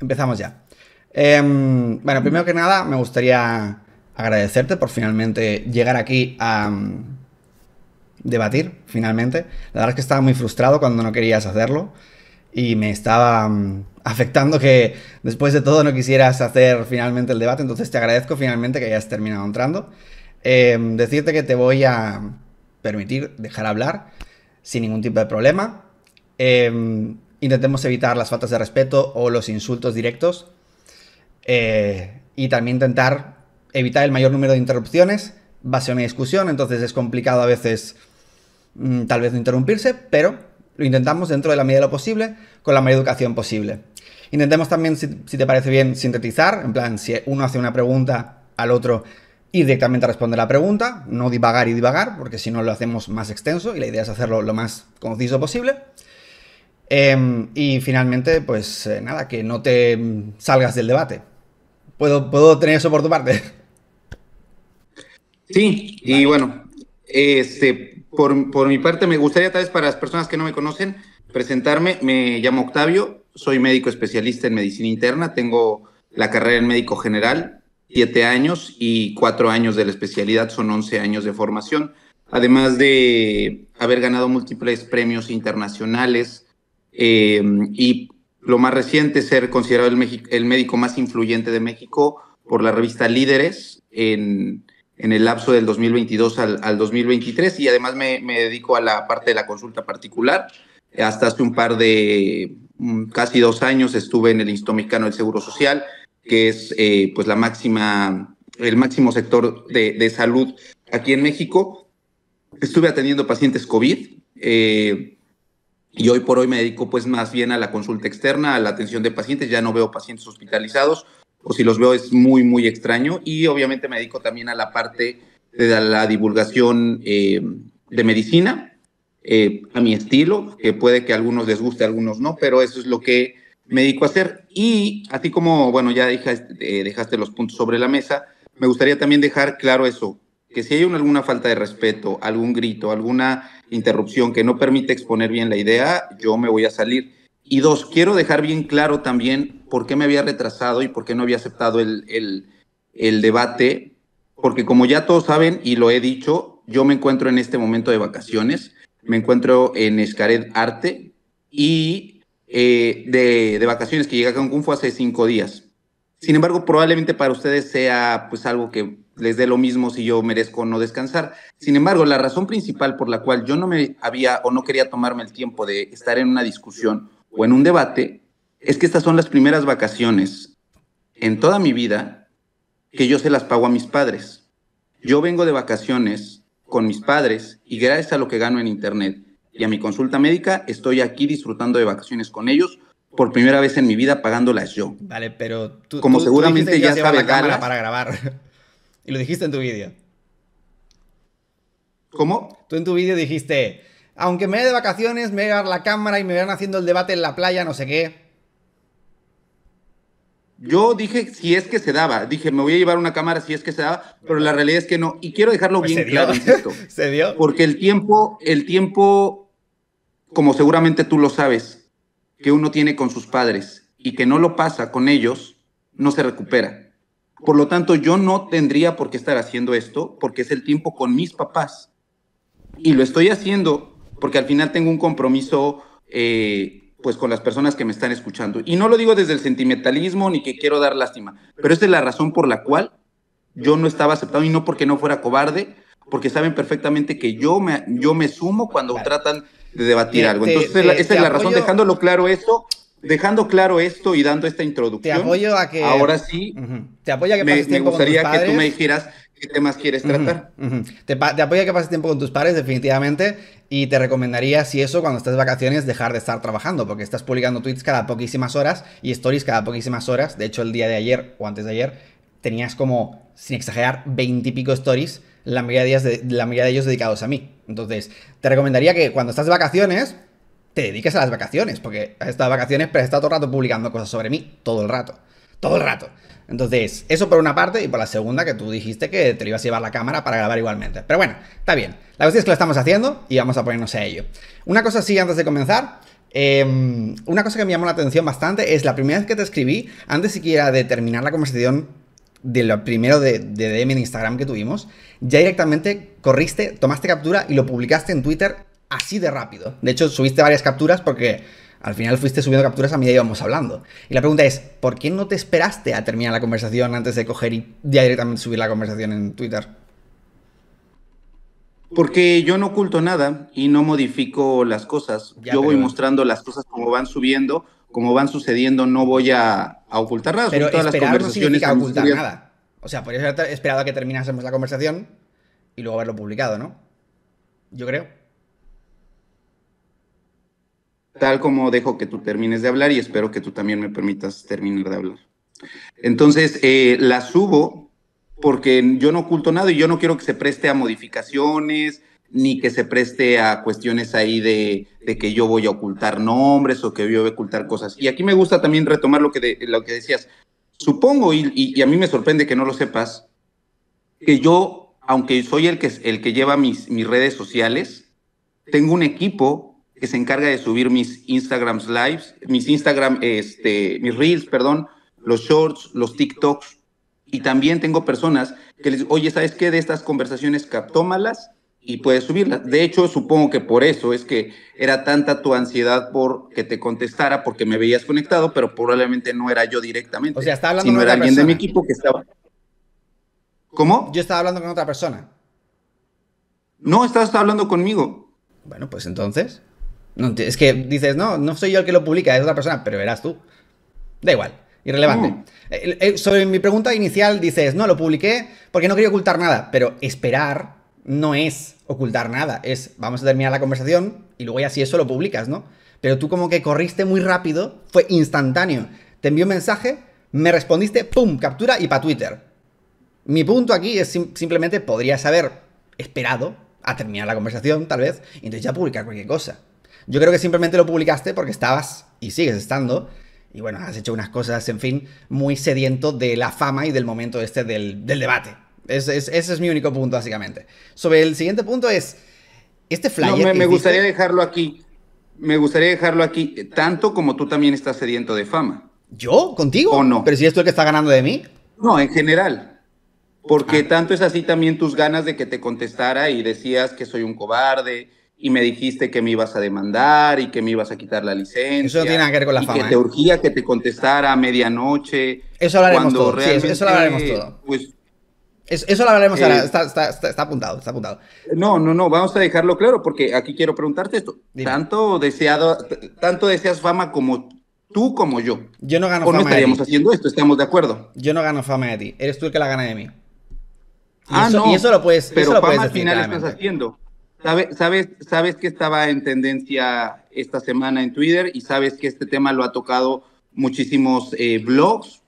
Empezamos ya. Em, bueno, primero que nada, me gustaría agradecerte por finalmente llegar aquí a mm, debatir, finalmente. La verdad es que estaba muy frustrado cuando no querías hacerlo y me estaba mm, afectando que después de todo no quisieras hacer finalmente el debate, entonces te agradezco finalmente que hayas terminado entrando. Em, decirte que te voy a permitir dejar hablar sin ningún tipo de problema. Em, intentemos evitar las faltas de respeto o los insultos directos. Eh, y también intentar evitar el mayor número de interrupciones base a una discusión. Entonces es complicado a veces mm, tal vez no interrumpirse, pero lo intentamos dentro de la medida de lo posible, con la mayor educación posible. Intentemos también, si, te parece bien, sintetizar, en plan, si uno hace una pregunta al otro y directamente responde la pregunta, no divagar y divagar, porque si no lo hacemos más extenso y la idea es hacerlo lo más conciso posible. Em, y finalmente, pues eh, nada, que no te salgas del debate. ¿Puedo, ¿Puedo tener eso por tu parte? Sí, y bueno, este, por, por, mi parte me gustaría tal vez para las personas que no me conocen presentarme. Me llamo Octavio, soy médico especialista en medicina interna, tengo la carrera en médico general, siete años y cuatro años de la especialidad, son once años de formación. Además de haber ganado múltiples premios internacionales, eh, y lo más reciente, ser considerado el, el, médico más influyente de México por la revista Líderes en, en el lapso del 2022 al, al 2023 y además me, me, dedico a la parte de la consulta particular. Hasta hace un par de, mm, casi dos años estuve en el Instituto Mexicano del Seguro Social, que es eh, pues la máxima, el máximo sector de, de, salud aquí en México. Estuve atendiendo pacientes COVID. Eh, y hoy por hoy me dedico pues más bien a la consulta externa, a la atención de pacientes, ya no veo pacientes hospitalizados, o si los veo es muy, muy extraño, y obviamente me dedico también a la parte de la divulgación eh, de medicina, eh, a mi estilo, que puede que a algunos les guste, a algunos no, pero eso es lo que me dedico a hacer. Y así como, bueno, ya dejaste, eh, dejaste los puntos sobre la mesa, me gustaría también dejar claro eso, que si hay una, alguna falta de respeto, algún grito, alguna interrupción que no permite exponer bien la idea, yo me voy a salir. Y dos, quiero dejar bien claro también por qué me había retrasado y por qué no había aceptado el, el, debate, porque como ya todos saben y lo he dicho, yo me encuentro en este momento de vacaciones, me encuentro en Escaret Arte y eh, de, de, vacaciones que llegué a Cancún fue hace cinco días. Sin embargo, probablemente para ustedes sea pues algo que les dé lo mismo si yo merezco no descansar. Sin embargo, la razón principal por la cual yo no me había o no quería tomarme el tiempo de estar en una discusión o en un debate es que estas son las primeras vacaciones en toda mi vida que yo se las pago a mis padres. Yo vengo de vacaciones con mis padres y gracias a lo que gano en internet y a mi consulta médica estoy aquí disfrutando de vacaciones con ellos por primera vez en mi vida pagándolas yo. Vale, pero tú como seguramente ya sabes para grabar. Y lo dijiste en tu vídeo. ¿Cómo? Tú en tu vídeo dijiste, aunque me vaya de vacaciones, me voy la cámara y me van haciendo el debate en la playa, no sé qué. Yo dije si es que se daba, dije me voy a llevar una cámara si es que se daba, pero la realidad es que no. Y quiero dejarlo pues bien claro, insisto. se dio. Porque el tiempo, el tiempo, como seguramente tú lo sabes, que uno tiene con sus padres y que no lo pasa con ellos, no se recupera. Por lo tanto, yo no tendría por qué estar haciendo esto porque es el tiempo con mis papás. Y lo estoy haciendo porque al final tengo un compromiso eh, pues con las personas que me están escuchando. Y no lo digo desde el sentimentalismo ni que quiero dar lástima, pero esa es la razón por la cual yo no estaba aceptado y no porque no fuera cobarde, porque saben perfectamente que yo me, yo me sumo cuando tratan de debatir algo. Entonces, esa es la razón, dejándolo claro esto, dejando claro esto y dando esta introducción. Te apoyo a que. Ahora sí. Te apoyo a que pases me, tiempo me gustaría con tus que tú me dijeras qué temas quieres tratar. te, te, apoyo a que pases tiempo con tus padres, definitivamente. Y te recomendaría, si eso, cuando estés de vacaciones, dejar de estar trabajando, porque estás publicando tweets cada poquísimas horas y stories cada poquísimas horas. De hecho, el día de ayer o antes de ayer, tenías como, sin exagerar, veintipico stories, la mayoría, de, la mayoría de ellos dedicados a mí. Entonces, te recomendaría que cuando estás de vacaciones, te dediques a las vacaciones, porque has estado de vacaciones, pero has estado todo el rato publicando cosas sobre mí, todo el rato, todo el rato. Entonces, eso por una parte, y por la segunda, que tú dijiste que te lo ibas a llevar la cámara para grabar igualmente. Pero bueno, está bien. La cuestión es que lo estamos haciendo y vamos a ponernos a ello. Una cosa sí, antes de comenzar, Em, una cosa que me llamó la atención bastante es la primera vez que te escribí, antes siquiera de terminar la conversación de lo primero de, de DM en Instagram que tuvimos, ya directamente corriste, tomaste captura y lo publicaste en Twitter así de rápido. De hecho, subiste varias capturas porque al final fuiste subiendo capturas a medida que íbamos hablando. Y la pregunta es, ¿por qué no te esperaste a terminar la conversación antes de coger y ya directamente subir la conversación en Twitter? Porque yo no oculto nada y no modifico las cosas. yo voy mostrando las cosas como van subiendo, como van sucediendo, no voy a, ocultar nada. Pero todas esperar las conversaciones no significa ocultar nada. O sea, podrías haber esperado a que terminásemos la conversación y luego haberlo publicado, ¿no? Yo creo. Tal como dejo que tú termines de hablar y espero que tú también me permitas terminar de hablar. Entonces, eh, la subo porque yo no oculto nada y yo no quiero que se preste a modificaciones ni que se preste a cuestiones ahí de, que yo voy a ocultar nombres o que yo voy a ocultar cosas. Y aquí me gusta también retomar lo que, lo que decías. Supongo, y, a mí me sorprende que no lo sepas, que yo, aunque soy el que, el que lleva mis, mis redes sociales, tengo un equipo que se encarga de subir mis Instagram lives, mis Instagram, este, mis reels, perdón, los shorts, los TikToks, y también tengo personas que les oye, ¿sabes qué? De estas conversaciones, tómalas y puedes subirlas. De hecho, supongo que por eso es que era tanta tu ansiedad por que te contestara, porque me veías conectado, pero probablemente no era yo directamente. O sea, estaba hablando sino era alguien de mi equipo que estaba. ¿Cómo? Yo estaba hablando con otra persona. No, estás hablando conmigo. Bueno, pues entonces. No, es que dices, no, no soy yo el que lo publica, es otra persona, pero verás tú. Da igual. Irrelevante. Mm. Eh, eh, sobre mi pregunta inicial dices, no, lo publiqué porque no quería ocultar nada, pero esperar no es ocultar nada, es vamos a terminar la conversación y luego ya si eso lo publicas, ¿no? Pero tú como que corriste muy rápido, fue instantáneo. Te envió un mensaje, me respondiste, ¡pum! Captura y para Twitter. Mi punto aquí es simplemente podrías haber esperado a terminar la conversación, tal vez, y entonces ya publicar cualquier cosa. Yo creo que simplemente lo publicaste porque estabas y sigues estando y bueno, has hecho unas cosas, en fin, muy sediento de la fama y del momento este del, debate. ese es mi único punto, básicamente. Sobre el siguiente punto es, este flyer... No, me, gustaría dejarlo aquí. Me gustaría dejarlo aquí, tanto como tú también estás sediento de fama. ¿Yo? ¿Contigo? ¿O no? ¿Pero si es el que está ganando de mí? No, en general. Porque ah. tanto es así también tus ganas de que te contestara y decías que soy un cobarde, y me dijiste que me ibas a demandar y que me ibas a quitar la licencia. Eso no tiene nada que ver con la y fama. Que te ¿eh? urgía que te contestara a medianoche. Eso hablaremos todo. Sí, eso lo hablaremos todo. Pues, eso, lo hablaremos ahora. Eh, está, está, está, apuntado, está apuntado. No, no, no, vamos a dejarlo claro porque aquí quiero preguntarte esto. Tanto deseado, tanto deseas fama como tú como yo. Yo no gano fama. ¿O no estaríamos haciendo esto? ¿Estamos de acuerdo? Yo no gano fama de ti. Eres tú el que la gana de mí. Y ah, eso, no. Y eso lo puedes. Pero eso lo fama al final estás haciendo. ¿Sabes, sabes, que estaba en tendencia esta semana en Twitter y sabes que este tema lo ha tocado muchísimos eh, blogs,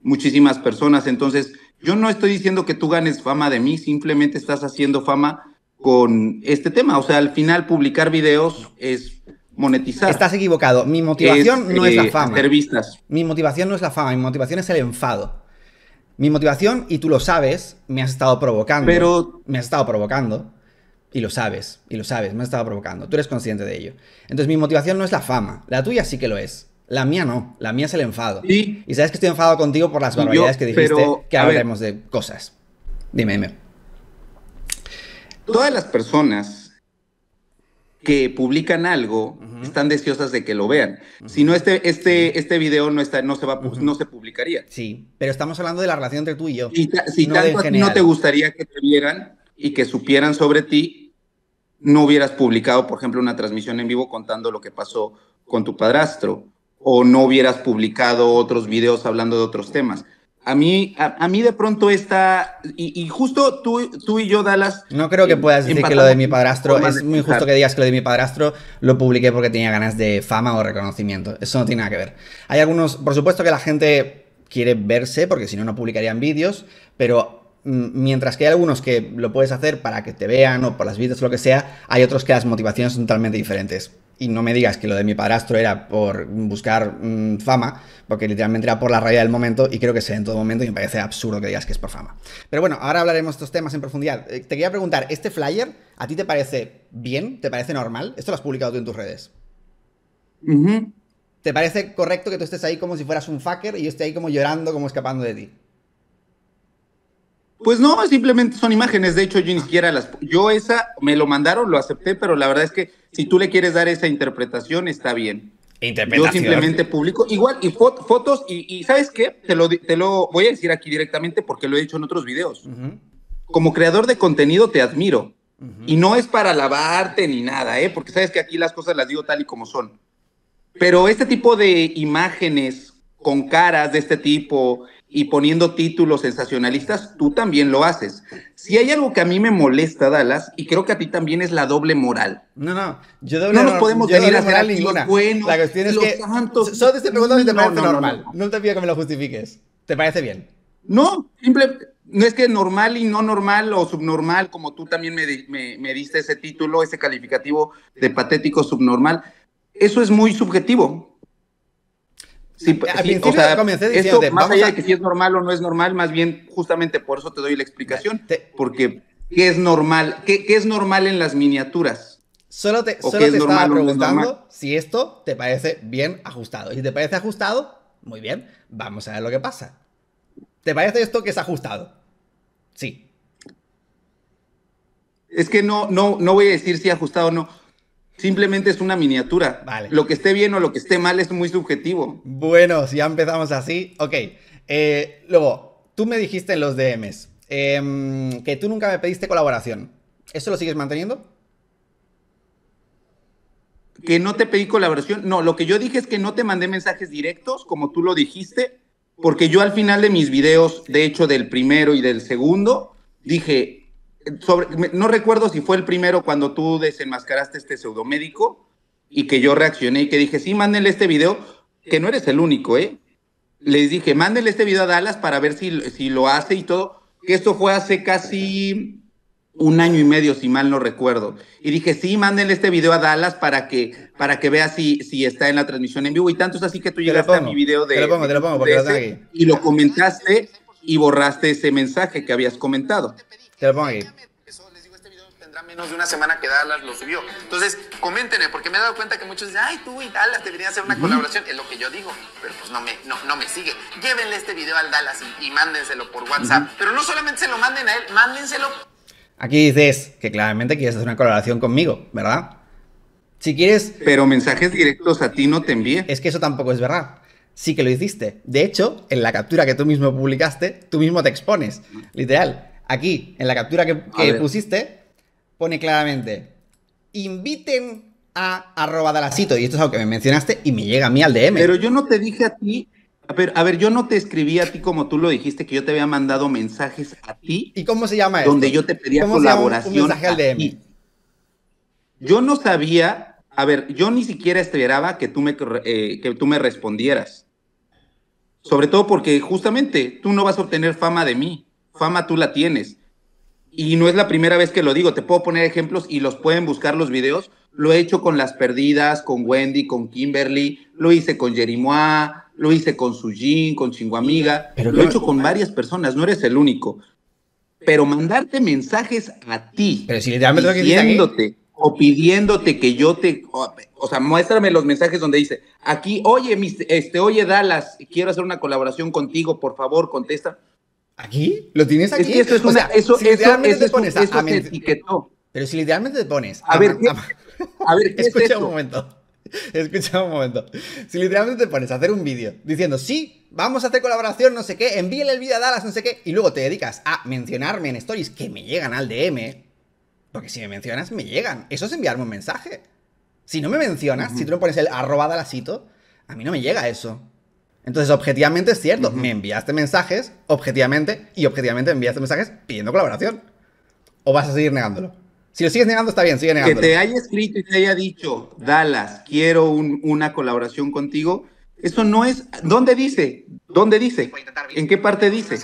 muchísimas personas. Entonces, yo no estoy diciendo que tú ganes fama de mí, simplemente estás haciendo fama con este tema. O sea, al final publicar videos es monetizar. Estás equivocado. Mi motivación no es la eh, fama. Hacer vistas. Mi motivación no es la fama, mi motivación es el enfado. Mi motivación, y tú lo sabes, me has estado provocando. Pero. Me has estado provocando y lo sabes, y lo sabes, me has estado provocando. Tú eres consciente de ello. Entonces mi motivación no es la fama. La tuya sí que lo es. La mía no. La mía es el enfado. Y sabes que estoy enfadado contigo por las barbaridades que dijiste que hablaremos de cosas. Dime, dime. Todas las personas que publican algo están deseosas de que lo vean. Si no, este, este, este video no, está, no, se va, no se publicaría. Sí, pero estamos hablando de la relación entre tú y yo. Si, si tanto no te gustaría que te vieran, y que supieran sobre ti, no hubieras publicado, por ejemplo, una transmisión en vivo contando lo que pasó con tu padrastro, o no hubieras publicado otros videos hablando de otros temas. A mí, a, mí de pronto está, y, justo tú, tú, y yo, Dallas. No creo que puedas decir que lo de mi padrastro, es muy justo que digas que lo de mi padrastro lo publiqué porque tenía ganas de fama o reconocimiento. Eso no tiene nada que ver. Hay algunos, por supuesto que la gente quiere verse, porque si no, no publicarían vídeos, pero mientras que hay algunos que lo puedes hacer para que te vean o por las vidas o lo que sea, hay otros que las motivaciones son totalmente diferentes. Y no me digas que lo de mi padrastro era por buscar mm, fama, porque literalmente era por la rabia del momento y creo que sé en todo momento y me parece absurdo que digas que es por fama. Pero bueno, ahora hablaremos de estos temas en profundidad. Eh, te quería preguntar, ¿este flyer a ti te parece bien? ¿Te parece normal? ¿Esto lo has publicado tú en tus redes? ¿Te parece correcto que tú estés ahí como si fueras un fucker y yo esté ahí como llorando, como escapando de ti? Pues no, simplemente son imágenes. De hecho, yo ni siquiera las. Yo esa me lo mandaron, lo acepté, pero la verdad es que si tú le quieres dar esa interpretación, está bien. Yo simplemente publico. Igual, y fotos, y, ¿sabes qué? Te lo, te lo voy a decir aquí directamente porque lo he dicho en otros videos. Como creador de contenido, te admiro. Y no es para lavarte ni nada, ¿eh? Porque sabes que aquí las cosas las digo tal y como son. Pero este tipo de imágenes con caras de este tipo y poniendo títulos sensacionalistas, tú también lo haces. Si hay algo que a mí me molesta, Dallas, y creo que a ti también es la doble moral. No, no, yo doble No nos podemos venir a hacer ninguna. Los la cuestión es que santos. Solo te estoy preguntando si te parece normal. No, te pido que me lo justifiques. ¿Te parece bien? No, simple, no es que normal y no normal o subnormal, como tú también me, me, me diste ese título, ese calificativo de patético subnormal. Eso es muy subjetivo. Sí, o sea, esto, más allá de que si es normal o no es normal, más bien justamente por eso te doy la explicación, porque ¿qué es normal? ¿Qué, es normal en las miniaturas? Solo te, solo te estaba preguntando si esto te parece bien ajustado. Y si te parece ajustado, muy bien, vamos a ver lo que pasa. ¿Te parece esto que es ajustado? Sí. Es que no, no, no voy a decir si ajustado o no. Simplemente es una miniatura. Vale. Lo que esté bien o lo que esté mal es muy subjetivo. Bueno, si ya empezamos así. Ok. Eh, luego, tú me dijiste en los DMs em, que tú nunca me pediste colaboración. ¿Eso lo sigues manteniendo? Que no te pedí colaboración. No, lo que yo dije es que no te mandé mensajes directos, como tú lo dijiste, porque yo al final de mis videos, de hecho del primero y del segundo, dije, no recuerdo si fue el primero cuando tú desenmascaraste este pseudomédico y que yo reaccioné y que dije, sí, mándenle este video, que no eres el único, ¿eh? Les dije, mándenle este video a Dallas para ver si, si lo hace y todo, que esto fue hace casi un año y medio, si mal no recuerdo. Y dije, sí, mándenle este video a Dallas para que, para que vea si, si está en la transmisión en vivo. Y tanto es así que tú llegaste a mi video de... Te lo pongo, te lo pongo, porque lo. Y lo comentaste y borraste ese mensaje que habías comentado. Te lo pongo ahí tendrá menos de una semana que Dallas lo subió. Entonces, coméntenme, porque me he dado cuenta que muchos dicen, ay, tú y Dallas deberían hacer una colaboración. Es lo que yo digo, pero pues no me, no, no me sigue. Llévenle este video al Dallas y, mándenselo por WhatsApp. Pero no solamente se lo manden a él, mándenselo. Aquí dices que claramente quieres hacer una colaboración conmigo, ¿verdad? Si quieres... Pero mensajes directos a ti no te envié. Es que eso tampoco es verdad sí que lo hiciste. De hecho, en la captura que tú mismo publicaste, tú mismo te expones. Literal. Aquí, en la captura que, pusiste, pone claramente, inviten a arroba dalasito. Y esto es algo que me mencionaste y me llega a mí al DM. Pero yo no te dije a ti, a ver, a ver, yo no te escribí a ti como tú lo dijiste, que yo te había mandado mensajes a ti. ¿Y cómo se llama eso? Donde yo te pedía colaboración. mensaje al DM? Yo no sabía, a ver, yo ni siquiera esperaba que tú me, eh, que tú me respondieras. Sobre todo porque justamente tú no vas a obtener fama de mí. Fama tú la tienes. Y no es la primera vez que lo digo, te puedo poner ejemplos y los pueden buscar los videos. Lo he hecho con Las Perdidas, con Wendy, con Kimberly, lo hice con Jerimois, lo hice con Sujin, con Chinguamiga, Pero lo he hecho con varias personas, no eres el único. Pero mandarte mensajes a ti, Pero si diciéndote o pidiéndote que yo te, o, sea, muéstrame los mensajes donde dice, aquí, oye, este, oye Dallas, quiero hacer una colaboración contigo, por favor, contesta ¿Aquí? ¿Lo tienes aquí? Es que eso es una. eso, si literalmente te pones a, etiquetó. Pero si literalmente te pones. A, ver, a, ver, ¿qué escucha un momento. Escucha un momento. Si literalmente te pones a hacer un vídeo diciendo, sí, vamos a hacer colaboración, no sé qué, envíale el vídeo a Dallas, no sé qué, y luego te dedicas a mencionarme en stories que me llegan al DM, porque si me mencionas, me llegan. Eso es enviarme un mensaje. Si no me mencionas, si tú me pones el arroba Dalasito, a mí no me llega eso. Entonces, objetivamente es cierto, me enviaste mensajes, objetivamente, y objetivamente me enviaste mensajes pidiendo colaboración. ¿O vas a seguir negándolo? Si lo sigues negando, está bien, sigue negándolo. Que te haya escrito y te haya dicho, Dallas, quiero una colaboración contigo, eso no es. ¿Dónde dice? ¿Dónde dice? ¿En qué parte dice?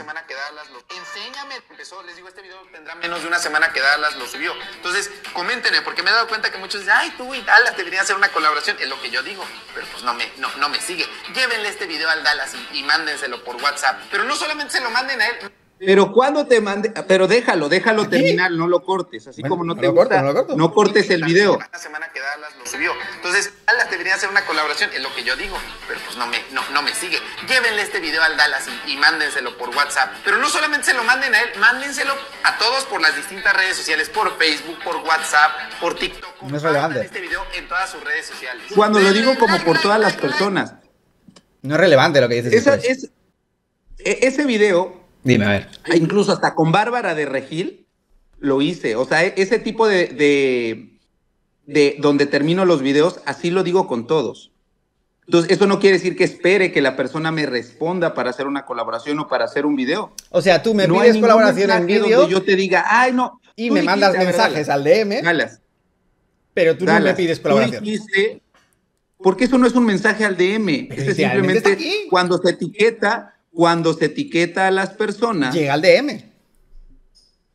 Les digo, este video tendrá menos de una semana que Dallas lo subió. Entonces, coméntenme, porque me he dado cuenta que muchos dicen, ay, tú y Dallas deberían hacer una colaboración. Es lo que yo digo, pero pues no me, no, no me sigue. Llévenle este video al Dallas y, mándenselo por WhatsApp. Pero no solamente se lo manden a él. Pero cuando te mande, pero déjalo, déjalo terminar, no lo cortes, así como no te gusta, no, cortes el video. La semana que Dallas lo subió. Entonces, Dallas debería hacer una colaboración, es lo que yo digo, pero pues no me, no, no me sigue. Llévenle este video al Dallas y, mándenselo por WhatsApp. Pero no solamente se lo manden a él, mándenselo a todos por las distintas redes sociales, por Facebook, por WhatsApp, por TikTok. No es relevante. Este video en todas sus redes sociales. Cuando lo digo como por todas las personas. No es relevante lo que dices. Esa, es, e, ese video Dime, a ver. Ah, incluso hasta con Bárbara de Regil lo hice. O sea, e-, ese tipo de, de, donde termino los videos, así lo digo con todos. Entonces, eso no quiere decir que espere que la persona me responda para hacer una colaboración o para hacer un video. O sea, tú me pides colaboración en vídeo. yo te diga, ay, no. Y me mandas mensajes al DM. Pero tú no me pides colaboración. porque eso no es un mensaje al DM. es simplemente cuando se etiqueta cuando se etiqueta a las personas. Llega al DM.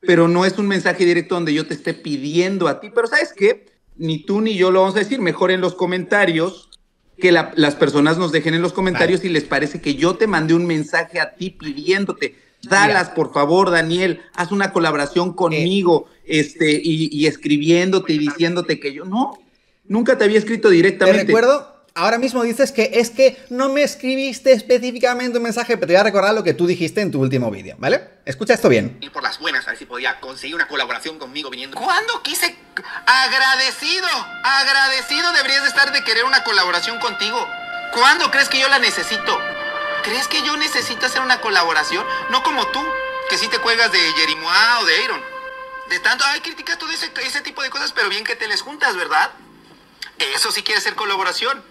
Pero no es un mensaje directo donde yo te esté pidiendo a ti. Pero ¿sabes qué? Ni tú ni yo lo vamos a decir. Mejor en los comentarios que las personas nos dejen en los comentarios si les parece que yo te mandé un mensaje a ti pidiéndote. Dalas, por favor, Daniel, haz una colaboración conmigo, este, y, y, escribiéndote y diciéndote que yo no, nunca te había escrito directamente. Te recuerdo ahora mismo dices que es que no me escribiste específicamente un mensaje, pero te voy a recordar lo que tú dijiste en tu último vídeo, ¿vale? Escucha esto bien. Y por las buenas, a ver si podía conseguir una colaboración conmigo viniendo. ¿Cuándo quise? Agradecido, agradecido deberías de estar de querer una colaboración contigo. ¿Cuándo crees que yo la necesito? ¿Crees que yo necesito hacer una colaboración? No como tú, que sí te cuelgas de Jerimoa o de Aaron. De tanto, ay, criticas todo ese, ese tipo de cosas, pero bien que te les juntas, ¿verdad? Eso sí quiere ser colaboración.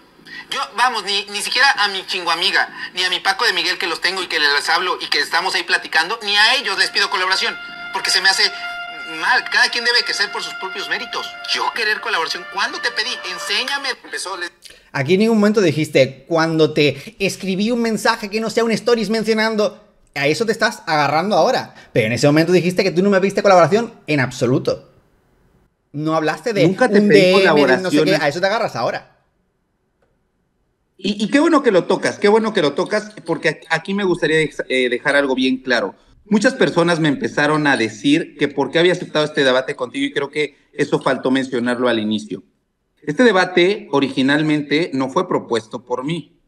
Yo, vamos, ni, ni siquiera a mi chingo amiga, ni a mi Paco de Miguel que los tengo y que les hablo y que estamos ahí platicando, ni a ellos les pido colaboración, porque se me hace mal. Cada quien debe que ser por sus propios méritos. Yo querer colaboración, ¿cuándo te pedí? Enséñame. Empezó. Aquí en ningún momento dijiste, cuando te escribí un mensaje que no sea un stories mencionando, a eso te estás agarrando ahora. Pero en ese momento dijiste que tú no me pediste colaboración en absoluto. No hablaste de Nunca te pedí colaboración. no sé qué, a eso te agarras ahora. Y, qué bueno que lo tocas, qué bueno que lo tocas, porque aquí me gustaría eh, dejar algo bien claro. Muchas personas me empezaron a decir que por qué había aceptado este debate contigo y creo que eso faltó mencionarlo al inicio. Este debate originalmente no fue propuesto por mí.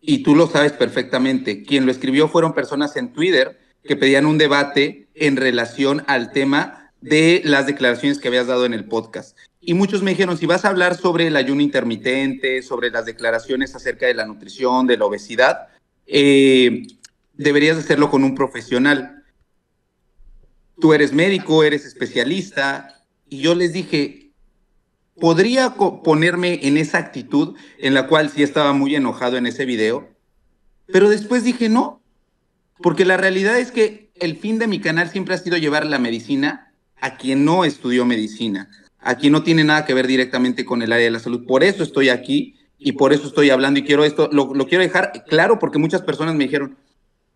Y tú lo sabes perfectamente. Quien lo escribió fueron personas en Twitter que pedían un debate en relación al tema de las declaraciones que habías dado en el podcast. Y muchos me dijeron, si vas a hablar sobre el ayuno intermitente, sobre las declaraciones acerca de la nutrición, de la obesidad, eh, deberías hacerlo con un profesional. Tú eres médico, eres especialista, y yo les dije, podría ponerme en esa actitud en la cual sí estaba muy enojado en ese video, pero después dije no, porque la realidad es que el fin de mi canal siempre ha sido llevar la medicina a quien no estudió medicina aquí no tiene nada que ver directamente con el área de la salud. Por eso estoy aquí y por eso estoy hablando y quiero esto, lo, quiero dejar claro porque muchas personas me dijeron,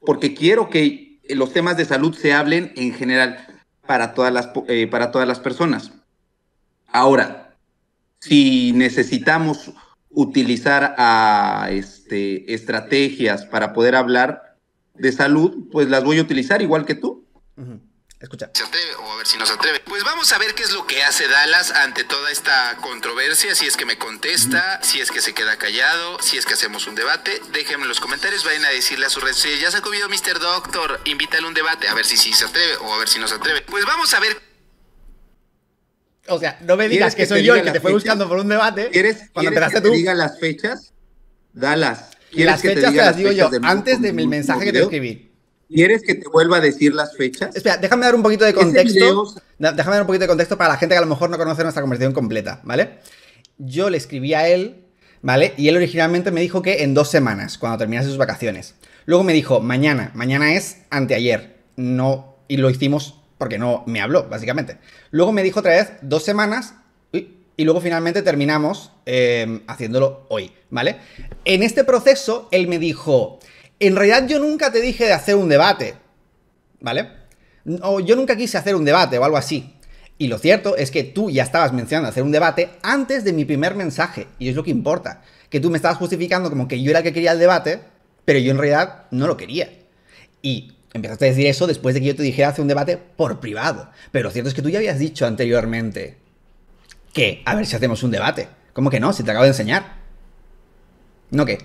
porque quiero que los temas de salud se hablen en general para todas las, eh, para todas las personas. Ahora, si necesitamos utilizar a, este, estrategias para poder hablar de salud, pues las voy a utilizar igual que tú. Escucha. Se atreve, o a ver si nos atreve. Pues vamos a ver qué es lo que hace Dallas ante toda esta controversia, si es que me contesta, si es que se queda callado, si es que hacemos un debate. Déjenme en los comentarios, vayan a decirle a su red ya se ha comido Mr. Doctor, invítale un debate, a ver si, si se atreve o a ver si nos atreve. Pues vamos a ver. O sea, no me digas que, soy yo el que te fue buscando por un debate. ¿Quieres, cuando ¿quieres que te diga las fechas? Dallas. Las fechas te, las digo yo antes del mensaje que te escribí. ¿Quieres que te vuelva a decir las fechas? Espera, déjame dar un poquito de contexto. Déjame dar un poquito de contexto para la gente que a lo mejor no conoce nuestra conversación completa, ¿vale? Yo le escribí a él, ¿vale? Y él originalmente me dijo que en dos semanas, cuando terminase sus vacaciones. Luego me dijo, mañana, mañana es anteayer. No, y lo hicimos porque no me habló, básicamente. Luego me dijo otra vez, dos semanas, y luego finalmente terminamos eh, haciéndolo hoy, ¿vale? En este proceso, él me dijo, en realidad yo nunca te dije de hacer un debate, ¿vale? O yo nunca quise hacer un debate o algo así. Y lo cierto es que tú ya estabas mencionando hacer un debate antes de mi primer mensaje, y es lo que importa. Que tú me estabas justificando como que yo era el que quería el debate, pero yo en realidad no lo quería. Y empezaste a decir eso después de que yo te dijera hacer un debate por privado. Pero lo cierto es que tú ya habías dicho anteriormente que a ver si hacemos un debate. ¿Cómo que no? Si te acabo de enseñar. ¿No qué?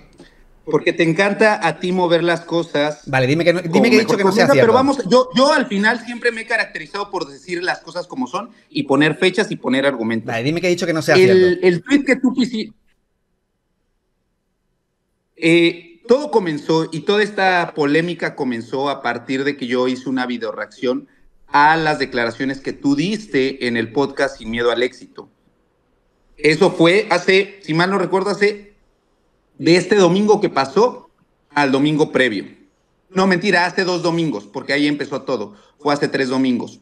Porque te encanta a ti mover las cosas. Vale, dime que, no, dime que he dicho que no sea cierto. Pero vamos, yo, yo al final siempre me he caracterizado por decir las cosas como son y poner fechas y poner argumentos. Vale, dime que he dicho que no sea el, cierto. El tweet que tú quisiste. Eh, todo comenzó y toda esta polémica comenzó a partir de que yo hice una videoreacción a las declaraciones que tú diste en el podcast Sin Miedo al Éxito. Eso fue hace, si mal no recuerdo, hace de este domingo que pasó al domingo previo. No, mentira, hace dos domingos, porque ahí empezó todo. Fue hace tres domingos.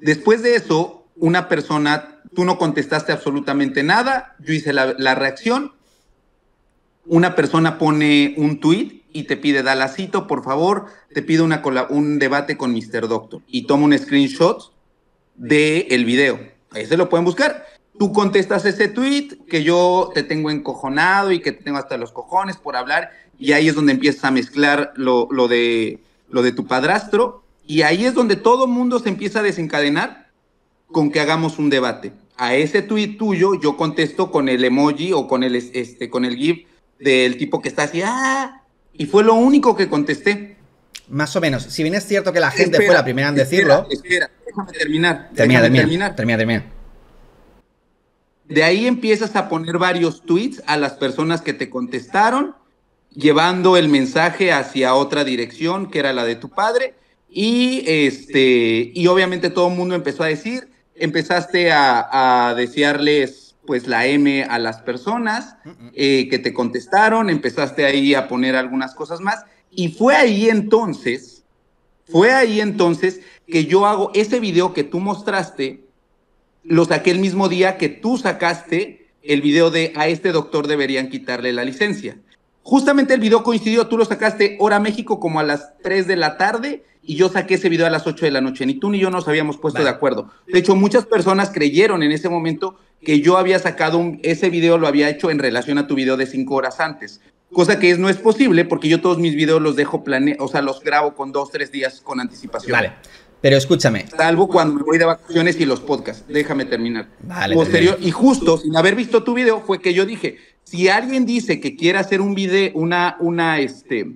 Después de eso, una persona, tú no contestaste absolutamente nada, yo hice la, reacción, una persona pone un tweet y te pide, Dalacito, por favor, te pido una un debate con Mr. Doctor. Y toma un screenshot del el video. Ahí se lo pueden buscar. Tú contestas ese tweet que yo te tengo encojonado y que te tengo hasta los cojones por hablar. Y ahí es donde empiezas a mezclar lo, lo de, lo de tu padrastro. Y ahí es donde todo mundo se empieza a desencadenar con que hagamos un debate. A ese tweet tuyo yo contesto con el emoji o con el, este, con el GIF del tipo que está así, ah, y fue lo único que contesté. Más o menos. Si bien es cierto que la gente fue la primera en decirlo. Espera, déjame terminar. Termina, déjame termina, termina, termina. De ahí empiezas a poner varios tweets a las personas que te contestaron, llevando el mensaje hacia otra dirección, que era la de tu padre. Y este, y obviamente todo el mundo empezó a decir, empezaste a, a desearles pues la M a las personas eh, que te contestaron, empezaste ahí a poner algunas cosas más. Y fue ahí entonces, fue ahí entonces que yo hago ese video que tú mostraste, lo saqué el mismo día que tú sacaste el video de a este doctor deberían quitarle la licencia. Justamente el video coincidió, tú lo sacaste hora México como a las 3 de la tarde y yo saqué ese video a las 8 de la noche. Ni tú ni yo nos habíamos puesto de acuerdo. De hecho, muchas personas creyeron en ese momento que yo había sacado un, ese video, lo había hecho en relación a tu video de 5 horas antes. Cosa que es, no es posible porque yo todos mis videos los dejo plane, o sea, los grabo con dos, tres días con anticipación. Vale. Pero escúchame. Salvo cuando me voy de vacaciones y los podcasts. Déjame terminar. Vale. Posterior, y justo sin haber visto tu video fue que yo dije, si alguien dice que quiere hacer un video, una, una, este,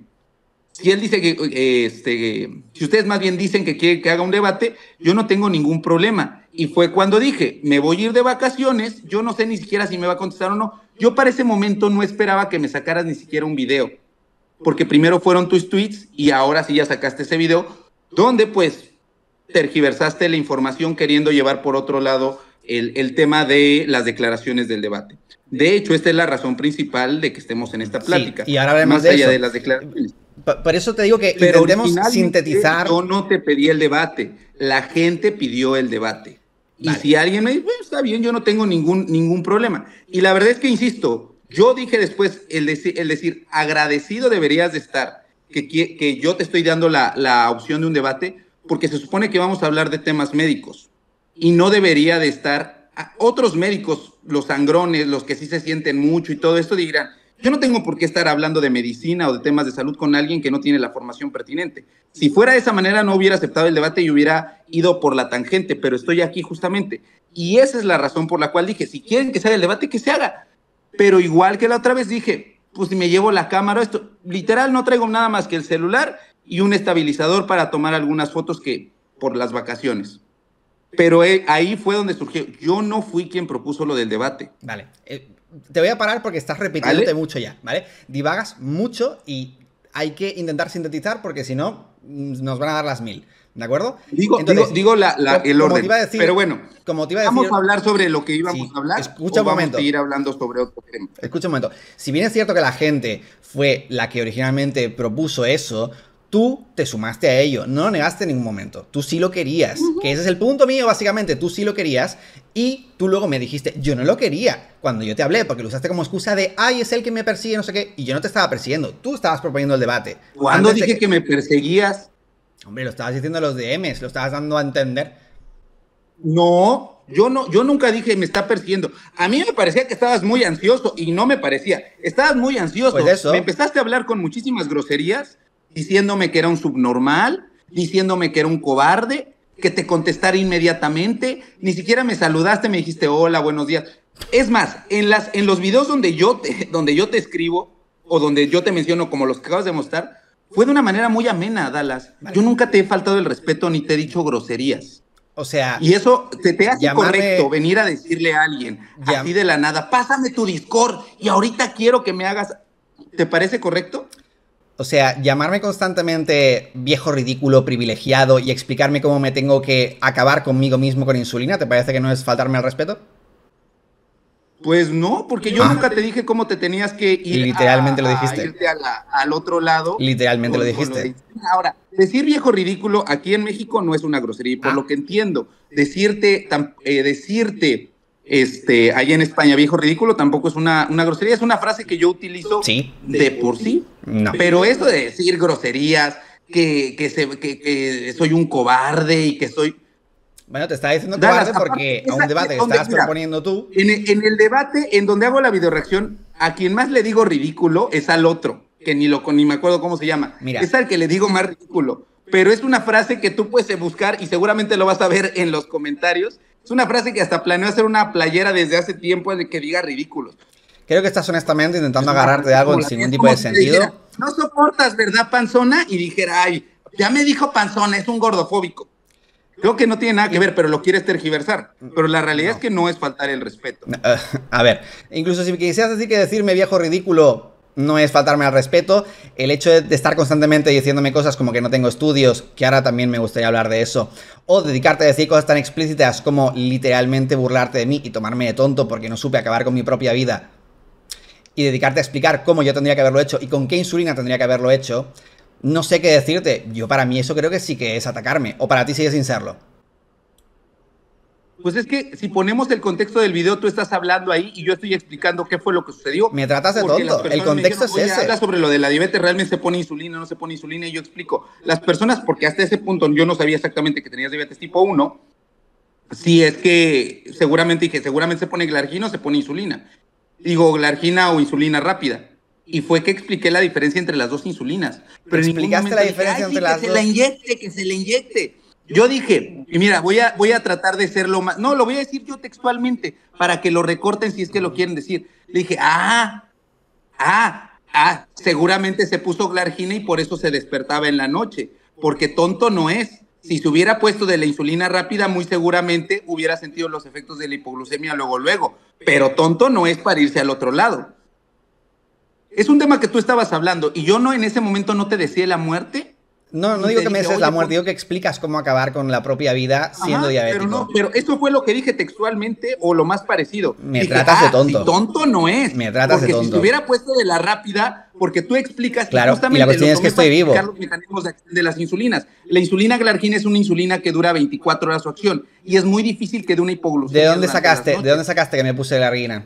si él dice que, este, si ustedes más bien dicen que quiere que haga un debate, yo no tengo ningún problema. Y fue cuando dije, me voy a ir de vacaciones, yo no sé ni siquiera si me va a contestar o no. Yo para ese momento no esperaba que me sacaras ni siquiera un video, porque primero fueron tus tweets y ahora sí ya sacaste ese video, donde pues tergiversaste la información queriendo llevar por otro lado el, el, tema de las declaraciones del debate. De hecho, esta es la razón principal de que estemos en esta plática. Sí, y ahora más de allá eso, de las declaraciones. Por eso te digo que Pero intentemos sintetizar. Yo no te pedí el debate, la gente pidió el debate. Vale. Y si alguien me dice, bueno, está bien, yo no tengo ningún, ningún problema. Y la verdad es que, insisto, yo dije después, el, deci el decir, agradecido deberías de estar, que, que, que yo te estoy dando la, la opción de un debate, porque se supone que vamos a hablar de temas médicos. Y no debería de estar otros médicos, los sangrones, los que sí se sienten mucho y todo esto, dirán, yo no tengo por qué estar hablando de medicina o de temas de salud con alguien que no tiene la formación pertinente. Si fuera de esa manera, no hubiera aceptado el debate y hubiera ido por la tangente, pero estoy aquí justamente. Y esa es la razón por la cual dije, si quieren que se haga el debate, que se haga. Pero igual que la otra vez dije, pues si me llevo la cámara, esto, literal no traigo nada más que el celular y un estabilizador para tomar algunas fotos que por las vacaciones. Pero eh, ahí fue donde surgió. Yo no fui quien propuso lo del debate. Vale. Eh, te voy a parar porque estás repitiéndote ¿Vale? mucho ya, ¿vale? Divagas mucho y hay que intentar sintetizar porque si no, nos van a dar las mil. ¿De acuerdo? Digo, Entonces, digo, digo la, la, el orden. Decir, pero bueno, como te iba a ¿vamos decir, a hablar sobre lo que íbamos sí, a hablar? Escucha o un vamos momento. a seguir hablando sobre otro tema? Escucha un momento. Si bien es cierto que la gente fue la que originalmente propuso eso, tú te sumaste a ello, no lo negaste en ningún momento. Tú sí lo querías, uh -huh. que ese es el punto mío, básicamente. Tú sí lo querías y tú luego me dijiste, yo no lo quería cuando yo te hablé, porque lo usaste como excusa de, ay, es el que me persigue, no sé qué, y yo no te estaba persiguiendo, tú estabas proponiendo el debate. ¿Cuándo dije de que... que me perseguías? Hombre, lo estabas diciendo a los DMs, lo estabas dando a entender. No, yo no, yo nunca dije me está persiguiendo. A mí me parecía que estabas muy ansioso y no me parecía. Estabas muy ansioso. Pues eso. Me empezaste a hablar con muchísimas groserías diciéndome que era un subnormal, diciéndome que era un cobarde, que te contestara inmediatamente, ni siquiera me saludaste, me dijiste hola, buenos días. Es más, en, las, en los videos donde yo, te, donde yo te escribo o donde yo te menciono como los que acabas de mostrar, fue de una manera muy amena, Dallas. Yo nunca te he faltado el respeto ni te he dicho groserías. O sea. Y eso te, te hace correcto venir a decirle a alguien así de la nada, pásame tu Discord y ahorita quiero que me hagas. ¿Te parece correcto? O sea, llamarme constantemente viejo ridículo, privilegiado y explicarme cómo me tengo que acabar conmigo mismo con insulina, ¿te parece que no es faltarme al respeto? Pues no, porque yo ah. nunca te dije cómo te tenías que ir. Literalmente lo dijiste. irte al otro lado. Literalmente lo dijiste. Ahora, decir viejo ridículo aquí en México no es una grosería. Y por ah. lo que entiendo, decirte, eh, decirte, este, allá en España, viejo ridículo, tampoco es una, una grosería. Es una frase que yo utilizo de por sí. No. Pero eso de decir groserías, que, que, se, que soy un cobarde y que soy bueno, te estaba diciendo cobarde porque a un debate que estabas proponiendo tú. En el, debate, en donde hago la videoreacción, a quien más le digo ridículo es al otro, que ni lo ni me acuerdo cómo se llama. Mira. Es al que le digo más ridículo. Pero es una frase que tú puedes buscar y seguramente lo vas a ver en los comentarios. Es una frase que hasta planeo hacer una playera desde hace tiempo de que diga ridículos. Creo que estás honestamente intentando agarrarte de algo sin ningún tipo de sentido. no soportas, ¿verdad, panzona? Y dijera, ay, ya me dijo panzona, es un gordofóbico. Creo que no tiene nada que ver, pero lo quieres tergiversar. Pero la realidad es que no es faltar el respeto. a ver, incluso si quisieras decir que decirme viejo ridículo no es faltarme al respeto, el hecho de, estar constantemente diciéndome cosas como que no tengo estudios, que ahora también me gustaría hablar de eso, o dedicarte a decir cosas tan explícitas como literalmente burlarte de mí y tomarme de tonto porque no supe acabar con mi propia vida, y dedicarte a explicar cómo yo tendría que haberlo hecho y con qué insulina tendría que haberlo hecho, no sé qué decirte. Yo para mí eso creo que sí que es atacarme. O para ti sigue sin serlo. Pues es que si ponemos el contexto del video, tú estás hablando ahí y yo estoy explicando qué fue lo que sucedió. Me tratas de tonto. El contexto es ese. Habla sobre lo de la diabetes, realmente se pone insulina, no se pone insulina y yo explico. Las personas, porque hasta ese punto yo no sabía exactamente que tenías diabetes tipo 1, si es que seguramente dije, seguramente se pone glargina o se pone insulina. Digo, glargina o insulina rápida y fue que expliqué la diferencia entre las dos insulinas. Pero explicaste la diferencia entre las que se la inyecte, que se le inyecte. Yo dije, y mira, voy a, voy a tratar de ser lo más. No, lo voy a decir yo textualmente para que lo recorten si es que lo quieren decir. Le dije, ah, ah, ah, seguramente se puso glargina y por eso se despertaba en la noche, porque tonto no es. Si se hubiera puesto de la insulina rápida, muy seguramente hubiera sentido los efectos de la hipoglucemia luego, luego. Pero tonto no es para irse al otro lado es un tema que tú estabas hablando y yo no en ese momento no te decía la muerte. No, no digo que me desees la muerte, digo que explicas cómo acabar con la propia vida siendo diabético. Pero, no, pero eso fue lo que dije textualmente o lo más parecido. Me tratas de ah, tonto. tonto no es. Me tratas de tonto. Si te hubiera puesto de la rápida, porque tú explicas claro, y la cuestión es que estoy vivo. los mecanismos de, las insulinas. La insulina glargina es una insulina que dura 24 horas su acción y es muy difícil que de una hipoglucemia. ¿De dónde sacaste? ¿De dónde sacaste que me puse glargina?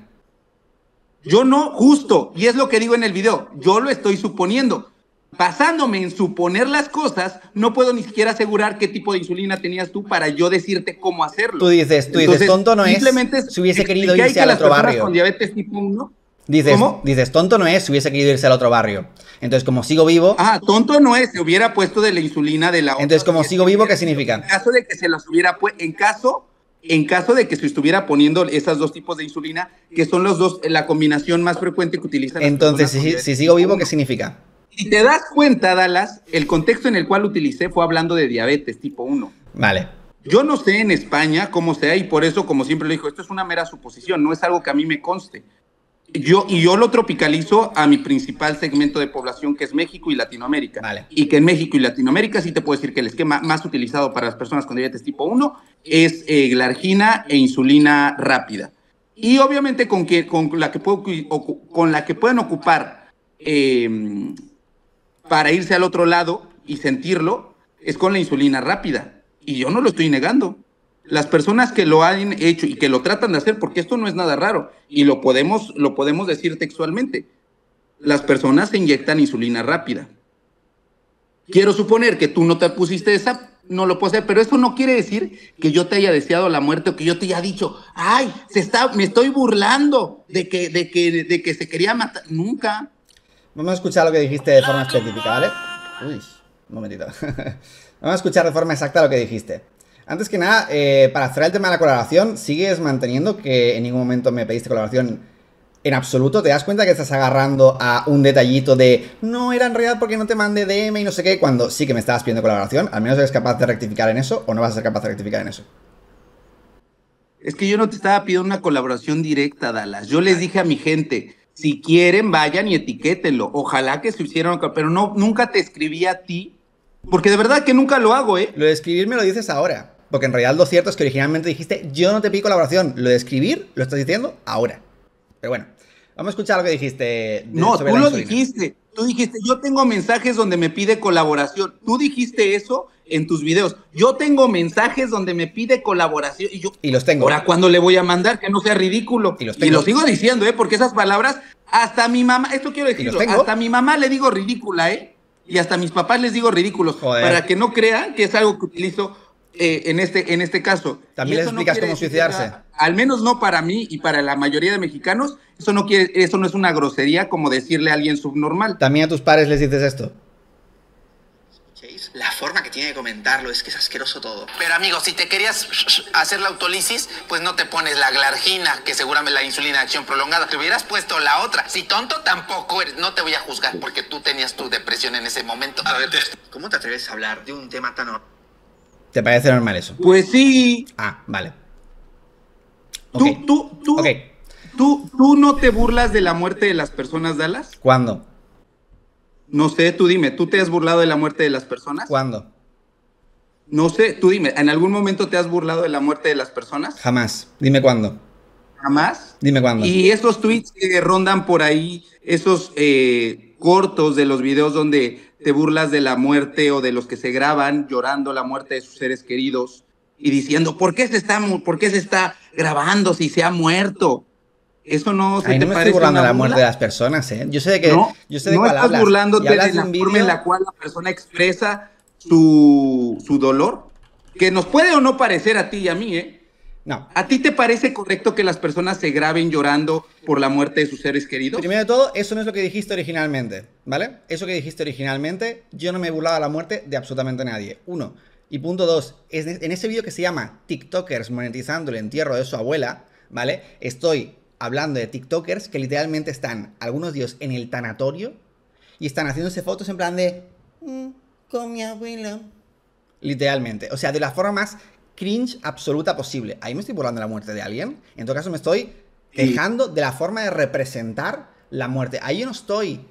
Yo no, justo, y es lo que digo en el video, yo lo estoy suponiendo. Basándome en suponer las cosas, no puedo ni siquiera asegurar qué tipo de insulina tenías tú para yo decirte cómo hacerlo. Tú dices, tú dices, tonto no es si hubiese querido irse al otro barrio. Con diabetes tipo 1, dices, ¿Cómo? dices, tonto no es si hubiese querido irse al otro barrio. Entonces, como sigo vivo. Ah, tonto no es, se hubiera puesto de la insulina de la otra. Entonces, como sigo vivo, ¿qué significa? En caso de que se las hubiera puesto, en caso en caso de que se estuviera poniendo esos dos tipos de insulina, que son los dos, la combinación más frecuente que utilizan. Entonces, si, sigo vivo, ¿qué significa? Si te das cuenta, Dallas, el contexto en el cual utilicé fue hablando de diabetes tipo 1. Vale. Yo no sé en España cómo sea y por eso, como siempre le digo, esto es una mera suposición, no es algo que a mí me conste. Yo, y yo lo tropicalizo a mi principal segmento de población, que es México y Latinoamérica. Vale. Y que en México y Latinoamérica sí te puedo decir que el esquema más utilizado para las personas con diabetes tipo 1 es eh, glargina e insulina rápida. Y obviamente con, que, con, la, que puedo, con la que pueden ocupar em, para irse al otro lado y sentirlo es con la insulina rápida. Y yo no lo estoy negando las personas que lo han hecho y que lo tratan de hacer, porque esto no es nada raro y lo podemos, lo podemos decir textualmente, las personas se inyectan insulina rápida. Quiero suponer que tú no te pusiste esa, no lo puedo hacer, pero eso no quiere decir que yo te haya deseado la muerte o que yo te haya dicho, ay, se está, me estoy burlando de que, de que, de que se quería matar. Nunca. Vamos a escuchar lo que dijiste de forma específica, ¿vale? Uy, un momentito. Vamos a escuchar de forma exacta lo que dijiste. Antes que nada, eh, para cerrar el tema de la colaboración, ¿sigues manteniendo que en ningún momento me pediste colaboración en absoluto? ¿Te das cuenta que estás agarrando a un detallito de no era en realidad porque no te mandé DM y no sé qué? Cuando sí que me estabas pidiendo colaboración, al menos eres capaz de rectificar en eso o no vas a ser capaz de rectificar en eso. Es que yo no te estaba pidiendo una colaboración directa, Dallas. Yo les dije a mi gente, si quieren, vayan y etiquétenlo. Ojalá que se hicieran, pero no, nunca te escribí a ti, porque de verdad que nunca lo hago, ¿eh? Lo de escribir me lo dices ahora. Porque en realidad lo cierto es que originalmente dijiste, yo no te pido colaboración. Lo de escribir lo estás diciendo ahora. Pero bueno, vamos a escuchar lo que dijiste. no, tú lo dijiste. Tú dijiste, yo tengo mensajes donde me pide colaboración. Tú dijiste eso en tus videos. Yo tengo mensajes donde me pide colaboración y yo. Y los tengo. Ahora, ¿cuándo le voy a mandar? Que no sea ridículo. Y los tengo. Y lo sigo diciendo, ¿eh? Porque esas palabras, hasta mi mamá, esto quiero decirlo, hasta mi mamá le digo ridícula, ¿eh? Y hasta mis papás les digo ridículos. Para que no crean que es algo que utilizo eh, en, este, en este caso. También les explicas cómo suicidarse. al menos no para mí y para la mayoría de mexicanos, eso no, quiere, eso no es una grosería como decirle a alguien subnormal. También a tus padres les dices esto. La forma que tiene de comentarlo es que es asqueroso todo. Pero amigo, si te querías hacer la autolisis, pues no te pones la glargina, que seguramente la insulina de acción prolongada. Te hubieras puesto la otra. Si tonto tampoco eres, no te voy a juzgar porque tú tenías tu depresión en ese momento. A ver, ¿cómo te atreves a hablar de un tema tan ¿Te parece normal eso? Pues sí. Ah, vale. Tú, tú, tú, tú, tú no te burlas de la muerte de las personas, Dallas. ¿Cuándo? No sé, tú dime, ¿tú te has burlado de la muerte de las personas? ¿Cuándo? No sé, tú dime, ¿en algún momento te has burlado de la muerte de las personas? Jamás. Dime cuándo. ¿Jamás? Dime cuándo. Y esos tweets que rondan por ahí, esos eh, cortos de los videos donde te burlas de la muerte o de los que se graban llorando la muerte de sus seres queridos y diciendo, ¿por qué se está, por qué se está grabando si se ha muerto? Eso no se te no me estoy burlando de la muerte de las personas, ¿eh? Yo sé de que no, yo sé de no estás burlándote de, la forma en la cual la persona expresa su, su dolor, que nos puede o no parecer a ti y a mí, ¿eh? No. ¿A ti te parece correcto que las personas se graben llorando por la muerte de sus seres queridos? Primero de todo, eso no es lo que dijiste originalmente, ¿vale? Eso que dijiste originalmente, yo no me he burlado de la muerte de absolutamente nadie. Uno. Y punto dos, en ese vídeo que se llama TikTokers monetizando el entierro de su abuela, ¿vale? Estoy hablando de TikTokers que literalmente están, algunos días, en el tanatorio y están haciéndose fotos en plan de... Mm, con mi abuela. Literalmente. O sea, de la forma más cringe absoluta posible. Ahí me estoy burlando de la muerte de alguien. En todo caso, me estoy quejando de la forma de representar la muerte. Ahí yo no estoy.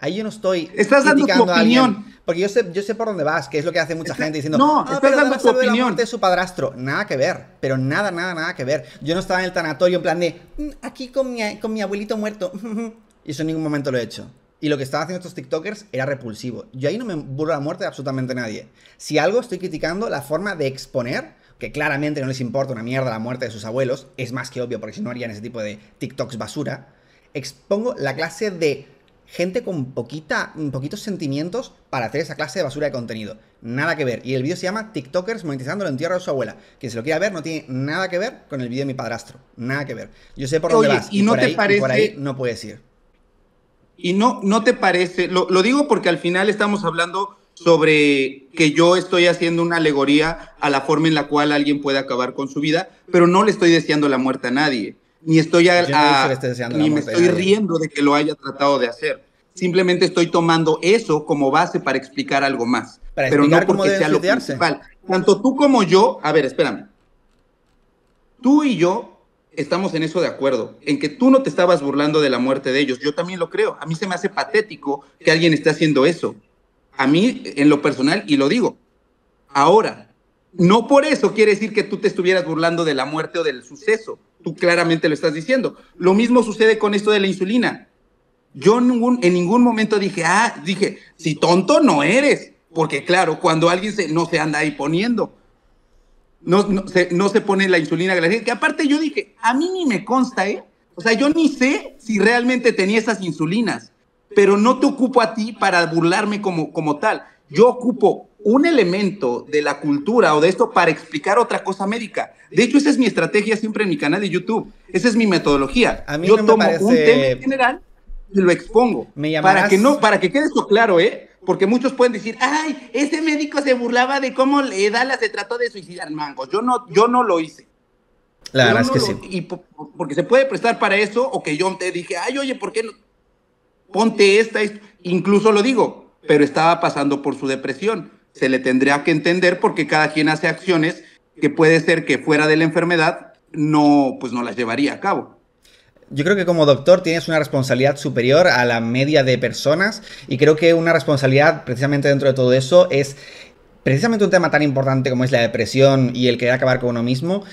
Ahí yo no estoy. Estás dando tu opinión. porque yo sé, yo sé por dónde vas, que es lo que hace mucha gente diciendo. No, ah, estás dando tu opinión. De la muerte de su padrastro. Nada que ver. Pero nada, nada, nada que ver. Yo no estaba en el tanatorio en plan de. Mm, aquí con mi, con mi abuelito muerto. y eso en ningún momento lo he hecho. Y lo que estaban haciendo estos TikTokers era repulsivo. Yo ahí no me burlo la muerte de absolutamente nadie. Si algo estoy criticando la forma de exponer que claramente no les importa una mierda la muerte de sus abuelos, es más que obvio porque si no harían ese tipo de TikToks basura, expongo la clase de gente con poquita, poquitos sentimientos para hacer esa clase de basura de contenido. Nada que ver. Y el vídeo se llama TikTokers monetizando el entierro de su abuela. Quien se lo quiera ver no tiene nada que ver con el vídeo de mi padrastro. Nada que ver. Yo sé por dónde vas. Y, no por, te ahí, parece... por ahí no puedes ir. Y no, no te parece, lo, lo digo porque al final estamos hablando sobre que yo estoy haciendo una alegoría a la forma en la cual alguien puede acabar con su vida, pero no le estoy deseando la muerte a nadie, ni estoy ni me estoy riendo de que lo haya tratado de hacer. Simplemente estoy tomando eso como base para explicar algo más, pero no porque sea lo principal. Tanto tú como yo, a ver, espérame. Tú y yo estamos en eso de acuerdo, en que tú no te estabas burlando de la muerte de ellos. Yo también lo creo. A mí se me hace patético que alguien esté haciendo eso a mí, en lo personal, y lo digo, ahora, no por eso quiere decir que tú te estuvieras burlando de la muerte o del suceso. Tú claramente lo estás diciendo. Lo mismo sucede con esto de la insulina. Yo en ningún, en ningún momento dije, ah, dije, si tonto no eres. Porque claro, cuando alguien se, no se anda ahí poniendo, no, no, se, no se pone la insulina que aparte yo dije, a mí ni me consta, ¿eh? O sea, yo ni sé si realmente tenía esas insulinas pero no te ocupo a ti para burlarme como, como tal. Yo ocupo un elemento de la cultura o de esto para explicar otra cosa médica. De hecho, esa es mi estrategia siempre en mi canal de YouTube. Esa es mi metodología. Yo tomo un tema general y lo expongo. para que no, para que quede esto claro, ¿eh? porque muchos pueden decir, ay, ese médico se burlaba de cómo Edala se trató de suicidar, mangos. Yo no, yo no lo hice. La verdad es que sí. Y porque se puede prestar para eso, o que yo te dije, ay, oye, ¿por qué no? Ponte esta, incluso lo digo, pero estaba pasando por su depresión. Se le tendría que entender porque cada quien hace acciones que puede ser que fuera de la enfermedad no, pues no las llevaría a cabo. Yo creo que como doctor tienes una responsabilidad superior a la media de personas y creo que una responsabilidad precisamente dentro de todo eso es precisamente un tema tan importante como es la depresión y el querer acabar con uno mismo.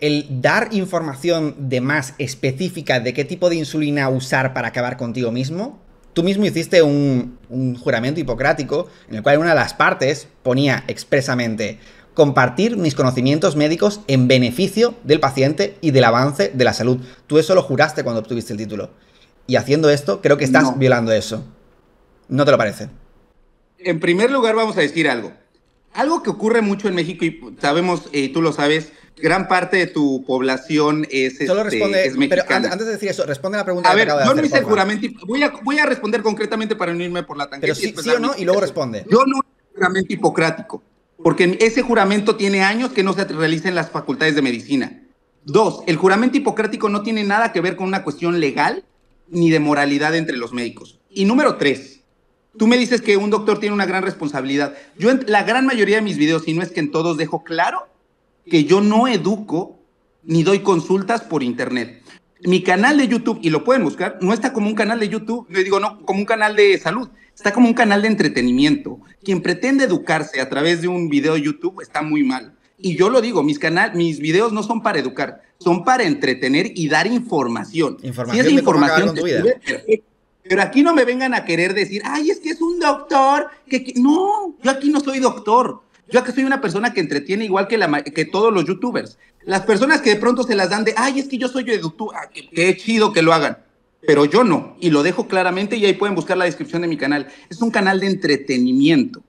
El dar información de más específica de qué tipo de insulina usar para acabar contigo mismo. Tú mismo hiciste un, un juramento hipocrático en el cual una de las partes ponía expresamente compartir mis conocimientos médicos en beneficio del paciente y del avance de la salud. Tú eso lo juraste cuando obtuviste el título. Y haciendo esto, creo que estás violando eso. ¿No te lo parece? En primer lugar, vamos a decir algo. Algo que ocurre mucho en México, y sabemos, eh, tú lo sabes, gran parte de tu población es, Solo este, responde, Pero antes de decir eso, responde a la pregunta. A ver, yo no hice el juramento. Voy a, voy a responder concretamente para no irme por la tangente. Pero sí, o no, y luego responde. Yo no hice el juramento hipocrático porque ese juramento tiene años que no se realiza en las facultades de medicina. Dos, el juramento hipocrático no tiene nada que ver con una cuestión legal ni de moralidad entre los médicos. Y número tres, tú me dices que un doctor tiene una gran responsabilidad. Yo en la gran mayoría de mis videos, si no es que en todos, dejo claro que yo no educo ni doy consultas por internet. Mi canal de YouTube, y lo pueden buscar, no está como un canal de YouTube, le digo, no, como un canal de salud Está como un canal de entretenimiento. Quien pretende educarse a través de un video de YouTube está muy mal. Y yo lo digo, mis canal, mis videos no son para educar, son para entretener y dar información. Información si información Pero aquí no me vengan a querer decir, ay, es que es un doctor. Que, No, yo aquí no soy doctor. Yo aquí soy una persona que entretiene igual que, la, que todos los youtubers. Las personas que de pronto se las dan de, ay, es que yo soy youtuber, ah, qué chido que lo hagan pero yo no, y lo dejo claramente y ahí pueden buscar la descripción de mi canal. Es un canal de entretenimiento.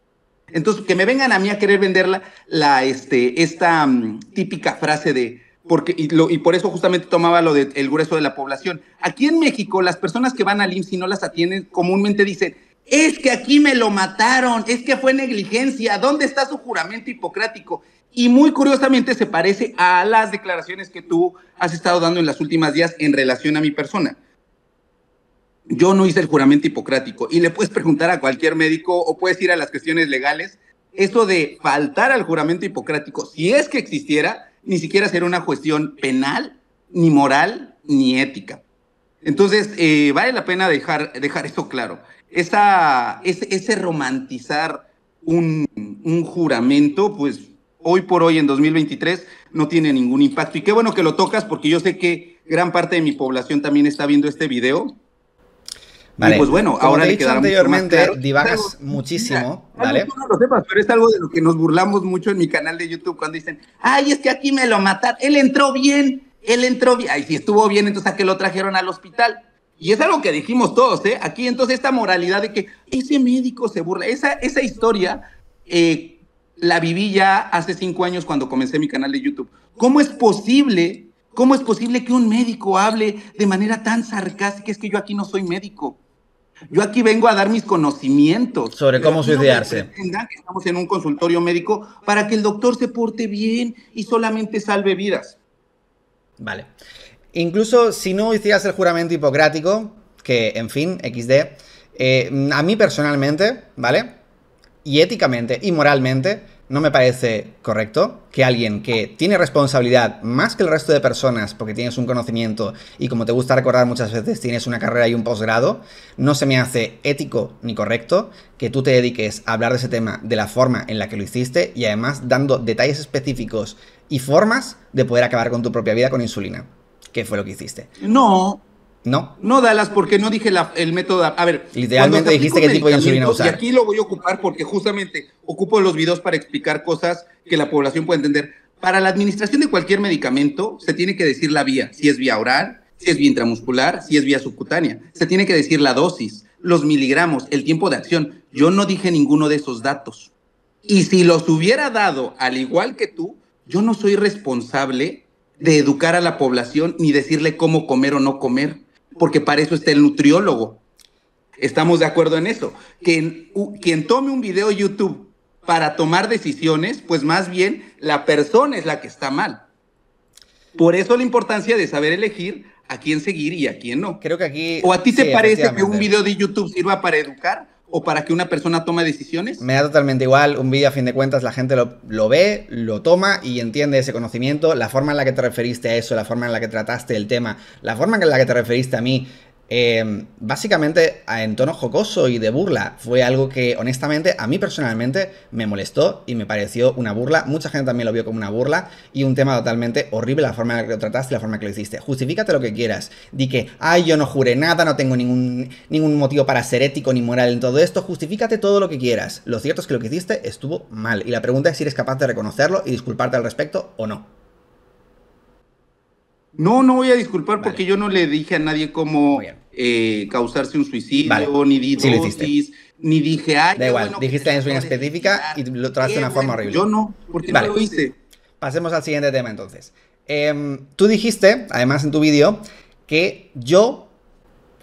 Entonces, que me vengan a mí a querer vender la, este, esta mm, típica frase de, porque, y, y, por eso justamente tomaba lo del el grueso de la población. Aquí en México, las personas que van al IMSS y no las atienden, comúnmente dicen, es que aquí me lo mataron, es que fue negligencia, ¿dónde está su juramento hipocrático? Y muy curiosamente se parece a las declaraciones que tú has estado dando en las últimas días en relación a mi persona yo no hice el juramento hipocrático. Y le puedes preguntar a cualquier médico o puedes ir a las cuestiones legales. Eso de faltar al juramento hipocrático, si es que existiera, ni siquiera sería una cuestión penal, ni moral, ni ética. Entonces, eh, vale la pena dejar, dejar eso claro. Esa, ese, ese romantizar un, un juramento, pues hoy por hoy en 2023 no tiene ningún impacto. Y qué bueno que lo tocas porque yo sé que gran parte de mi población también está viendo este video Vale. pues bueno, ahora te he dicho anteriormente, divagas muchísimo, ¿vale? no lo sepas, pero es algo de lo que nos burlamos mucho en mi canal de YouTube cuando dicen, ay, es que aquí me lo mataron, él entró bien, él entró bien, ay, si estuvo bien, entonces a que lo trajeron al hospital. Y es algo que dijimos todos, ¿eh? Aquí entonces esta moralidad de que ese médico se burla, esa, esa historia eh, la viví ya hace cinco años cuando comencé mi canal de YouTube. ¿Cómo es posible, cómo es posible que un médico hable de manera tan sarcástica? Es que yo aquí no soy médico. Yo aquí vengo a dar mis conocimientos. Sobre cómo suicidarse. estamos en un consultorio médico para que el doctor se porte bien y solamente salve vidas. Vale. Incluso si no hicieras el juramento hipocrático, que en fin, XD, eh, a mí personalmente, ¿vale? Y éticamente y moralmente, no me parece correcto que alguien que tiene responsabilidad más que el resto de personas porque tienes un conocimiento y como te gusta recordar muchas veces tienes una carrera y un posgrado, no se me hace ético ni correcto que tú te dediques a hablar de ese tema de la forma en la que lo hiciste y además dando detalles específicos y formas de poder acabar con tu propia vida con insulina. ¿Qué fue lo que hiciste? No, no. No, Dallas, porque no dije el método. A ver. Literalmente dijiste qué tipo de insulina usar. Y aquí lo voy a ocupar porque justamente ocupo los videos para explicar cosas que la población puede entender. Para la administración de cualquier medicamento se tiene que decir la vía, si es vía oral, si es vía intramuscular, si es vía subcutánea. Se tiene que decir la dosis, los miligramos, el tiempo de acción. Yo no dije ninguno de esos datos. Y si los hubiera dado, al igual que tú, yo no soy responsable de educar a la población ni decirle cómo comer o no comer porque para eso está el nutriólogo. Estamos de acuerdo en eso. Quien, quien tome un video YouTube para tomar decisiones, pues más bien la persona es la que está mal. Por eso la importancia de saber elegir a quién seguir y a quién no. Creo que aquí. ¿O a ti te parece que un video de YouTube sirva para educar o para que una persona tome decisiones? Me da totalmente igual. Un vídeo, a fin de cuentas, la gente lo, lo, ve, lo toma y entiende ese conocimiento. La forma en la que te referiste a eso, la forma en la que trataste el tema, la forma en la que te referiste a mí, eh, básicamente en tono jocoso y de burla. Fue algo que honestamente a mí personalmente me molestó y me pareció una burla. Mucha gente también lo vio como una burla y un tema totalmente horrible la forma en la que lo trataste y la forma en que lo hiciste. Justifícate lo que quieras. Di que, ay, yo no juré nada, no tengo ningún, ningún motivo para ser ético ni moral en todo esto. Justifícate todo lo que quieras. Lo cierto es que lo que hiciste estuvo mal y la pregunta es si eres capaz de reconocerlo y disculparte al respecto o no. No, no voy a disculpar porque yo no le dije a nadie cómo eh, causarse un suicidio, ni di dosis, ni dije, ay, da igual, dijiste en una específica y lo trataste de una forma horrible. Yo no, porque no lo hice. Pasemos al siguiente tema entonces. Em, tú dijiste, además en tu vídeo, que yo,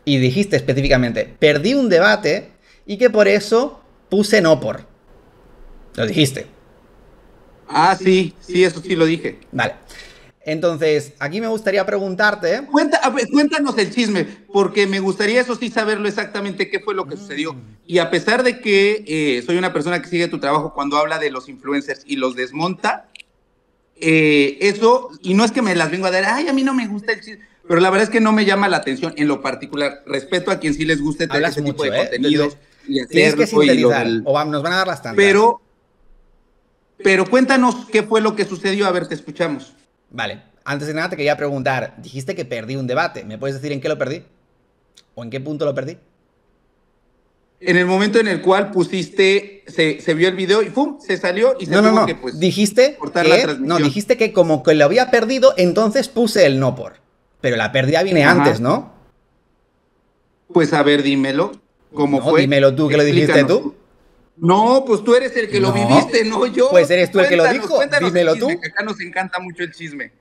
y dijiste específicamente, perdí un debate y que por eso puse no por. Lo dijiste. Ah, sí, sí, eso sí lo dije. Vale. Entonces, aquí me gustaría preguntarte. cuéntanos el chisme, porque me gustaría, eso sí, saberlo exactamente qué fue lo que sucedió. Mm. Y a pesar de que eh, soy una persona que sigue tu trabajo cuando habla de los influencers y los desmonta, eh, eso, y no es que me las vengo a dar, ay, a mí no me gusta el chisme, pero la verdad es que no me llama la atención en lo particular. Respeto a quien sí les guste tener ese tipo de ¿eh? contenidos. Y Tienes que sintetizar, o nos van a dar las tantas. Pero, pero cuéntanos qué fue lo que sucedió, a ver, te escuchamos. Vale, antes de nada te quería preguntar, dijiste que perdí un debate, ¿me puedes decir en qué lo perdí? ¿O en qué punto lo perdí? En el momento en el cual pusiste, se, vio el video y ¡pum! se salió y se no, no, no. que pues, dijiste cortar que, la transmisión. No, dijiste que como que lo había perdido, entonces puse el no por. Pero la pérdida viene antes, ¿no? Pues a ver, dímelo. ¿Cómo fue? Dímelo tú, que lo dijiste tú. No, pues tú eres el que lo viviste, no yo. Pues eres tú el que lo dijo. Dímelo tú. acá nos encanta mucho el chisme.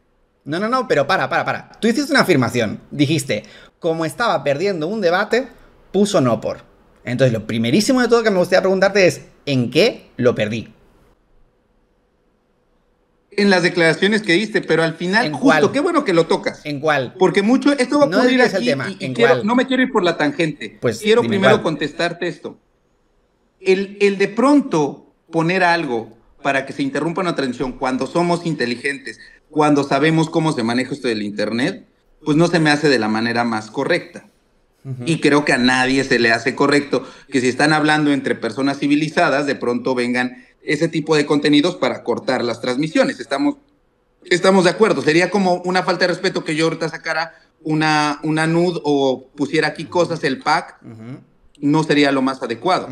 No, no, no, pero para, para, para. Tú hiciste una afirmación. Dijiste, como estaba perdiendo un debate, puso no por. Entonces, lo primerísimo de todo que me gustaría preguntarte es, ¿en qué lo perdí? En las declaraciones que diste, pero al final, justo, qué bueno que lo tocas. ¿En cuál? Porque mucho, esto va a ocurrir aquí el tema. Y, no me quiero ir por la tangente. Pues quiero primero contestarte esto el, de pronto poner algo para que se interrumpa una transmisión cuando somos inteligentes, cuando sabemos cómo se maneja esto del Internet, pues no se me hace de la manera más correcta. Y creo que a nadie se le hace correcto que si están hablando entre personas civilizadas, de pronto vengan ese tipo de contenidos para cortar las transmisiones. Estamos, estamos de acuerdo. Sería como una falta de respeto que yo ahorita sacara una, una nud o pusiera aquí cosas, el pack, no sería lo más adecuado.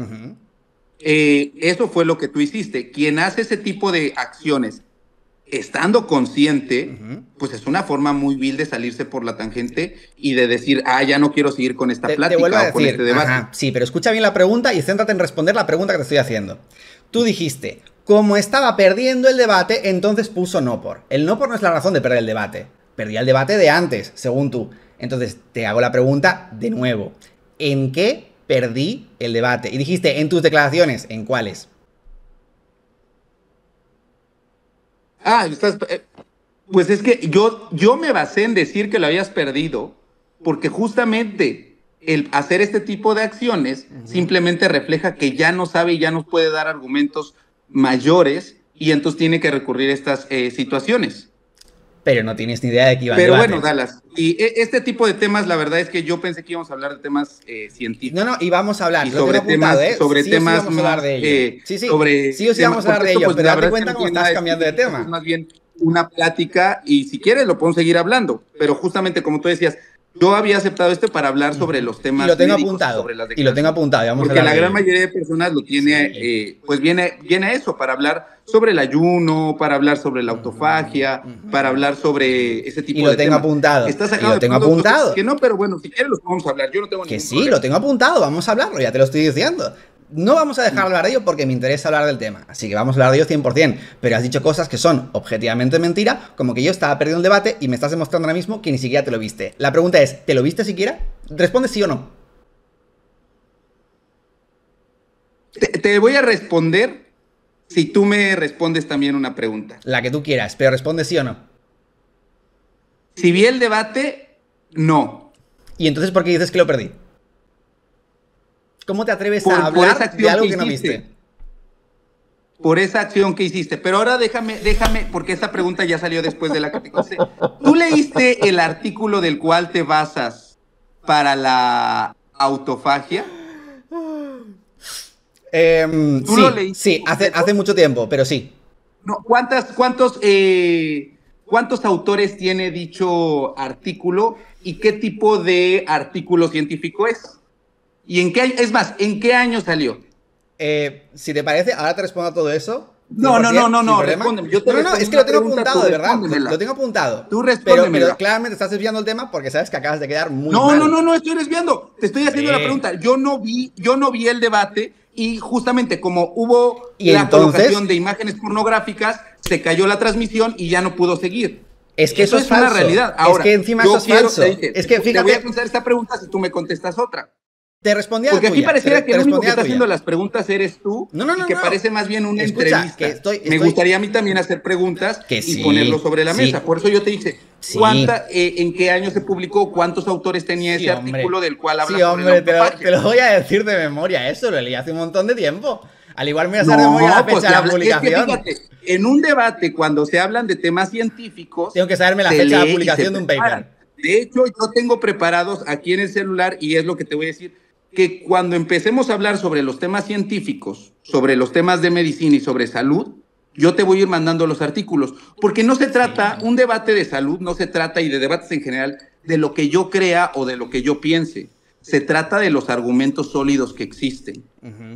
Eh, eso fue lo que tú hiciste. Quien hace ese tipo de acciones estando consciente, pues es una forma muy vil de salirse por la tangente y de decir, ah, ya no quiero seguir con esta plática o con este debate. sí, pero escucha bien la pregunta y céntrate en responder la pregunta que te estoy haciendo. Tú dijiste, como estaba perdiendo el debate, entonces puso no por. El no por no es la razón de perder el debate. Perdía el debate de antes, según tú. Entonces te hago la pregunta de nuevo. ¿En qué perdí el debate. Y dijiste en tus declaraciones, ¿en cuáles? Ah, estás, eh, pues es que yo, yo me basé en decir que lo habías perdido porque justamente el hacer este tipo de acciones simplemente refleja que ya no sabe y ya no puede dar argumentos mayores y entonces tiene que recurrir a estas eh, situaciones pero no tienes ni idea de qué iba a Pero bueno, Dallas, y e, este tipo de temas, la verdad es que yo pensé que íbamos a hablar de temas eh, científicos. No, no, y vamos a hablar. sobre temas, ¿eh? sobre temas vamos a hablar de ello. Eh, sí, sí, sobre sí, sí vamos a hablar de ello, pues, pero date cuenta cómo estás cambiando de tema. Es más bien una plática y si quieres lo podemos seguir hablando, pero justamente como tú decías, yo había aceptado este para hablar sobre los temas. Y lo tengo apuntado. y lo tengo apuntado. Vamos porque la gran mayoría de personas lo tiene, eh, pues viene, viene eso, para hablar sobre el ayuno, para hablar sobre la autofagia, para hablar sobre ese tipo de Y lo tengo apuntado. Está y lo tengo apuntado. Que no, pero bueno, si quieres los podemos hablar. Yo no tengo Que sí, lo tengo apuntado. Vamos a hablarlo, ya te lo estoy diciendo no vamos a dejar hablar de ello porque me interesa hablar del tema. Así que vamos a hablar de ello 100%. Pero has dicho cosas que son objetivamente mentira, como que yo estaba perdiendo el debate y me estás demostrando ahora mismo que ni siquiera te lo viste. La pregunta es, ¿te lo viste siquiera? Responde sí o no. Te, te voy a responder si tú me respondes también una pregunta. La que tú quieras, pero responde sí o no. Si vi el debate, no. ¿Y entonces por qué dices que lo perdí? ¿Cómo te atreves Por- a por hablar esa acción de algo que que no hiciste. viste? Por esa acción que hiciste. Pero ahora déjame, déjame, porque esta pregunta ya salió después de la que te contesté. ¿Tú leíste el artículo del cual te basas para la autofagia? Em, ¿Tú sí, lo leíste sí, hace, hace mucho tiempo, pero sí. No, ¿cuántas, cuántos, eh, ¿Cuántos autores tiene dicho artículo y qué tipo de artículo científico es? ¿Y en qué año- es más, ¿en qué año salió? Eh, si te parece, ahora te respondo a todo eso. No, no, 100%, no, no, no, respóndeme. Yo te no, no, es que lo una tengo apuntado, de verdad. Lo tengo apuntado. Tú pero, respóndemela. pero claramente estás desviando el tema porque sabes que acabas de quedar muy No, mal. no, no, no estoy desviando. Te estoy haciendo la Eh. pregunta. Yo no vi, yo no vi el debate y justamente como hubo ¿Y la entonces? colocación de imágenes pornográficas, se cayó la transmisión y ya no pudo seguir. Es que eso, es una falso. realidad. Es Voy que encima eso es falso. dije, es que Te voy fíjate, a contestar esta pregunta si tú me contestas otra. Te respondí a la Porque aquí tuya, pareciera te- que te el único que está la tuya. haciendo las preguntas eres tú No, no, no, y que no. parece más bien una Escucha, entrevista. que estoy- Me gustaría a mí también hacer preguntas Que y ponerlo sobre la sí. mesa. Por eso yo te dije, Sí. ¿cuánta, eh, ¿en qué año se publicó? ¿Cuántos autores tenía ese hombre. artículo del cual habla Sí, hombre, la te lo, autofagia? te lo voy a decir de memoria. Eso lo leí hace un montón de tiempo. Al igual me voy a hacer de memoria la pues fecha de la habla- es que publicación. fíjate, en un debate, cuando se hablan de temas científicos. Tengo que saberme la fecha de y publicación de un paper. De hecho, yo tengo preparados aquí en el celular, y es lo que te voy a decir, que cuando empecemos a hablar sobre los temas científicos, sobre los temas de medicina y sobre salud, yo te voy a ir mandando los artículos. Porque no se trata, un debate de salud no se trata, y de debates en general, de lo que yo crea o de lo que yo piense. Se trata de los argumentos sólidos que existen.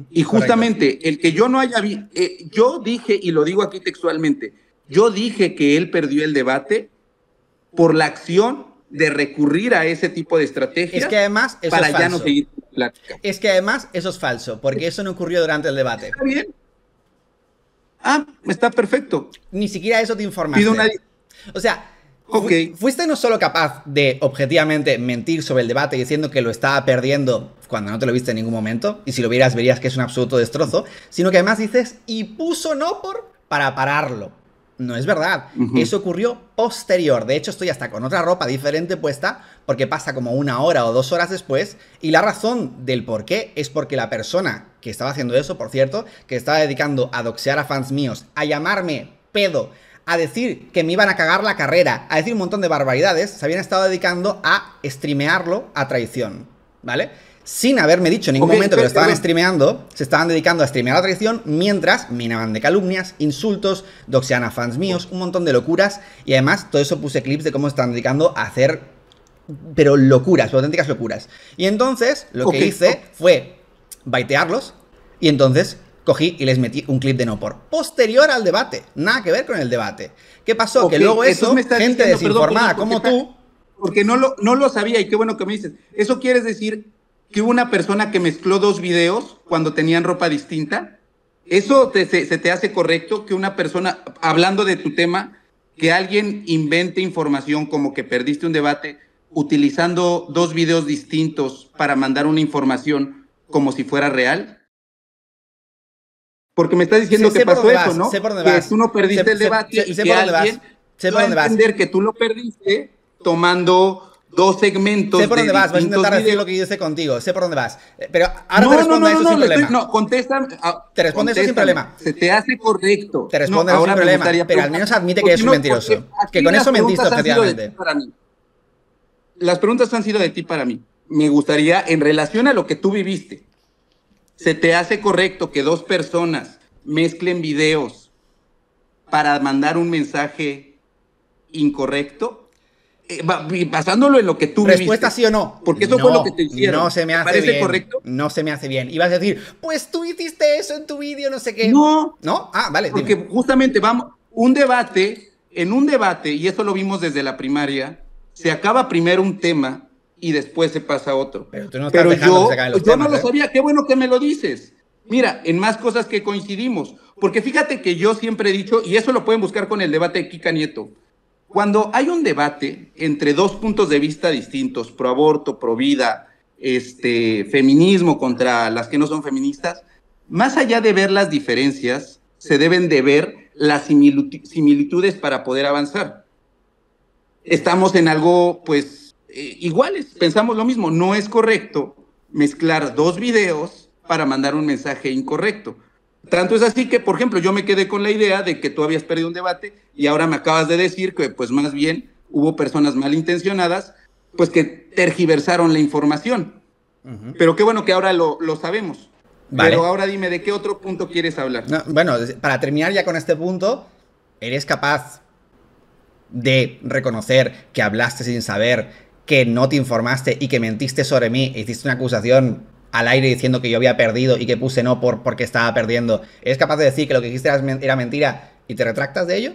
Y correcto. justamente el que yo no haya visto, yo dije, y lo digo aquí textualmente, yo dije que él perdió el debate por la acción de recurrir a ese tipo de estrategias Es que además para es ya falso. no seguir plática. Es que además eso es falso, porque eso no ocurrió durante el debate. ¿Está bien? Ah, está perfecto. Ni siquiera eso te informaste. Pido una... O sea, fu- fuiste no solo capaz de objetivamente mentir sobre el debate diciendo que lo estaba perdiendo cuando no te lo viste en ningún momento, y si lo vieras verías que es un absoluto destrozo, sino que además dices, y puso no por para pararlo. No es verdad. Eso ocurrió posterior. De hecho, estoy hasta con otra ropa diferente puesta porque pasa como una hora o dos horas después. Y la razón del por qué es porque la persona que estaba haciendo eso, por cierto, que estaba dedicando a doxear a fans míos, a llamarme pedo, a decir que me iban a cagar la carrera, a decir un montón de barbaridades, se habían estado dedicando a streamearlo a traición. ¿Vale? Sin haberme dicho en ningún momento que lo estaban streameando, se estaban dedicando a streamear la traición mientras minaban de calumnias, insultos, doxean a fans míos, un montón de locuras. Y además, todo eso puse clips de cómo se estaban dedicando a hacer, pero locuras, pero auténticas locuras. Y entonces, lo que hice fue baitearlos y entonces cogí y les metí un clip de no por. Posterior al debate, nada que ver con el debate. ¿Qué pasó? que Ok, luego eso, me gente diciendo, desinformada perdón, como tú, Porque no lo, no lo sabía y qué bueno que me dices. ¿Eso quiere decir que hubo una persona que mezcló dos videos cuando tenían ropa distinta? ¿Eso te- se, se te hace correcto que una persona, hablando de tu tema, que alguien invente información como que perdiste un debate utilizando dos videos distintos para mandar una información como si fuera real? Porque me estás diciendo Sí, que sé pasó eso, vas, ¿no? sé por dónde que vas. tú no perdiste Sé- el sé- debate sé- y sé que por dónde vas. alguien Sé dio por dónde vas. entender que tú lo perdiste tomando dos segmentos Sé por de dónde vas, vas a intentar decir lo que yo hice contigo, sé por dónde vas. Eh, Pero ahora no, te respondo no, a eso no, no, sin le problema. estoy- no, contéstame. ah, Te respondo eso sin problema. Se te hace correcto. Te respondo No, eso sin problema, pero al menos admite que eres un no, mentiroso. Que con eso mentiste objetivamente. ti para mí. Las preguntas han sido de ti para mí. Me gustaría, en relación a lo que tú viviste, ¿se te hace correcto que dos personas mezclen videos para mandar un mensaje incorrecto? Eh, basándolo en lo que tú Respuesta viviste. sí o no. Porque eso no, fue lo que te hicieron. No se me ¿Te hace parece bien. correcto? No se me hace bien. Y vas a decir, pues tú hiciste eso en tu vídeo, no sé qué. No, ¿No? Ah, vale. porque dime. justamente vamos, un debate, en un debate, y eso lo vimos desde la primaria, se acaba primero un tema y después se pasa a otro. Pero tú no estás Pero dejando yo, que se los yo temas, no lo ¿eh? sabía, qué bueno que me lo dices. Mira, en más cosas que coincidimos, porque fíjate que yo siempre he dicho, y eso lo pueden buscar con el debate de Kika Nieto, cuando hay un debate entre dos puntos de vista distintos, pro aborto, pro vida, este, feminismo contra las que no son feministas, más allá de ver las diferencias, se deben de ver las similitudes para poder avanzar. Estamos en algo, pues, eh, iguales, pensamos lo mismo. No es correcto mezclar dos videos para mandar un mensaje incorrecto. Tanto es así que, por ejemplo, yo me quedé con la idea de que tú habías perdido un debate y ahora me acabas de decir que, pues, más bien hubo personas malintencionadas, pues, que tergiversaron la información. Pero qué bueno que ahora lo, sabemos. Pero ahora dime, ¿de qué otro punto quieres hablar? bueno, para terminar ya con este punto, ¿eres capaz de reconocer que hablaste sin saber, que no te informaste y que mentiste sobre mí e hiciste una acusación al aire diciendo que yo había perdido y que puse no por porque estaba perdiendo? ¿Eres capaz de decir que lo que dijiste era, mentira y te retractas de ello?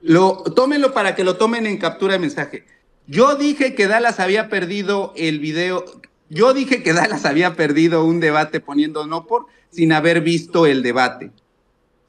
Lo, tómenlo para que lo tomen en captura de mensaje. Yo dije que Dallas había perdido el video, yo dije que Dallas había perdido un debate poniendo no por sin haber visto el debate.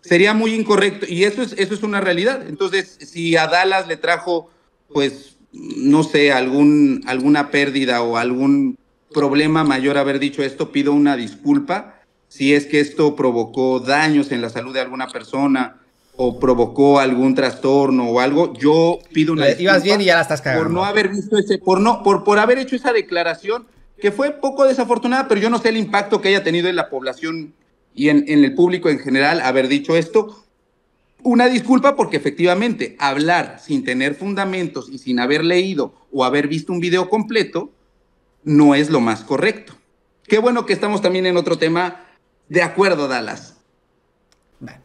Sería muy incorrecto y eso es, eso es una realidad. Entonces, si a Dallas le trajo, pues, no sé, algún, alguna pérdida o algún problema mayor haber dicho esto, pido una disculpa. Si es que esto provocó daños en la salud de alguna persona o provocó algún trastorno o algo, yo pido una disculpa. Ibas bien y ya la estás cagando. Por no haber visto ese, por no, por, por haber hecho esa declaración que fue poco desafortunada, pero yo no sé el impacto que haya tenido en la población y en, el público en general haber dicho esto. Una disculpa porque efectivamente hablar sin tener fundamentos y sin haber leído o haber visto un video completo no es lo más correcto. Qué bueno que estamos también en otro tema de acuerdo, Dallas.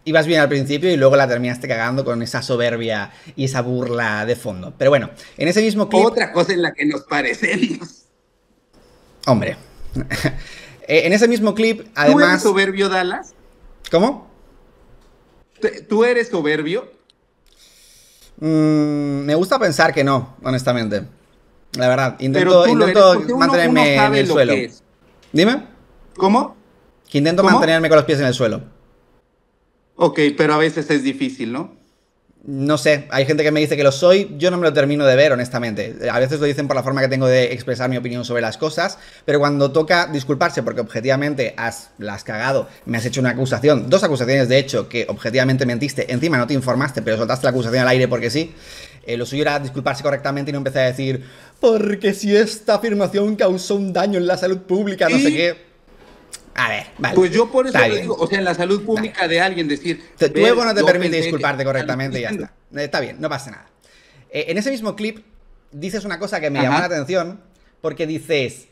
ibas bien al principio y luego la terminaste cagando con esa soberbia y esa burla de fondo. Pero bueno, en ese mismo clip... Otra cosa en la que nos parecemos. Hombre. En ese mismo clip, además... ¿Tú eres soberbio, Dallas? ¿Cómo? ¿Tú eres soberbio? Mm, me gusta pensar que no, honestamente. La verdad, intento, mantenerme en el suelo. Dime. ¿Cómo? Que intento mantenerme con los pies en el suelo. Ok, pero a veces es difícil, ¿no? No sé, hay gente que me dice que lo soy, yo no me lo termino de ver, honestamente. A veces lo dicen por la forma que tengo de expresar mi opinión sobre las cosas, pero cuando toca disculparse porque objetivamente has, la has cagado, me has hecho una acusación, dos acusaciones de hecho, que objetivamente mentiste, encima no te informaste, pero soltaste la acusación al aire porque sí, eh, lo suyo era disculparse correctamente y no empecé a decir, porque si esta afirmación causó un daño en la salud pública, no sé qué. A ver, vale. Pues yo por eso lo digo, o sea, en la salud pública de alguien decir. Tu ego no te permite disculparte correctamente y ya está. Está bien, no pasa nada. Eh, en ese mismo clip dices una cosa que me llamó la atención, porque dices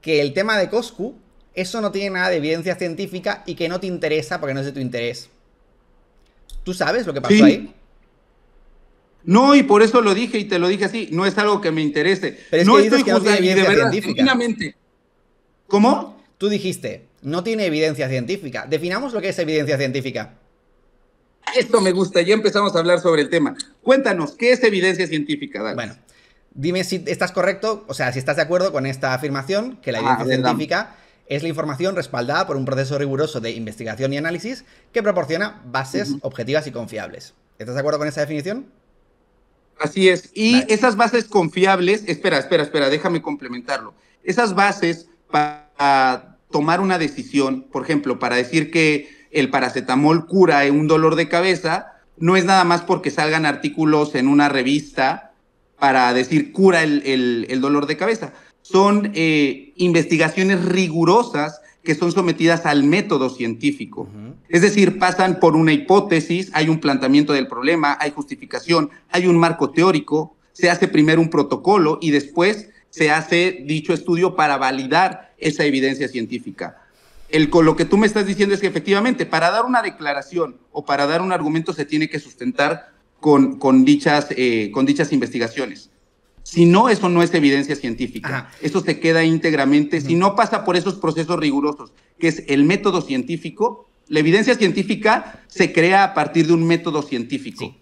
que el tema de Coscu, eso no tiene nada de evidencia científica y que no te interesa porque no es de tu interés. ¿Tú sabes lo que pasó ahí? No, y por eso lo dije y te lo dije así, no es algo que me interese. Pero es no que estoy que no tiene evidencia científica. ¿Cómo? Tú dijiste, no tiene evidencia científica. Definamos lo que es evidencia científica. Esto me gusta, ya empezamos a hablar sobre el tema. Cuéntanos, ¿qué es evidencia científica? Bueno, dime si estás correcto, o sea, si estás de acuerdo con esta afirmación, que la ah, evidencia científica es la información respaldada por un proceso riguroso de investigación y análisis que proporciona bases objetivas y confiables. ¿Estás de acuerdo con esa definición? Así es. Y esas bases confiables, espera, espera, espera, déjame complementarlo. Esas bases para tomar una decisión, por ejemplo, para decir que el paracetamol cura un dolor de cabeza, no es nada más porque salgan artículos en una revista para decir cura el, dolor de cabeza. Son eh, investigaciones rigurosas que son sometidas al método científico. Es decir, pasan por una hipótesis, hay un planteamiento del problema, hay justificación, hay un marco teórico, se hace primero un protocolo y después se hace dicho estudio para validar esa evidencia científica. El, lo que tú me estás diciendo es que efectivamente para dar una declaración o para dar un argumento se tiene que sustentar con, con, dichas, eh, con dichas investigaciones. Si no, eso no es evidencia científica. Eso se queda íntegramente. Si no pasa por esos procesos rigurosos, que es el método científico, la evidencia científica se crea a partir de un método científico.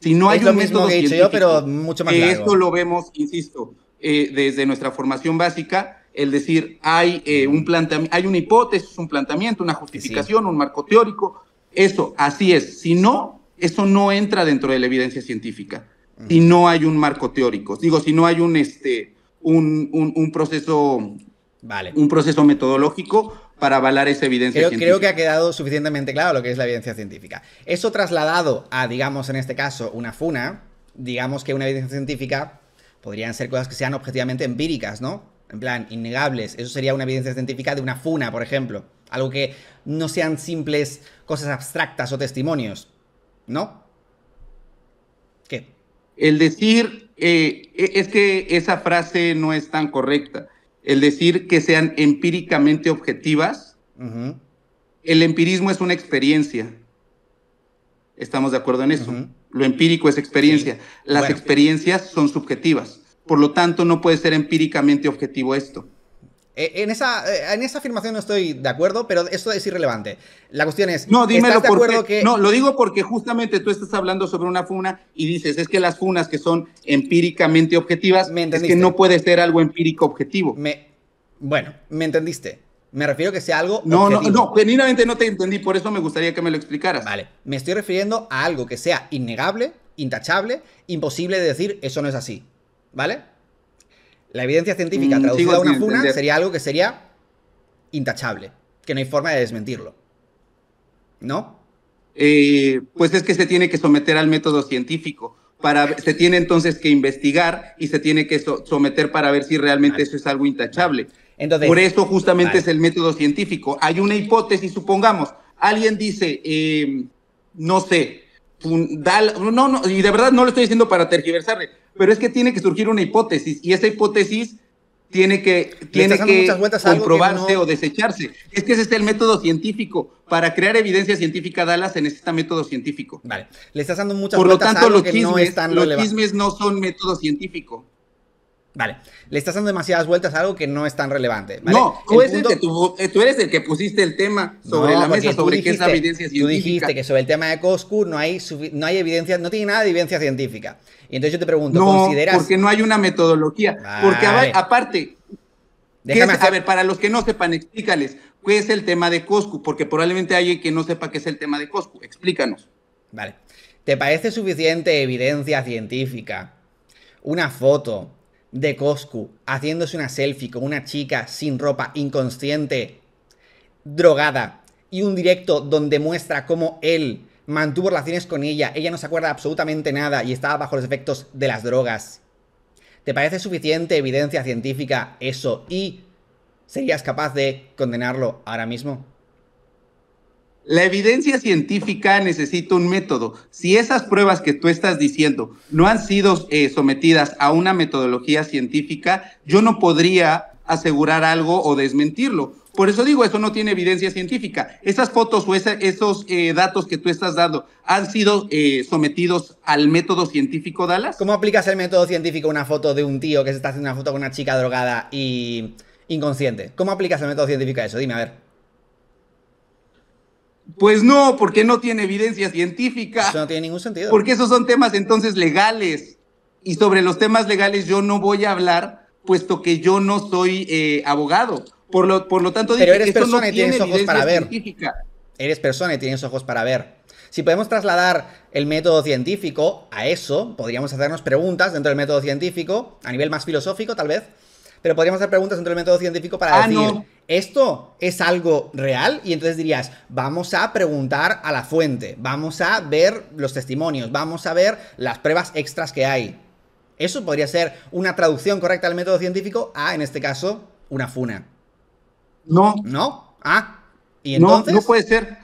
Si no hay un método científico, pero mucho más esto lo vemos, insisto, eh, desde nuestra formación básica, el decir, hay, eh, un hay una hipótesis, un planteamiento, una justificación, un marco teórico, eso, así es. Si no, eso no entra dentro de la evidencia científica. Si no hay un marco teórico, digo, si no hay un, este, un, un, proceso, vale. un proceso metodológico para avalar esa evidencia creo, científica. Creo que ha quedado suficientemente claro lo que es la evidencia científica. Eso trasladado a, digamos, en este caso, una funa, digamos que una evidencia científica podrían ser cosas que sean objetivamente empíricas, ¿no? En plan, innegables. Eso sería una evidencia científica de una funa, por ejemplo. Algo que no sean simples cosas abstractas o testimonios. ¿No? El decir, eh, es que esa frase no es tan correcta. El decir que sean empíricamente objetivas, el empirismo es una experiencia. Estamos de acuerdo en eso. Lo empírico es experiencia. Sí. Las Bueno. experiencias son subjetivas. Por lo tanto, no puede ser empíricamente objetivo esto. Eh, En esa, eh, en esa afirmación no estoy de acuerdo, pero esto es irrelevante. La cuestión es, No, dímelo ¿estás de porque acuerdo que... no, lo digo porque justamente tú estás hablando sobre una funa y dices, es que las funas que son empíricamente objetivas, Me es que no puede ser algo empírico objetivo. Me... Bueno, me entendiste. Me refiero que sea algo No, no, objetivo. no, genuinamente no te entendí, por eso me gustaría que me lo explicaras. Vale, me estoy refiriendo a algo que sea innegable, intachable, imposible de decir eso no es así. ¿Vale? La evidencia científica Mm, traducida a una funa entender. sería algo que sería intachable, que no hay forma de desmentirlo. ¿No? Eh, pues es que se tiene que someter al método científico. Para, se tiene entonces que investigar y se tiene que so- someter para ver si realmente Vale. eso es algo intachable. Entonces, Por eso justamente vale. es el método científico. Hay una hipótesis, supongamos, alguien dice, eh, no sé, no, no, y de verdad no lo estoy diciendo para tergiversarle, pero es que tiene que surgir una hipótesis y esa hipótesis tiene que, tiene que a comprobarse no- o desecharse. Es que ese es el método científico. Para crear evidencia científica, Dallas, se necesita método científico. Vale, le estás dando muchas Por lo vueltas a tanto, algo los que no chismes, es tan los chismes no son método científico. Vale, le estás dando demasiadas vueltas a algo que no es tan relevante. ¿vale? No, tú, El eres el punto- que tú, eh, tú eres el que pusiste el tema sobre No, la mesa, tú sobre qué es la evidencia Tú científica. dijiste que sobre el tema de Coscu no hay, no hay evidencia, no tiene nada de evidencia científica. Y entonces yo te pregunto, No, ¿consideras...? porque no hay una metodología. Porque aparte, ¿qué Déjame hacer- a ver, para los que no sepan, explícales, ¿qué es el tema de Coscu? Porque probablemente hay alguien que no sepa qué es el tema de Coscu. Explícanos. Vale. ¿Te parece suficiente evidencia científica? Una foto de Coscu haciéndose una selfie con una chica sin ropa, inconsciente, drogada, y un directo donde muestra cómo él mantuvo relaciones con ella, ella no se acuerda absolutamente nada y estaba bajo los efectos de las drogas. ¿Te parece suficiente evidencia científica eso y serías capaz de condenarlo ahora mismo? La evidencia científica necesita un método. Si esas pruebas que tú estás diciendo no han sido eh, sometidas a una metodología científica, yo no podría asegurar algo o desmentirlo. Por eso digo, eso no tiene evidencia científica. Esas fotos o esos eh, datos que tú estás dando han sido eh, sometidos al método científico, Dallas. ¿Cómo aplicas el método científico a una foto de un tío que se está haciendo una foto con una chica drogada y inconsciente? ¿Cómo aplicas el método científico a eso? Dime, a ver. Pues no, porque no tiene evidencia científica. Eso no tiene ningún sentido. Porque esos son temas entonces legales. Y sobre los temas legales yo no voy a hablar, puesto que yo no soy eh, abogado. Por lo, por lo tanto, Pero dije, eres persona no y tienes tiene ojos para ver. científica. Eres persona y tienes ojos para ver. Si podemos trasladar el método científico a eso, podríamos hacernos preguntas dentro del método científico, a nivel más filosófico tal vez, pero podríamos hacer preguntas dentro del método científico para Ah, decir, no. ¿esto es algo real? Y entonces dirías, vamos a preguntar a la fuente, vamos a ver los testimonios, vamos a ver las pruebas extras que hay. Eso podría ser una traducción correcta del método científico a, en este caso, una funa. No, ¿No? Ah, y no, entonces... no puede ser.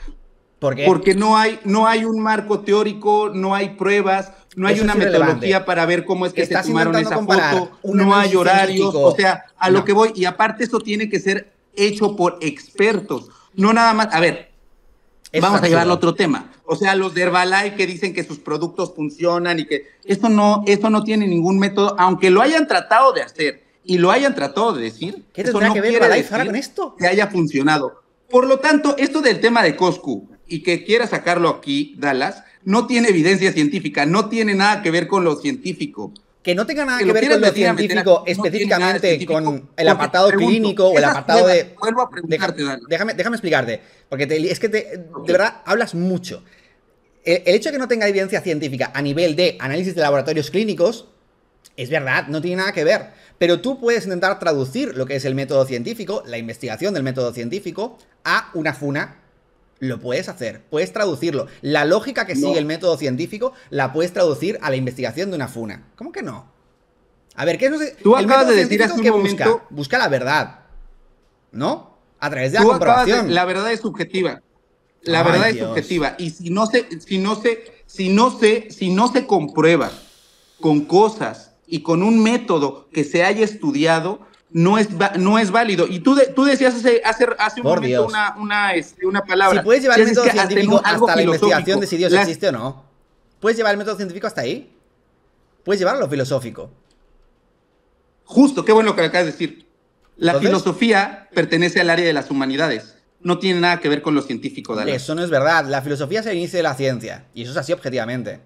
¿Por qué? Porque no hay, no hay un marco teórico, no hay pruebas, no hay una metodología para ver cómo es que Estás se tomaron esa foto, no hay horarios, o sea, a lo que voy, y aparte eso tiene que ser hecho por expertos, no nada más, a ver, Es Vamos a llevarlo a otro tema. O sea, los de Herbalife que dicen que sus productos funcionan y que esto no, esto no tiene ningún método, aunque lo hayan tratado de hacer y lo hayan tratado de decir. ¿Qué eso no que ver quiere ahora con esto? Que haya funcionado. Por lo tanto, esto del tema de Coscu y que quiera sacarlo aquí, Dallas, no tiene evidencia científica, no tiene nada que ver con lo científico. Que no tenga nada Que ver con lo científico, específicamente con el apartado clínico o el apartado pruebas, de. vuelvo a preguntarte, déjame, déjame explicarte, porque te- es que te- de verdad hablas mucho. El, el hecho de que no tenga evidencia científica a nivel de análisis de laboratorios clínicos Es verdad, no tiene nada que ver. Pero tú puedes intentar traducir lo que es el método científico, la investigación del método científico, a una funa. Lo puedes hacer, puedes traducirlo. La lógica que No. sigue el método científico la puedes traducir a la investigación de una funa. ¿Cómo que no? A ver, ¿qué es? Tú el acabas de decir hace un momento- busca? Busca la verdad. ¿No? A través de la de- comprobación. la verdad es subjetiva. La Ay, verdad es subjetiva. Y si no se, si no se, si no se, si no se comprueba con cosas y con un método que se haya estudiado, no es, no es válido. Y tú, de- tú decías hace, hace, hace un Por momento una, una, este, una palabra. Si puedes llevar el método que hasta científico algo hasta la investigación de si Dios existe o no. ¿Puedes llevar el método científico hasta ahí? Puedes llevarlo a lo filosófico. Justo, qué bueno que lo acabas de decir. La Entonces- filosofía pertenece al área de las humanidades. No tiene nada que ver con lo científico, Dallas. Eso no es verdad. La filosofía es el inicio de la ciencia. Y eso es así objetivamente.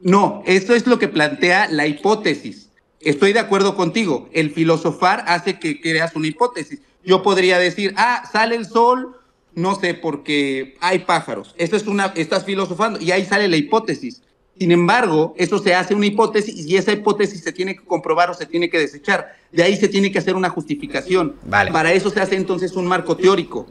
No, esto es lo que plantea la hipótesis. Estoy de acuerdo contigo. El filosofar hace que creas una hipótesis. Yo podría decir, ah, sale el sol, no sé, porque hay pájaros. Esto es una, estás filosofando y ahí sale la hipótesis. Sin embargo, eso se hace una hipótesis y esa hipótesis se tiene que comprobar o se tiene que desechar. De ahí se tiene que hacer una justificación. Vale. Para eso se hace entonces un marco teórico.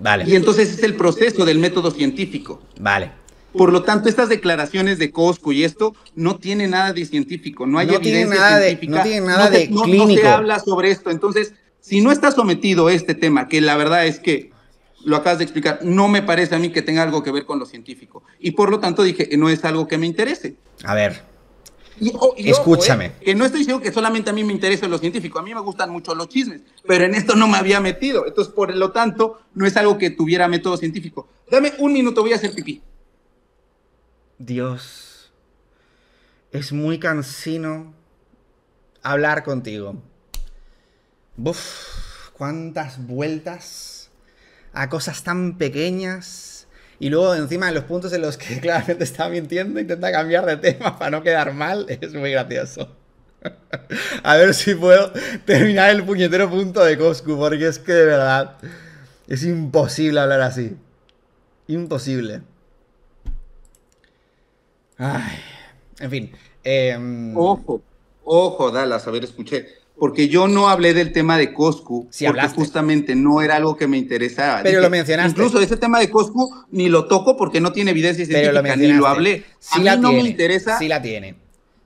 Vale. Y entonces es el proceso del método científico. Vale. Por lo tanto, estas declaraciones de Costco y esto no tiene nada de científico, no hay No tiene evidencia nada de- científica. no tiene nada se- de no- no clínico. se habla sobre esto. Entonces, si no está sometido este tema, que la verdad es que lo acabas de explicar, no me parece a mí que tenga algo que ver con lo científico. Y por lo tanto dije, no es algo que me interese. A ver. Y, o- y ojo, Escúchame. eh, que no estoy diciendo que solamente a mí me interesa lo científico, a mí me gustan mucho los chismes, pero en esto no me había metido. Entonces, por lo tanto, no es algo que tuviera método científico. Dame un minuto, voy a hacer pipí. Dios. Es muy cansino hablar contigo. Buf, cuántas vueltas a cosas tan pequeñas. Y luego encima en los puntos en los que claramente está mintiendo, intenta cambiar de tema para no quedar mal. Es muy gracioso. A ver si puedo terminar el puñetero punto de Coscu, porque es que de verdad es imposible hablar así. Imposible. Ay, en fin. em, Ojo, ojo, Dallas, a ver, escuché. Porque yo no hablé del tema de Coscu, Sí porque hablaste. justamente no era algo que me interesaba. Pero lo mencionaste. Incluso ese tema de Coscu ni lo toco porque no tiene evidencia pero lo científica, ni lo hablé. Sí a la mí no tiene, me interesa. Sí la tiene.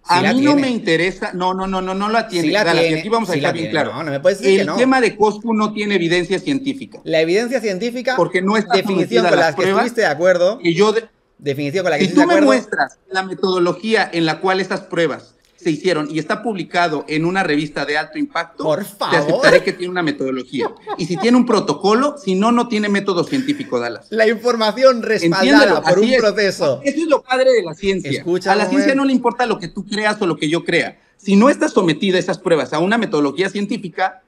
a Sí mí no tiene. me interesa. No, no, no, no, no la tiene. Sí la tiene, aquí vamos a sí bien claro. No, no me puedes decir El que tema de Coscu no tiene evidencia científica. La evidencia científica, Porque no está definición con la las que pruebas. estuviste de acuerdo, Y yo, de- definición con la que si tú me muestras la metodología en la cual estas pruebas se hicieron y está publicado en una revista de alto impacto, Por te favor. aceptaré que tiene una metodología. Y si tiene un protocolo, si no, no tiene método científico, Dallas. la información respaldada por un es. proceso. Eso es lo padre de la ciencia. Escucha, a la ciencia no le importa lo que tú creas o lo que yo crea. Si no está sometida esas pruebas a una metodología científica,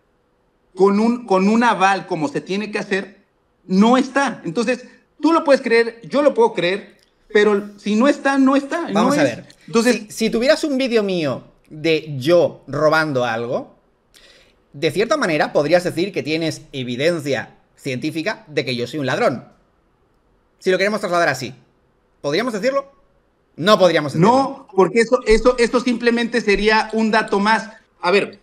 con un, con un aval como se tiene que hacer, no está. Entonces, tú lo puedes creer, yo lo puedo creer, pero si no está, no está. no Vamos a es. ver. Entonces, si, si tuvieras un vídeo mío de yo robando algo, de cierta manera podrías decir que tienes evidencia científica de que yo soy un ladrón. Si lo queremos trasladar así. ¿Podríamos decirlo? No podríamos decirlo. no, porque eso, eso, eso simplemente sería un dato más. A ver,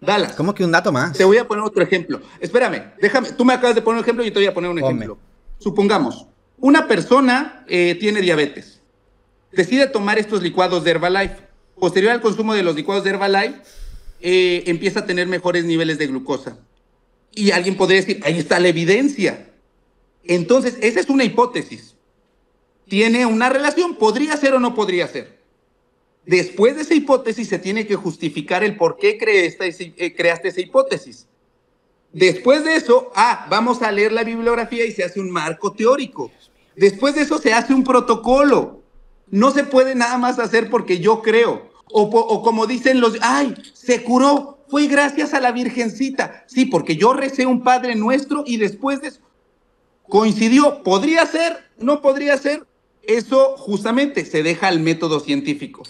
Dallas. ¿Cómo que un dato más? Te voy a poner otro ejemplo. Espérame, déjame. Tú me acabas de poner un ejemplo y yo te voy a poner un Ponme. ejemplo. Supongamos, una persona eh, tiene diabetes. Decide tomar estos licuados de Herbalife. Posterior al consumo de los licuados de Herbalife, eh, empieza a tener mejores niveles de glucosa. Y alguien podría decir, ahí está la evidencia. Entonces, esa es una hipótesis. Tiene una relación, podría ser o no podría ser. Después de esa hipótesis se tiene que justificar el por qué eh, creaste esa hipótesis. Después de eso, ah, vamos a leer la bibliografía y se hace un marco teórico. Después de eso se hace un protocolo. No se puede nada más hacer porque yo creo. O, como dicen los, ay, se curó, fue gracias a la Virgencita. Sí, porque yo recé un Padre Nuestro y después de eso coincidió. ¿Podría ser? ¿No podría ser? Eso justamente se deja al método científico.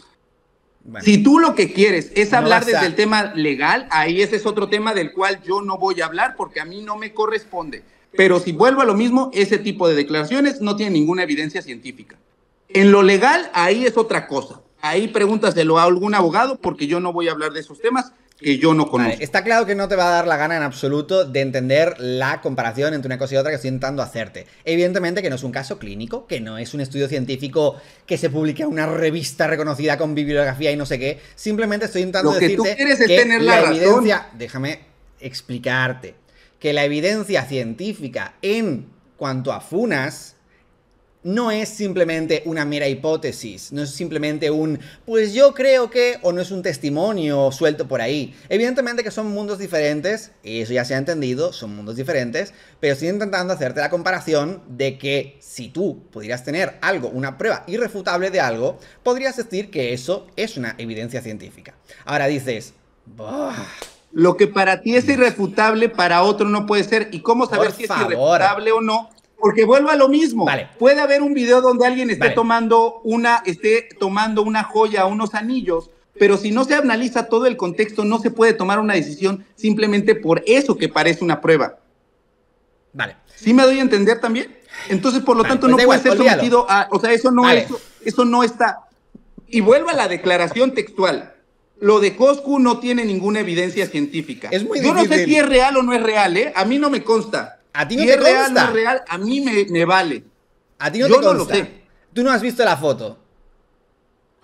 Bueno, Si tú lo que quieres es No hablar desde a- el tema legal, ahí ese es otro tema del cual yo no voy a hablar porque a mí no me corresponde. Pero si vuelvo a lo mismo, ese tipo de declaraciones no tienen ninguna evidencia científica. En lo legal, ahí es otra cosa. ahí pregúntaselo a algún abogado porque yo no voy a hablar de esos temas que yo no conozco. Vale, está claro que no te va a dar la gana en absoluto de entender la comparación entre una cosa y otra que estoy intentando hacerte. Evidentemente que no es un caso clínico, que no es un estudio científico que se publique en una revista reconocida con bibliografía y no sé qué. Simplemente estoy intentando Lo que decirte tú quieres es que tener la razón. evidencia, déjame explicarte, que la evidencia científica en cuanto a funas no es simplemente una mera hipótesis, no es simplemente un, pues yo creo que, o no es un testimonio suelto por ahí. Evidentemente que son mundos diferentes, eso ya se ha entendido, son mundos diferentes, pero estoy intentando hacerte la comparación de que si tú pudieras tener algo, una prueba irrefutable de algo, podrías decir que eso es una evidencia científica. Ahora dices, "Buah, Lo que para ti es irrefutable, para otro no puede ser. ¿Y cómo saber Por si favor. es irrefutable o no? Porque vuelvo a lo mismo. Vale. Puede haber un video donde alguien esté Vale. tomando una, esté tomando una joya, unos anillos, pero si no se analiza todo el contexto, no se puede tomar una decisión simplemente por eso que parece una prueba. vale. ¿Sí me doy a entender también? Entonces, por lo Vale, tanto, pues no puede igual, ser olvídalo. sometido a, o sea, eso no, eso, eso no está. Y vuelvo a la declaración textual. Lo de Coscu no tiene ninguna evidencia científica. Es muy Yo no sé si es real o no es real, ¿eh? A mí no me consta. A ti no si te es real o consta. no es real, a mí me, me vale. A ti no Yo te no lo consta. sé. Tú no has visto la foto.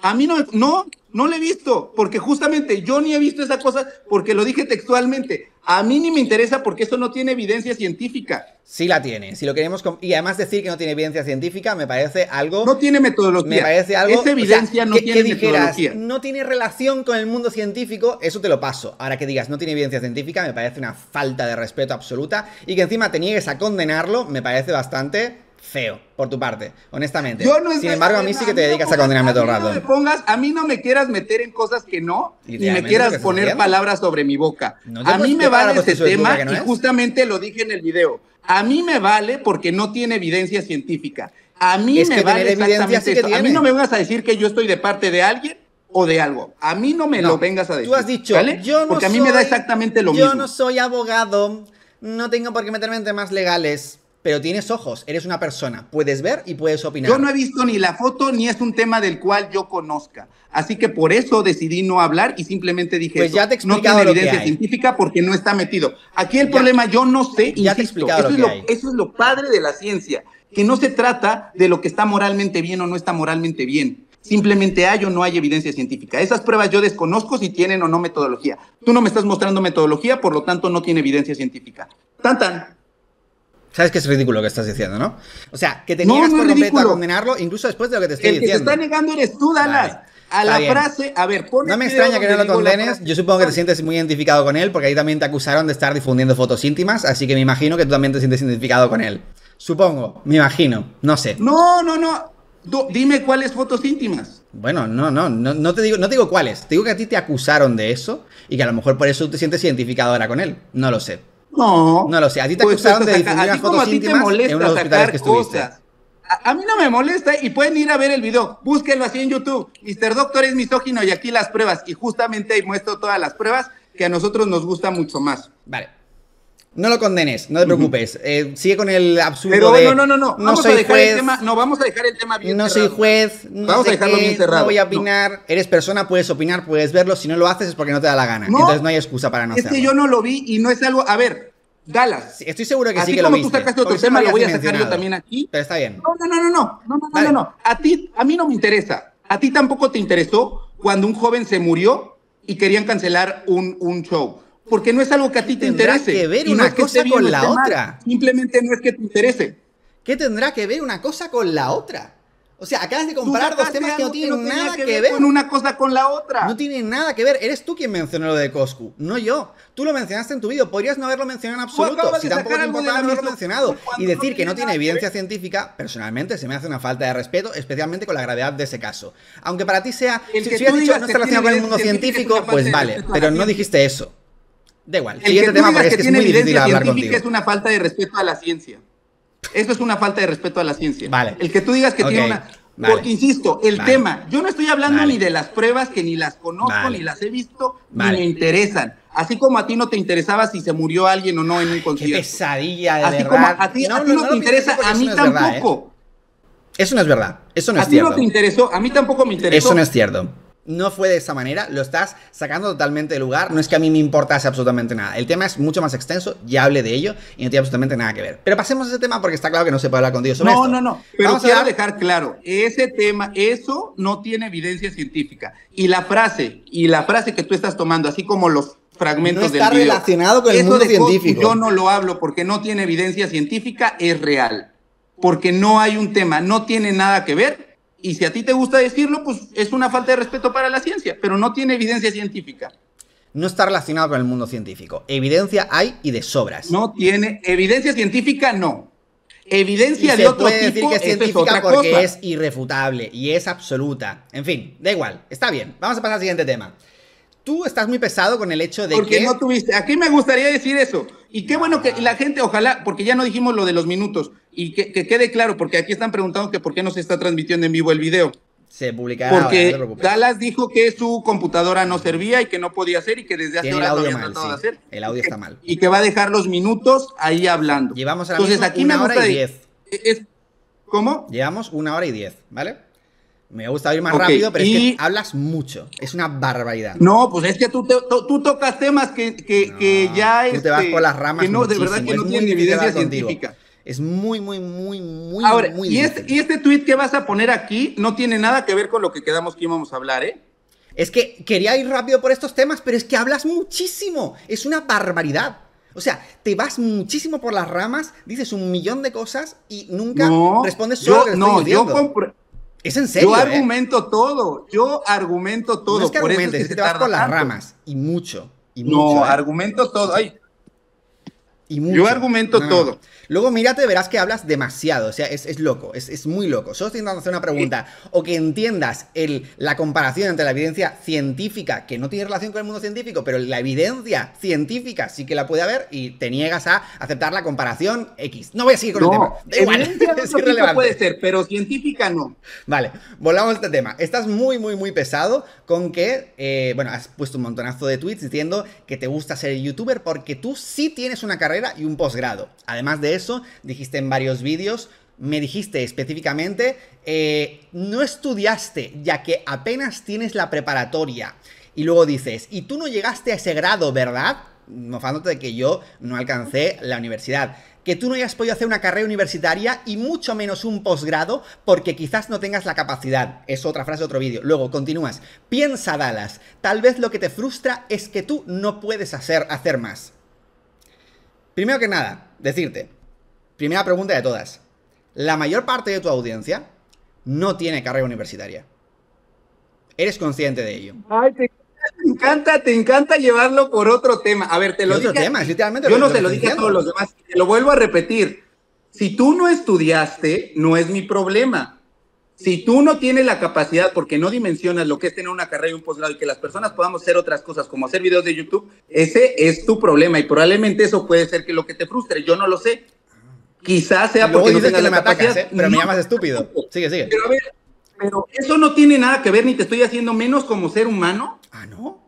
A mí no, no, no le he visto, porque justamente yo ni he visto esa cosa, porque lo dije textualmente. A mí ni me interesa porque eso no tiene evidencia científica. Sí la tiene. Si lo queremos y además decir que no tiene evidencia científica me parece algo No tiene metodología. me parece algo Esa o sea, evidencia no que, tiene que dijeras metodología. no tiene relación con el mundo científico, eso te lo paso. Ahora que digas no tiene evidencia científica me parece una falta de respeto absoluta y que encima te niegues a condenarlo me parece bastante feo por tu parte, honestamente. Yo no Sin embargo, a mí sí que te no dedicas a condenarme todo el mí no rato. me pongas, a mí no me quieras meter en cosas que no, Y ni me quieras poner palabras sobre mi boca. A mí me vale boca tema y es. justamente lo dije en el video. A mí me vale porque no tiene evidencia científica. A mí Es me vale exactamente sí. A mí no me vengas a decir que yo estoy de parte de alguien o de algo. A mí no me lo vengas a decir. Tú has dicho, ¿vale? yo no Porque a mí me da soy- exactamente lo yo mismo. no soy abogado, no tengo por qué meterme en temas legales, pero tienes ojos, eres una persona, puedes ver y puedes opinar. Yo no he visto ni la foto ni es un tema del cual yo conozca. Así que por eso decidí no hablar y simplemente dije Pues eso. ya te he no tiene lo que evidencia hay. científica porque no está metido. Aquí el Ya- problema yo no sé, ya te he insisto, explicado eso, lo es que lo, eso es lo padre de la ciencia, que no se trata de lo que está moralmente bien o no está moralmente bien. Simplemente hay o no hay evidencia científica. Esas pruebas yo desconozco si tienen o no metodología. Tú no me estás mostrando metodología, por lo tanto no tiene evidencia científica. Tan tan. Sabes que es ridículo lo que estás diciendo, ¿no? O sea, que te No, niegas no por a condenarlo, incluso después de lo que te estoy El que diciendo. está negando eres tú, Dallas. Vale, A la frase, a ver, pon No me extraña que no lo condenes. Yo supongo que te sientes muy identificado con él, porque ahí también te acusaron de estar difundiendo fotos íntimas, así que me imagino que tú también te sientes identificado con él. Supongo, me imagino, no sé. No, no, no. Dime cuáles fotos íntimas. Bueno, no, no, no, no te digo, no te digo cuáles. Te digo que a ti te acusaron de eso y que a lo mejor por eso te sientes identificado ahora con él. No lo sé. No. No lo sé, a ti te Pues, acusaron de pues, a- difundir a ti como a ti te en molesta hospitales que estuviste. cosas. A, a mí no me molesta y pueden ir a ver el video. Búsquenlo así en YouTube. Mr. Doctor es misógino y aquí las pruebas. Y justamente ahí muestro todas las pruebas que a nosotros nos gusta mucho más. Vale. No lo condenes, no te preocupes. Eh, sigue con el absurdo Pero de no, no, no, no. no Vamos a soy dejar juez, el tema. No, vamos a dejar el tema bien no soy cerrado. juez, no Vamos a dejarlo qué, bien cerrado. no voy a No. opinar. Eres persona, puedes opinar, puedes verlo. Si no lo haces es porque no te da la gana. No. Entonces no hay excusa para no es hacerlo. que yo no lo vi y no es algo. A ver, Dallas. Sí, Estoy seguro que Así sí que lo como viste. tú sacaste otro tema, lo voy a sacar yo también aquí. Pero está bien. No, no, no, no, no, no, no, no, no, no. A ti, a mí no me interesa. A ti tampoco te interesó cuando un joven se murió y querían cancelar un, un show. Porque no es algo que a ti te interese. que ver Y no una es que cosa con la mal. otra. Simplemente no es que te interese. ¿Qué tendrá que ver una cosa con la otra? O sea, acabas de comparar dos temas que no tienen tenía nada que que ver con una cosa con la otra. No tiene nada que ver. Eres tú quien mencionó lo de Coscu, no yo. Tú lo mencionaste en tu vídeo. Podrías no haberlo mencionado en absoluto. Si tampoco te importaba no haberlo mencionado. Y no decir que no tiene que evidencia ver. científica, personalmente se me hace una falta de respeto, especialmente con la gravedad de ese caso. Aunque para ti sea. El Si, que si hubieras dicho no que está relacionado con el mundo científico, pues vale. Pero no dijiste eso. Da igual. El Siguiente que tú tema digas porque es que es tiene muy evidencia científica es una falta de respeto a la ciencia. Eso es una falta de respeto a la ciencia. Vale. El que tú digas que tiene una... vale. Porque, insisto, el Vale. tema, yo no estoy hablando ni de las pruebas que ni las conozco, ni las he visto, ni me interesan. Así como a ti no te interesaba si se murió alguien o no en un Qué concierto. pesadilla, de Así verdad. como a ti a ti no, te interesa, a mí no es verdad, ¿eh? tampoco. Eso no es verdad. Eso no a es ti no cierto. te interesó, a mí tampoco me interesó. Eso no es cierto. No fue de esa manera, lo estás sacando totalmente de lugar. No es que a mí me importase absolutamente nada. El tema es mucho más extenso, ya hablé de ello y no tiene absolutamente nada que ver. Pero pasemos a ese tema porque está claro que no se puede hablar contigo sobre no, esto. No, no, no. Pero Vamos quiero dejar claro, ese tema, eso no tiene evidencia científica. Y la frase, y la frase que tú estás tomando, así como los fragmentos no está del relacionado con el mundo científico. Yo no lo hablo porque no tiene evidencia científica, es real. Porque no hay un tema, no tiene nada que ver y si a ti te gusta decirlo, pues es una falta de respeto para la ciencia, pero no tiene evidencia científica. No está relacionado con el mundo científico. Evidencia hay y de sobras. No tiene evidencia científica, no. Evidencia de otro puede tipo, decir que es científica porque es irrefutable y es absoluta. En fin, da igual, está bien. Vamos a pasar al siguiente tema. Tú estás muy pesado con el hecho de porque que. no tuviste. Aquí me gustaría decir eso. Y qué bueno que la gente, ojalá, porque ya no dijimos lo de los minutos. Y que, quede claro, porque aquí están preguntando que por qué no se está transmitiendo en vivo el video. Se publicará. Porque Dallas dijo que su computadora no servía y que no podía hacer y que desde hace horas había tratado de hacer. El audio está mal. Y que va a dejar los minutos ahí hablando. Llevamos ahora Entonces, aquí una hora y diez. ¿Cómo? Llevamos una hora y diez, ¿vale? Me gusta ir más rápido, pero es que hablas mucho. Es una barbaridad. No, pues es que tú, tú tocas temas que, que, que ya... Tú te vas este, por las ramas que no, De verdad que no tienen evidencia científica. Es muy, muy, muy, muy, Ahora, muy y este, y este tweet que vas a poner aquí no tiene nada que ver con lo que quedamos que íbamos a hablar, ¿eh? Es que quería ir rápido por estos temas, pero es que hablas muchísimo. Es una barbaridad. O sea, te vas muchísimo por las ramas, dices un millón de cosas y nunca respondes solo yo, No, yo compro es en serio. Yo ¿eh? argumento todo. Yo argumento todo. No es que por argumentes, es que te vas por las ramas. Y mucho. Y mucho, no, ¿eh? argumento todo. Ay. Y mucho. Yo argumento todo. Luego mírate, verás que hablas demasiado. O sea, es, loco, es, muy loco. Solo estoy intentando hacer una pregunta. O que entiendas el, la comparación entre la evidencia científica, que no tiene relación con el mundo científico, pero la evidencia científica sí que la puede haber, y te niegas a aceptar la comparación X. No voy a seguir con el tema. Da igual. es irrelevante. puede ser, pero científica no. Vale, volvamos a este tema. Estás muy, muy, muy pesado con que, eh, bueno, has puesto un montonazo de tweets diciendo que te gusta ser youtuber porque tú sí tienes una carrera y un posgrado. Además de eso, dijiste en varios vídeos, me dijiste específicamente, eh, no estudiaste ya que apenas tienes la preparatoria. Y luego dices, y tú no llegaste a ese grado, ¿verdad? Mofándote de que yo no alcancé la universidad. Que tú no hayas podido hacer una carrera universitaria y mucho menos un posgrado porque quizás no tengas la capacidad. Es otra frase de otro vídeo. Luego continúas. Piensa, Dallas. Tal vez lo que te frustra es que tú no puedes hacer, hacer más. Primero que nada, decirte, Primera pregunta de todas. La mayor parte de tu audiencia no tiene carrera universitaria. ¿Eres consciente de ello? Ay, te encanta, te encanta llevarlo por otro tema. A ver, te lo literalmente. Yo no se lo dije a todos los demás. Te lo vuelvo a repetir. Si tú no estudiaste, no es mi problema. Si tú no tienes la capacidad, porque no dimensionas lo que es tener una carrera y un posgrado y que las personas podamos hacer otras cosas como hacer videos de YouTube, ese es tu problema y probablemente eso puede ser que lo que te frustre. Yo no lo sé. Quizás sea porque no tengas la capacidad. ¿eh? Pero me llamas estúpido. Sigue, sigue. Pero a ver, pero eso no tiene nada que ver, ni te estoy haciendo menos como ser humano. Ah, ¿no?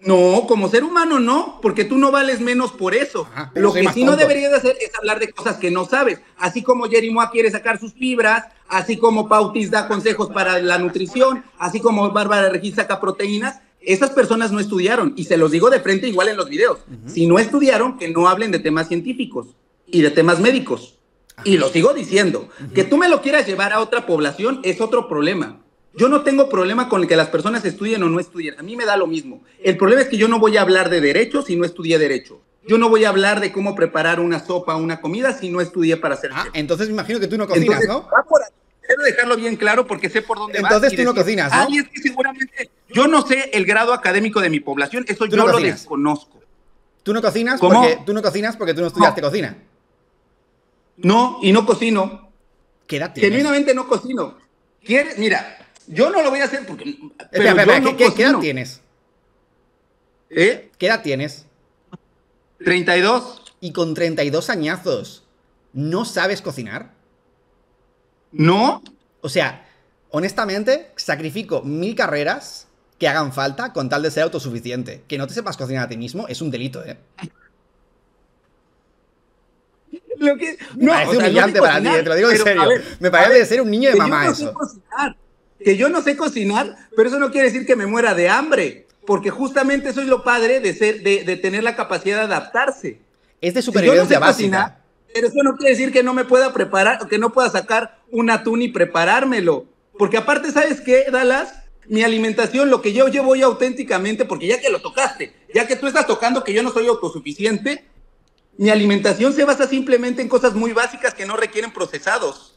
No, como ser humano no, porque tú no vales menos por eso. Lo que sí no deberías hacer es hablar de cosas que no sabes. Así como Jerry Moa quiere sacar sus fibras, así como Pautis da consejos para la nutrición, así como Bárbara Regis saca proteínas, esas personas no estudiaron. Y se los digo de frente igual en los videos. Si no estudiaron, que no hablen de temas científicos y de temas médicos. Y lo sigo diciendo, que tú me lo quieras llevar a otra población es otro problema. Yo no tengo problema con que las personas estudien o no estudien. A mí me da lo mismo. El problema es que yo no voy a hablar de derecho si no estudié derecho. Yo no voy a hablar de cómo preparar una sopa o una comida si no estudié para hacer. Ah, entonces me imagino que tú no cocinas, ¿no? Quiero dejarlo bien claro porque sé por dónde Entonces tú no cocinas, ¿no? es que seguramente yo no sé el grado académico de mi población, eso yo lo desconozco. ¿Tú no cocinas porque tú no cocinas porque tú no estudiaste cocina? No, y no cocino. ¿Qué edad tienes? Genuinamente no cocino. ¿Quieres? Mira, yo no lo voy a hacer porque. Pero ¿qué, edad tienes? ¿Eh? ¿Qué edad tienes? 32. Y con 32 añazos, ¿no sabes cocinar? No. O sea, honestamente, sacrifico mil carreras que hagan falta con tal de ser autosuficiente. Que no te sepas cocinar a ti mismo es un delito, ¿eh? Lo que, no, me parece humillante para ti, te lo digo en serio. me parece de ser un niño de mamá eso. Que yo no sé cocinar, pero eso no quiere decir que me muera de hambre, porque justamente eso es lo padre de, ser, de, de tener la capacidad de adaptarse. Es de supervivencia básica. Cocinar, pero eso no quiere decir que no me pueda preparar, que no pueda sacar un atún y preparármelo. Porque aparte, ¿sabes qué, Dallas? Mi alimentación, lo que yo llevo hoy auténticamente, porque ya que lo tocaste, ya que tú estás tocando que yo no soy autosuficiente, mi alimentación se basa simplemente en cosas muy básicas que no requieren procesados.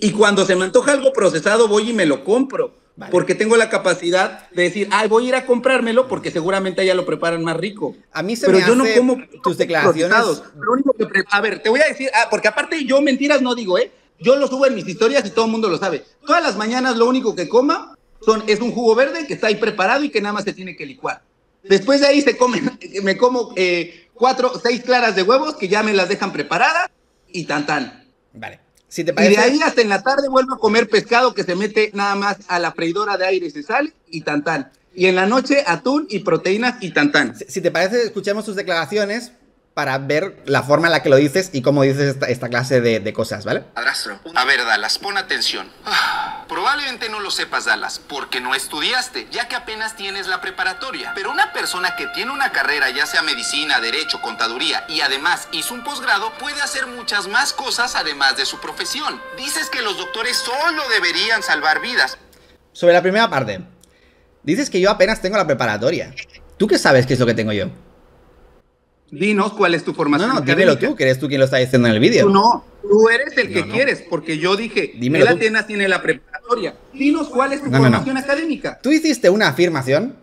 Y cuando se me antoja algo procesado, voy y me lo compro. Porque tengo la capacidad de decir, ay, voy a ir a comprármelo porque seguramente allá lo preparan más rico. A mí se Pero me yo no como tus declaraciones. Lo único que a ver, te voy a decir, ah, porque aparte yo mentiras no digo, ¿eh? Yo lo subo en mis historias y todo el mundo lo sabe. Todas las mañanas lo único que coma son, es un jugo verde que está ahí preparado y que nada más se tiene que licuar. Después de ahí se come, me como eh, cuatro, seis claras de huevos que ya me las dejan preparadas y tan tan. Vale. Y de ahí hasta en la tarde vuelvo a comer pescado que se mete nada más a la freidora de aire y se sale y tan tan. Y en la noche atún y proteínas y tan tan. Si te parece, escuchemos tus declaraciones para ver la forma en la que lo dices y cómo dices esta, clase de, cosas, ¿vale? A ver, Dallas, pon atención. Ah, probablemente no lo sepas, Dallas, porque no estudiaste, ya que apenas tienes la preparatoria. Pero una persona que tiene una carrera, ya sea medicina, derecho, contaduría, y además hizo un posgrado, puede hacer muchas más cosas además de su profesión. Dices que los doctores solo deberían salvar vidas. Sobre la primera parte, dices que yo apenas tengo la preparatoria. ¿Tú qué sabes qué es lo que tengo yo? Dinos cuál es tu formación. No, no, dímelo tú, que eres tú quien lo está diciendo en el vídeo. No, tú eres el que quieres, porque yo dije, Dímelo la Atenas tiene la preparatoria. Dinos cuál es tu formación académica. Tú hiciste una afirmación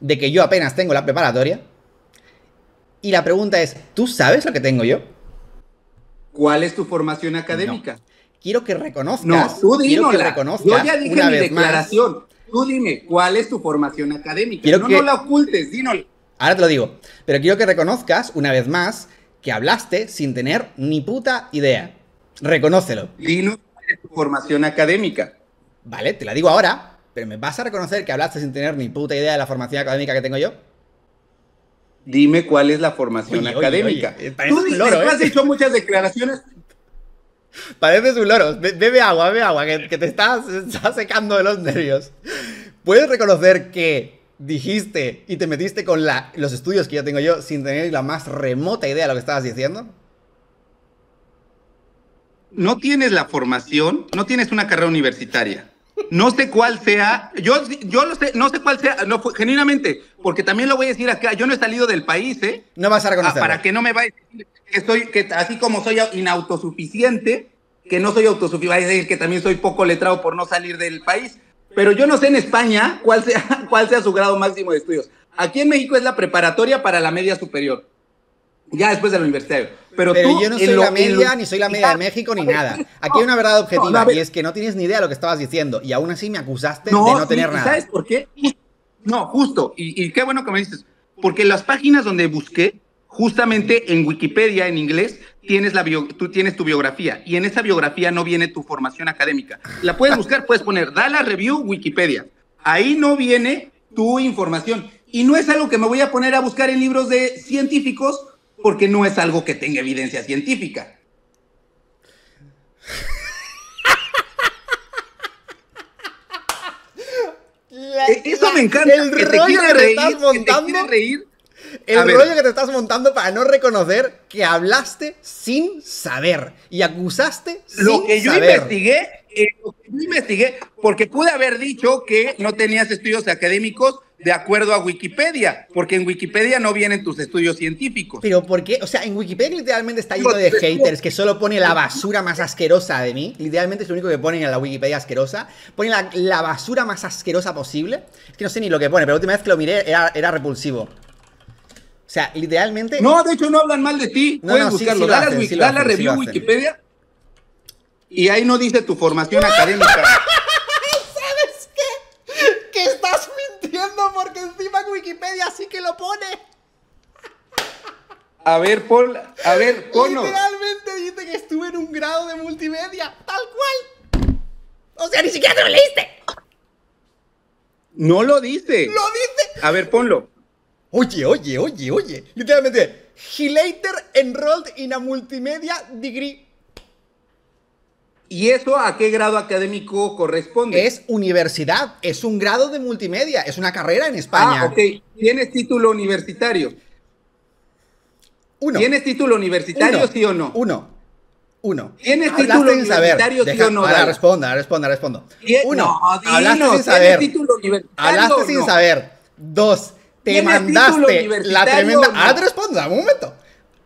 de que yo apenas tengo la preparatoria. Y la pregunta es, ¿tú sabes lo que tengo yo? ¿Cuál es tu formación académica? Quiero que reconozcas. No, tú dímelo. que reconozcas. Yo ya dije mi declaración. Tú dime, ¿cuál es tu formación académica? no, no la ocultes, dínoslo. Ahora te lo digo. Pero quiero que reconozcas, una vez más, que hablaste sin tener ni puta idea. Reconócelo. Dinos tu formación académica. Vale, te la digo ahora, pero ¿me vas a reconocer que hablaste sin tener ni puta idea de la formación académica que tengo yo? Dime cuál es la formación académica. Tú un loro, has ¿eh? hecho muchas declaraciones. Pareces un loro. Bebe agua, bebe agua, que, te estás, estás secando de los nervios. ¿Puedes reconocer que dijiste y te metiste con la, los estudios que ya tengo yo sin tener la más remota idea de lo que estabas diciendo? No tienes la formación, no tienes una carrera universitaria. No sé cuál sea, yo, yo no sé, no sé cuál sea, no, genuinamente, porque también lo voy a decir acá, yo no he salido del país, ¿eh? No vas a reconocer. Para que no me vaya a decir que estoy, que así como soy inautosuficiente, que no soy autosuficiente, vaya a decir que también soy poco letrado por no salir del país. Pero yo no sé en España cuál sea, cuál sea su grado máximo de estudios. Aquí en México es la preparatoria para la media superior. Ya después del universitario. Pero, Pero yo no soy la media, ni soy la media de México, ni nada. Aquí hay una verdad objetiva, y es que no tienes ni idea de lo que estabas diciendo. Y aún así me acusaste de no tener nada. ¿Sabes por qué? No, justo. Y, y, qué bueno que me dices. Porque las páginas donde busqué, justamente en Wikipedia, en inglés, tienes la tú tienes tu biografía y en esa biografía no viene tu formación académica. La puedes buscar, puedes poner Dala Review Wikipedia. Ahí no viene tu información. Y no es algo que me voy a poner a buscar en libros de científicos porque no es algo que tenga evidencia científica. Eso me encanta. El que te que reír, montando. reír el rollo que te estás montando para no reconocer que hablaste sin saber y acusaste lo que yo investigué, eh, lo que yo investigué, porque pude haber dicho que no tenías estudios académicos de acuerdo a Wikipedia, porque en Wikipedia no vienen tus estudios científicos. Pero ¿por qué? O sea, en Wikipedia literalmente está lleno de haters que solo pone la basura más asquerosa de mí. Literalmente es lo único que ponen en la Wikipedia asquerosa. Pone la, basura más asquerosa posible. Es que no sé ni lo que pone, pero la última vez que lo miré era, era repulsivo. O sea, literalmente. No, de hecho no hablan mal de ti. No, Puedes buscarlo. da, la, review Wikipedia. Y ahí no dice tu formación académica. ¿Sabes qué? Que estás mintiendo porque encima en Wikipedia sí que lo pone. A ver, Paul, a ver, ponlo. Literalmente dice que estuve en un grado de multimedia, tal cual. O sea, ni siquiera te lo leíste. No lo dice. Lo dice. A ver, ponlo. Oye, oye, oye, oye. Literalmente, he later enrolled in a multimedia degree. ¿Y eso a qué grado académico corresponde? Es universidad, es un grado de multimedia, es una carrera en España. Ah, ok. ¿Tienes título universitario? Uno. ¿Tienes título universitario, Uno. sí o no? Uno. Uno. ¿Tienes Hablaste título saber. universitario, sí Deja- o no, Ahora responda, responda, respondo. ¿Tien- Uno. no, hablaste sin ¿tienes saber. Hablaste sin no? saber. Dos. Te ¿Tienes título mandaste la tremenda. no? Ahora te respondo, dame un momento.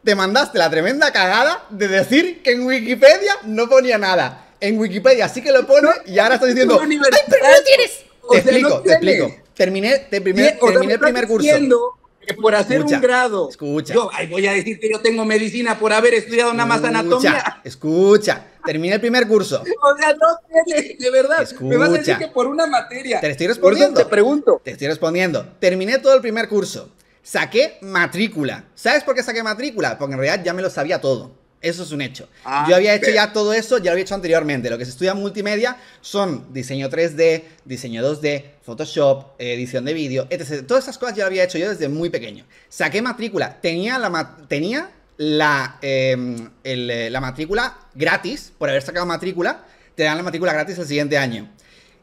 Te mandaste la tremenda cagada de decir que en Wikipedia no ponía nada. En Wikipedia sí que lo pone y ahora estás diciendo. ¡Ay, pero no tienes! O Te sea, explico, no te explico. Terminé, te primer- terminé el primer curso. diciendo que por hacer Escucha, un grado, escucha. yo ay, voy a decir que yo tengo medicina por haber estudiado nada más anatomía. Escucha, escucha. Terminé el primer curso. O sea, no tienes, de verdad. Me vas a decir Escucha. que por una materia. Te estoy respondiendo. Te pregunto. Te estoy respondiendo. Terminé todo el primer curso. Saqué matrícula. ¿Sabes por qué saqué matrícula? Porque en realidad ya me lo sabía todo. Eso es un hecho. Ah, Yo había hecho pero- ya todo eso, ya lo había hecho anteriormente. Lo que se estudia en multimedia son diseño 3D, diseño 2D, Photoshop, edición de vídeo, etc. Todas esas cosas ya lo había hecho yo desde muy pequeño. Saqué matrícula. Tenía la, ma- tenía la, eh, el, eh, la matrícula gratis, por haber sacado matrícula. Te dan la matrícula gratis el siguiente año.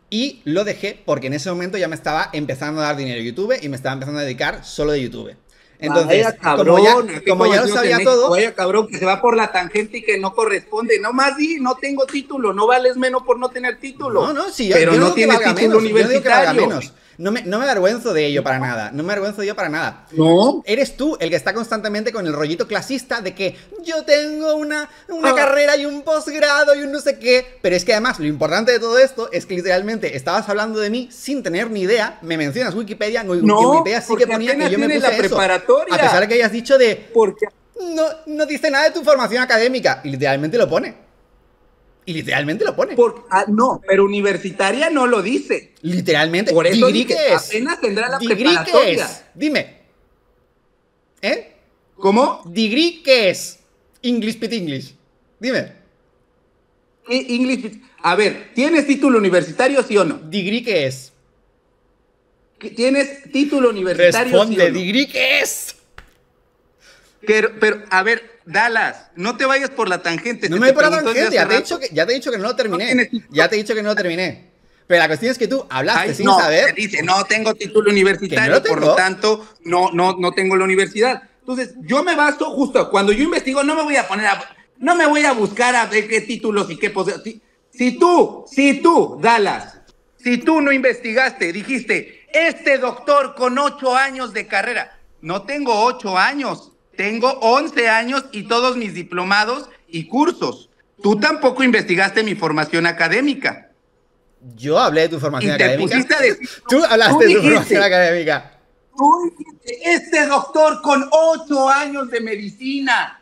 Y lo dejé porque en ese momento ya me estaba empezando a dar dinero YouTube y me estaba empezando a dedicar solo de YouTube. Entonces, Vaya cabrón, como ya, como ya lo sabía México, todo, Vaya cabrón que se va por la tangente y que no corresponde. No más di, no tengo título, no vales menos por no tener título. no, no, sí, yo, pero yo no valga título menos, yo digo que valga universitario. menos. No me, no me avergüenzo de ello para nada, no me avergüenzo de ello para nada. No. Eres tú el que está constantemente con el rollito clasista de que yo tengo una, una Ah. carrera y un posgrado y un no sé qué. Pero es que además lo importante de todo esto es que literalmente estabas hablando de mí sin tener ni idea. Me mencionas Wikipedia, No, Wikipedia sí que ponía que yo me puse la eso. preparatoria. A pesar de que hayas dicho de Porque no, no dice nada de tu formación académica. Y literalmente lo pone. Y literalmente lo pone. por- ah, no, pero universitaria no lo dice. Literalmente. Por eso ¿Degree dije, qué es? apenas tendrá la ¿Degree qué preparatoria. es? Dime. ¿Eh? ¿Cómo? ¿Degree qué es? English pit English. Dime. ¿Qué English? A ver, ¿tienes título universitario sí o no? ¿Degree qué es? ¿Qué- ¿Tienes título universitario Responde, sí o no? ¿degree qué es? Pero, pero, a ver, Dallas, no te vayas por la tangente. No me voy por la tangente, ya te, he dicho que, ya te he dicho que no lo terminé. ya te he dicho que no lo terminé. Pero la cuestión es que tú hablaste Ay, sin no, saber. dice, no tengo título universitario, no por lo tanto, no, no, no tengo la universidad. Entonces, yo me baso justo, cuando yo investigo, no me voy a poner a, no me voy a buscar a ver qué títulos y qué Si, si tú, si tú, Dallas, si tú no investigaste, dijiste, este doctor con ocho años de carrera, no tengo ocho años, tengo once años y todos mis diplomados y cursos. Tú tampoco investigaste mi formación académica. Yo hablé de tu formación Y te académica. pusiste a decir- Tú hablaste tú de tu dijiste. formación académica. Tú dijiste, este doctor con ocho años de medicina.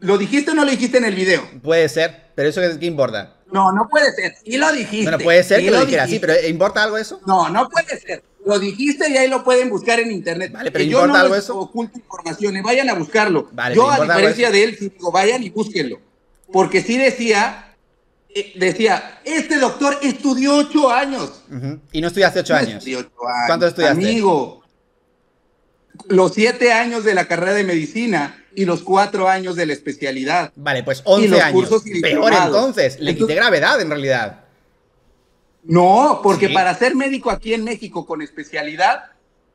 ¿Lo dijiste o no lo dijiste en el video? Puede ser, pero eso qué, importa. No, no puede ser. Y lo dijiste. Bueno, puede ser Sí que lo dijera así, pero ¿eh, ¿importa algo eso? No, no puede ser. Lo dijiste y ahí lo pueden buscar en internet. Vale, pero Que yo ¿importa no algo les eso? oculto información, eh, vayan a buscarlo. Vale, yo, a ¿importa algo diferencia de él, sí digo, vayan y búsquenlo. Porque sí decía, eh, decía, este doctor estudió ocho años. Y no estudiaste ocho No años. estudió ocho años, ¿Cuánto estudiaste? Amigo, los siete años de la carrera de medicina y los cuatro años de la especialidad. Vale, pues Y 11 los años. cursos y Peor entonces. Le quité gravedad en realidad. No, porque Sí. para ser médico aquí en México con especialidad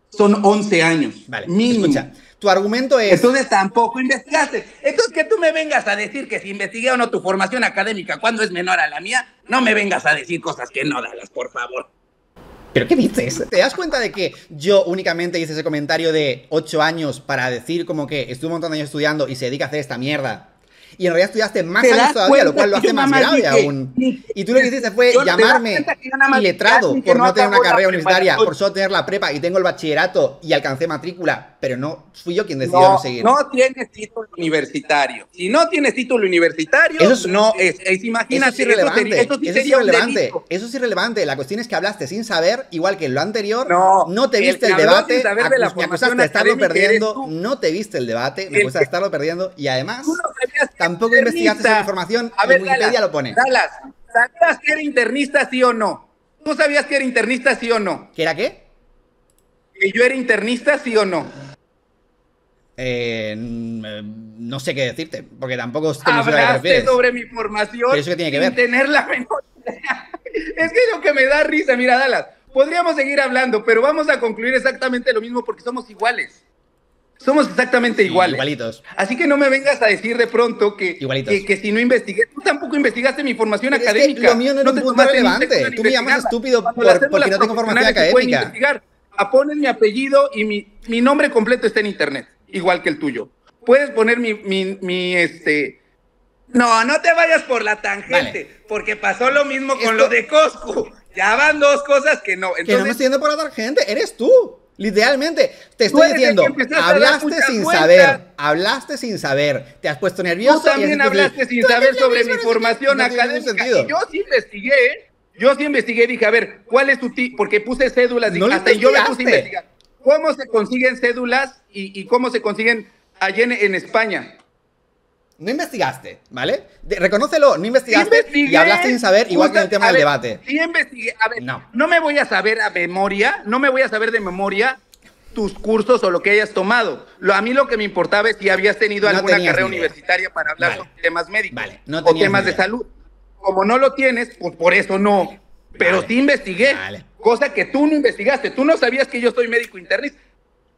son 11 años. Vale, mínimo. escucha. Tu argumento es. Entonces tampoco investigaste. Entonces que tú me vengas a decir que si investigué o no tu formación académica cuando es menor a la mía, no me vengas a decir cosas que no dalas, por favor. ¿Pero qué dices? ¿Te das cuenta de que yo únicamente hice ese comentario de 8 años para decir como que estuve un montón de años estudiando y se dedica a hacer esta mierda? Y en realidad estudiaste más ¿Te años todavía, lo cual lo hace más grave aún. Y tú lo que hiciste fue ¿te llamarme iletrado por no no tener una carrera universitaria, por solo tener la prepa y tengo el bachillerato y alcancé matrícula, pero no fui yo quien decidió No, no seguir. no tienes título universitario. Si no tienes título universitario, Eso es- no es, es Eso imagínate, es irrelevante. eso sí Eso es irrelevante. Eso es irrelevante. La cuestión es que hablaste sin saber, igual que en lo anterior. No, te el viste el, habló debate. sin saber de la me acusaste de estarlo perdiendo. No te viste el debate. Me El acusaste de estarlo perdiendo. Y además, Que tampoco investigaste esa información. A ver, en Wikipedia Dallas, lo pone. Dallas, ¿sabías que era internista, sí o no? ¿Tú sabías que era internista, sí o no? ¿Qué era qué? ¿Que yo era internista, sí o no? eh, no sé qué decirte, porque tampoco es que no Hablaste sobre mi formación ¿Pero eso qué tiene que ver? tener la menor idea. Es que lo que me da risa, mira, Dallas, podríamos seguir hablando, pero vamos a concluir exactamente lo mismo porque somos iguales. Somos exactamente iguales. Igualitos. Así que no me vengas a decir de pronto que, que, que, si no investigué, tú tampoco investigaste mi formación académica. Es que lo mío no, era un punto relevante. Tú me llamas estúpido por, porque no tengo formación académica. A poner mi apellido y mi, mi nombre completo está en internet, igual que el tuyo. Puedes poner mi, mi, mi este, no, no te vayas por la tangente, porque pasó lo mismo con lo de Coscu. Ya van dos cosas que no. que no me estoy yendo por la tangente, eres tú. Literalmente, te estoy diciendo, hablaste sin saber, hablaste sin saber, te has puesto nervioso. Tú también hablaste sin saber sobre mi formación académica. Y yo sí investigué, yo sí investigué, dije, a ver, ¿cuál es tu tipo? Porque puse cédulas, dije, hasta yo me puse a investigar. ¿Cómo se consiguen cédulas y, cómo se consiguen allí en España? No investigaste, ¿vale? reconócelo, no investigaste y hablaste sin saber, igual que en el tema del debate. Sí investigué. A ver, no. no me voy a saber a memoria, no me voy a saber de memoria tus cursos o lo que hayas tomado. Lo, a mí lo que me importaba es si habías tenido alguna carrera universitaria para hablar sobre temas médicos vale. no o temas de salud. Como no lo tienes, pues por eso no. Pero sí investigué, cosa que tú no investigaste. Tú no sabías que yo soy médico internista.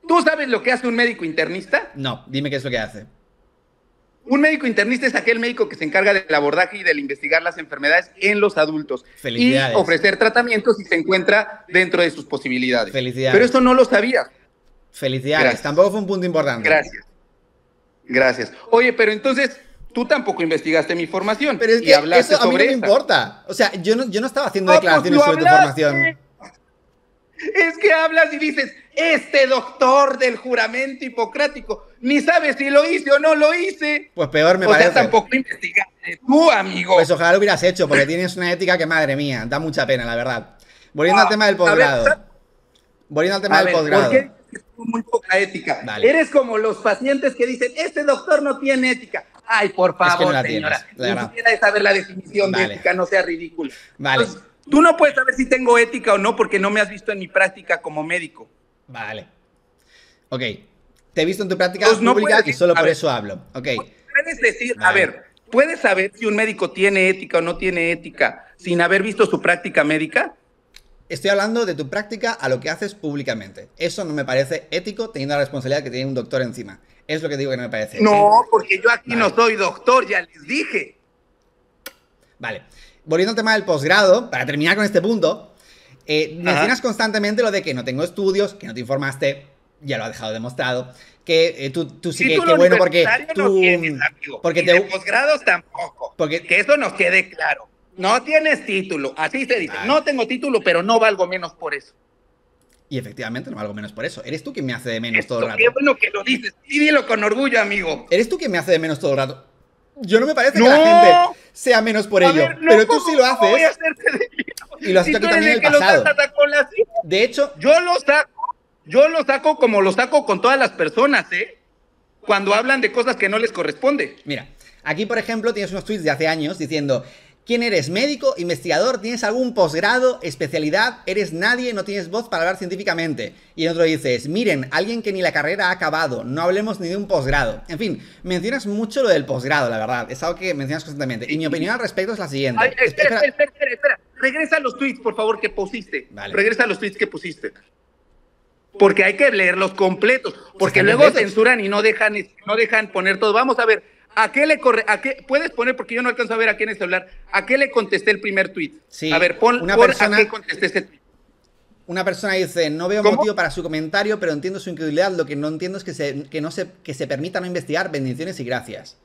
¿Tú sabes lo que hace un médico internista? No, dime qué es lo que hace. Un médico internista es aquel médico que se encarga del abordaje y del investigar las enfermedades en los adultos y ofrecer tratamientos si se encuentra dentro de sus posibilidades. Felicidades. Pero esto no lo sabía. Felicidades. Tampoco fue un punto importante. Gracias. Gracias. Oye, pero entonces tú tampoco investigaste mi formación pero es que y hablaste eso a mí no me importa. O sea, yo no, yo no estaba haciendo ah, pues declaraciones sobre tu formación. Es que hablas y dices, este doctor del juramento hipocrático, ni sabes si lo hice o no lo hice. Pues peor me o parece. Sea, tampoco investigaste tú, amigo. Pues ojalá lo hubieras hecho, porque tienes una ética que, madre mía, da mucha pena, la verdad. Volviendo al ah, tema del posgrado. Volviendo al tema del posgrado. ¿Por qué muy poca ética? Eres como los pacientes que dicen, este doctor no tiene ética. Ay, por favor, señora. Ni siquiera saber la definición de ética, no sea ridículo. Vale. Tú no puedes saber si tengo ética o no porque no me has visto en mi práctica como médico. Vale. Ok. Te he visto en tu práctica pues pública y solo por eso hablo. Ok. Puedes decir, a ver, ¿puedes saber si un médico tiene ética o no tiene ética sin haber visto su práctica médica? Estoy hablando de tu práctica a lo que haces públicamente. Eso no me parece ético teniendo la responsabilidad que tiene un doctor encima. Es lo que digo que no me parece. No, porque yo aquí no soy doctor, ya les dije. Vale volviendo al tema del posgrado, para terminar con este punto, eh, mencionas constantemente lo de que no tengo estudios, que no te informaste, ya lo has dejado demostrado, que eh, tú, tú sí, que, bueno porque tú... porque te... de posgrados tampoco, porque que eso nos quede claro. No tienes título, así se dice. No tengo título, pero no valgo menos por eso. Y efectivamente no valgo menos por eso. Eres tú quien me hace de menos todo el rato. Qué bueno que lo dices. Y dilo con orgullo, amigo. Eres tú quien me hace de menos todo el rato. Yo no me parece que la gente sea menos por ello. pero tú sí lo haces. y lo has hecho aquí también en el pasado. De hecho, yo lo saco, yo lo saco como lo saco con todas las personas, ¿eh? Cuando hablan de cosas que no les corresponde. Mira, aquí por ejemplo tienes unos tweets de hace años diciendo ¿Quién eres? ¿Médico? ¿Investigador? ¿Tienes algún posgrado? ¿Especialidad? ¿Eres nadie? ¿No tienes voz para hablar científicamente? Y en otro dices, miren, alguien que ni la carrera ha acabado, no hablemos ni de un posgrado. En fin, mencionas mucho lo del posgrado, la verdad. Es algo que mencionas constantemente. Y mi opinión al respecto es la siguiente. espera, espera, espera, espera, Regresa a los tweets, por favor, que pusiste. Regresa a los tweets que pusiste. Porque hay que leerlos completos. Porque luego censuran y no dejan, no dejan poner todo. Vamos a ver. ¿A qué le corre? ¿A qué puedes poner porque yo no alcanzo a ver a quién es hablar? ¿A qué le contesté el primer tweet? Sí. A ver, pon, una persona, a qué contesté ese tweet. Una persona dice, no veo motivo para su comentario, pero entiendo su incredulidad. Lo que no entiendo es que se, que no se, que se permita no investigar. Bendiciones y gracias.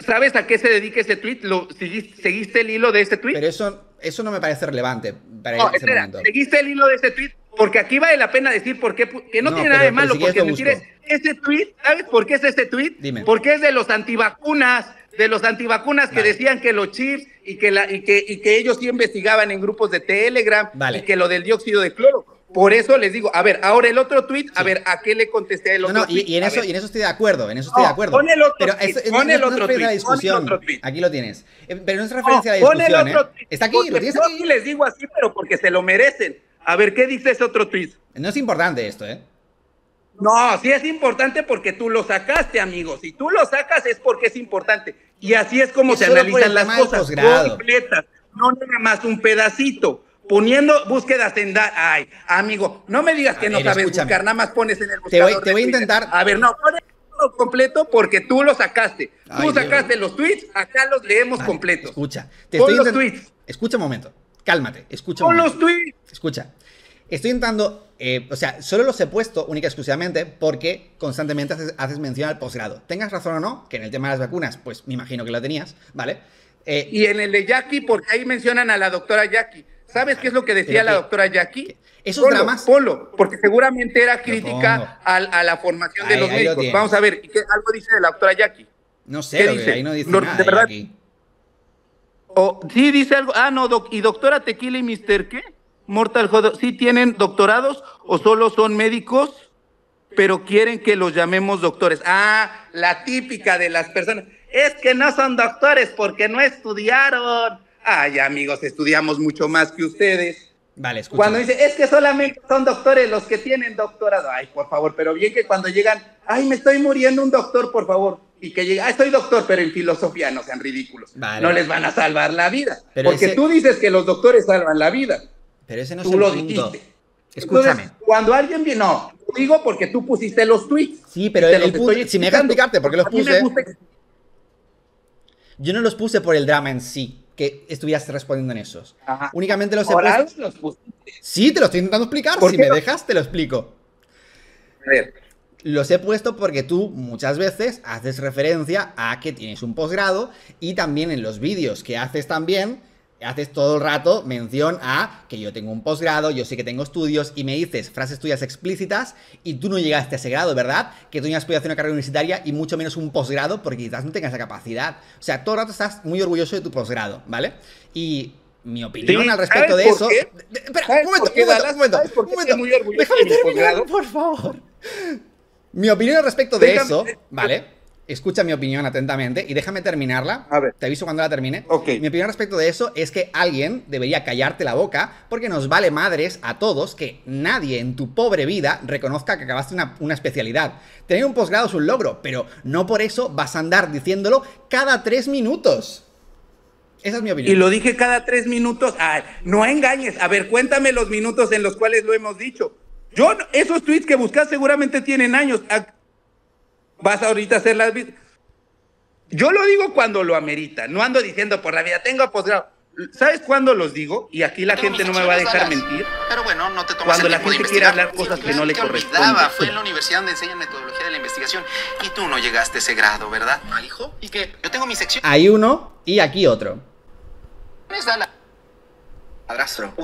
¿Sabes a qué se dedica ese tweet? ¿Lo, ¿Seguiste el hilo de ese tweet? Pero eso, eso no me parece relevante para no, espera, ¿Seguiste el hilo de ese tweet? Porque aquí vale la pena decir por qué, que no, tiene nada de malo, porque decir ese tweet, ¿sabes por qué es ese tweet? Dime. Porque es de los antivacunas, de los antivacunas que decían que los chips y que, la, y que, y que ellos sí investigaban en grupos de Telegram y que lo del dióxido de cloro. Por eso les digo, a ver, ahora el otro tweet, a ver, ¿a qué le contesté el otro no, no, Y, en eso, y en eso estoy de acuerdo, en eso estoy de acuerdo. Pon el otro pero tweet, pon el otro tweet, discusión. Aquí lo tienes. Eh, pero no es referencia a la discusión, pon el otro ¿eh? Está aquí, lo tienes aquí. les digo así, pero porque se lo merecen. A ver, ¿qué dice ese otro tweet? No es importante esto, ¿eh? No, sí es importante porque tú lo sacaste, amigo. Si tú lo sacas es porque es importante. Y así es como se analizan las cosas completas, no nada más un pedacito. Poniendo búsquedas en da Ay, amigo, no me digas que A no ver, sabes escúchame. buscar, nada más pones en el Te buscador. voy- te voy a intentar- A ver, no, pones todo completo porque tú lo sacaste. Ay, tú Dios. sacaste los tweets, acá los leemos Vale, completos. Escucha, te Pon estoy los tweets. Escucha un momento. Cálmate, escucha momento. los tweets. Escucha, estoy intentando, eh, o sea, solo los he puesto única y exclusivamente porque constantemente haces, haces mención al posgrado. Tengas razón o no, que en el tema de las vacunas, pues me imagino que lo tenías, ¿vale? Eh, Y en el de Jackie, porque ahí mencionan a la doctora Jackie. ¿Sabes qué es lo que decía la que- doctora Jackie? esos Polo, dramas- Polo, porque seguramente era crítica al- a, la formación de Ahí- los ahí lo médicos. tienes. Vamos a ver, ¿y qué, algo dice de la doctora Jackie? no sé, ¿qué lo dice? ahí no dice No, nada. de verdad. aquí. O, sí, dice algo. Ah, no, doc- ¿y doctora Tequila y Mr. qué? Mortal Hot. ¿Sí tienen doctorados o solo son médicos, pero quieren que los llamemos doctores? Ah, la típica de las personas. Es que no son doctores porque no estudiaron. Ay, amigos, estudiamos mucho más que ustedes. Vale, escucha. Cuando dice, es que solamente son doctores los que tienen doctorado. Ay, por favor, pero bien que cuando llegan, ay, me estoy muriendo un doctor, por favor. Y que llega, ay, soy doctor, pero en filosofía no sean ridículos. Vale. No les van a salvar la vida. Pero porque ese- tú dices que los doctores salvan la vida. Pero ese no es tú el lo punto. dijiste. Escúchame. Entonces, cuando alguien viene, no, digo porque tú pusiste los tweets. Sí, pero el, el punto, si me dejas explicarte por qué los puse, gusta- yo no los puse por el drama en sí, que estuvieras respondiendo en esos. Ajá. Únicamente los he puesto. los pusiste. Sí, te lo estoy intentando explicar. ¿Por Si me no? dejas, te lo explico. A ver, Los he puesto porque tú muchas veces haces referencia a que tienes un posgrado y también en los vídeos que haces también haces todo el rato mención a que yo tengo un posgrado, yo sé que tengo estudios y me dices frases tuyas explícitas y tú no llegaste a ese grado, ¿verdad? Que tú no has podido hacer una carrera universitaria y mucho menos un posgrado porque quizás no tengas la capacidad. O sea, todo el rato estás muy orgulloso de tu posgrado, ¿vale? Y mi opinión Sí, al respecto de ¿sabes eso... qué? Espera, ¿Sabes un momento, qué, un momento, un momento, ¿Sabes por qué un momento. muy Déjame terminar, por favor. Mi opinión al respecto de Déjame- eso, ¿vale? Escucha mi opinión atentamente y déjame terminarla. A ver. Te aviso cuando la termine. Ok. Mi opinión respecto de eso es que alguien debería callarte la boca porque nos vale madres a todos que nadie en tu pobre vida reconozca que acabaste una, una especialidad. Tener un posgrado es un logro, pero no por eso vas a andar diciéndolo cada tres minutos. Esa es mi opinión. Y lo dije cada tres minutos. Ay, no engañes. A ver, cuéntame los minutos en los cuales lo hemos dicho. Yo, esos tweets que buscas seguramente tienen años. Ah, Vas ahorita a hacer las... Yo lo digo cuando lo amerita. No ando diciendo por la vida, tengo posgrado. ¿Sabes cuándo los digo? Y aquí la gente no me va a dejar mentir. Pero bueno, no te tomas Cuando el la gente quiere hablar cosas que no le que corresponden. Fue en la universidad donde enseñan metodología de la investigación. Y tú no llegaste a ese grado, ¿verdad? ¿Al hijo? ¿Y qué? Yo tengo mi sección. Hay uno y aquí otro.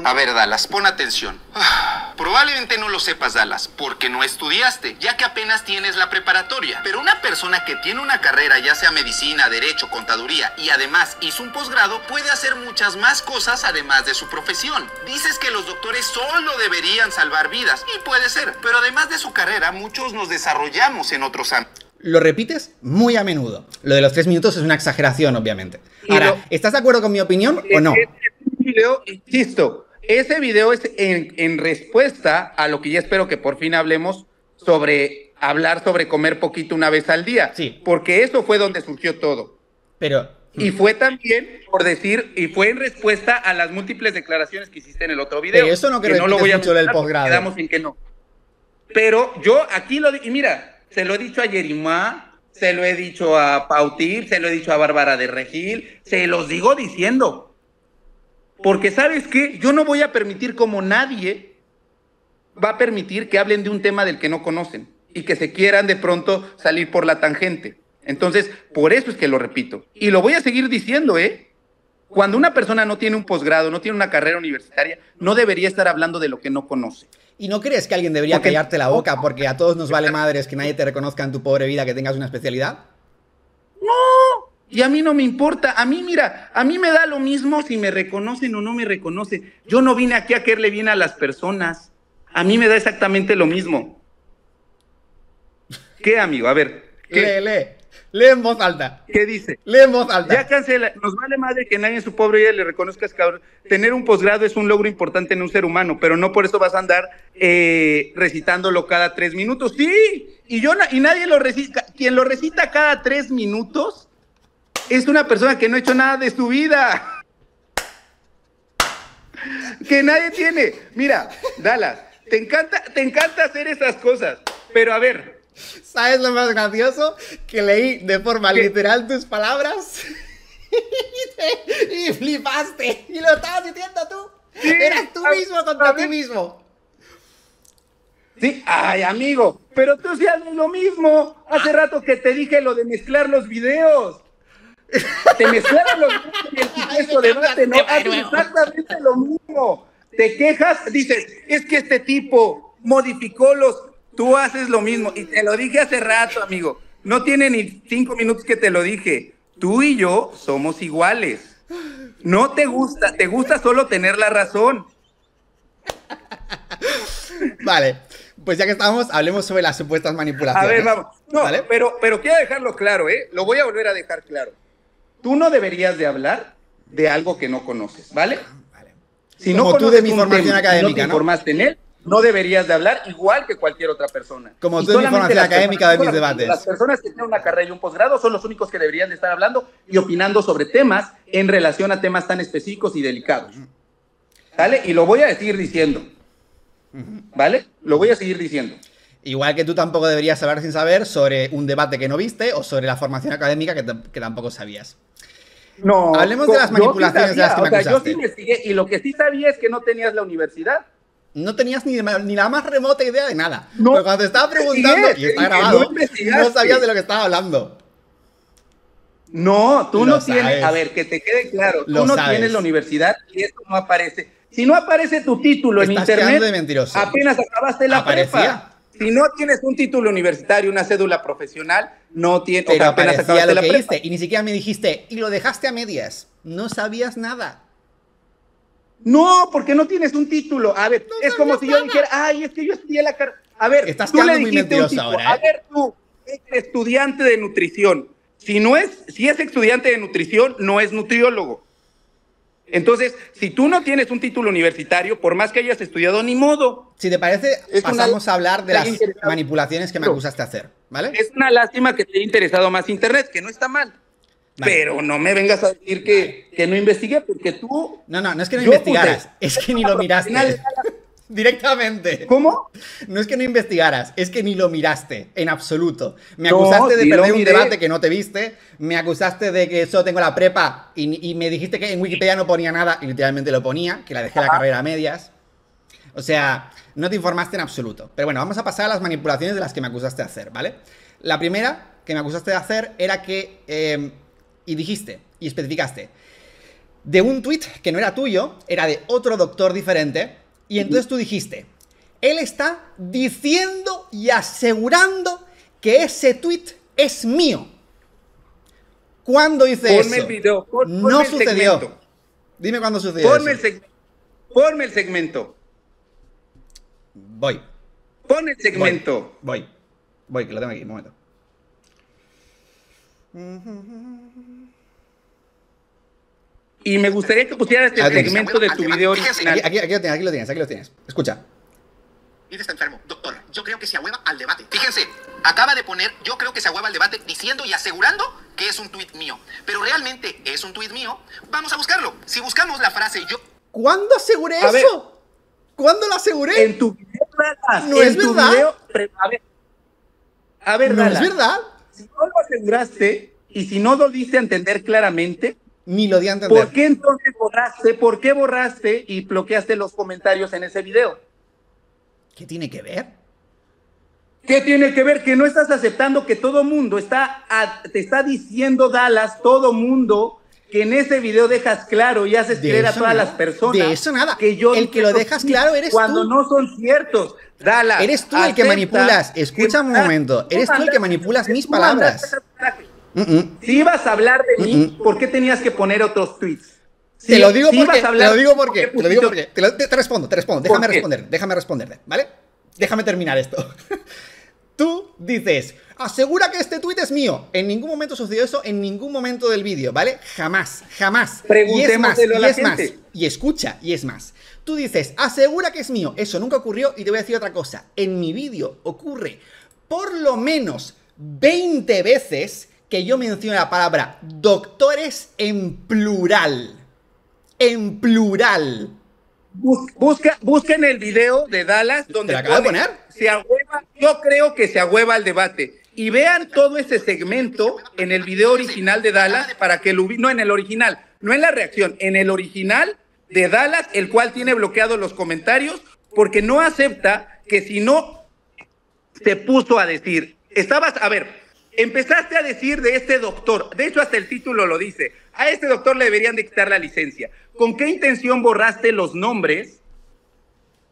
A ver, Dallas, pon atención. Ah, Probablemente no lo sepas, Dallas, porque no estudiaste, ya que apenas tienes la preparatoria. Pero una persona que tiene una carrera, ya sea medicina, derecho, contaduría, y además hizo un posgrado, puede hacer muchas más cosas además de su profesión. Dices que los doctores solo deberían salvar vidas, y puede ser, pero además de su carrera, muchos nos desarrollamos en otros ámbitos. Lo repites muy a menudo. Lo de los tres minutos es una exageración, obviamente. Y Ahora, lo- ¿estás de acuerdo con mi opinión o no? Video, insisto, ese video es en, en respuesta a lo que ya espero que por fin hablemos sobre hablar sobre comer poquito una vez al día. Sí. Porque eso fue donde surgió todo. Pero Y fue también por decir, y fue en respuesta a las múltiples declaraciones que hiciste en el otro video. Pero eso no que lo repites voy a mucho del mencionar porque posgrado. Quedamos en que no. Pero yo aquí lo y mira, se lo he dicho a Yerimá, se lo he dicho a Pautir, se lo he dicho a Bárbara de Regil, se los digo diciendo. Porque sabes qué, yo no voy a permitir como nadie va a permitir que hablen de un tema del que no conocen y que se quieran de pronto salir por la tangente. Entonces, por eso es que lo repito. Y lo voy a seguir diciendo, ¿eh? Cuando una persona no tiene un posgrado, no tiene una carrera universitaria, no debería estar hablando de lo que no conoce. ¿Y no crees que alguien debería Porque- callarte la boca porque a todos nos vale madres que nadie te reconozca en tu pobre vida que tengas una especialidad? Y a mí no me importa. A mí, mira, a mí me da lo mismo si me reconocen o no me reconocen. Yo no vine aquí a quererle bien a las personas. A mí me da exactamente lo mismo. ¿Qué, amigo? A ver, ¿qué? Lee, lee. Lee en voz alta. ¿Qué dice? Lee en voz alta. Ya cancela. Nos vale madre que nadie en su pobre vida le reconozca cabrón. Tener un posgrado es un logro importante en un ser humano, pero no por eso vas a andar eh, recitándolo cada tres minutos. Sí, y yo y nadie lo recita. Quien lo recita cada tres minutos es una persona que no ha hecho nada de su vida. Que nadie tiene. Mira, Dallas, te encanta, te encanta hacer esas cosas. Pero a ver, ¿Sabes lo más gracioso? Que leí de forma literal tus palabras y, flipaste. Y lo estabas diciendo tú. Eras tú mismo contra ti mismo. Sí, ay, amigo, pero tú sí haces lo mismo. Hace rato que te dije lo de mezclar los videos. Te mezclaron los y el supuesto debate, ¿no? Haces exactamente lo mismo. Te quejas, dices, es que este tipo modificó los Tú haces lo mismo. Y te lo dije hace rato, amigo. No tiene ni cinco minutos que te lo dije. Tú y yo somos iguales. No te gusta, te gusta solo tener la razón. Vale, pues ya que estamos, hablemos sobre las supuestas manipulaciones. A ver, vamos. No, pero, pero quiero dejarlo claro, ¿eh? Lo voy a volver a dejar claro. Tú no deberías de hablar de algo que no conoces, ¿vale? Vale. Si Como no tú de mi formación académica, no te informaste en él, no deberías de hablar igual que cualquier otra persona. Como tú información académica de mis debates. Las personas que tienen una carrera y un posgrado son los únicos que deberían de estar hablando y opinando sobre temas en relación a temas tan específicos y delicados. ¿Vale? Y lo voy a seguir diciendo. ¿Vale? Lo voy a seguir diciendo. Igual que tú tampoco deberías hablar sin saber sobre un debate que no viste o sobre la formación académica que, tampoco sabías. No. Hablemos de las manipulaciones de las que me acusaste. Yo sí investigué y lo que sí sabía es que no tenías la universidad no tenías ni, ni, la más remota idea de nada. No, Pero cuando te estaba preguntando, y está grabado, no, sabías de lo que estaba hablando. No, tú no tienes, a ver, que te quede claro, tú no tienes la universidad y esto no aparece. Si no aparece tu título en internet, apenas acabaste la prepa. Si no tienes un título universitario, una cédula profesional, no tienes. Pero apenas acabaste la prepa. y ni siquiera me dijiste, y lo dejaste a medias. No sabías nada. No, porque no tienes un título. A ver, es como si yo dijera, ay, es que yo estudié la carrera. A ver, Estás tú le dijiste un título. Ahora, A ¿eh? ver, tú, estudiante de nutrición. Si no es, si es estudiante de nutrición, no es nutriólogo. Entonces, si tú no tienes un título universitario, por más que hayas estudiado, ni modo. Si te parece, pasamos a hablar de las manipulaciones que me acusaste hacer, ¿vale? Es una lástima que te haya interesado más Internet, que no está mal. Pero no me vengas a decir que, que, no investigué, porque tú. No, no, no es que no investigaras, es que ni lo miraste. Directamente. ¿Cómo? No es que no investigaras, es que ni lo miraste, en absoluto. Me acusaste de perder un debate que no te viste, me acusaste de que solo tengo la prepa y, me dijiste que en Wikipedia no ponía nada y literalmente lo ponía, que la dejé la carrera a medias. O sea, no te informaste en absoluto. Pero bueno, vamos a pasar a las manipulaciones de las que me acusaste de hacer, ¿vale? La primera que me acusaste de hacer era que eh, y dijiste y especificaste de un tweet que no era tuyo, era de otro doctor diferente, y entonces tú dijiste, él está diciendo y asegurando que ese tweet es mío. ¿Cuándo hice eso? El video, no sucedió. Dime cuándo sucedió ponme El segmento. Ponme el segmento. Voy. Pon el segmento. Voy. Voy, que lo tengo aquí, un momento. Y me gustaría que pusieras este segmento de tu video original. Aquí, aquí, lo tienes, aquí lo tienes, aquí lo tienes. Escucha. Dice está enfermo. Doctor, yo creo que se ahueva al debate. Fíjense, acaba de poner, yo creo que se ahueva al debate diciendo y asegurando que es un tuit mío. Pero realmente es un tuit mío. Vamos a buscarlo. Si buscamos la frase yo... ¿Cuándo aseguré eso? ¿Cuándo lo aseguré? En tu video, No es verdad. a ver, a ver, no es verdad. Si no lo aseguraste y si no lo diste a entender claramente, ni lo di a entender. ¿Por qué entonces borraste? ¿Por qué borraste y bloqueaste los comentarios en ese video? ¿Qué tiene que ver? ¿Qué tiene que ver? Que no estás aceptando que todo mundo está, te está diciendo Dallas, todo mundo, que en ese video dejas claro y haces creer a todas las personas. De eso nada. Que yo el que lo dejas claro eres cuando tú. Cuando no son ciertos. Dallas. Eres tú el que manipulas. Escucha un momento. Eres tú el que manipulas mis palabras. Si ibas a hablar de mí, ¿por qué tenías que poner otros tweets? te lo digo porque, te lo digo porque, te lo digo porque, te, respondo, te respondo, déjame responder, déjame responderte, ¿vale? Déjame terminar esto. tú dices, asegura que este tuit es mío. En ningún momento sucedió eso, en ningún momento del vídeo, ¿vale? Jamás, jamás. Y es más, y es más. Y escucha, y es más. Tú dices, asegura que es mío. Eso nunca ocurrió y te voy a decir otra cosa. En mi vídeo ocurre por lo menos 20 veces que yo menciono la palabra doctores en plural. En plural. Busca, busquen el video de Dallas donde ¿Te acabo de poner? se ahueva, yo creo que se ahueva el debate. Y vean todo ese segmento en el video original de Dallas para que lo no en el original, no en la reacción, en el original de Dallas, el cual tiene bloqueados los comentarios porque no acepta que si no se puso a decir, estabas, a ver, empezaste a decir de este doctor, de hecho hasta el título lo dice, a este doctor le deberían de quitar la licencia. ¿Con qué intención borraste los nombres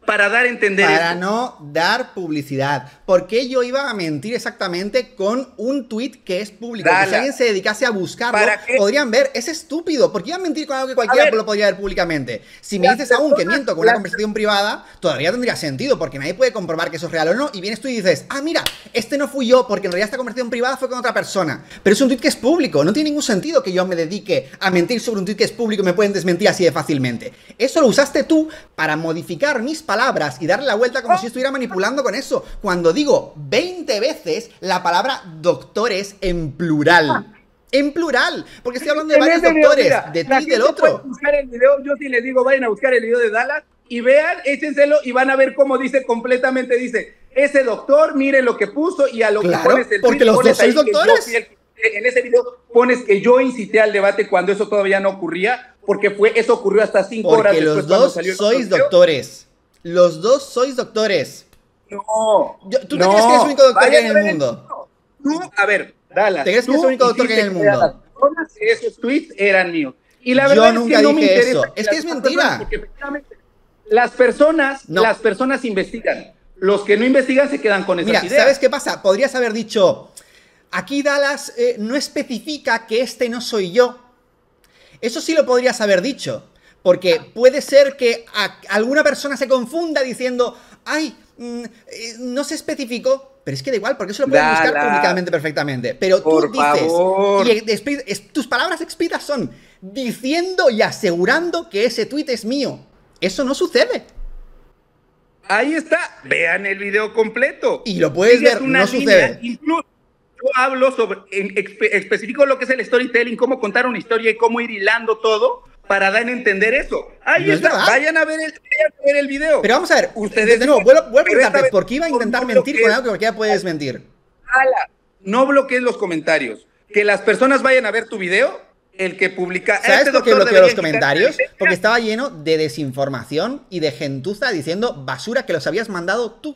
para dar a entender Para no dar publicidad. ¿Por qué yo iba a mentir exactamente con un tweet que es público? si alguien se dedicase a buscarlo, podrían ver, es estúpido. ¿Por qué iba a mentir con algo que cualquiera lo podría ver públicamente? Si me dices aún que miento con una conversación privada, todavía tendría sentido, porque nadie puede comprobar que eso es real o no. Y vienes tú y dices, ah, mira, este no fui yo, porque en realidad esta conversación privada fue con otra persona. Pero es un tweet que es público. No tiene ningún sentido que yo me dedique a mentir sobre un tweet que es público y me pueden desmentir así de fácilmente. Eso lo usaste tú para modificar mis palabras palabras y darle la vuelta como si estuviera manipulando con eso. Cuando digo 20 veces la palabra doctores en plural. En plural, porque estoy hablando de varios doctores, de ti y del otro. Buscar el video, yo sí les digo, vayan a buscar el video de Dallas y vean, échenselo y van a ver cómo dice completamente, dice, ese doctor, mire lo que puso y a lo que pones el porque los dos sois doctores. en ese video pones que yo incité al debate cuando eso todavía no ocurría, porque fue eso ocurrió hasta cinco horas después. Porque los dos sois doctores. Los dos sois doctores. No. ¿Tú te crees que eres el único doctor que hay en el mundo? Tú, a ver, Dallas. ¿Te crees que eres el único doctor que hay en el mundo? Esos tweets eran míos. Y la verdad Yo nunca es que no dije eso. Es que es mentira. Porque las personas, las personas investigan. Los que no investigan se quedan con esas Mira, ¿sabes qué pasa? Podrías haber dicho, aquí Dallas eh, no especifica que este no soy yo. Eso sí lo podrías haber dicho. Porque puede ser que alguna persona se confunda diciendo, ay, mm, eh, no se especificó, pero es que da igual, porque eso lo pueden buscar públicamente perfectamente. Pero tú dices, y tus palabras expiras son diciendo y asegurando que ese tweet es mío. Eso no sucede. Ahí está, vean el video completo. Y lo puedes ver, no sucede. Incluso yo hablo sobre, en, específico lo que es el storytelling, cómo contar una historia y cómo ir hilando todo para dar a entender eso. Ahí está, vayan a, ver el, vayan a ver el video. Pero vamos a ver, ustedes de nuevo, vuelvo, a preguntarte, ¿por qué iba a intentar mentir con algo que cualquiera puedes mentir? no bloquees los comentarios. Que las personas vayan a ver tu video, el que publica. ¿Sabes este por qué bloqueó los comentarios? Porque estaba lleno de desinformación y de gentuza diciendo basura que los habías mandado tú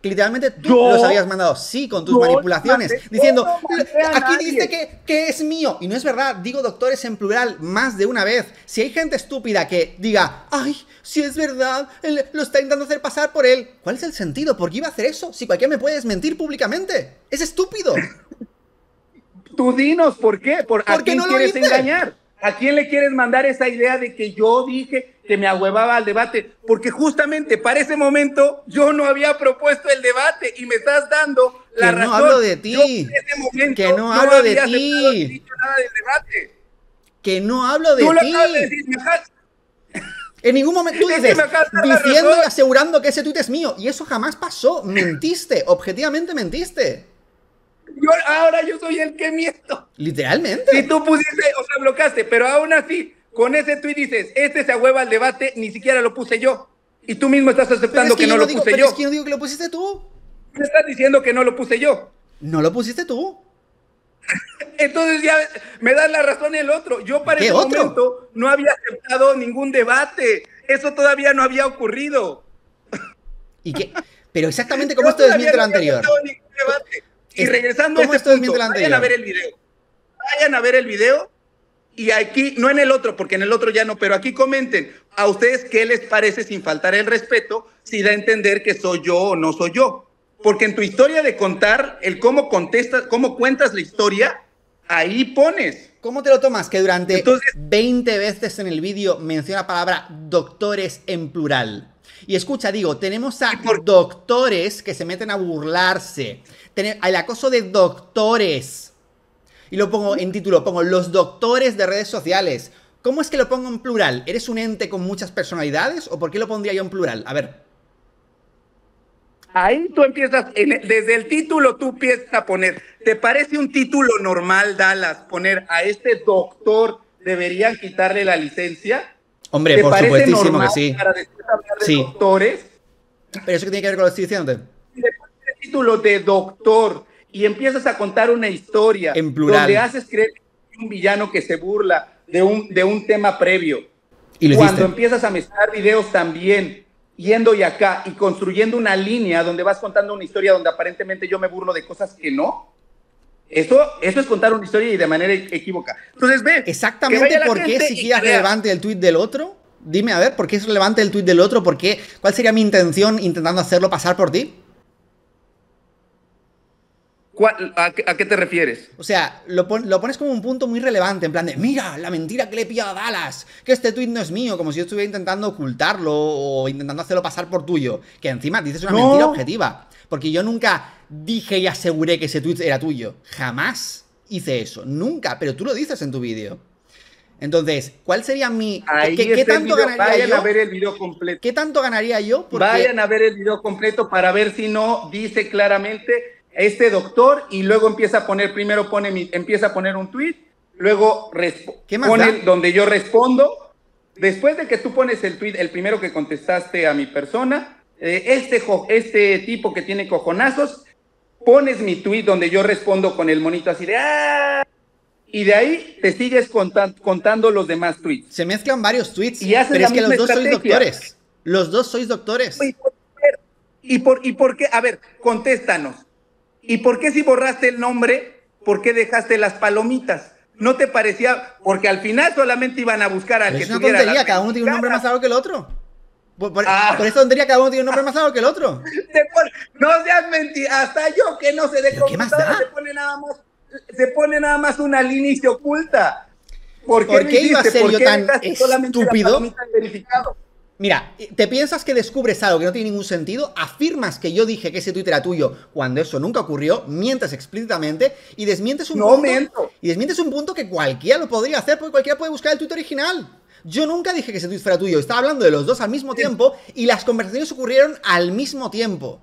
que literalmente tú los habías mandado, sí, con tus manipulaciones, diciendo, aquí dice que, que, es mío. Y no es verdad, digo doctores en plural más de una vez. Si hay gente estúpida que diga, ay, si es verdad, él lo está intentando hacer pasar por él, ¿cuál es el sentido? ¿Por qué iba a hacer eso? Si cualquiera me puede desmentir públicamente. Es estúpido. Tú dinos, ¿por qué? ¿Por, ¿A quién no quieres engañar? ¿A quién le quieres mandar esa idea de que yo dije que me ahuevaba al debate? Porque justamente para ese momento yo no había propuesto el debate y me estás dando la razón. Que no hablo de ti. que no hablo de ti. Que no hablo de ti. en ningún momento tú dices, diciendo y asegurando que ese tuit es mío. Y eso jamás pasó. Mentiste. Objetivamente mentiste ahora yo soy el que miento. Literalmente. Si tú pusiste, o sea, bloqueaste, pero aún así, con ese tweet dices, este se ahueva al debate, ni siquiera lo puse yo. Y tú mismo estás aceptando que, no lo puse yo. Es que yo digo que lo pusiste tú. Me estás diciendo que no lo puse yo. No lo pusiste tú. Entonces ya me das la razón el otro. Yo para ese momento no había aceptado ningún debate. Eso todavía no había ocurrido. ¿Y qué? Pero exactamente como esto desmiente lo anterior. Y regresando a este punto, vayan a ver el video. Vayan a ver el video y aquí, no en el otro, porque en el otro ya no, pero aquí comenten a ustedes qué les parece sin faltar el respeto, si da a entender que soy yo o no soy yo. Porque en tu historia de contar, el cómo contestas, cómo cuentas la historia, ahí pones. ¿Cómo te lo tomas? Que durante Entonces, 20 veces en el vídeo menciona la palabra doctores en plural. Y escucha, digo, tenemos a doctores que se meten a burlarse. Hay el acoso de doctores. Y lo pongo en título, pongo los doctores de redes sociales. ¿Cómo es que lo pongo en plural? ¿Eres un ente con muchas personalidades o por qué lo pondría yo en plural? A ver. Ahí tú empiezas, desde el título tú empiezas a poner, ¿te parece un título normal, Dallas, poner a este doctor deberían quitarle la licencia? Hombre, por supuestísimo que sí. Para después hablar de doctores. Pero eso que tiene que ver con lo que estoy diciendo. Si le pones el título de doctor y empiezas a contar una historia en plural. donde haces creer un villano que se burla de un, de un tema previo. ¿Y Cuando empiezas a mezclar videos también, yendo y acá y construyendo una línea donde vas contando una historia donde aparentemente yo me burlo de cosas que no, eso, eso es contar una historia y de manera equívoca. Entonces, ve. Exactamente por qué es relevante el tweet del otro. Dime, a ver, ¿por qué es relevante el tweet del otro? ¿Por qué? ¿Cuál sería mi intención intentando hacerlo pasar por ti? A, qué te refieres? O sea, lo, pones como un punto muy relevante, en plan de, mira, la mentira que le he pillado a Dallas, que este tweet no es mío, como si yo estuviera intentando ocultarlo o intentando hacerlo pasar por tuyo. Que encima dices una mentira objetiva. Porque yo nunca dije y aseguré que ese tweet era tuyo. Jamás hice eso. Nunca. Pero tú lo dices en tu vídeo. Entonces, ¿cuál sería mi. ¿Qué, tanto ganaría Vayan yo? a ver el video completo. ¿Qué tanto ganaría yo? Vayan a ver el video completo para ver si no dice claramente este doctor y luego empieza a poner, primero pone mi, empieza a poner un tweet, luego pone donde yo respondo. Después de que tú pones el tweet, el primero que contestaste a mi persona, eh, este, este tipo que tiene cojonazos, pones mi tweet donde yo respondo con el monito así de ¡Ah! Y de ahí te sigues contando los demás tweets. Se mezclan varios tweets. Y pero es que los dos sois doctores. Los dos sois doctores. ¿Y por, ¿Y por qué? A ver, contéstanos. ¿Y por qué si borraste el nombre, por qué dejaste las palomitas? ¿No te parecía? Porque al final solamente iban a buscar al que es una tontería, cada uno tiene un nombre más alto que el otro. Por, por, ah. esa tontería cada uno tiene un nombre más alto que el otro. no seas mentira, hasta yo que no sé de cómo se pone nada más se pone nada más una línea y se oculta. ¿Por qué, ¿Por qué iba a ser yo tan estúpido? Mira, te piensas que descubres algo que no tiene ningún sentido, afirmas que yo dije que ese tweet era tuyo cuando eso nunca ocurrió, mientes explícitamente y desmientes un punto. Y desmientes un punto que cualquiera lo podría hacer porque cualquiera puede buscar el tweet original. Yo nunca dije que ese tweet fuera tuyo, estaba hablando de los dos al mismo tiempo y las conversaciones ocurrieron al mismo tiempo.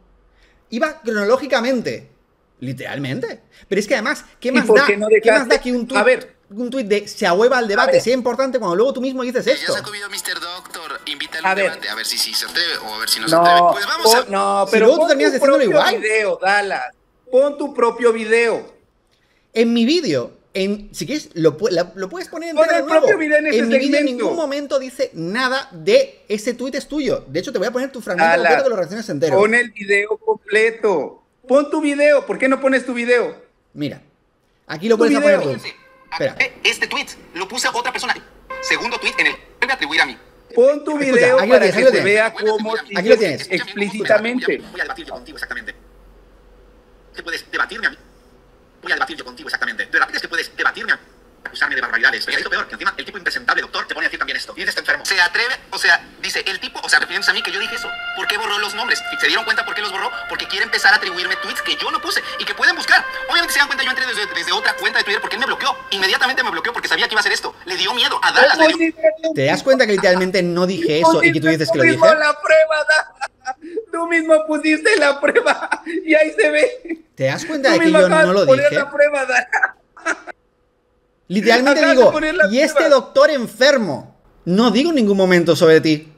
Iba cronológicamente. Literalmente. Pero es que además, ¿qué más, da, ¿qué más da que un tweet? A ver, un tuit de se ahueva al debate, sea importante cuando luego tú mismo dices esto. Ya se ha comido Mr. Doctor, invítalo al debate, a ver si, si, se atreve o a ver si no, se atreve. Pues vamos a... No, pero si luego tú terminas haciéndolo igual. Video, Dallas. Pon tu propio video. En mi vídeo, en, si quieres, lo, lo puedes poner en el propio video en, en mi vídeo en ningún momento dice nada de ese tuit es tuyo. De hecho, te voy a poner tu fragmento completo que lo reacciones entero. Pon el video completo. Pon tu video. ¿Por qué no pones tu video? Mira, aquí lo puedes poner tú. Espera. Este tweet lo puse a otra persona. Segundo tweet en el que atribuir a mí. Pon tu video aquí para que se vea cómo aquí lo tienes. explícitamente. Voy a debatir yo contigo exactamente. ¿Qué puedes debatirme a mí? Voy a debatir yo contigo exactamente. De repente es que puedes debatirme a mí acusarme de barbaridades. Pero es peor, que encima el tipo impresentable, doctor, te pone a decir también esto. Y está enfermo. Se atreve, o sea, dice el tipo, o sea, refiriéndose a mí que yo dije eso. ¿Por qué borró los nombres? ¿Se dieron cuenta por qué los borró? Porque quiere empezar a atribuirme tweets que yo no puse y que pueden buscar. Obviamente se dan cuenta, yo entré desde, desde otra cuenta de Twitter porque él me bloqueó. Inmediatamente me bloqueó porque sabía que iba a hacer esto. Le dio miedo a Dallas. ¿Te das cuenta que literalmente no dije eso y que tú dices que lo dije? la prueba, Tú mismo pusiste la prueba y ahí se ve. ¿Te das cuenta de que yo no lo dije? La prueba, Literalmente digo, y este doctor enfermo. No digo en ningún momento sobre ti.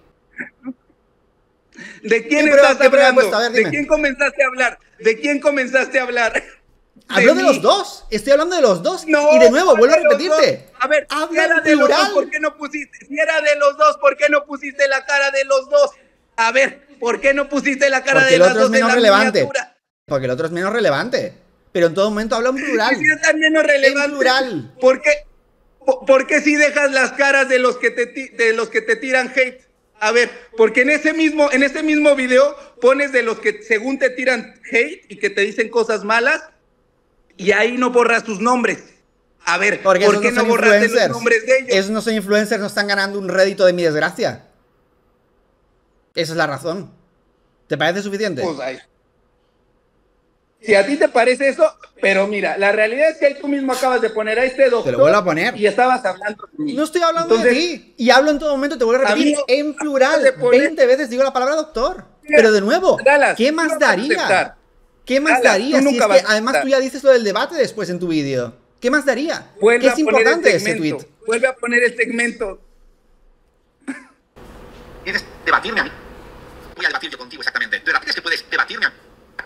¿De quién estás hablando? ¿De quién comenzaste a hablar? ¿De quién comenzaste a hablar? Hablo de, los dos. Estoy hablando de los dos. y de nuevo, vuelvo a repetirte. A ver, si era de los dos, ¿por qué no pusiste? Si era de los dos, ¿por qué no pusiste la cara de los dos? A ver, ¿por qué no pusiste la cara de los dos? Porque el otro es menos relevante. Porque el otro es menos relevante pero en todo momento habla en plural. Sí, es también no relevante. En plural. ¿Por qué, por qué si dejas las caras de los que te, de los que te tiran hate? A ver, porque en ese mismo, en ese mismo video pones de los que según te tiran hate y que te dicen cosas malas, y ahí no borras sus nombres. A ver, ¿por qué no, borras los nombres de ellos? Esos no son influencers, no están ganando un rédito de mi desgracia. Esa es la razón. ¿Te parece suficiente? Pues ahí. Si a ti te parece eso, pero mira, la realidad es que ahí tú mismo acabas de poner a este doctor. Te lo vuelvo a poner. Y estabas hablando de mí. No estoy hablando de Entonces, ti. Y hablo en todo momento, te vuelvo a repetir Amigo, en plural. poner- 20 veces digo la palabra doctor. Mira, Pero de nuevo, Dallas, ¿qué más no daría? ¿Qué más Dallas, daría? tú Si es que además tú ya dices lo del debate después en tu vídeo. ¿Qué más daría? Vuelve ¿Qué a es poner el importante ese segmento. tweet? Vuelve a poner el segmento. ¿Quieres debatirme a mí? Voy a debatir yo contigo exactamente. ¿De verdad crees que puedes debatirme a mí?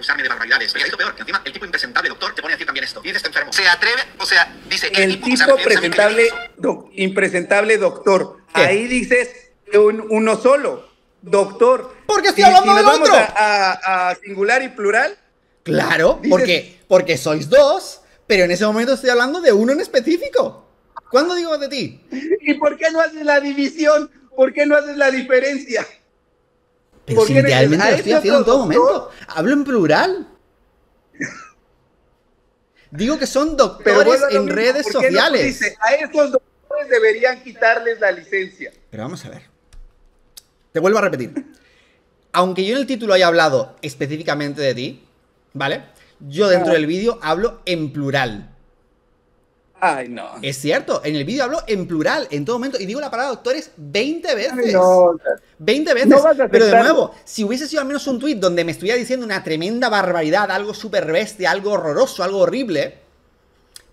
Acusarme de barbaridades. Esto peor, que encima el tipo impresentable doctor te pone a decir también esto. Y dices está enfermo. Se atreve, o sea, dice El sabe tipo que presentable, doc- impresentable doctor. ¿Qué? Ahí dices un- uno solo. Doctor. Porque estoy Si- hablando si nos del vamos otro. A, a- a singular y plural. Claro, Dices- porque, porque sois dos, pero en ese momento estoy hablando de uno en específico. ¿Cuándo digo de ti? ¿Y por qué no haces la división? ¿Por qué no haces la diferencia? Pero ¿Por si literalmente lo estoy haciendo en todo momento. Hablo en plural. Digo que son doctores en mismo, redes ¿por qué no sociales. dice, a estos doctores deberían quitarles la licencia. Pero vamos a ver. Te vuelvo a repetir. Aunque yo en el título haya hablado específicamente de ti, ¿vale? Yo dentro del vídeo hablo en plural. Ay, no. Es cierto, en el vídeo hablo en plural en todo momento y digo la palabra doctores 20 veces. Ay, no. 20 veces. No pero de nuevo, si hubiese sido al menos un tweet donde me estuviera diciendo una tremenda barbaridad, algo súper bestia, algo horroroso, algo horrible,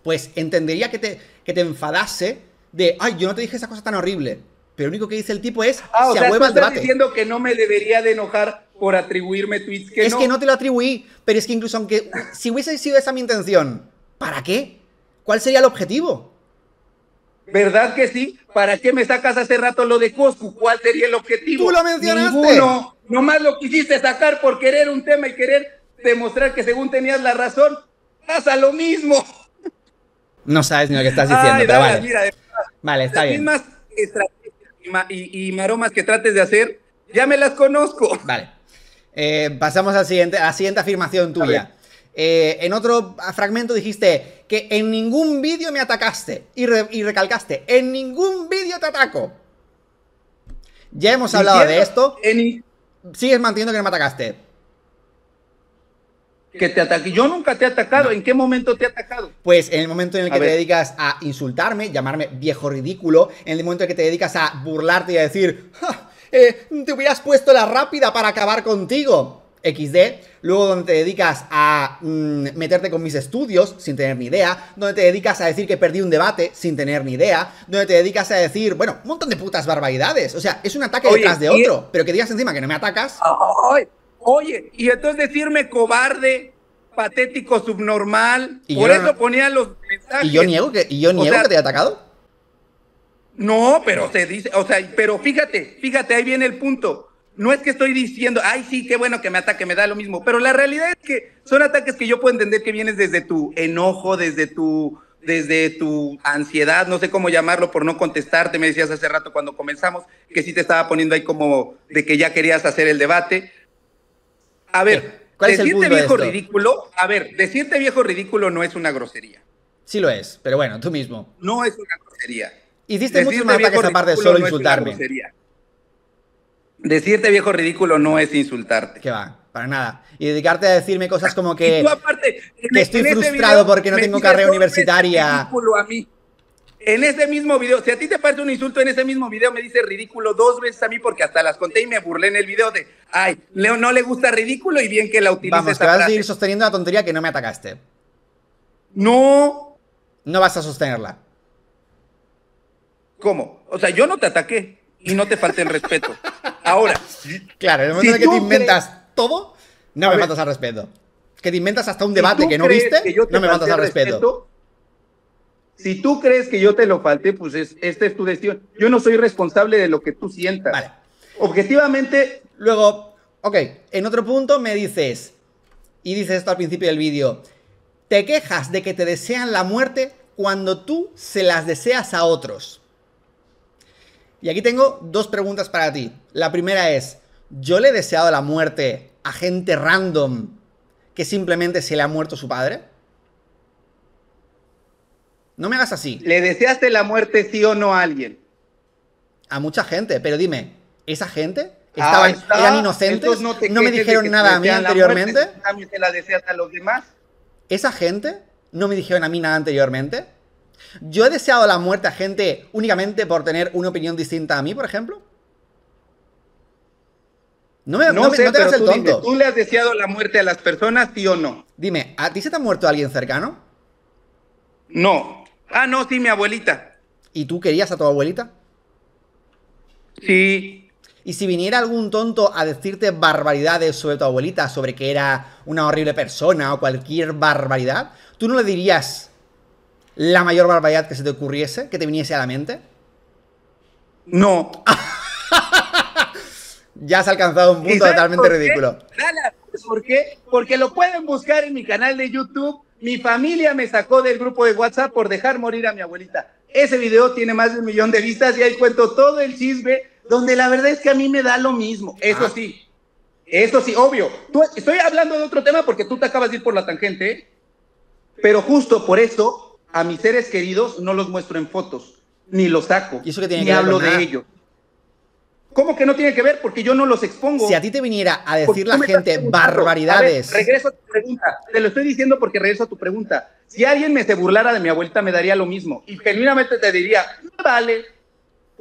pues entendería que te, que te enfadase de, ay, yo no te dije esa cosa tan horrible. Pero lo único que dice el tipo es, Ah, o se sea, tú ahueva estás diciendo que no me debería de enojar por atribuirme tweets que es no. que no te lo atribuí, pero es que incluso aunque, si hubiese sido esa mi intención, ¿para qué? ¿Cuál sería el objetivo? ¿Verdad que sí? ¿Para qué me sacas hace rato lo de Coscu? ¿Cuál sería el objetivo? Tú lo mencionaste. Ninguno. Nomás lo quisiste sacar por querer un tema y querer demostrar que según tenías la razón, pasa lo mismo. No sabes ni lo que estás diciendo, Ay, pero Dallas, vale. mira, Vale, está las bien. mismas estrategias y, y- maromas que trates de hacer, ya me las conozco. Vale. Eh, pasamos al siguiente, a la siguiente afirmación tuya. Eh, en otro fragmento dijiste que en ningún vídeo me atacaste. Y, re- y recalcaste, en ningún vídeo te ataco. Ya hemos hablado de esto. en- Sigues manteniendo que no me atacaste. que te ataque. Yo nunca te he atacado. ¿En qué momento te he atacado? Pues en el momento en el A que te ver. dedicas a insultarme, llamarme viejo ridículo, en el momento en el que te dedicas a burlarte y a decir, "Ja, eh, te hubieras puesto la rápida para acabar contigo. XD, luego donde te dedicas a mm, meterte con mis estudios sin tener ni idea, donde te dedicas a decir que perdí un debate sin tener ni idea, donde te dedicas a decir, bueno, un montón de putas barbaridades. O sea, es un ataque Oye, detrás de y- otro, pero que digas encima que no me atacas. Ay, oye, y entonces decirme cobarde, patético, subnormal. Y por yo eso ponía los mensajes. Y yo niego que, y yo O niego sea- que te haya atacado. No, pero se dice, o sea, pero fíjate, fíjate, ahí viene el punto. No es que estoy diciendo, ay, sí, qué bueno que me ataque, me da lo mismo. Pero la realidad es que son ataques que yo puedo entender que vienes desde tu enojo, desde tu, desde tu ansiedad, no sé cómo llamarlo por no contestarte. Me decías hace rato cuando comenzamos que sí te estaba poniendo ahí como de que ya querías hacer el debate. A ver, ¿Qué? ¿Cuál es el decirte de viejo esto? ridículo, a ver, decirte viejo ridículo no es una grosería. Sí lo es, pero bueno, tú mismo. No es una grosería. Hiciste muchos Decirte más ataques viejo aparte de solo no es una insultarme. grosería. Decirte viejo ridículo no es insultarte. Que va, para nada. Y dedicarte a decirme cosas como que. Tú aparte, que estoy frustrado porque no tengo carrera universitaria. ridículo a mí. En ese mismo video, si a ti te parece un insulto, en ese mismo video me dice ridículo dos veces a mí porque hasta las conté y me burlé en el video de, ay, Leo no le gusta ridículo y bien que la utilice Vamos, esa vas a seguir sosteniendo la tontería que no me atacaste. No, No vas a sostenerla. ¿cómo? O sea, yo no te ataqué y no te falté el respeto. Ahora, Claro, en el momento Si en que te inventas todo, no me ver. faltas al respeto. Que te inventas hasta un debate que no viste, que no me faltas al respeto. Si tú crees que yo te lo falté, pues es, esta es tu decisión. Yo no soy responsable de lo que tú sientas. Vale. Objetivamente, Luego, ok, en otro punto me dices, y dices esto al principio del vídeo, te quejas de que te desean la muerte cuando tú se las deseas a otros. Y aquí tengo dos preguntas para ti. La primera es, ¿yo le he deseado la muerte a gente random que simplemente se le ha muerto su padre? No me hagas así. ¿le deseaste la muerte sí o no a alguien? A mucha gente, pero dime, ¿esa gente Estaban, eran inocentes, no, me dijeron nada a mí anteriormente. también se la deseas a los demás. Esa gente no me dijeron a mí nada anteriormente. Yo he deseado la muerte a gente únicamente por tener una opinión distinta a mí, por ejemplo. No me, no, sé, te el tonto. ¿Tú le has deseado la muerte a las personas, sí o no? Dime, ¿a ti se te ha muerto alguien cercano? No. Ah, no, sí, mi abuelita. ¿Y tú querías a tu abuelita? Sí. Y si viniera algún tonto a decirte barbaridades sobre tu abuelita, sobre que era una horrible persona o cualquier barbaridad, ¿tú no le dirías la mayor barbaridad que se te ocurriese, que te viniese a la mente? No. ya has alcanzado un punto totalmente ridículo. ¿Por qué? Porque lo pueden buscar en mi canal de YouTube. Mi familia me sacó del grupo de WhatsApp por dejar morir a mi abuelita. Ese video tiene más de un millón de vistas y ahí cuento todo el chisme, donde la verdad es que a mí me da lo mismo. Eso ah. sí, eso sí, obvio. estoy hablando de otro tema porque tú te acabas de ir por la tangente, ¿eh? pero justo por eso a mis seres queridos no los muestro en fotos, ni los saco, ¿Y eso que tiene ni que hablo de ellos. ¿Cómo que no tiene que ver? Porque yo no los expongo. Si a ti te viniera a decir la gente barbaridades. regreso a tu pregunta. Te lo estoy diciendo porque regreso a tu pregunta. Si alguien me se burlara de mi abuelita, me daría lo mismo. Y genuinamente te diría, vale.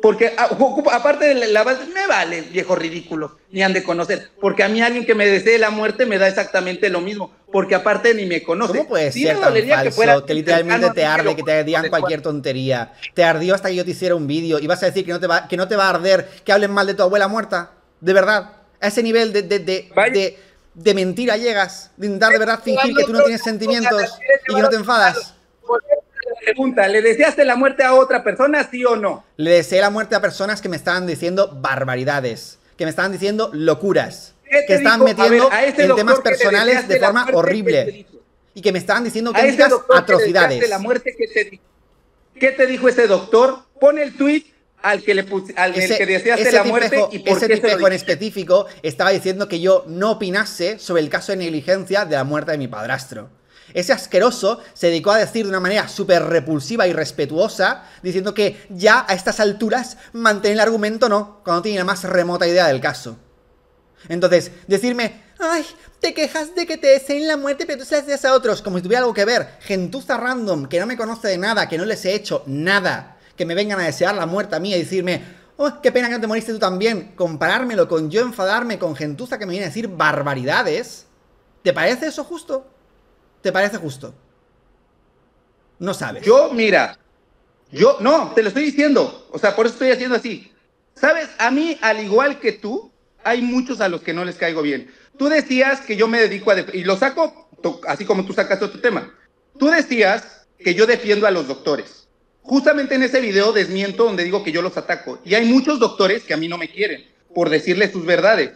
Porque ah, aparte de la base, me vale, viejo ridículo, ni han de conocer. Porque a mí alguien que me desee la muerte me da exactamente lo mismo. Porque aparte ni me conoce. ¿Cómo puede ser tan falso que, literalmente te arde, que te digan cualquier tontería? Te ardió hasta que yo te hiciera un vídeo y vas a decir que no te va, que no te va a arder que hablen mal de tu abuela muerta. De verdad. A ese nivel de, de, de, de mentira llegas, de intentar de verdad fingir que tú no tienes sentimientos y que no te enfadas. Pregunta, ¿le deseaste la muerte a otra persona, sí o no? Le deseé la muerte a personas que me estaban diciendo barbaridades, que me estaban diciendo locuras, que estaban metiendo en temas personales de forma horrible y que me estaban diciendo auténticas atrocidades. La muerte que te, ¿Qué te dijo ese doctor? Pone el tweet al que le al que deseaste la muerte y por ese qué en específico estaba diciendo que yo no opinase sobre el caso de negligencia de la muerte de mi padrastro. Ese asqueroso se dedicó a decir de una manera súper repulsiva y respetuosa, diciendo que ya a estas alturas mantener el argumento no, cuando tiene la más remota idea del caso. Entonces, decirme, ay, te quejas de que te deseen la muerte, pero tú se la deseas a otros, como si tuviera algo que ver. Gentuza random, que no me conoce de nada, que no les he hecho nada que me vengan a desear la muerte a mí y decirme, oh, qué pena que no te moriste tú también, comparármelo con yo enfadarme con gentuza que me viene a decir barbaridades, ¿te parece eso justo? ¿Te parece justo? No sabes. Yo, mira, yo, no, te lo estoy diciendo, o sea, por eso estoy haciendo así. ¿Sabes? A mí, al igual que tú, hay muchos a los que no les caigo bien. Tú decías que yo me dedico a... Y lo saco así como tú sacaste tu tema. Tú decías que yo defiendo a los doctores. Justamente en ese video desmiento donde digo que yo los ataco. Y hay muchos doctores que a mí no me quieren por decirles sus verdades.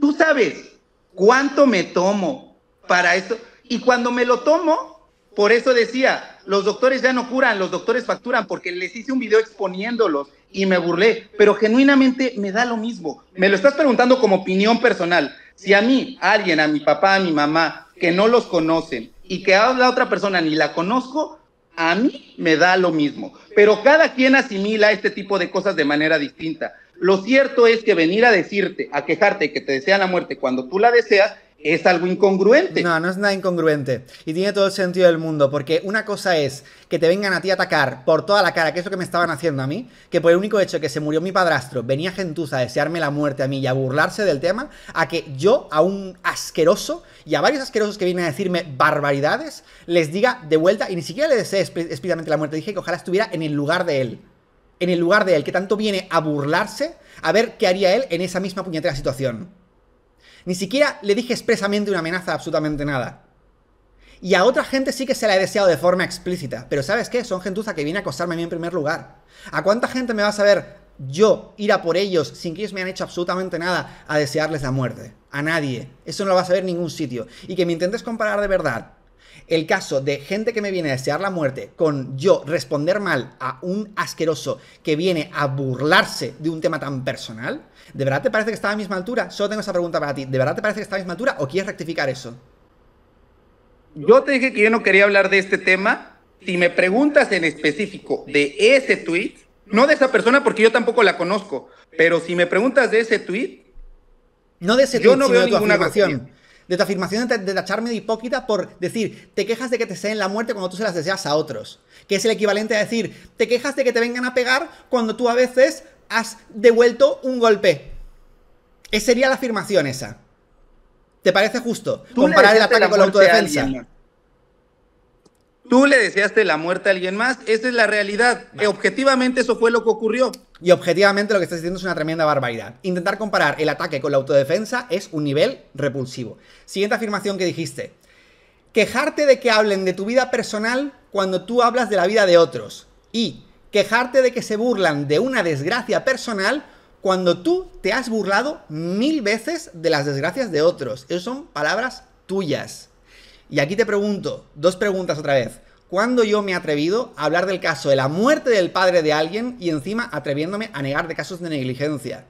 Tú sabes cuánto me tomo para esto. Y cuando me lo tomo, por eso decía, los doctores ya no curan, los doctores facturan, porque les hice un video exponiéndolos y me burlé. Pero genuinamente me da lo mismo. Me lo estás preguntando como opinión personal. Si a mí, alguien, a mi papá, a mi mamá, que no los conocen y que a la otra persona ni la conozco, a mí me da lo mismo, pero cada quien asimila este tipo de cosas de manera distinta. Lo cierto es que venir a decirte, a quejarte que te desean la muerte cuando tú la deseas, es algo incongruente. No, no es nada incongruente. Y tiene todo el sentido del mundo, porque una cosa es que te vengan a ti a atacar por toda la cara, que es lo que me estaban haciendo a mí, que por el único hecho de que se murió mi padrastro, venía gentuza a desearme la muerte a mí y a burlarse del tema, a que yo, a un asqueroso, y a varios asquerosos que vienen a decirme barbaridades, les diga de vuelta, y ni siquiera le deseé explícitamente la muerte, dije que ojalá estuviera en el lugar de él. En el lugar de él, que tanto viene a burlarse, a ver qué haría él en esa misma puñetera situación. Ni siquiera le dije expresamente una amenaza, absolutamente nada. Y a otra gente sí que se la he deseado de forma explícita. Pero ¿sabes qué? Son gentuza que viene a acosarme a mí en primer lugar. ¿A cuánta gente me vas a ver yo ir a por ellos sin que ellos me hayan hecho absolutamente nada a desearles la muerte? A nadie. Eso no lo vas a ver en ningún sitio. Y que me intentes comparar de verdad el caso de gente que me viene a desear la muerte con yo responder mal a un asqueroso que viene a burlarse de un tema tan personal, ¿de verdad te parece que está a la misma altura? Solo tengo esa pregunta para ti. ¿De verdad te parece que está a la misma altura o quieres rectificar eso? Yo te dije que yo no quería hablar de este tema. Si me preguntas en específico de ese tweet, no de esa persona porque yo tampoco la conozco, pero si me preguntas de ese tweet, No de ese Yo tweet, no sino veo de tu ninguna afirmación. De tu afirmación de, de tacharme de hipócrita por decir, te quejas de que te deseen la muerte cuando tú se las deseas a otros. Que es el equivalente a decir, te quejas de que te vengan a pegar cuando tú a veces has devuelto un golpe. Esa sería la afirmación esa. ¿Te parece justo? Comparar el ataque con la autodefensa. Tú le deseaste la muerte a alguien más, esa es la realidad. Objetivamente eso fue lo que ocurrió. Y objetivamente lo que estás diciendo es una tremenda barbaridad. Intentar comparar el ataque con la autodefensa es un nivel repulsivo. Siguiente afirmación que dijiste. Quejarte de que hablen de tu vida personal cuando tú hablas de la vida de otros. Y quejarte de que se burlan de una desgracia personal cuando tú te has burlado mil veces de las desgracias de otros. Esas son palabras tuyas. Y aquí te pregunto, dos preguntas otra vez. ¿Cuándo yo me he atrevido a hablar del caso de la muerte del padre de alguien y encima atreviéndome a negar de casos de negligencia?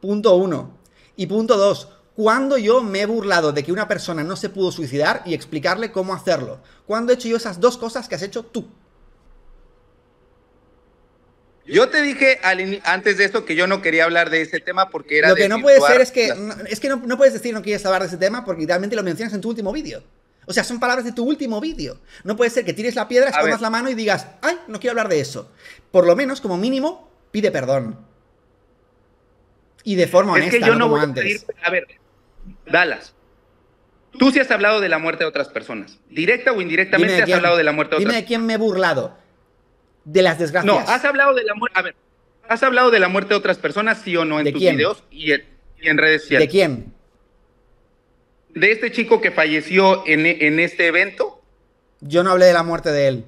Punto uno. Y punto dos. ¿Cuándo yo me he burlado de que una persona no se pudo suicidar y explicarle cómo hacerlo? ¿Cuándo he hecho yo esas dos cosas que has hecho tú? Yo te dije al antes de esto que yo no quería hablar de ese tema porque era Lo que no puede ser es que, las- no, es que no, no puedes decir no quieres hablar de ese tema porque realmente lo mencionas en tu último vídeo. O sea, son palabras de tu último vídeo. No puede ser que tires la piedra, escondas la mano y digas, ay, no quiero hablar de eso. Por lo menos, como mínimo, pide perdón. Y de forma Es honesta, que yo no no voy a pedir- A ver, Dallas. Tú sí has hablado de la muerte de otras personas. Directa o indirectamente Dime has hablado de la muerte de Dime otras de quién me he burlado. De las desgracias. No, has hablado de la muerte. A ver, ¿has hablado de la muerte de otras personas, sí o no, en ¿De tus quién? videos y en, y en redes sociales? ¿De quién? De este chico que falleció en, en este evento. Yo no hablé de la muerte de él.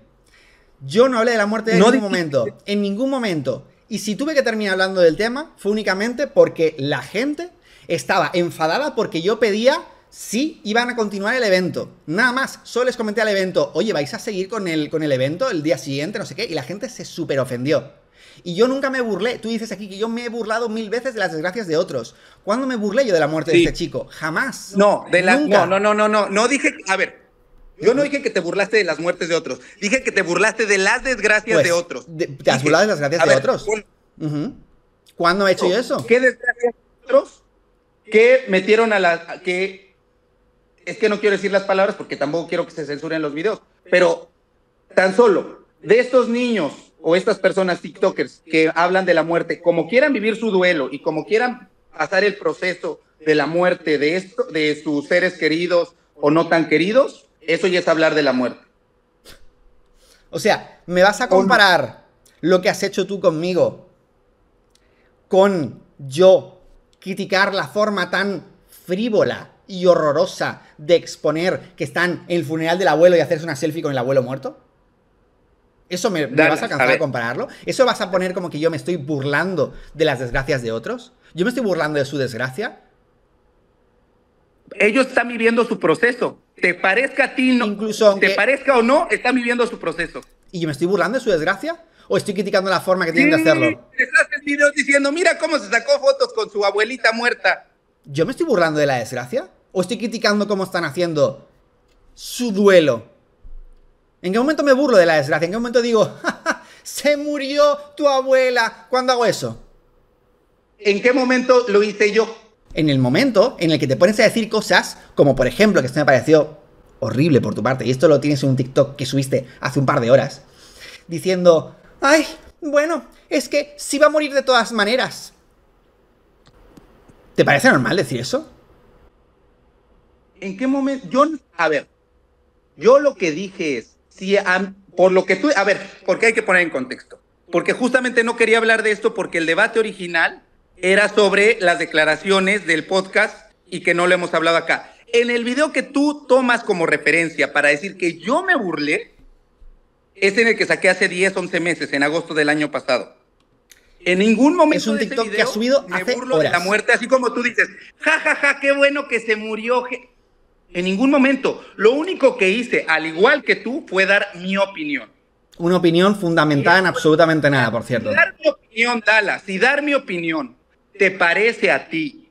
Yo no hablé de la muerte de él No en ningún momento. En ningún momento. Y si tuve que terminar hablando del tema, fue únicamente porque la gente estaba enfadada porque yo pedía si iban a continuar el evento. Nada más. Solo les comenté al evento, oye, ¿vais a seguir con el, con el evento el día siguiente? No sé qué. Y la gente se súper ofendió. Y yo nunca me burlé. Tú dices aquí que yo me he burlado mil veces de las desgracias de otros. ¿Cuándo me burlé yo de la muerte de Sí. este chico? Jamás. No, de la, Nunca. no, no, no, no, no. No dije. A ver, yo no dije que te burlaste de las muertes de otros. Dije que te burlaste de las desgracias Pues, de otros. de- ¿te has Dije, burlado de las desgracias de ver, otros? pon- Ujú. ¿Cuándo he hecho yo eso? ¿Qué desgracias de otros que metieron a la. que. Es que no quiero decir las palabras porque tampoco quiero que se censuren los videos. Pero tan solo de estos niños o estas personas TikTokers que hablan de la muerte, como quieran vivir su duelo y como quieran pasar el proceso de la muerte de esto, de sus seres queridos o no tan queridos, eso ya es hablar de la muerte. O sea, me vas a comparar lo que has hecho tú conmigo con yo criticar la forma tan frívola y horrorosa de exponer que están en el funeral del abuelo y hacerse una selfie con el abuelo muerto? ¿Eso me, me Dale, vas a alcanzar a, ver. compararlo? ¿Eso vas a poner como que yo me estoy burlando de las desgracias de otros? ¿Yo me estoy burlando de su desgracia? Ellos están viviendo su proceso. Te parezca a ti, no, Incluso aunque- te parezca o no, están viviendo su proceso. ¿Y yo me estoy burlando de su desgracia? ¿O estoy criticando la forma que tienen de hacerlo? Sí, Estás en videos diciendo, mira cómo se sacó fotos con su abuelita muerta. ¿Yo me estoy burlando de la desgracia? ¿O estoy criticando cómo están haciendo su duelo? ¿En qué momento me burlo de la desgracia? ¿En qué momento digo, "Ja, ja, se murió tu abuela? ¿Cuándo hago eso? ¿En qué momento lo hice yo? En el momento en el que te pones a decir cosas, como por ejemplo, que esto me pareció horrible por tu parte, y esto lo tienes en un TikTok que subiste hace un par de horas, diciendo, ay, bueno, es que sí va a morir de todas maneras. ¿Te parece normal decir eso? ¿En qué momento? Yo, a ver, yo lo que dije es, si a- por lo que tú, a ver, porque hay que poner en contexto, porque justamente no quería hablar de esto porque el debate original era sobre las declaraciones del podcast y que no lo hemos hablado acá. En el video que tú tomas como referencia para decir que yo me burlé, es en el que saqué hace 10, 11 meses, en agosto del año pasado. En ningún momento Es un de ese TikTok que has subido me hace burlo de la horas. muerte, así como tú dices, ja, ja, ja, qué bueno que se murió. je-". En ningún momento. Lo único que hice, al igual que tú, fue dar mi opinión. Una opinión fundamentada en absolutamente nada, por cierto. Si dar mi opinión, Dallas, si dar mi opinión te parece a ti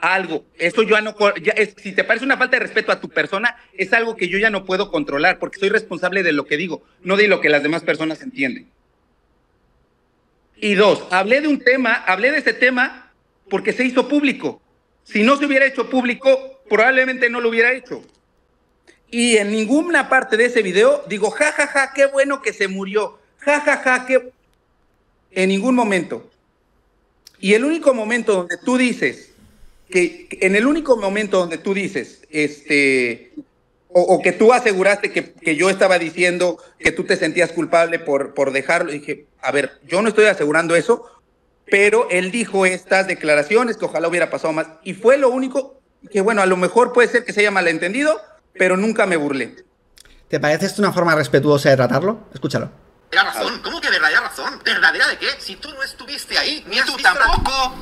algo, eso yo ya no, co- ya es- si te parece una falta de respeto a tu persona, es algo que yo ya no puedo controlar porque soy responsable de lo que digo, no de lo que las demás personas entienden. Y dos, hablé de un tema, hablé de ese tema porque se hizo público. Si no se hubiera hecho público, probablemente no lo hubiera hecho. Y en ninguna parte de ese video digo, ja, ja, ja, qué bueno que se murió. Ja, ja, ja, qué... En ningún momento. Y el único momento donde tú dices, que en el único momento donde tú dices, este, o, que tú aseguraste que, que, yo estaba diciendo que tú te sentías culpable por, por dejarlo, dije, a ver, yo no estoy asegurando eso, pero él dijo estas declaraciones que ojalá hubiera pasado más. Y fue lo único que, bueno, a lo mejor puede ser que se haya malentendido, pero nunca me burlé. ¿Te parece esto una forma respetuosa de tratarlo? Escúchalo. razón? ¿Cómo que verdadera razón? ¿Verdadera de qué? Si tú no estuviste ahí, ni tú tampoco.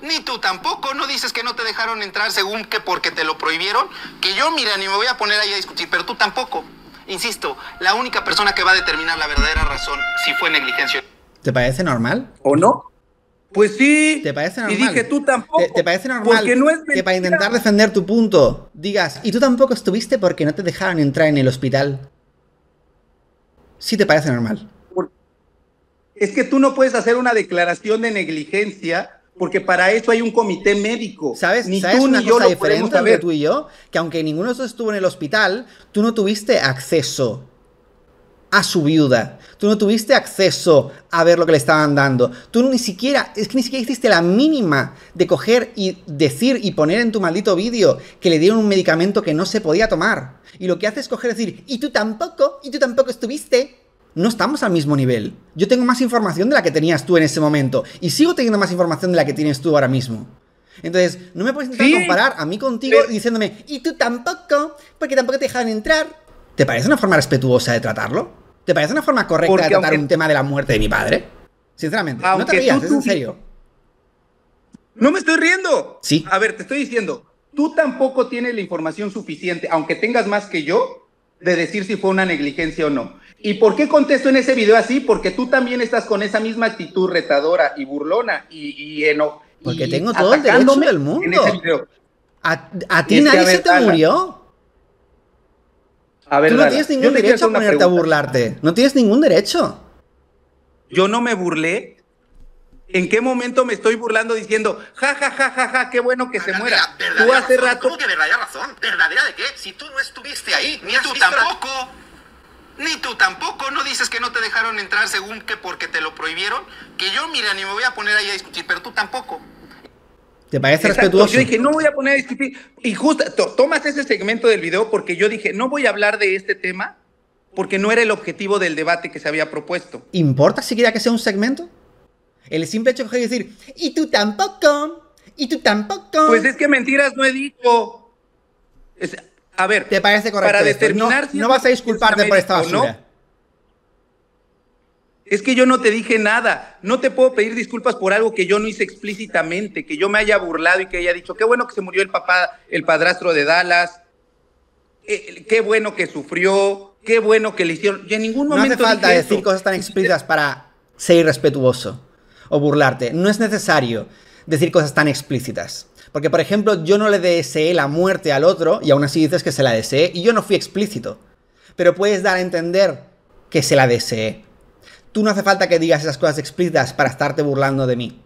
Ni tú tampoco, no dices que no te dejaron entrar según que porque te lo prohibieron, que yo mira, ni me voy a poner ahí a discutir, pero tú tampoco. Insisto, la única persona que va a determinar la verdadera razón si fue negligencia. ¿Te parece normal? ¿O no? Pues sí. ¿Te parece normal? Y dije, tú tampoco. ¿Te, parece normal que para intentar defender tu punto digas, y tú tampoco estuviste porque no te dejaron entrar en el hospital? Sí te parece normal. Es que tú no puedes hacer una declaración de negligencia porque para eso hay un comité médico. ¿Sabes? Ni ¿Sabes una cosa diferente entre tú y yo? Que aunque ninguno de nosotros estuvo en el hospital, tú no tuviste acceso a su viuda. Tú no tuviste acceso a ver lo que le estaban dando. Tú ni siquiera, es que ni siquiera hiciste la mínima de coger y decir y poner en tu maldito vídeo que le dieron un medicamento que no se podía tomar. Y lo que haces es coger y decir, y tú tampoco, y tú tampoco estuviste no estamos al mismo nivel. Yo tengo más información de la que tenías tú en ese momento y sigo teniendo más información de la que tienes tú ahora mismo. Entonces, no me puedes intentar comparar a mí contigo diciéndome, y tú tampoco, porque tampoco te dejaron entrar. ¿Te parece una forma respetuosa de tratarlo? ¿Te parece una forma correcta de tratar un tema de la muerte de mi padre? Sinceramente, no te rías, es en serio. No me estoy riendo. Sí. A ver, te estoy diciendo, tú tampoco tienes la información suficiente, aunque tengas más que yo, de decir si fue una negligencia o no. ¿Y por qué contesto en ese video así? Porque tú también estás con esa misma actitud retadora y burlona y, y eno, Porque tengo todo el derecho del mundo. A, ti nadie se te murió. A ver, Tú no tienes ningún derecho a ponerte a burlarte. No tienes ningún derecho. Yo no me burlé. ¿En qué momento me estoy burlando diciendo, ja, ja, ja, ja, ja, qué bueno que se muera? Tú hace rato. ¿Cómo que verdadera razón? ¿Verdadera de qué? Si tú no estuviste ahí, ni tú tampoco. Ni tú tampoco, no dices que no te dejaron entrar según que porque te lo prohibieron, que yo, mira, ni me voy a poner ahí a discutir, pero tú tampoco. ¿Te parece respetuoso? Yo dije, no voy a poner a discutir. Y justo, tomas ese segmento del video porque yo dije, no voy a hablar de este tema porque no era el objetivo del debate que se había propuesto. ¿Importa siquiera que sea un segmento? El simple hecho de decir, y tú tampoco, y tú tampoco. Pues es que mentiras no he dicho. A ver, ¿te parece correcto? Para determinar no, vas a disculparte por esta basura. No. Es que yo no te dije nada. No te puedo pedir disculpas por algo que yo no hice explícitamente, que yo me haya burlado y que haya dicho, qué bueno que se murió el papá, el padrastro de Dallas, eh, qué bueno que sufrió, qué bueno que le hicieron. Y en ningún momento. No hace falta decir cosas tan explícitas para ser irrespetuoso o burlarte. No es necesario decir cosas tan explícitas. Porque, por ejemplo, yo no le deseé la muerte al otro y aún así dices que se la deseé y yo no fui explícito. Pero puedes dar a entender que se la deseé. Tú no hace falta que digas esas cosas explícitas para estarte burlando de mí.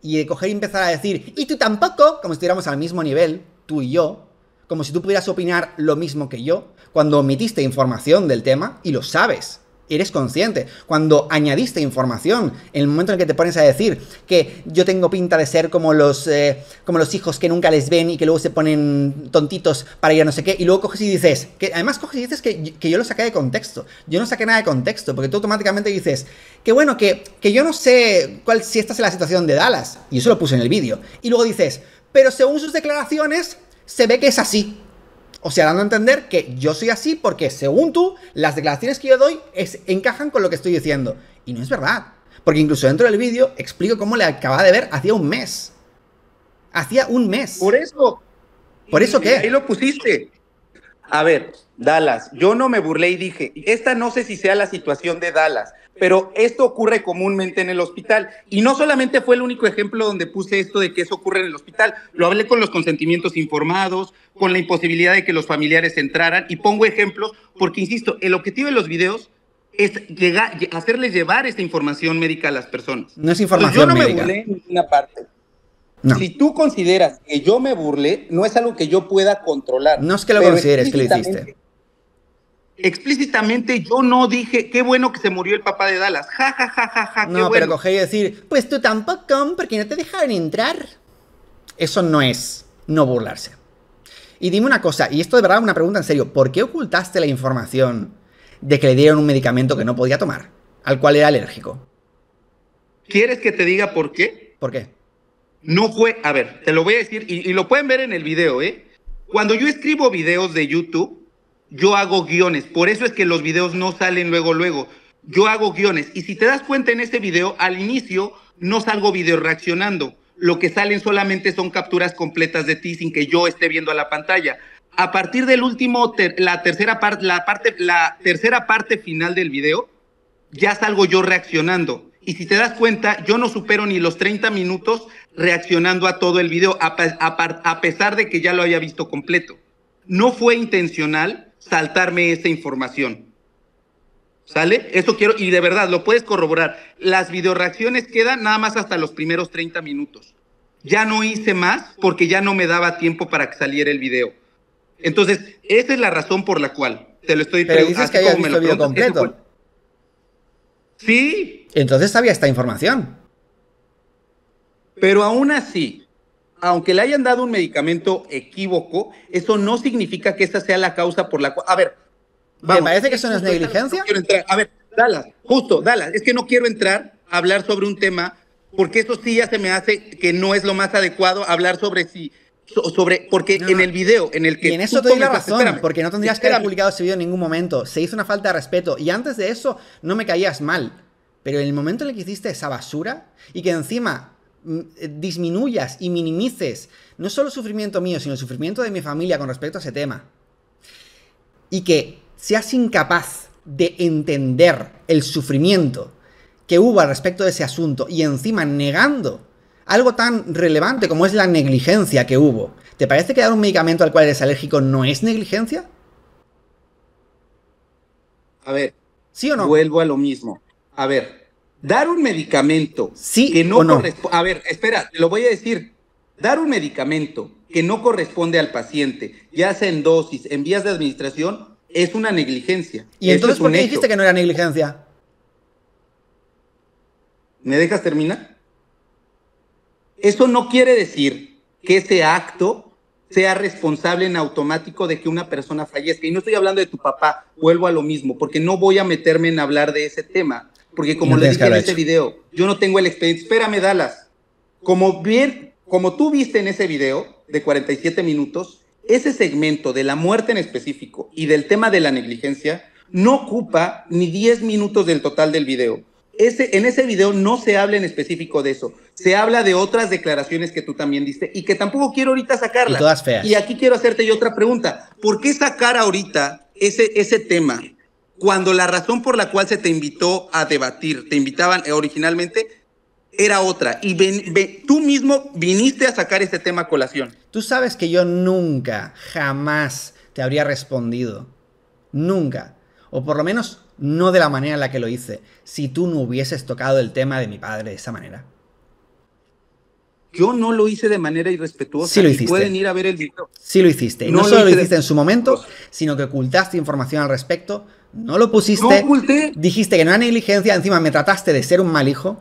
Y de coger y empezar a decir, y tú tampoco, como si estuviéramos al mismo nivel, tú y yo, como si tú pudieras opinar lo mismo que yo, cuando omitiste información del tema y lo sabes eres consciente. Cuando añadiste información, en el momento en que te pones a decir que yo tengo pinta de ser como los, eh, como los hijos que nunca les ven y que luego se ponen tontitos para ir a no sé qué, y luego coges y dices, que además coges y dices que, yo lo saqué de contexto. Yo no saqué nada de contexto, porque tú automáticamente dices, que bueno, que, que yo no sé cuál, si esta es la situación de Dallas, y eso lo puse en el vídeo, y luego dices, pero según sus declaraciones, se ve que es así. O sea, dando a entender que yo soy así porque, según tú, las declaraciones que yo doy es, encajan con lo que estoy diciendo. Y no es verdad. Porque incluso dentro del vídeo explico cómo le acababa de ver hacía un mes. Hacía un mes. Por eso. ¿Por eso qué? Ahí lo pusiste. A ver, Dallas, yo no me burlé y dije, esta no sé si sea la situación de Dallas, pero esto ocurre comúnmente en el hospital. Y no solamente fue el único ejemplo donde puse esto de que eso ocurre en el hospital, lo hablé con los consentimientos informados, con la imposibilidad de que los familiares entraran, y pongo ejemplos porque, insisto, el objetivo de los videos es llegar, hacerles llevar esta información médica a las personas. No es información médica. Yo no me burlé en ninguna parte. Si tú consideras que yo me burlé, no es algo que yo pueda controlar. No es que lo consideres, que lo hiciste. Explícitamente yo no dije, qué bueno que se murió el papá de Dallas. Ja, ja, ja, ja, ja. No, pero coger y decir, pues tú tampoco, porque no te dejaron entrar. Eso no es no burlarse. Y dime una cosa, y esto de verdad una pregunta en serio, ¿por qué ocultaste la información de que le dieron un medicamento que no podía tomar, al cual era alérgico? ¿Quieres que te diga por qué? ¿Por qué? No fue, a ver, te lo voy a decir y, lo pueden ver en el video, ¿eh? Cuando yo escribo videos de YouTube, yo hago guiones, por eso es que los videos no salen luego, luego. Yo hago guiones y si te das cuenta en ese video, al inicio no salgo video reaccionando. Lo que salen solamente son capturas completas de ti sin que yo esté viendo a la pantalla. A partir del último, la tercera parte, la parte, la tercera parte final del video, ya salgo yo reaccionando. Y si te das cuenta, yo no supero ni los 30 minutos reaccionando a todo el video, a, pesar de que ya lo haya visto completo. No fue intencional saltarme esa información. ¿Sale? Eso quiero, y de verdad, lo puedes corroborar. Las videoreacciones quedan nada más hasta los primeros 30 minutos. Ya no hice más porque ya no me daba tiempo para que saliera el video. Entonces, esa es la razón por la cual te lo estoy Pero dices que visto el video completo. Sí. Entonces sabía esta información. Pero aún así, aunque le hayan dado un medicamento equívoco, eso no significa que esa sea la causa por la cual. A ver. ¿Me parece que eso no es negligencia? A ver, Dallas, justo, Dallas, es que no quiero entrar a hablar sobre un tema, porque eso sí ya se me hace que no es lo más adecuado hablar sobre si. Sobre, porque en el video en el que. Y en eso te doy la razón, porque no tendrías que haber publicado ese video en ningún momento. Se hizo una falta de respeto. Y antes de eso, no me caías mal. Pero en el momento en el que hiciste esa basura y que encima mm, eh, disminuyas y minimices no solo el sufrimiento mío, sino el sufrimiento de mi familia con respecto a ese tema, y que seas incapaz de entender el sufrimiento que hubo al respecto de ese asunto y encima negando algo tan relevante como es la negligencia que hubo, ¿te parece que dar un medicamento al cual eres alérgico no es negligencia? A ver, ¿sí o no? Vuelvo a lo mismo. A ver, dar un medicamento ¿Sí que no, corresponde. A ver, espera, te lo voy a decir. Dar un medicamento que no corresponde al paciente, ya sea en dosis, en vías de administración, es una negligencia. ¿Y entonces por qué dijiste que no era negligencia? ¿Me dejas terminar? Eso no quiere decir que ese acto sea responsable en automático de que una persona fallezca. Y no estoy hablando de tu papá, vuelvo a lo mismo, porque no voy a meterme en hablar de ese tema. Porque como le dije en ese video, yo no tengo el expediente. Espérame, Dallas. Como bien, como tú viste en ese video de 47 minutos, ese segmento de la muerte en específico y del tema de la negligencia no ocupa ni 10 minutos del total del video. Ese, en ese video no se habla en específico de eso. Se habla de otras declaraciones que tú también diste y que tampoco quiero ahorita sacarlas. Y todas feas. Y aquí quiero hacerte yo otra pregunta. ¿Por qué sacar ahorita ese, ese tema cuando la razón por la cual se te invitó a debatir, te invitaban eh, originalmente, era otra. Y tú mismo viniste a sacar este tema a colación. Tú sabes que yo nunca, jamás te habría respondido. Nunca. O por lo menos no de la manera en la que lo hice, si tú no hubieses tocado el tema de mi padre de esa manera. Yo no lo hice de manera irrespetuosa. Sí lo hiciste. pueden ir a ver el video. Sí lo hiciste. Y no, solo lo, hiciste en su momento, sino que ocultaste información al respecto, no lo pusiste. No Dijiste que no era negligencia, encima me trataste de ser un mal hijo.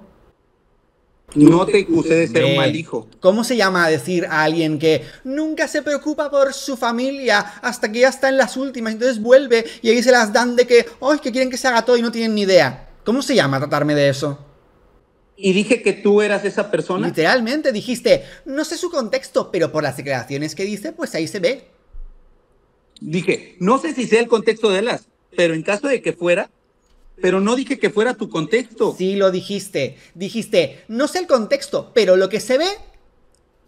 No te acusé de ser un mal hijo. ¿Cómo se llama decir a alguien que nunca se preocupa por su familia hasta que ya está en las últimas, entonces vuelve y ahí se las dan de que, ¡ay, que quieren que se haga todo y no tienen ni idea! ¿Cómo se llama tratarme de eso? Y dije que tú eras esa persona. Literalmente dijiste, no sé su contexto, pero por las declaraciones que dice, pues ahí se ve. Dije, no sé si sea el contexto de las, pero en caso de que fuera, pero no dije que fuera tu contexto. Sí lo dijiste. Dijiste, no sé el contexto, pero lo que se ve,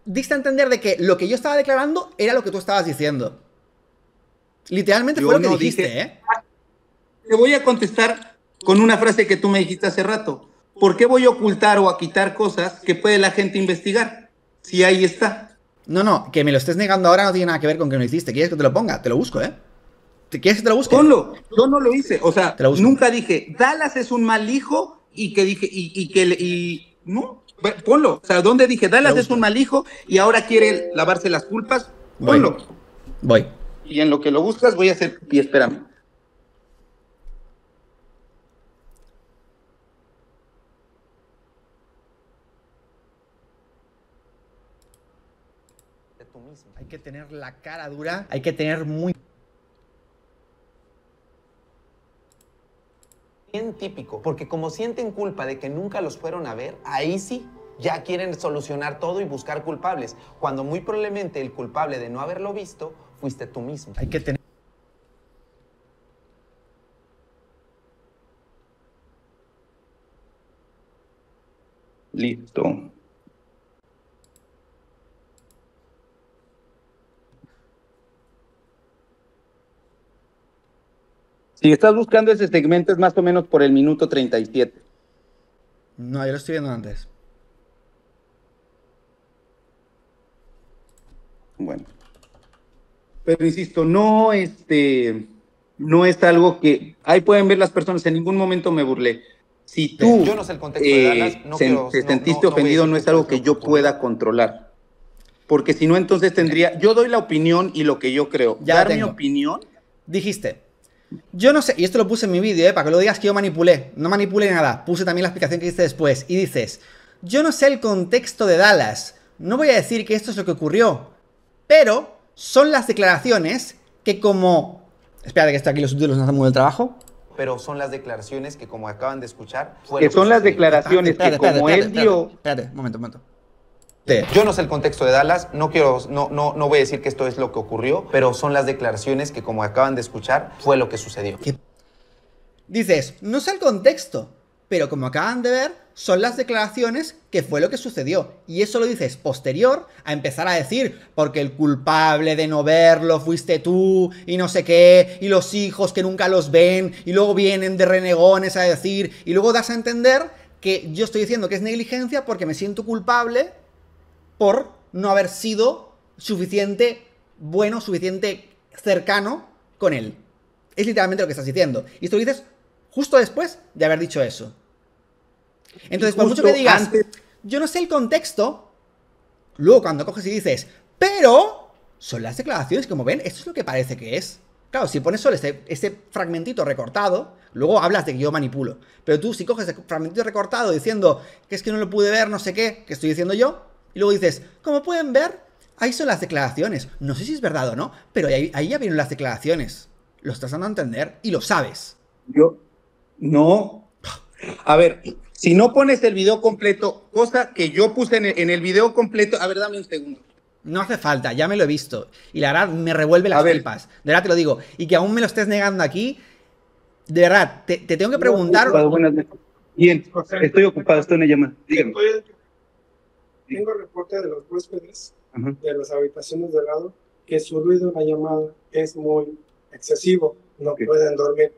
diste a entender de que lo que yo estaba declarando era lo que tú estabas diciendo. Literalmente fue lo que dijiste, ¿eh? Te voy a contestar con una frase que tú me dijiste hace rato. ¿Por qué voy a ocultar o a quitar cosas que puede la gente investigar? Si ahí está. No, no, que me lo estés negando ahora no tiene nada que ver con que no hiciste. ¿Quieres que te lo ponga? Te lo busco, ¿eh? ¿Te quieres que te lo busque? Ponlo. Yo no lo hice. O sea, nunca dije, Dallas es un mal hijo y que dije, y, que, y, no. Ponlo. O sea, ¿dónde dije? Dallas es un mal hijo y ahora quiere lavarse las culpas. Ponlo. Voy. Y en lo que lo buscas, voy a hacer. Y espérame. Hay que tener la cara dura, hay que tener muy bien típico, porque como sienten culpa de que nunca los fueron a ver, ahí sí ya quieren solucionar todo y buscar culpables, cuando muy probablemente el culpable de no haberlo visto fuiste tú mismo. Hay que tener Listo. Si estás buscando ese segmento es más o menos por el minuto 37. No, yo lo estoy viendo antes. Bueno. Pero insisto, no este no es algo que ahí pueden ver las personas, en ningún momento me burlé. Si tú yo no sé el contexto de Dallas, no te sentiste ofendido, no es algo que yo pueda controlar. Porque si no, entonces tendría. Yo doy la opinión y lo que yo creo. Ya Dar tengo. mi opinión. Dijiste, yo no sé, y esto lo puse en mi vídeo, ¿eh? para que lo digas que yo manipulé. No manipulé nada, puse también la explicación que hice después. Y dices, yo no sé el contexto de Dallas, no voy a decir que esto es lo que ocurrió, pero son las declaraciones que como... Espérate que está aquí los subtítulos no están muy del trabajo. Pero son las declaraciones que como acaban de escuchar... que son las declaraciones que como él dio. Espérate, un momento, un momento. Yo no sé el contexto de Dallas, no quiero, no, no, no voy a decir que esto es lo que ocurrió, pero son las declaraciones que como acaban de escuchar fue lo que sucedió. Dices, no sé el contexto, pero como acaban de ver, son las declaraciones que fue lo que sucedió. Y eso lo dices posterior a empezar a decir, porque el culpable de no verlo fuiste tú, y no sé qué, y los hijos que nunca los ven, y luego vienen de renegones a decir, y luego das a entender que yo estoy diciendo que es negligencia porque me siento culpable por no haber sido suficiente bueno, suficiente cercano con él. Es literalmente lo que estás diciendo. Y esto lo dices justo después de haber dicho eso. Entonces, por mucho que digas, antes- yo no sé el contexto, luego cuando coges y dices, pero son las declaraciones, como ven, esto es lo que parece que es. Claro, si pones solo este, este fragmentito recortado, luego hablas de que yo manipulo. Pero tú, si coges el fragmentito recortado diciendo que es que no lo pude ver, no sé qué, que estoy diciendo yo, y luego dices, como pueden ver, ahí son las declaraciones. No sé si es verdad o no, pero ahí, ahí ya vienen las declaraciones. Lo estás dando a entender y lo sabes. Yo, no. A ver, si no pones el video completo, cosa que yo puse en el, en el video completo, a ver, dame un segundo. No hace falta, ya me lo he visto. Y la verdad me revuelve las tripas. De verdad te lo digo. Y que aún me lo estés negando aquí. De verdad, te, te tengo que preguntar. Ocupado, buenas noches. Bien, estoy ocupado, estoy en una llamada. Dígame. Tengo reporte de los huéspedes Ajá. de las habitaciones de lado que su ruido en la llamada es muy excesivo, no Ok. pueden dormir.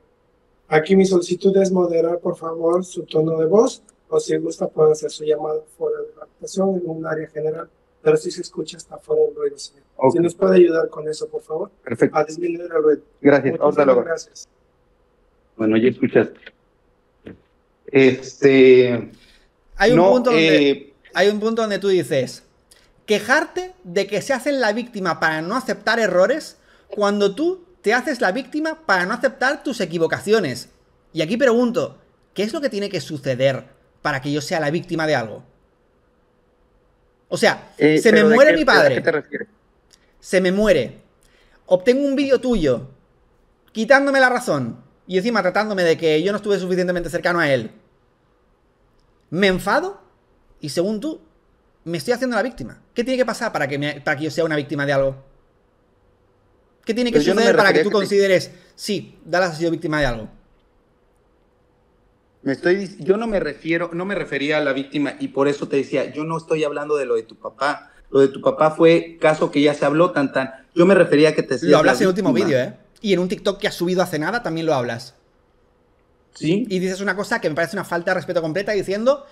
Aquí mi solicitud es moderar, por favor, su tono de voz o si gusta pueden hacer su llamada fuera de la habitación en un área general, pero si se escucha está fuera del ruido. señor. Ok. Si nos puede ayudar con eso, por favor, Perfecto. a disminuir el ruido. Gracias. Hago. gracias. Bueno, ya escuchaste. Este. Hay un, no, punto donde, eh, hay un punto donde tú dices. Quejarte de que se hacen la víctima para no aceptar errores cuando tú te haces la víctima para no aceptar tus equivocaciones. Y aquí pregunto, ¿qué es lo que tiene que suceder para que yo sea la víctima de algo? O sea, eh, se me pero ¿de muere qué- mi ¿A padre. qué te refieres? se me muere, obtengo un vídeo tuyo, quitándome la razón y encima tratándome de que yo no estuve suficientemente cercano a él, me enfado y según tú, me estoy haciendo la víctima. ¿Qué tiene que pasar para que, me- para que yo sea una víctima de algo? ¿Qué tiene que Pero no suceder para que tú te- consideres, sí, Dallas ha sido víctima de algo? Me estoy, yo no me refiero, no me refería a la víctima y por eso te decía, yo no estoy hablando de lo de tu papá. Lo de tu papá fue caso que ya se habló tan tan. Yo me refería a que te Lo hablas en el último vídeo, ¿eh? Y en un TikTok que has subido hace nada también lo hablas. Sí. Y dices una cosa que me parece una falta de respeto completa diciendo,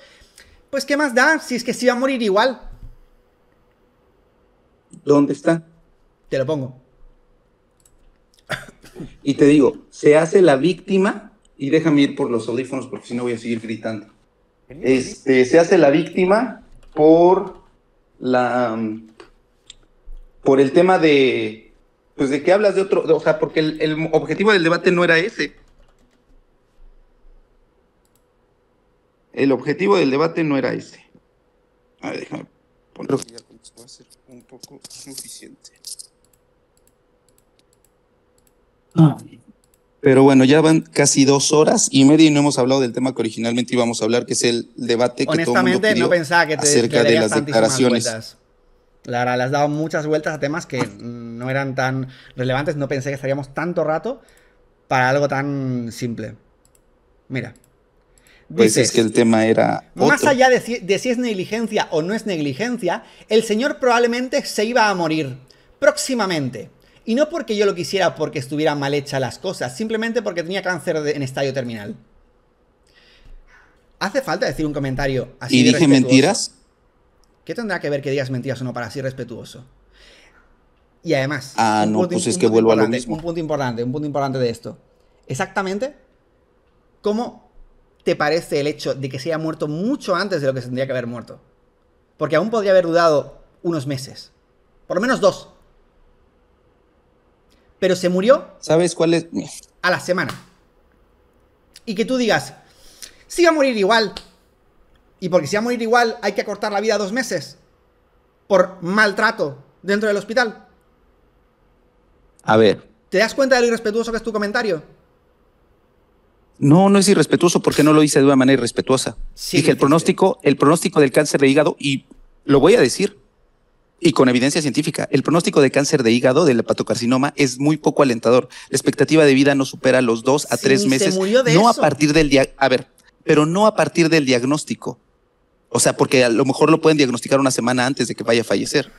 pues ¿qué más da si es que se iba a morir igual? ¿Dónde está? Te lo pongo. Y te digo, se hace la víctima, y déjame ir por los audífonos porque si no voy a seguir gritando. Este, se hace la víctima por la por el tema de pues de que hablas de otro, o sea, porque el, el objetivo del debate no era ese. El objetivo del debate no era ese. A ver, déjame ponerlo. Va a ser un poco suficiente. Pero bueno, ya van casi dos horas y media y no hemos hablado del tema que originalmente íbamos a hablar, que es el debate que todo el mundo Honestamente, no pensaba que te acerca que de las declaraciones. vueltas. La verdad, le has dado muchas vueltas a temas que no eran tan relevantes. No pensé que estaríamos tanto rato para algo tan simple. Mira. Pues Dices, es que el tema era otro. Más allá de si, de si es negligencia o no es negligencia, el señor probablemente se iba a morir próximamente. Y no porque yo lo quisiera porque estuvieran mal hechas las cosas, simplemente porque tenía cáncer de- en estadio terminal. ¿Hace falta decir un comentario así ¿Y de dije respetuoso? mentiras? ¿Qué tendrá que ver que digas mentiras o no para ser respetuoso? Y además, Ah, no, pues es que vuelvo a lo mismo. Un punto importante, un punto importante de esto. Exactamente, ¿cómo te parece el hecho de que se haya muerto mucho antes de lo que se tendría que haber muerto? Porque aún podría haber dudado unos meses. Por lo menos dos. Pero se murió ¿Sabes cuál es? a la semana. Y que tú digas, sí va a morir igual. Y porque si va a morir igual hay que acortar la vida dos meses. Por maltrato dentro del hospital. A ver, ¿Te das cuenta de lo irrespetuoso que es tu comentario? No, no es irrespetuoso porque no lo hice de una manera irrespetuosa. Sí, Dije el pronóstico, el pronóstico del cáncer de hígado y lo voy a decir y con evidencia científica, el pronóstico de cáncer de hígado del hepatocarcinoma es muy poco alentador. La expectativa de vida no supera los dos a Sí, tres se meses. murió de no eso. a partir del dia- a ver, pero no a partir del diagnóstico. O sea, porque a lo mejor lo pueden diagnosticar una semana antes de que vaya a fallecer.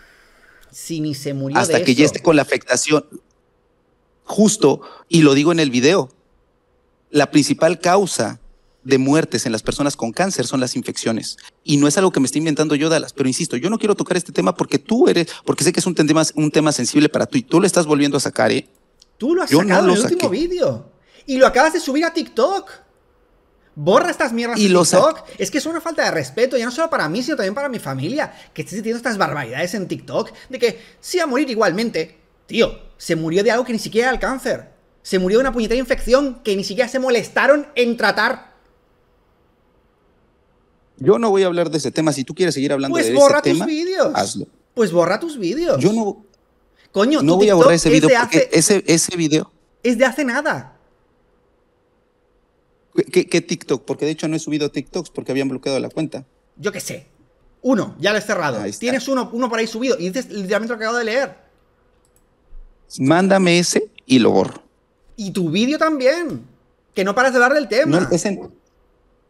Si ni se murió hasta de que eso. ya esté con la afectación. Justo, y lo digo en el video, la principal causa de muertes en las personas con cáncer son las infecciones. Y no es algo que me esté inventando yo, Dallas, pero insisto, yo no quiero tocar este tema porque tú eres, porque sé que es un tema, un tema sensible para tú y tú lo estás volviendo a sacar, ¿eh? Tú lo has Yo sacado en el último vídeo. Y lo acabas de subir a TikTok. Borra estas mierdas Y de lo TikTok. Es que es una falta de respeto, ya no solo para mí, sino también para mi familia. Que estés diciendo estas barbaridades en TikTok. De que sí a morir igualmente. Tío, se murió de algo que ni siquiera era el cáncer. Se murió de una puñetera infección que ni siquiera se molestaron en tratar. Yo no voy a hablar de ese tema. Si tú quieres seguir hablando Pues de borra ese tus tema, vídeos. hazlo. Pues borra tus vídeos. Yo no, Coño, no voy a borrar ese es video de porque hace- ese, ese video. es de hace nada. ¿Qué, TikTok? Porque de hecho no he subido TikToks porque habían bloqueado la cuenta. Yo qué sé. Uno, ya lo he cerrado. Tienes uno, uno por ahí subido. Y dices literalmente lo que acabo de leer. Mándame ese y lo borro. Y tu vídeo también. Que no paras de hablar del tema. No, ese,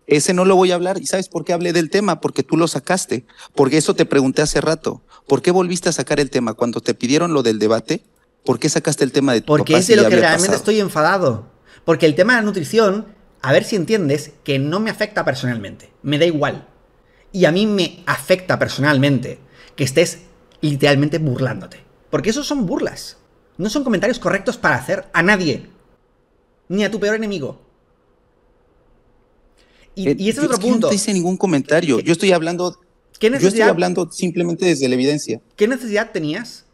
ese no lo voy a hablar. ¿Y sabes por qué hablé del tema? Porque tú lo sacaste. Porque eso te pregunté hace rato. ¿Por qué volviste a sacar el tema? Cuando te pidieron lo del debate, ¿por qué sacaste el tema de tu Porque papá es si de lo ya que realmente pasado? estoy enfadado. Porque el tema de la nutrición, a ver si entiendes, que no me afecta personalmente. Me da igual. Y a mí me afecta personalmente que estés literalmente burlándote. Porque esos son burlas. No son comentarios correctos para hacer a nadie. Ni a tu peor enemigo. Y, Eh, y ese es yo- otro punto. No te hice ningún comentario. ¿Qué- Yo estoy hablando. ¿Qué Yo estoy necesidad, hablando simplemente desde la evidencia. ¿Qué necesidad tenías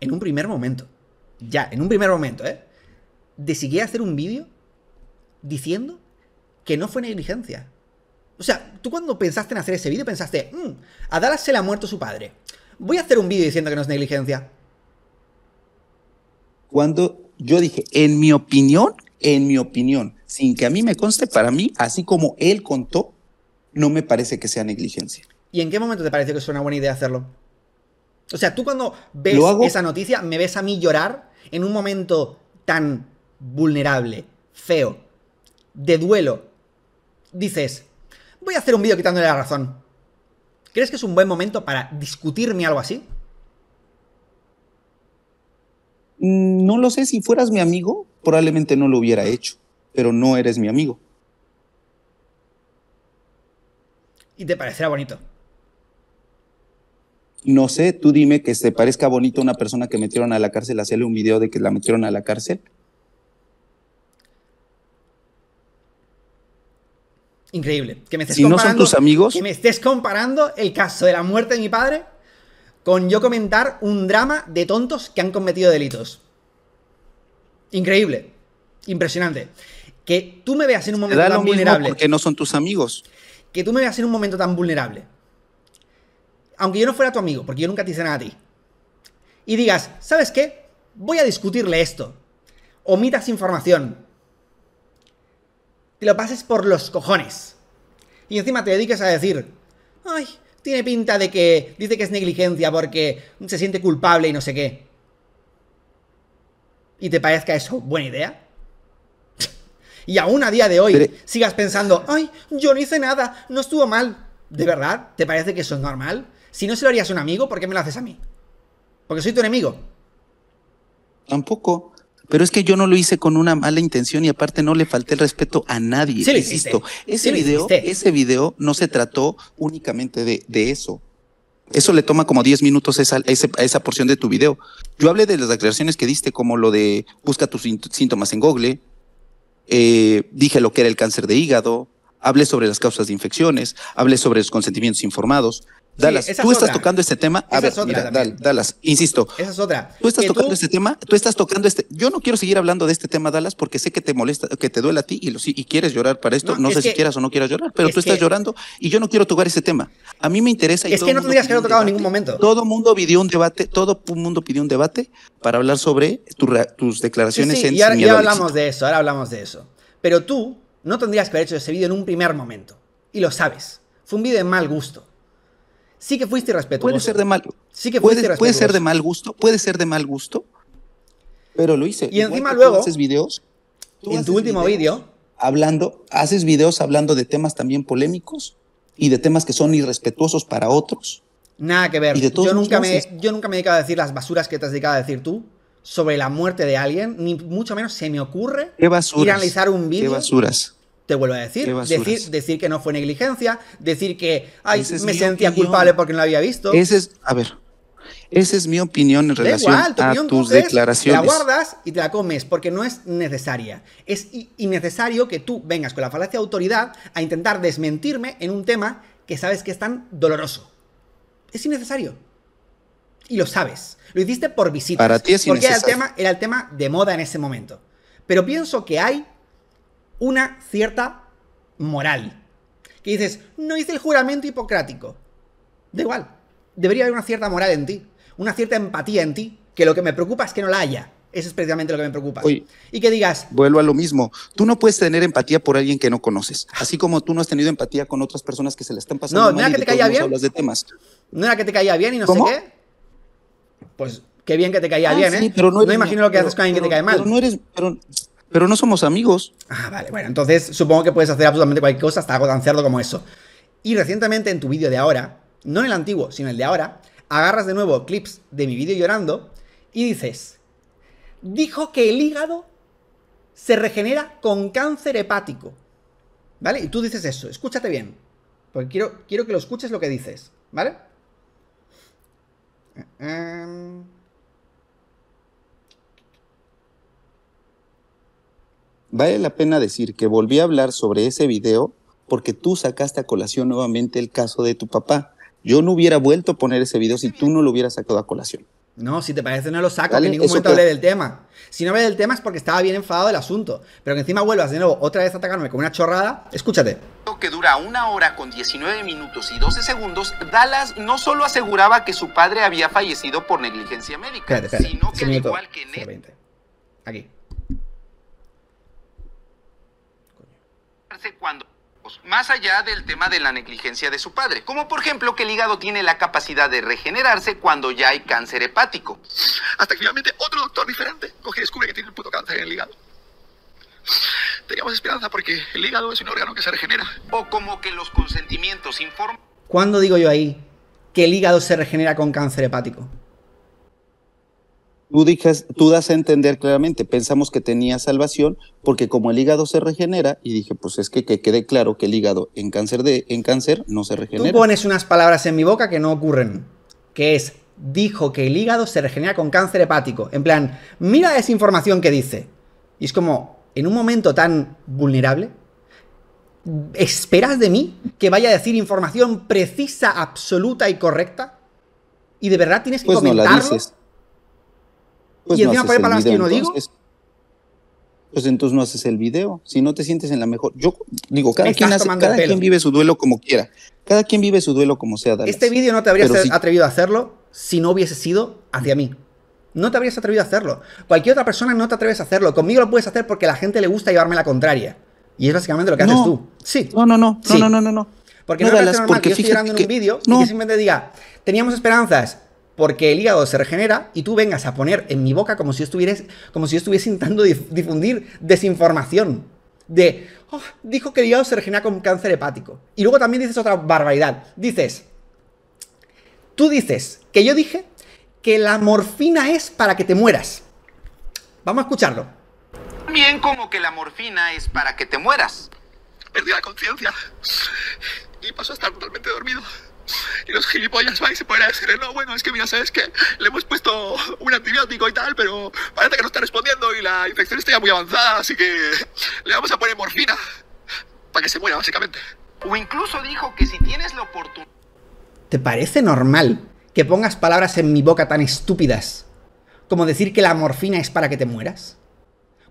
en un primer momento? Ya, en un primer momento, ¿eh? De siquiera hacer un vídeo diciendo que no fue negligencia. O sea, tú cuando pensaste en hacer ese vídeo pensaste, "Mm, a Dallas se le ha muerto su padre. Voy a hacer un vídeo diciendo que no es negligencia. Cuando yo dije, en mi opinión, en mi opinión, sin que a mí me conste, para mí, así como él contó, no me parece que sea negligencia. ¿Y en qué momento te pareció que es una buena idea hacerlo? O sea, tú cuando ves hago- esa noticia, me ves a mí llorar en un momento tan vulnerable, feo, de duelo. Dices, voy a hacer un vídeo quitándole la razón. ¿Crees que es un buen momento para discutirme algo así? Mm, No lo sé, si fueras mi amigo, probablemente no lo hubiera hecho, pero no eres mi amigo. Y te parecerá bonito. No sé, tú dime que te parezca bonito una persona que metieron a la cárcel, hacerle un video de que la metieron a la cárcel. Increíble. Que me estés Si no son tus amigos- Que me estés comparando el caso de la muerte de mi padre con yo comentar un drama de tontos que han cometido delitos. Increíble. Impresionante. Que tú me veas en un momento da tan lo mismo vulnerable. porque no son tus amigos. Que tú me veas en un momento tan vulnerable. Aunque yo no fuera tu amigo, porque yo nunca te hice nada a ti. Y digas, ¿sabes qué? Voy a discutirle esto. Omitas información. Te lo pases por los cojones. Y encima te dediques a decir, ay, tiene pinta de que dice que es negligencia porque se siente culpable y no sé qué. ¿Y te parezca eso buena idea? y aún a día de hoy Pero- sigas pensando, ay, yo no hice nada, no estuvo mal. ¿De verdad? ¿Te parece que eso es normal? Si no se lo harías a un amigo, ¿por qué me lo haces a mí? Porque soy tu enemigo. Tampoco. Pero es que yo no lo hice con una mala intención y aparte no le falté el respeto a nadie. Sí lo ese Sí video, ese video no se trató únicamente de, de eso. Eso le toma como 10 minutos esa, ese- a esa porción de tu video. Yo hablé de las declaraciones que diste, como lo de busca tus sínt- síntomas en Google, eh, dije lo que era el cáncer de hígado, hablé sobre las causas de infecciones, hablé sobre los consentimientos informados. Dallas, esa tú es estás otra. tocando este tema. A Esa ver, es mira. Dal- Dallas, insisto, Esa es otra. Tú estás Que tocando este tema, tú estás tocando este. Yo no quiero seguir hablando de este tema, Dallas, porque sé que te molesta, que te duele a ti y, lo, y quieres llorar para esto. No, No, sé si que- quieras o no quieras llorar, pero es tú estás que- llorando y yo no quiero tocar ese tema. A mí me interesa. y Es todo que no tendrías que haberlo tocado en ningún momento. Todo mundo pidió un debate, todo mundo pidió un debate para hablar sobre tu tus Sí, declaraciones sí, en y ahora, Sin y Miedo ahora al hablamos de eso, ahora hablamos de eso. Pero tú no tendrías que haber hecho ese vídeo en un primer momento. Y lo sabes. Fue un vídeo de mal gusto. Sí que fuiste irrespetuoso. Puede ser de mal, Sí que fuiste puede, puede irrespetuoso. ser de mal gusto, puede ser de mal gusto, pero lo hice. Y Igual encima luego, haces videos, en tu último vídeo, hablando, haces videos hablando de temas también polémicos y de temas que son irrespetuosos para otros. nada que ver. Y de todos Yo nunca, me, yo nunca me he dedicado a decir las basuras que te has dedicado a decir tú sobre la muerte de alguien, ni mucho menos se me ocurre Qué basuras. ir a analizar un Qué vídeo basuras. Te vuelvo a decir, decir, decir que no fue negligencia, decir que ay, es me sentía opinión. culpable porque no lo había visto. Ese es, a ver, esa es mi opinión en relación igual, tu a opinión tus coges, declaraciones. Te la guardas y te la comes porque no es necesaria. Es innecesario que tú vengas con la falacia de autoridad a intentar desmentirme en un tema que sabes que es tan doloroso. Es innecesario. Y lo sabes. Lo hiciste por visitas. Para ti es Porque era el, innecesario. tema, era el tema de moda en ese momento. Pero pienso que hay una cierta moral. Que dices, no hice el juramento hipocrático. Da igual. Debería haber una cierta moral en ti. Una cierta empatía en ti. Que lo que me preocupa es que no la haya. Eso es precisamente lo que me preocupa. Oye. Y que digas, Vuelvo a lo mismo. Tú no puedes tener empatía por alguien que no conoces. Así como tú no has tenido empatía con otras personas que se le están pasando No, mal mira y que te caía bien. hablas de temas. no era que te caía bien y no ¿Cómo? sé qué. Pues qué bien que te caía Ah, bien, sí, ¿eh? pero no, no eres imagino lo que pero- haces con alguien que te cae mal. Pero no eres, pero, pero no somos amigos. Ah, vale, bueno, entonces supongo que puedes hacer absolutamente cualquier cosa hasta algo tan cerdo como eso. Y recientemente en tu vídeo de ahora, no en el antiguo, sino en el de ahora, agarras de nuevo clips de mi vídeo llorando y dices, dijo que el hígado se regenera con cáncer hepático. ¿Vale? Y tú dices eso, escúchate bien. Porque quiero, quiero que lo escuches lo que dices, ¿vale? Em, Vale la pena decir que volví a hablar sobre ese video porque tú sacaste a colación nuevamente el caso de tu papá. Yo no hubiera vuelto a poner ese video si tú no lo hubieras sacado a colación. No, si te parece no lo saco, Vale, que en ningún eso momento que- hablé del tema. Si no hablé del tema es porque estaba bien enfadado del asunto. Pero que encima vuelvas de nuevo otra vez a atacarme con una chorrada, escúchate. que dura una hora con 19 minutos y 12 segundos, Dallas no solo aseguraba que su padre había fallecido por negligencia médica, Espérate, espérate. sino que al igual que Ned 020. Cuando más allá del tema de la negligencia de su padre, como por ejemplo que el hígado tiene la capacidad de regenerarse cuando ya hay cáncer hepático. Hasta que finalmente otro doctor diferente coge y descubre que tiene el puto cáncer en el hígado. Teníamos esperanza porque el hígado es un órgano que se regenera. O como que los consentimientos informados ¿Cuándo digo yo ahí que el hígado se regenera con cáncer hepático? Tú, dijes, tú das a entender claramente, pensamos que tenía salvación porque como el hígado se regenera, y dije, pues es que, que quede claro que el hígado en cáncer, de, en cáncer no se Tú regenera. pones unas palabras en mi boca que no ocurren. Que es, dijo que el hígado se regenera con cáncer hepático. En plan, mira esa información que dice. Y es como, en un momento tan vulnerable, ¿Esperas de mí que vaya a decir información precisa, absoluta y correcta? ¿Y de verdad tienes que Pues no comentarlo? la dices. Pues y no encima haces el palabras que video, no digo. Pues entonces no haces el video. Si no te sientes en la mejor. Yo digo, cada quien hace, cada quien vive su duelo como quiera. Cada quien vive su duelo como sea. Dallas. Este vídeo no te habrías si- atrevido a hacerlo si no hubiese sido hacia mí. No te habrías atrevido a hacerlo. Cualquier otra persona no te atreves a hacerlo. Conmigo lo puedes hacer porque a la gente le gusta llevarme la contraria. Y es básicamente lo que haces No. tú. Sí. No, no, no, Sí. no, no, no, no. Porque No, no, Dallas, normal porque que yo estoy llorando en un vídeo y no. que simplemente diga, teníamos esperanzas porque el hígado se regenera y tú vengas a poner en mi boca como si yo estuviese, como si yo estuviese intentando dif- difundir desinformación. De, "Oh, dijo que el hígado se regenera con cáncer hepático. Y luego también dices otra barbaridad. Dices, tú dices que yo dije que la morfina es para que te mueras. Vamos a escucharlo. Bien como que la morfina es para que te mueras. Perdí la conciencia. Y paso a estar totalmente dormido. Y los gilipollas van y se ponen a decir, no, bueno, es que mira, ¿sabes qué? Le hemos puesto un antibiótico y tal, pero parece que no está respondiendo y la infección está ya muy avanzada, así que le vamos a poner morfina. Para que se muera, básicamente. O incluso dijo que si tienes la oportunidad... ¿Te parece normal que pongas palabras en mi boca tan estúpidas como decir que la morfina es para que te mueras?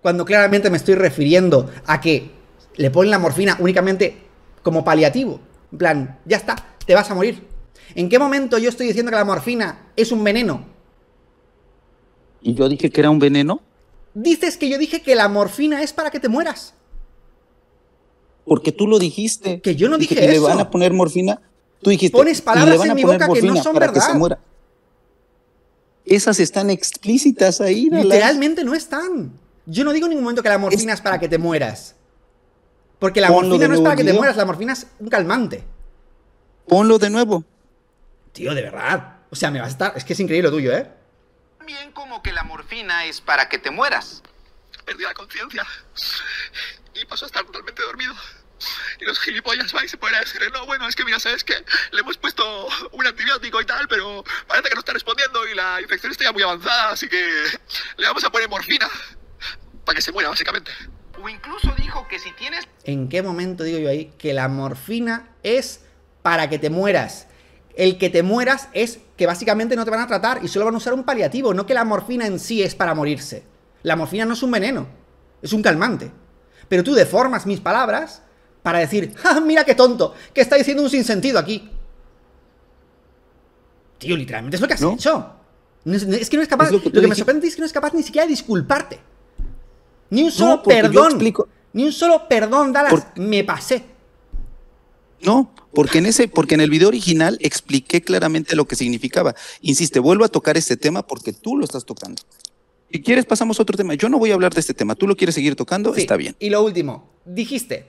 Cuando claramente me estoy refiriendo a que le ponen la morfina únicamente como paliativo. En plan, ya está, te vas a morir. ¿En qué momento yo estoy diciendo que la morfina es un veneno? Y yo dije que era un veneno Dices que yo dije que la morfina es para que te mueras. porque tú lo dijiste. Que yo no Dije dije que eso. le van a poner morfina. Tú dijiste. Pones "Y palabras en mi boca que no son para que se verdad". muera. Esas están explícitas ahí. Literalmente no están. Yo no digo en ningún momento que la morfina es, para que te mueras. Porque la morfina no es para que te mueras, la morfina es un calmante. Ponlo de nuevo. Tío, de verdad. O sea, me vas a estar. Es que es increíble lo tuyo, ¿eh? Bien como que la morfina es para que te mueras. Perdí la conciencia. Y paso a estar totalmente dormido. Y los gilipollas van y se ponen a decir, no, bueno, es que mira, ¿sabes qué? Le hemos puesto un antibiótico y tal, pero parece que no está respondiendo y la infección está ya muy avanzada, así que le vamos a poner morfina. Para que se muera, básicamente. O incluso dijo que si tienes ¿En qué momento digo yo ahí que la morfina es para que te mueras? El que te mueras es que básicamente no te van a tratar y solo van a usar un paliativo, no que la morfina en sí es para morirse. La morfina no es un veneno, es un calmante. Pero tú deformas mis palabras para decir, ¡ah, mira qué tonto! Que está diciendo un sinsentido aquí. Tío, literalmente es lo que has ¿No? hecho. No es, es que no es capaz. Es lo lo que me sorprende es que no es capaz ni siquiera de disculparte. Ni un solo perdón. explico- Ni un solo perdón, Dallas. Por- Me pasé. No, porque en ese, porque en el video original expliqué claramente lo que significaba. Insiste, vuelvo a tocar este tema porque tú lo estás tocando. Si quieres, pasamos a otro tema. Yo no voy a hablar de este tema. ¿Tú lo quieres seguir tocando? Sí, Está bien. Y lo último, dijiste,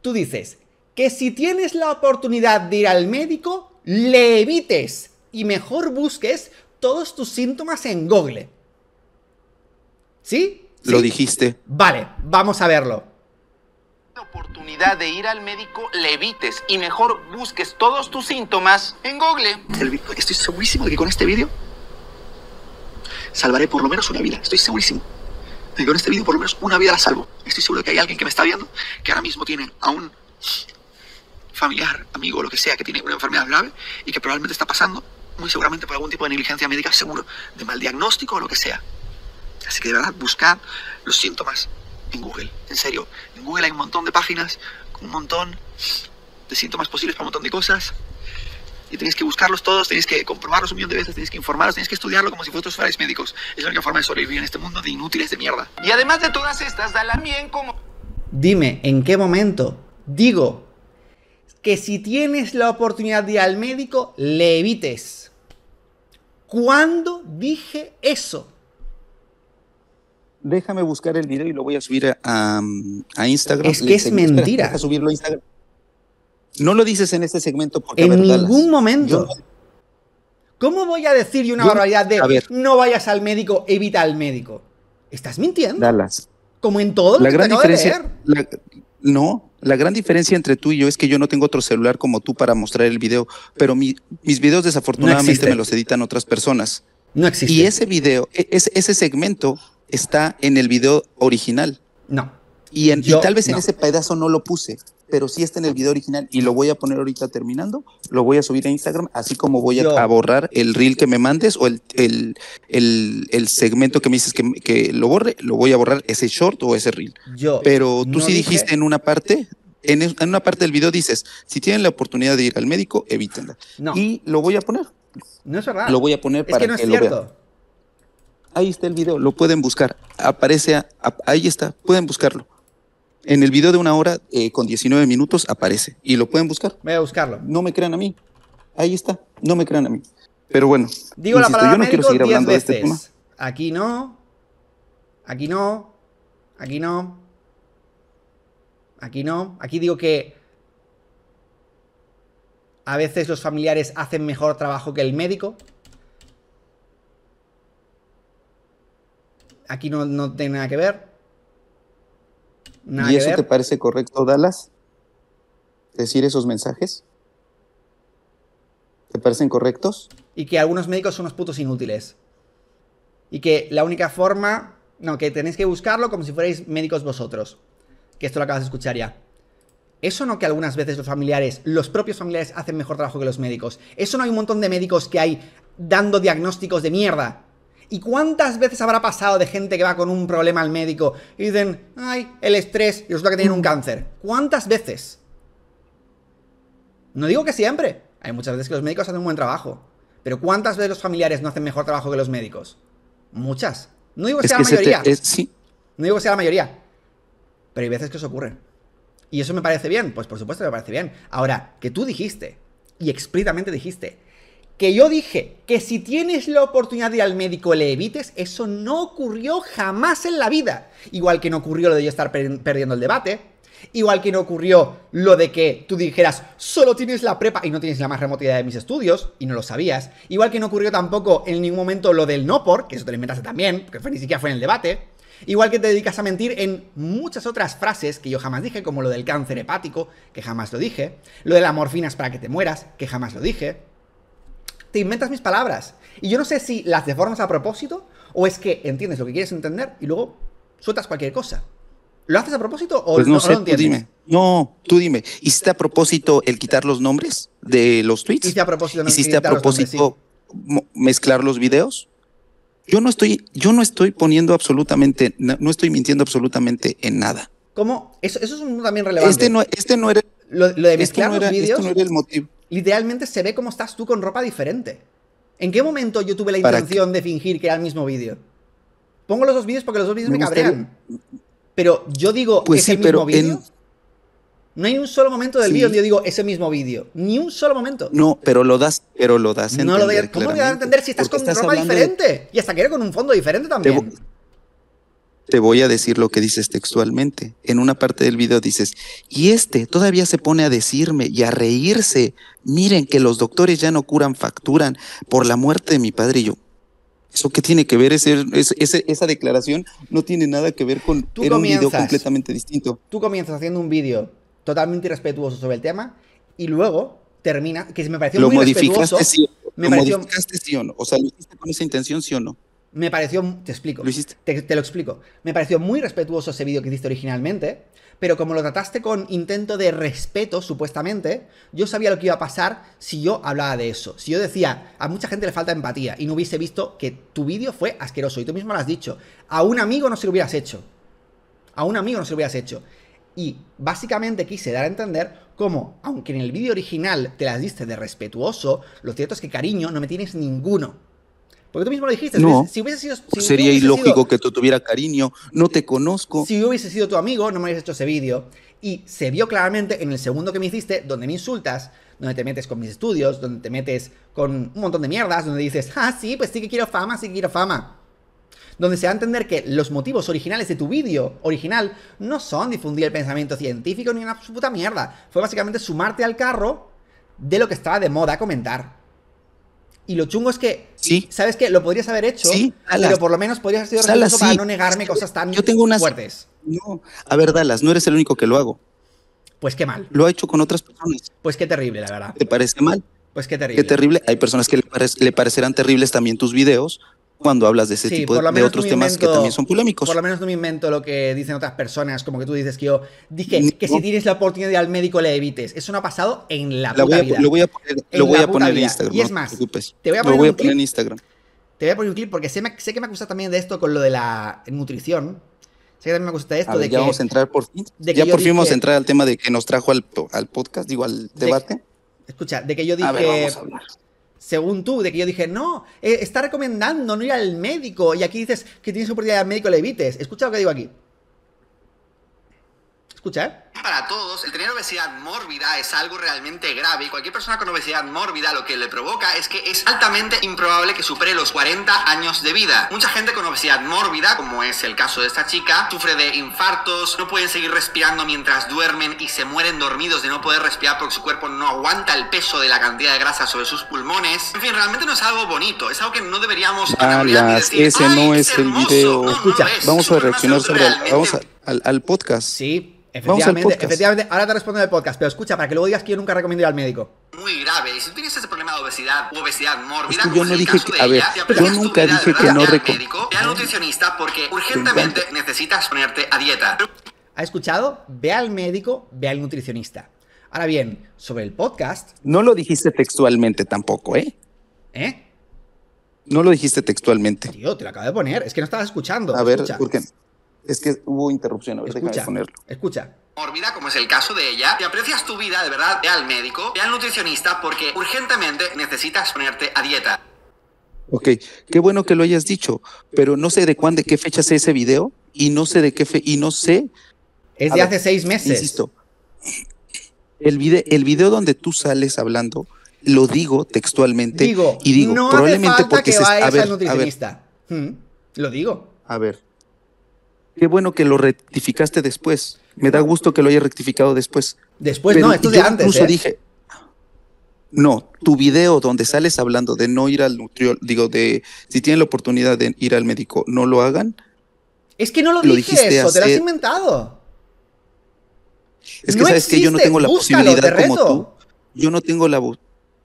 tú dices que si tienes la oportunidad de ir al médico, le evites y mejor busques todos tus síntomas en Google. ¿Sí? Lo dijiste. Vale, vamos a verlo. La oportunidad de ir al médico, le evites y mejor busques todos tus síntomas en Google. Estoy segurísimo de que con este vídeo salvaré por lo menos una vida. Estoy segurísimo de que con este vídeo por lo menos una vida la salvo. Estoy seguro de que hay alguien que me está viendo que ahora mismo tiene a un familiar, amigo, lo que sea, que tiene una enfermedad grave y que probablemente está pasando, muy seguramente por algún tipo de negligencia médica, seguro, de mal diagnóstico o lo que sea. Así que de verdad, buscad los síntomas en Google. En serio, en Google hay un montón de páginas con un montón de síntomas posibles para un montón de cosas y tenéis que buscarlos todos, tenéis que comprobarlos un millón de veces, tenéis que informaros, tenéis que estudiarlo como si vosotros fuerais médicos. Es la única forma de sobrevivir en este mundo de inútiles de mierda. Y además de todas estas, dala bien como... Dime, ¿en qué momento digo que si tienes la oportunidad de ir al médico, le evites? ¿Cuándo dije eso? Déjame buscar el video y lo voy a subir a, a- a Instagram. Es que Le es mentira. subirlo a Instagram. No lo dices en este segmento porque a En Dallas, ningún momento. yo- ¿Cómo voy a decir una Yo- barbaridad de a ver. no vayas al médico, evita al médico? ¿Estás mintiendo? Dallas. Como en todo lo La que gran te acabo de diferencia. leer. la- no, la gran diferencia entre tú y yo es que yo no tengo otro celular como tú para mostrar el video, pero mi- mis videos desafortunadamente me los editan otras personas. No existe. Y ese video, e- ese, ese segmento está en el video original. No. Y, en, y tal vez en ese pedazo no lo puse, pero sí está en el video original y lo voy a poner ahorita terminando, lo voy a subir a Instagram, así como voy a, a borrar el reel que me mandes o el, el, el, el segmento que me dices que, que lo borre, lo voy a borrar ese short o ese reel. Yo Pero tú no sí dije- dijiste en una parte, en, en una parte del video dices, si tienen la oportunidad de ir al médico, evítenla. No, Y lo voy a poner, no es verdad. lo voy a poner es para que no es lo vean. Ahí está el video, lo pueden buscar. Aparece, a- a- ahí está, pueden buscarlo. En el video de una hora eh, con 19 minutos aparece y lo pueden buscar. Voy a buscarlo. No me crean a mí. Ahí está, no me crean a mí. Pero bueno, Digo la palabra yo no quiero seguir 10 hablando de veces. este tema. Aquí no. Aquí no. Aquí no. Aquí no. Aquí digo que a veces los familiares hacen mejor trabajo que el médico. Aquí no, no tiene nada que ver. Nada ¿Y eso ver. te parece correcto, Dallas? ¿Decir esos mensajes? ¿Te parecen correctos? y que algunos médicos son unos putos inútiles. Y que la única forma. No, que tenéis que buscarlo como si fuerais médicos vosotros. Que esto lo acabas de escuchar ya. Eso no que algunas veces los familiares, los propios familiares hacen mejor trabajo que los médicos. Eso no hay un montón de médicos que hay dando diagnósticos de mierda. ¿Y cuántas veces habrá pasado de gente que va con un problema al médico y dicen, ay, el estrés, y resulta que tienen un cáncer? ¿Cuántas veces? No digo que siempre. Hay muchas veces que los médicos hacen un buen trabajo. Pero ¿cuántas veces los familiares no hacen mejor trabajo que los médicos? Muchas. No digo que Es sea que la te- mayoría. es- sí, No digo que sea la mayoría. Pero hay veces que eso ocurre. ¿Y eso me parece bien? Pues por supuesto que me parece bien. Ahora, que tú dijiste, y explícitamente dijiste, que yo dije que si tienes la oportunidad de ir al médico le evites, eso no ocurrió jamás en la vida. Igual que no ocurrió lo de yo estar per- perdiendo el debate. Igual que no ocurrió lo de que tú dijeras, solo tienes la prepa y no tienes la más remota idea de mis estudios, y no lo sabías. Igual que no ocurrió tampoco en ningún momento lo del no por, que eso te lo inventaste también, porque ni siquiera fue en el debate. Igual que te dedicas a mentir en muchas otras frases que yo jamás dije, como lo del cáncer hepático, que jamás lo dije. Lo de la morfina es para que te mueras, que jamás lo dije. Te inventas mis palabras. Y yo no sé si las deformas a propósito o es que entiendes lo que quieres entender y luego sueltas cualquier cosa. ¿Lo haces a propósito o pues no, no, sé, lo tú entiendes? dime. No, tú dime. ¿Hiciste a propósito el quitar los nombres de los tweets? Hice a propósito no ¿Hiciste a los nombres, propósito mo- mezclar los videos? Yo no estoy, yo no estoy poniendo absolutamente, no, no estoy mintiendo absolutamente en nada. sí. ¿Cómo? Eso, eso es un también relevante. Este no, este no era, lo, lo de este mezclar no era, los este no era el motivo. Literalmente se ve cómo estás tú con ropa diferente. ¿En qué momento yo tuve la ¿Para intención de fingir que era el mismo vídeo? Pongo los dos vídeos porque los dos vídeos me, Me cabrean. Pero yo digo, Pues ¿es sí, el mismo en- vídeo? No hay un solo momento del Sí. vídeo donde yo digo ese mismo vídeo. Ni un solo momento. No, pero lo das, pero lo das. a No lo ¿Cómo lo voy a entender si estás porque con ropa de- diferente? Y hasta que era con un fondo diferente también. Te voy a decir lo que dices textualmente. En una parte del video dices, y este todavía se pone a decirme y a reírse. Miren que los doctores ya no curan, facturan por la muerte de mi padre. Y yo, ¿eso qué tiene que ver? Ese, ese- ese- esa declaración no tiene nada que ver con... Tú era un video completamente distinto. Tú comienzas haciendo un vídeo totalmente irrespetuoso sobre el tema y luego termina, que me pareció ¿Lo muy respetuoso. modificaste sí, me ¿Lo pareció- modificaste sí o no? O sea, ¿lo hiciste con esa intención sí o no? Me pareció, te explico. ¿Lo hiciste? Te, te lo explico. Me pareció muy respetuoso ese vídeo que hiciste originalmente, pero como lo trataste con intento de respeto, supuestamente, yo sabía lo que iba a pasar si yo hablaba de eso. Si yo decía, a mucha gente le falta empatía y no hubiese visto que tu vídeo fue asqueroso y tú mismo lo has dicho. A un amigo no se lo hubieras hecho. A un amigo no se lo hubieras hecho. Y básicamente quise dar a entender cómo, aunque en el vídeo original te las diste de respetuoso, lo cierto es que cariño no me tienes ninguno. Porque tú mismo lo dijiste. No. si hubiese sido. si sería hubiese sido- ilógico que tú tuviera cariño, no te conozco. si yo hubiese sido tu amigo, no me hubieses hecho ese vídeo. Y se vio claramente en el segundo que me hiciste, donde me insultas, donde te metes con mis estudios, donde te metes con un montón de mierdas, donde dices, ah, sí, pues sí que quiero fama, sí que quiero fama. Donde se va a entender que los motivos originales de tu vídeo original no son difundir el pensamiento científico ni una puta mierda. Fue básicamente sumarte al carro de lo que estaba de moda comentar. Y lo chungo es que, Sí. ¿sabes qué? Lo podrías haber hecho, Sí, pero por lo menos podrías haber sido respetuoso para no negarme cosas tan yo tengo unas- fuertes. No, a ver, Dallas, no eres el único que lo hago. Pues qué mal. Lo ha hecho con otras personas. Pues qué terrible, la verdad. ¿Te parece mal? Pues qué terrible. Qué terrible. Hay personas que le parecerán terribles también tus videos, cuando hablas de ese Sí, tipo lo de, otros no temas que también son polémicos. Por lo menos no me invento lo que dicen otras personas, como que tú dices que yo dije No. que si tienes la oportunidad de ir al médico le evites. Eso no ha pasado en la La voy puta a, vida. lo voy a poner, En lo voy la a puta poner en vida. Instagram. Y es no más, te preocupes. te voy a lo poner voy a poner en. Instagram. Te voy a poner un clip porque sé, me- sé que me acusa también de esto con lo de la nutrición. Sé que también me de esto ver, de ya que... vamos a entrar por fin. Ya por fin vamos a entrar al tema de que nos trajo al, al podcast, digo, al de- debate. Escucha, de que yo dije... A ver, vamos a hablar. Según tú, de que yo dije, no, eh, está recomendando no ir al médico. Y aquí dices que tienes oportunidad al médico, le evites. Escucha lo que digo aquí. Escucha, ¿eh? Para todos, el tener obesidad mórbida es algo realmente grave y cualquier persona con obesidad mórbida lo que le provoca es que es altamente improbable que supere los 40 años de vida. Mucha gente con obesidad mórbida, como es el caso de esta chica, sufre de infartos, no pueden seguir respirando mientras duermen y se mueren dormidos de no poder respirar porque su cuerpo no aguanta el peso de la cantidad de grasa sobre sus pulmones. En fin, realmente no es algo bonito, es algo que no deberíamos Alas, decir, ese "Ay, no es el hermoso". video. No, no Escucha, lo es. Vamos Es a reaccionar sobre el, vamos a- al, al podcast. Sí, efectivamente, efectivamente. Ahora te respondo en el podcast, pero escucha, para que luego digas que yo nunca recomiendo ir al médico. muy grave. Y si tú tienes ese problema de obesidad u obesidad mórbida, Es que yo no dije que- a ver, ella, yo nunca vida, dije verdad, que no ve al reco- médico, ve al nutricionista porque urgentemente necesitas ponerte a dieta. ¿Ha escuchado? Ve al médico, ve al nutricionista. Ahora bien, sobre el podcast, No lo dijiste textualmente tampoco, ¿eh? ¿eh? No lo dijiste textualmente. Tío, te lo acabo de poner. Es que no estabas escuchando. A ver, escucha. porque es que hubo interrupción. A ver, déjame Escucha, ponerlo. escucha. mórbida, como es el caso de ella, te aprecias tu vida, de verdad, ve al médico, ve al nutricionista porque urgentemente necesitas ponerte a dieta. Ok, qué bueno que lo hayas dicho, pero no sé de cuándo, de qué fecha sé ese video y no sé de qué fe y no sé, Es de ver, hace seis meses. insisto. El video, el video donde tú sales hablando, lo digo textualmente Digo, y digo, no probablemente hace falta porque que se vayas a ver, al a ver, nutricionista. Mm, Lo digo. a ver. Qué bueno que lo rectificaste después. Me da gusto que lo hayas rectificado después. Después, Pero no, esto es de yo antes. Incluso ¿eh? dije, no, tu video donde sales hablando de no ir al nutriólogo, digo, de si tienen la oportunidad de ir al médico, no lo hagan. Es que no lo, Lo dije dijiste eso, te lo has inventado. Es que No sabes que yo no tengo la búscalo, posibilidad como tú. Yo no tengo la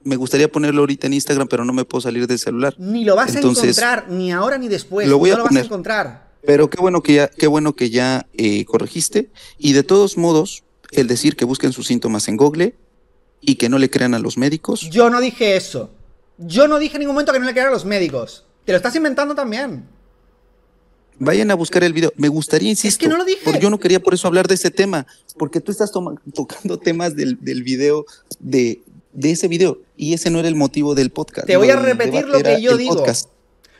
me gustaría ponerlo ahorita en Instagram, pero no me puedo salir del celular. Ni lo vas Entonces, a encontrar, ni ahora ni después. lo voy no a lo vas a encontrar. Pero qué bueno que ya, qué bueno que ya eh, corregiste. Y de todos modos, el decir que busquen sus síntomas en Google y que no le crean a los médicos. Yo no dije eso. Yo no dije en ningún momento que no le quedaran a los médicos. Te lo estás inventando también. Vayan a buscar el video. Me gustaría, insisto. no lo dije. Porque yo no quería por eso hablar de ese tema. Porque tú estás tocando temas del, del video, de, de ese video. Y ese no era el motivo del podcast. Te voy a repetir lo que yo digo. podcast.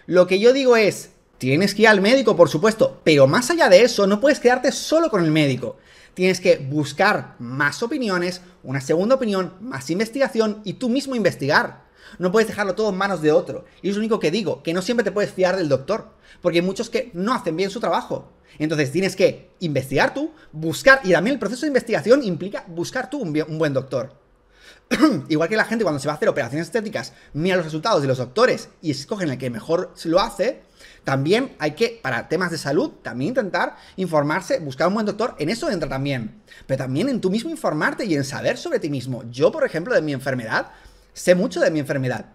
Lo que yo digo es, tienes que ir al médico, por supuesto, pero más allá de eso, no puedes quedarte solo con el médico. Tienes que buscar más opiniones, una segunda opinión, más investigación y tú mismo investigar. No puedes dejarlo todo en manos de otro. Y es lo único que digo, que no siempre te puedes fiar del doctor, porque hay muchos que no hacen bien su trabajo. Entonces tienes que investigar tú, buscar, y también el proceso de investigación implica buscar tú un, buen doctor. Igual que la gente cuando se va a hacer operaciones estéticas mira los resultados de los doctores y escogen el que mejor lo hace, también hay que, para temas de salud, también intentar informarse, buscar un buen doctor, en eso entra también. Pero también en tú mismo informarte y en saber sobre ti mismo. Yo, por ejemplo, de mi enfermedad, sé mucho de mi enfermedad.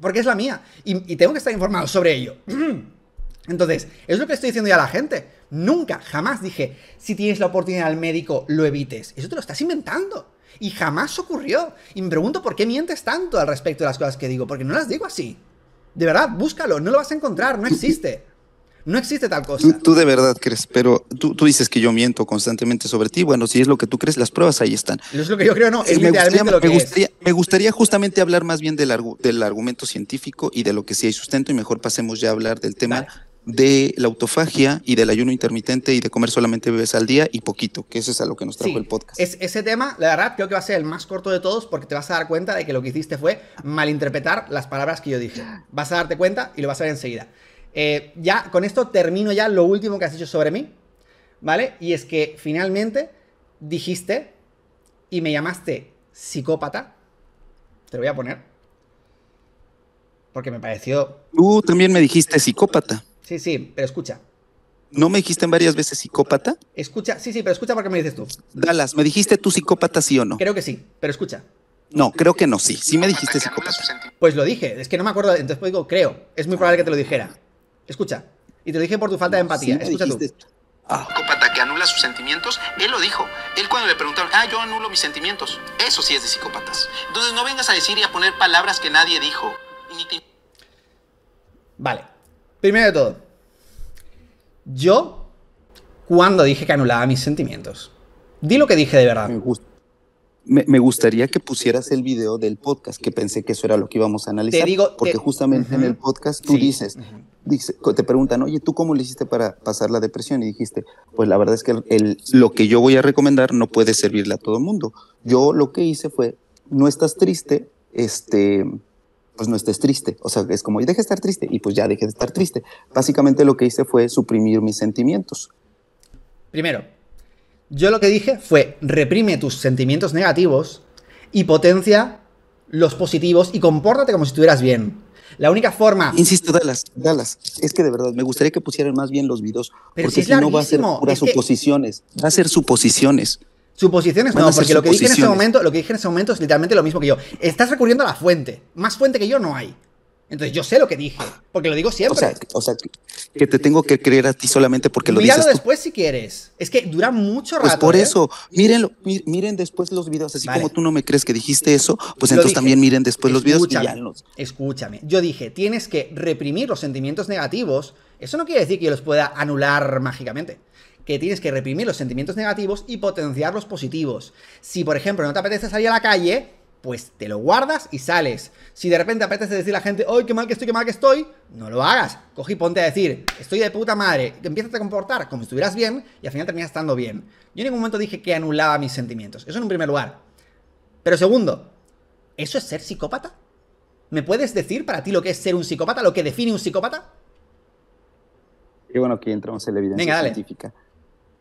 Porque es la mía. Y, tengo que estar informado sobre ello. Entonces, es lo que estoy diciendo ya a la gente. Nunca, jamás dije, si tienes la oportunidad al médico, lo evites. Eso te lo estás inventando. Y jamás ocurrió. Y me pregunto por qué mientes tanto al respecto de las cosas que digo. Porque no las digo así. De verdad, búscalo, no lo vas a encontrar, no existe. No existe tal cosa. Tú, tú de verdad crees, pero tú, tú dices que yo miento constantemente sobre ti. Bueno, si es lo que tú crees, las pruebas ahí están. Eso es lo que yo creo, no, es Eh, me, literalmente gustaría, lo que me, es. gustaría, me gustaría justamente hablar más bien del, argu- del argumento científico y de lo que sí hay sustento y mejor pasemos ya a hablar del tema Vale. De la autofagia y del ayuno intermitente y de comer solamente bebés al día y poquito, que eso es a lo que nos trajo Sí, el podcast. Es, ese tema, la verdad, creo que va a ser el más corto de todos porque te vas a dar cuenta de que lo que hiciste fue malinterpretar las palabras que yo dije. Vas a darte cuenta y lo vas a ver enseguida. Eh, ya, con esto termino ya lo último que has dicho sobre mí, ¿vale? Y es que finalmente dijiste y me llamaste psicópata. Te lo voy a poner. Porque me pareció... Tú también me dijiste psicópata. Sí, sí, pero escucha. ¿No me dijiste en varias veces psicópata? Escucha, sí, sí, pero escucha porque me dices tú. Dallas, ¿me dijiste tú psicópata sí o no? Creo que sí, pero escucha. No, creo que no, sí. Sí me dijiste psicópata. Pues lo dije, es que no me acuerdo, entonces pues digo, creo. Es muy probable que te lo dijera. Escucha. Y te lo dije por tu falta de empatía. Sí Escucha tú. Ah, psicópata que anula sus sentimientos, él lo dijo. Él cuando le preguntaron, ah, yo anulo mis sentimientos. Eso sí es de psicópatas. Entonces no vengas a decir y a poner palabras que nadie dijo. Y ni te- Vale. Primero de todo, yo, cuando dije que anulaba mis sentimientos, di lo que dije de verdad. me, gust- me- me gustaría que pusieras el video del podcast, que pensé que eso era lo que íbamos a analizar. digo, porque te- justamente en el podcast tú Sí, dices, dice- te preguntan, oye, ¿tú cómo le hiciste para pasar la depresión? Y dijiste, pues la verdad es que el- el- lo que yo voy a recomendar no puede servirle a todo el mundo. Yo lo que hice fue, no estás triste, este, pues no estés triste. O sea, es como, y deja de estar triste, y pues ya dejé de estar triste. Básicamente lo que hice fue suprimir mis sentimientos. Primero, yo lo que dije fue reprime tus sentimientos negativos y potencia los positivos y compórtate como si estuvieras bien. La única forma... Insisto, Dallas, Dallas, es que de verdad me gustaría que pusieran más bien los videos, Pero porque si es no va a ser puras es que- suposiciones, va a ser suposiciones. Suposiciones no, porque lo que dije en ese momento, lo que dije en ese momento es literalmente lo mismo que yo. Estás recurriendo a la fuente. Más fuente que yo no hay. Entonces yo sé lo que dije, porque lo digo O siempre. sea, o sea, que- te tengo que creer a ti solamente porque lo Míralo dices tú. después si quieres. Es que dura mucho rato. Pues por ¿eh? eso, mírenlo, mi- miren después los videos, así Vale. como tú no me crees que dijiste eso, pues Lo entonces dije. también miren después los videos y Escúchame, ya los- Escúchame. Yo dije, tienes que reprimir los sentimientos negativos. Eso no quiere decir que yo los pueda anular mágicamente. Que tienes que reprimir los sentimientos negativos y potenciar los positivos. Si, por ejemplo, no te apetece salir a la calle, pues te lo guardas y sales. Si de repente apetece decir a la gente, ¡ay, qué mal que estoy, qué mal que estoy! No lo hagas. Coge y ponte a decir, estoy de puta madre. Empiezas a comportar como si estuvieras bien y al final terminas estando bien. Yo en ningún momento dije que anulaba mis sentimientos. Eso en un primer lugar. Pero segundo, ¿eso es ser psicópata? ¿Me puedes decir para ti lo que es ser un psicópata? ¿Lo que define un psicópata? Qué bueno que entramos en la evidencia Venga, dale.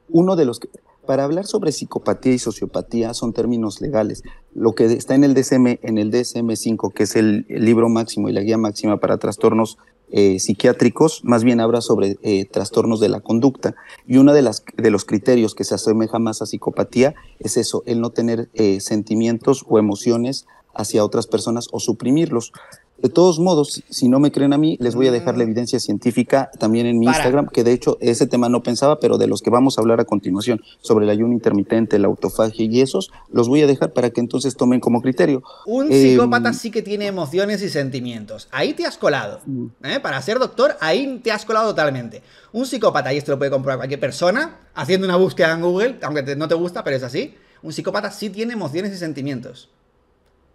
Uno de los que, para hablar sobre psicopatía y sociopatía son términos legales. Lo que está en el DSM, en el DSM-5, que es el, el libro máximo y la guía máxima para trastornos eh, psiquiátricos, más bien habla sobre eh, trastornos de la conducta. Y uno de, las, de los criterios que se asemeja más a psicopatía es eso, el no tener eh, sentimientos o emociones hacia otras personas o suprimirlos. De todos modos, si- no me creen a mí, les voy a dejar la evidencia científica también en mi Para. Instagram, que de hecho ese tema no pensaba, pero de los que vamos a hablar a continuación, sobre el ayuno intermitente, la autofagia y esos, los voy a dejar para que entonces tomen como criterio. Un Eh, psicópata sí que tiene emociones y sentimientos. Ahí te has colado. ¿eh? Para ser doctor, ahí te has colado totalmente. Un psicópata, y esto lo puede comprobar cualquier persona, haciendo una búsqueda en Google, aunque te- no te gusta, pero es así. Un psicópata sí tiene emociones y sentimientos.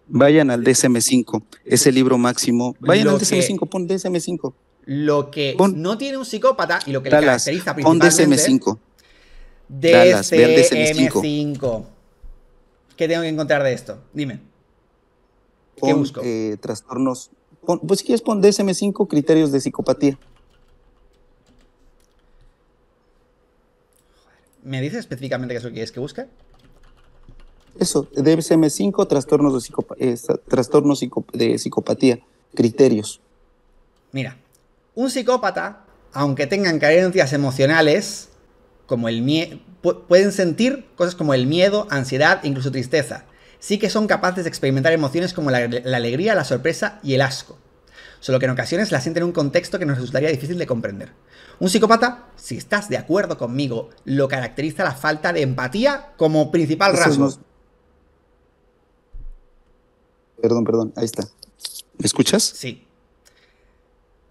Vayan al DSM-5, ese libro máximo. Vayan Lo al que- DSM-5, pon DSM-5. Lo que Pon- no tiene un psicópata y lo que le Dallas, caracteriza pon principalmente... DSM-5. Ve al DSM-5. ¿Qué tengo que encontrar de esto? Dime. ¿Qué Pon busco? eh, trastornos. pon- pues si quieres, pon DSM-5, criterios de psicopatía. ¿Me dices específicamente qué es lo que quieres que busque? Eso, DSM-5, trastornos, de, eh, trastornos de psicopatía, criterios. Mira, un psicópata, aunque tengan carencias emocionales, como el miedo, pueden sentir cosas como el miedo, ansiedad e incluso tristeza. Sí que son capaces de experimentar emociones como la, la alegría, la sorpresa y el asco. Solo que en ocasiones la sienten en un contexto que nos resultaría difícil de comprender. Un psicópata, si estás de acuerdo conmigo, lo caracteriza la falta de empatía como principal Esos rasgo. Perdón, perdón, ahí está. ¿Me escuchas? Sí.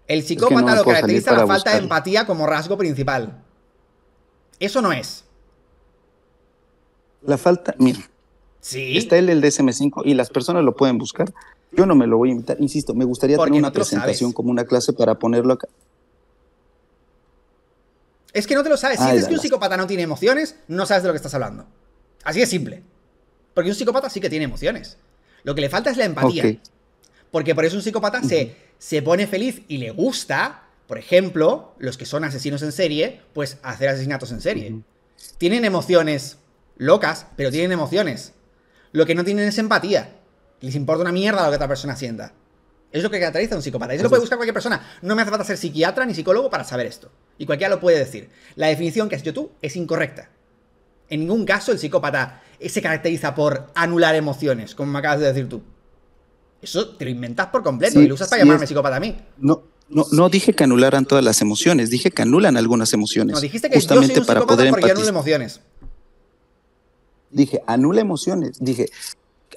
El psicópata no lo caracteriza la falta de empatía como rasgo principal. Eso no es. La falta, mira, Sí. está el del DSM-5 y las personas lo pueden buscar. Yo no me lo voy a invitar, insisto, me gustaría Porque tener una presentación como una clase para ponerlo acá. Es que no te lo sabes. Si dices que un psicópata no tiene emociones, no sabes de lo que estás hablando. Así de simple. Porque un psicópata sí que tiene emociones. Lo que le falta es la empatía. Porque por eso un psicópata se, se pone feliz y le gusta, por ejemplo, los que son asesinos en serie, pues hacer asesinatos en serie. Tienen emociones locas, pero tienen emociones. Lo que no tienen es empatía. Les importa una mierda lo que otra persona sienta. Es lo que caracteriza a un psicópata. Eso lo puede buscar cualquier persona. No me hace falta ser psiquiatra ni psicólogo para saber esto. Y cualquiera lo puede decir. La definición que has hecho tú es incorrecta. En ningún caso el psicópata se caracteriza por anular emociones, como me acabas de decir tú. Eso te lo inventas por completo Sí, y lo usas para sí llamarme es- psicópata a mí. No, no, no dije que anularan todas las emociones, dije que anulan algunas emociones. No, dijiste que yo soy justamente un para poder porque yo anulo empatizar. emociones. Dije, anula emociones. Dije,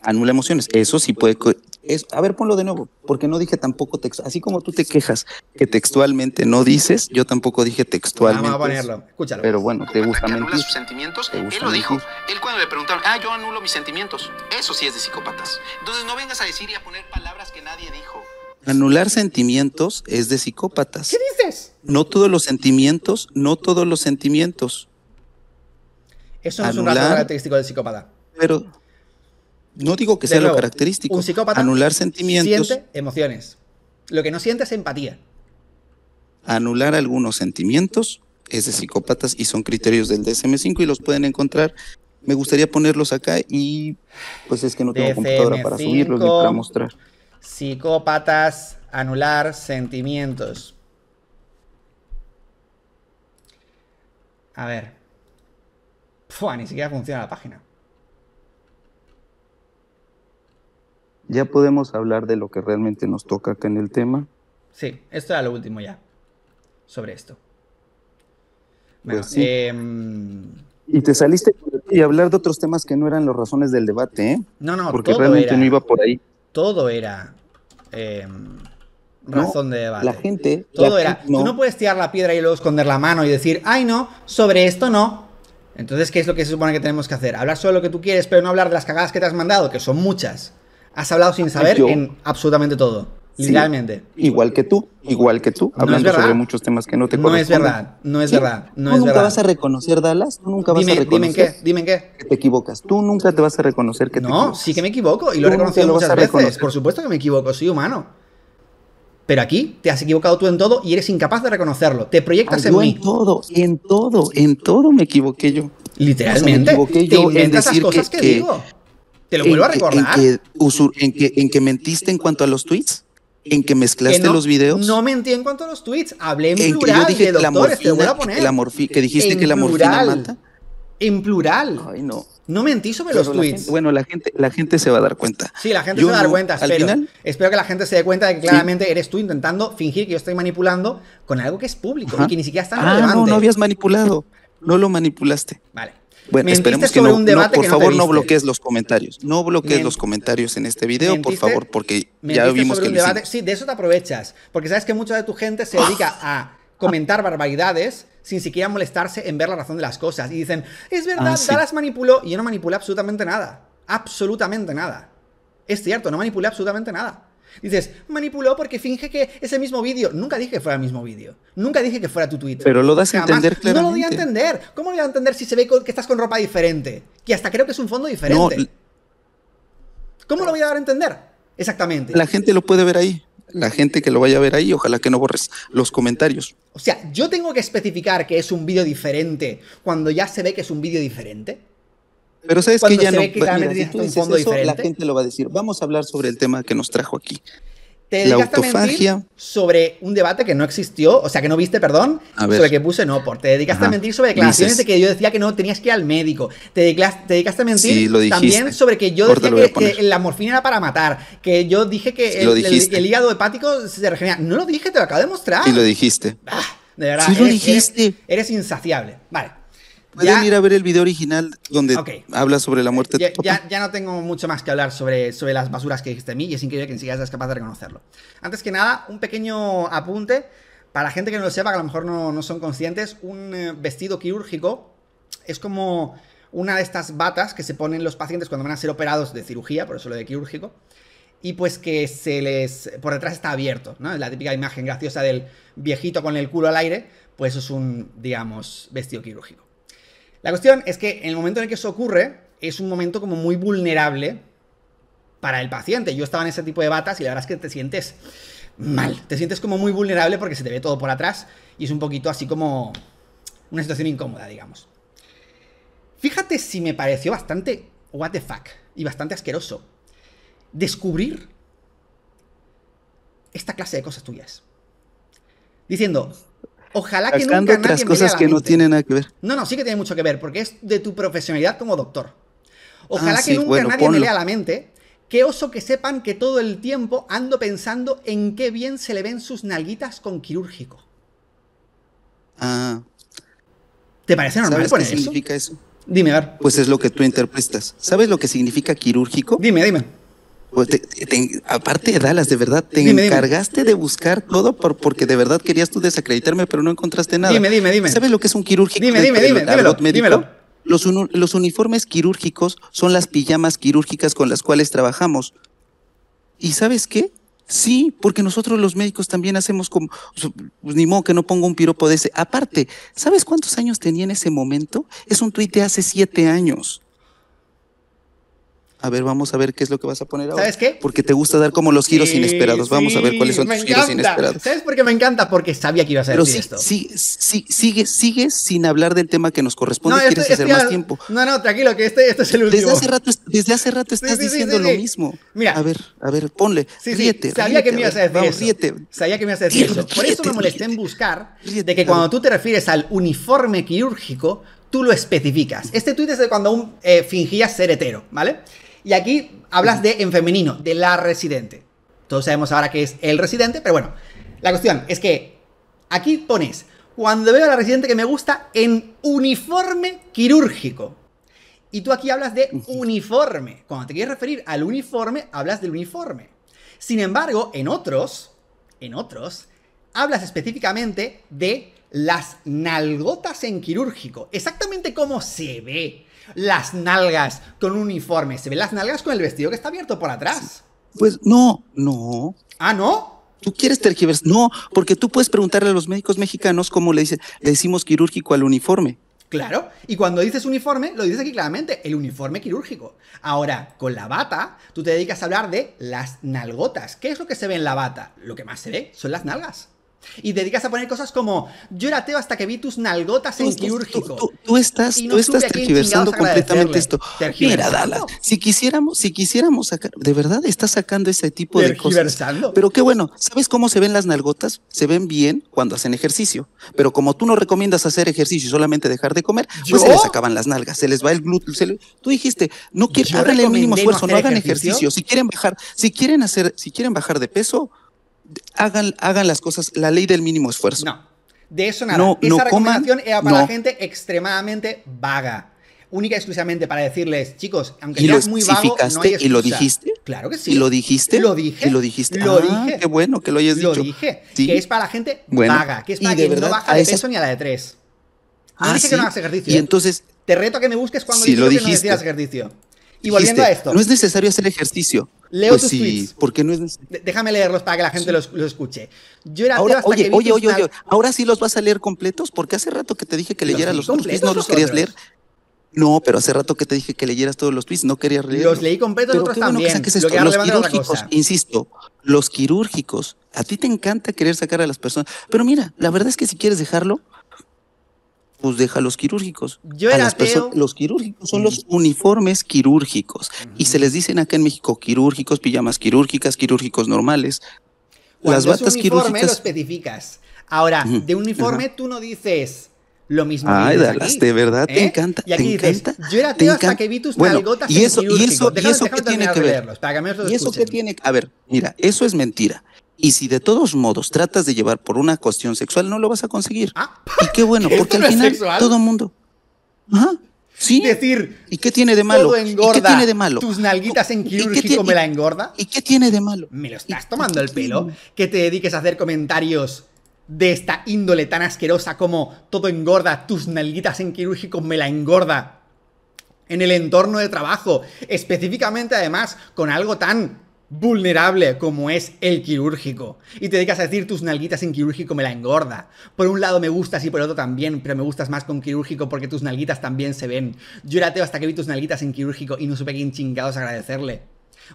anula emociones. Eso sí puede. co- Es, a ver, ponlo de nuevo, porque no dije tampoco texto. Así como tú te quejas que textualmente no dices, yo tampoco dije textualmente. Vamos a ponerlo. Escúchalo. Pero bueno, te gusta mentir. sus sentimientos, él lo dijo. mentir. Él cuando le preguntaron, ah, yo anulo mis sentimientos. Eso sí es de psicópatas. Entonces no vengas a decir y a poner palabras que nadie dijo. Anular sentimientos es de psicópatas. ¿Qué dices? No todos los sentimientos, no todos los sentimientos. Eso no es un rasgo característico del psicópata. Pero no digo que sea lo característico. Un psicópata Anular sentimientos, siente emociones. Lo que no siente es empatía. anular algunos sentimientos es de psicópatas y son criterios del DSM5 y los pueden encontrar. Me gustaría ponerlos acá y pues es que no tengo computadora para subirlos ni para mostrar. Psicópatas, anular sentimientos. A ver. Fua, ni siquiera funciona la página. Ya podemos hablar de lo que realmente nos toca acá en el tema. Sí, esto era lo último ya. Sobre esto. Bueno, Pues sí. em, Y te saliste y hablar de otros temas que no eran las razones del debate, ¿eh? no, no, Porque todo realmente era, no iba por ahí. todo era No, razón de debate. La gente. Todo la era. gente no. Tú no puedes tirar la piedra y luego esconder la mano y decir, ay no, sobre esto no. Entonces, ¿qué es lo que se supone que tenemos que hacer? Hablar solo lo que tú quieres, pero no hablar de las cagadas que te has mandado, que son muchas. Has hablado sin saber yo- en absolutamente todo. Sí. Literalmente. Igual que tú, igual que tú, No es hablando sobre muchos temas que no te No es corresponden. verdad, no es Sí. verdad, no ¿Tú es nunca verdad. vas a reconocer, Dallas? ¿Tú nunca vas a dime en reconocer qué, dime en qué. que te equivocas? Tú nunca te vas a reconocer que te No, equivocas. sí que me equivoco y lo he reconocido lo muchas veces. reconocer. Por supuesto que me equivoco, soy humano. Pero aquí te has equivocado tú en todo y eres incapaz de reconocerlo. Te proyectas en yo mí. en todo, en todo, en todo me equivoqué yo. Literalmente. O sea, me equivoqué te en las decir cosas que- digo. Te lo vuelvo a recordar. En que, usur- en, que, en que mentiste en cuanto a los tweets, en que mezclaste Que no- los videos. No mentí en cuanto a los tweets. Hablé en, en que yo plural dije de que la doctores. Te lo vuelvo a morfina, poner. que, la morfi- que dijiste En que la morfina plural. mata. En plural. Ay, no. No mentí sobre Pero los la tweets. gente- bueno, la gente, la gente se va a dar cuenta. Sí, la gente Yo se va a dar cuenta, espero. final- Espero que la gente se dé cuenta de que Sí. claramente eres tú intentando fingir que yo estoy manipulando con algo que es público Ajá. y que ni siquiera está Ah, relevante. no, no habías manipulado. No lo manipulaste. Vale. Bueno, esperemos que no, un no, por que no favor no viste. bloquees los comentarios. No bloquees los comentarios en este video, por favor, porque ya vimos que lo debate. Sí, de eso te aprovechas. Porque sabes que mucha de tu gente se dedica a comentar barbaridades sin siquiera molestarse en ver la razón de las cosas. Y dicen, es verdad, Ah, sí. Dallas manipuló. Y yo no manipulé absolutamente nada. Absolutamente nada. Es cierto, no manipulé absolutamente nada. Dices, manipuló porque finge que ese mismo vídeo. Nunca dije que fuera el mismo vídeo. Nunca dije que fuera tu tweet. Pero lo das a entender No lo voy a claramente. entender. ¿Cómo lo voy a entender si se ve que estás con ropa diferente? Que hasta creo que es un fondo diferente. No, ¿Cómo lo voy a dar a entender? Exactamente. la gente lo puede ver ahí. La gente que lo vaya a ver ahí, ojalá que no borres los comentarios. O sea, yo tengo que especificar que es un vídeo diferente cuando ya se ve que es un vídeo diferente. Pero sabes que ya no. que va- realmente mira, si tú dices eso, la diferente. gente lo va a decir. Vamos a hablar sobre el tema que nos trajo aquí. Te La dedicaste a mentir autofagia. sobre un debate que no existió, o sea, que no viste, perdón, A sobre que puse no por. Te dedicaste a Ajá. mentir sobre declaraciones Dices. de que yo decía que no tenías que ir al médico. Te, te dedicaste a mentir Sí, lo también sobre que yo Ahorita decía a que, que la morfina era para matar. Que yo dije que Sí, el, el- el hígado hepático se regenera. No lo dije, te lo acabo de mostrar. Y lo dijiste. Ah, de verdad. Sí lo eres- dijiste. Eres, eres insaciable. Vale. Pueden ir a ver el video original donde Ok. habla sobre la muerte ya, de ya- ya no tengo mucho más que hablar sobre, sobre las basuras que dijiste de mí y es increíble que ni siquiera seas capaz de reconocerlo. Antes que nada, un pequeño apunte para la gente que no lo sepa, que a lo mejor no, no son conscientes, un eh, vestido quirúrgico es como una de estas batas que se ponen los pacientes cuando van a ser operados de cirugía, por eso lo de quirúrgico, y pues que se les por detrás está abierto, ¿no? Es la típica imagen graciosa del viejito con el culo al aire, pues eso es un, digamos, vestido quirúrgico. La cuestión es que en el momento en el que eso ocurre, es un momento como muy vulnerable para el paciente. Yo estaba en ese tipo de batas y la verdad es que te sientes mal. Te sientes como muy vulnerable porque se te ve todo por atrás y es un poquito así como una situación incómoda, digamos. Fíjate si me pareció bastante what the fuck y bastante asqueroso descubrir esta clase de cosas tuyas. Diciendo, ojalá que nunca otras nadie me lea cosas la que no mente". tienen nada que ver. No, no, sí que tiene mucho que ver, porque es de tu profesionalidad como doctor. Ojalá Ah, que sí, nunca bueno, nadie me ponlo. lea la mente. Qué oso que sepan que todo el tiempo ando pensando en qué bien se le ven sus nalguitas con quirúrgico. Ah, ¿Te parece normal ¿sabes qué poner eso? significa eso? Dime, a ver. Pues es lo que tú interpretas. ¿Sabes lo que significa quirúrgico? Dime, dime. Pues te- te- aparte de Dallas, de verdad, te Dime, dime. encargaste de buscar todo por, porque de verdad querías tú desacreditarme, pero no encontraste nada. Dime, dime, dime. ¿Sabes lo que es un quirúrgico? Dime, dime, dime, dímelo, dímelo. Los, los uniformes quirúrgicos son las pijamas quirúrgicas con las cuales trabajamos. ¿Y sabes qué? Sí, porque nosotros los médicos también hacemos como, pues ni modo que no ponga un piropo de ese. Aparte, ¿sabes cuántos años tenía en ese momento? Es un tuit de hace siete años. A ver, vamos a ver qué es lo que vas a poner ahora. ¿Sabes qué? Porque te gusta dar como los giros Sí, inesperados. Vamos a ver cuáles son tus giros inesperados. ¿Sabes por qué me encanta? Porque sabía que ibas a Pero decir sí, esto. sí, sí, sigue, sigues sin hablar del tema que nos corresponde. estoy- Quieres hacer estoy más tiempo. No, no, tranquilo, que este, este es el último. Desde hace rato, desde hace rato estás diciendo lo mismo. Mira. A ver, a ver, ponle. Sí, ríete, sabía que me ibas a decir vamos, eso. ríete. Sabía que me ibas a decir eso. Por eso me molesté en buscar de que cuando tú te refieres al uniforme quirúrgico, tú lo especificas. Este tuit es de cuando aún eh, fingías ser hetero, ¿vale? Y aquí hablas de en femenino, de la residente. Todos sabemos ahora que es el residente, pero bueno. La cuestión es que aquí pones, cuando veo a la residente que me gusta, en uniforme quirúrgico. Y tú aquí hablas de uniforme. Cuando te quieres referir al uniforme, hablas del uniforme. Sin embargo, en otros, en otros, hablas específicamente de las nalgotas en quirúrgico. Exactamente cómo se ve las nalgas con un uniforme. Se ven las nalgas con el vestido que está abierto por atrás. Pues no, no. Ah, ¿no? Tú quieres tergiversar. No, porque tú puedes preguntarle a los médicos mexicanos cómo le dicen, le decimos quirúrgico al uniforme. Claro, y cuando dices uniforme, lo dices aquí claramente, el uniforme quirúrgico. Ahora, con la bata, tú te dedicas a hablar de las nalgotas. ¿Qué es lo que se ve en la bata? Lo que más se ve son las nalgas. Y dedicas a poner cosas como, yo era ateo hasta que vi tus nalgotas en quirúrgico. tú- estás, no tú estás tergiversando completamente esto. Mira. Dala, si quisiéramos, si quisiéramos sacar, de verdad estás sacando ese tipo de cosas. Pero qué bueno, ¿sabes cómo se ven las nalgotas? Se ven bien cuando hacen ejercicio. Pero como tú no recomiendas hacer ejercicio y solamente dejar de comer, pues se les acaban las nalgas, se les va el glúteo. le- Tú dijiste, no quieren, ¿Yo háganle el mínimo esfuerzo, no hagan ejercicio? ejercicio. Si quieren bajar, si quieren hacer, si quieren bajar de peso, hagan, hagan las cosas, la ley del mínimo esfuerzo. No, de eso nada. No, Esa no recomendación coman, era para la no. gente extremadamente vaga. Única y exclusivamente para decirles, chicos, aunque ¿Y lo seas muy vago, no hay y lo dijiste? Claro que sí. ¿Y lo dijiste? Lo dije. ¿Y lo dijiste? Lo Ah, dije. Qué bueno que lo hayas Lo dicho. dije. Sí. Que es para la gente Bueno, vaga. Que es para quien no verdad, baja a de peso ni a la de tres. No Ah, dije sí. que no hagas ejercicio. Y ¿eh? entonces, Te reto a que me busques cuando Sí, lo yo que no dijiste. ejercicio. Y volviendo dijiste, a esto, no es necesario hacer ejercicio. Leo pues tus sí, tweets. porque no es necesario. déjame leerlos para que la gente los, los escuche. Yo era Ahora, hasta oye, que oye, oye, oye, ahora sí los vas a leer completos, porque hace rato que te dije que ¿Los leyeras los otros tweets, no los querías leer. No, pero hace rato que te dije que leyeras todos los tweets, no querías leer. Los leí completos, Pero otros qué bueno que también. Lo que era Los quirúrgicos, insisto, los quirúrgicos. A ti te encanta querer sacar a las personas. Pero mira, la verdad es que si quieres dejarlo, pues deja los quirúrgicos. Yo era las ateo. Los quirúrgicos son los uniformes quirúrgicos. Y se les dicen acá en México quirúrgicos, pijamas quirúrgicas, quirúrgicos normales. las Cuando es batas un uniforme lo quirúrgicas. especificas. Ahora, de uniforme tú no dices lo mismo. que Ay, Dallas, de verdad te ¿eh? encanta, Y aquí te dices, encanta, yo era te ateo hasta que vi tus Bueno, nalgotas y eso- y eso- y eso déjame qué tiene que ver? leerlos, para que ¿Y eso escuchen. tiene? A ver, mira, eso es mentira. Y si de todos modos tratas de llevar por una cuestión sexual, no lo vas a conseguir. Ah, Y qué bueno, ¿Que porque al final sexual? todo mundo. Ajá. Sí. decir, ¿Y qué tiene de malo? todo ¿Y qué engorda. tiene de malo? Tus nalguitas en ¿Y qué quirúrgico me la engorda. ¿Y qué tiene de malo? ¿Me lo estás ¿Y- tomando el pelo? Que te dediques a hacer comentarios de esta índole tan asquerosa como todo engorda, tus nalguitas en quirúrgico me la engorda. En el entorno de trabajo, específicamente además con algo tan vulnerable como es el quirúrgico. Y te dedicas a decir tus nalguitas en quirúrgico me la engorda. Por un lado me gustas y por otro también, pero me gustas más con quirúrgico porque tus nalguitas también se ven. Yo era ateo hasta que vi tus nalguitas en quirúrgico y no supe quién chingados agradecerle.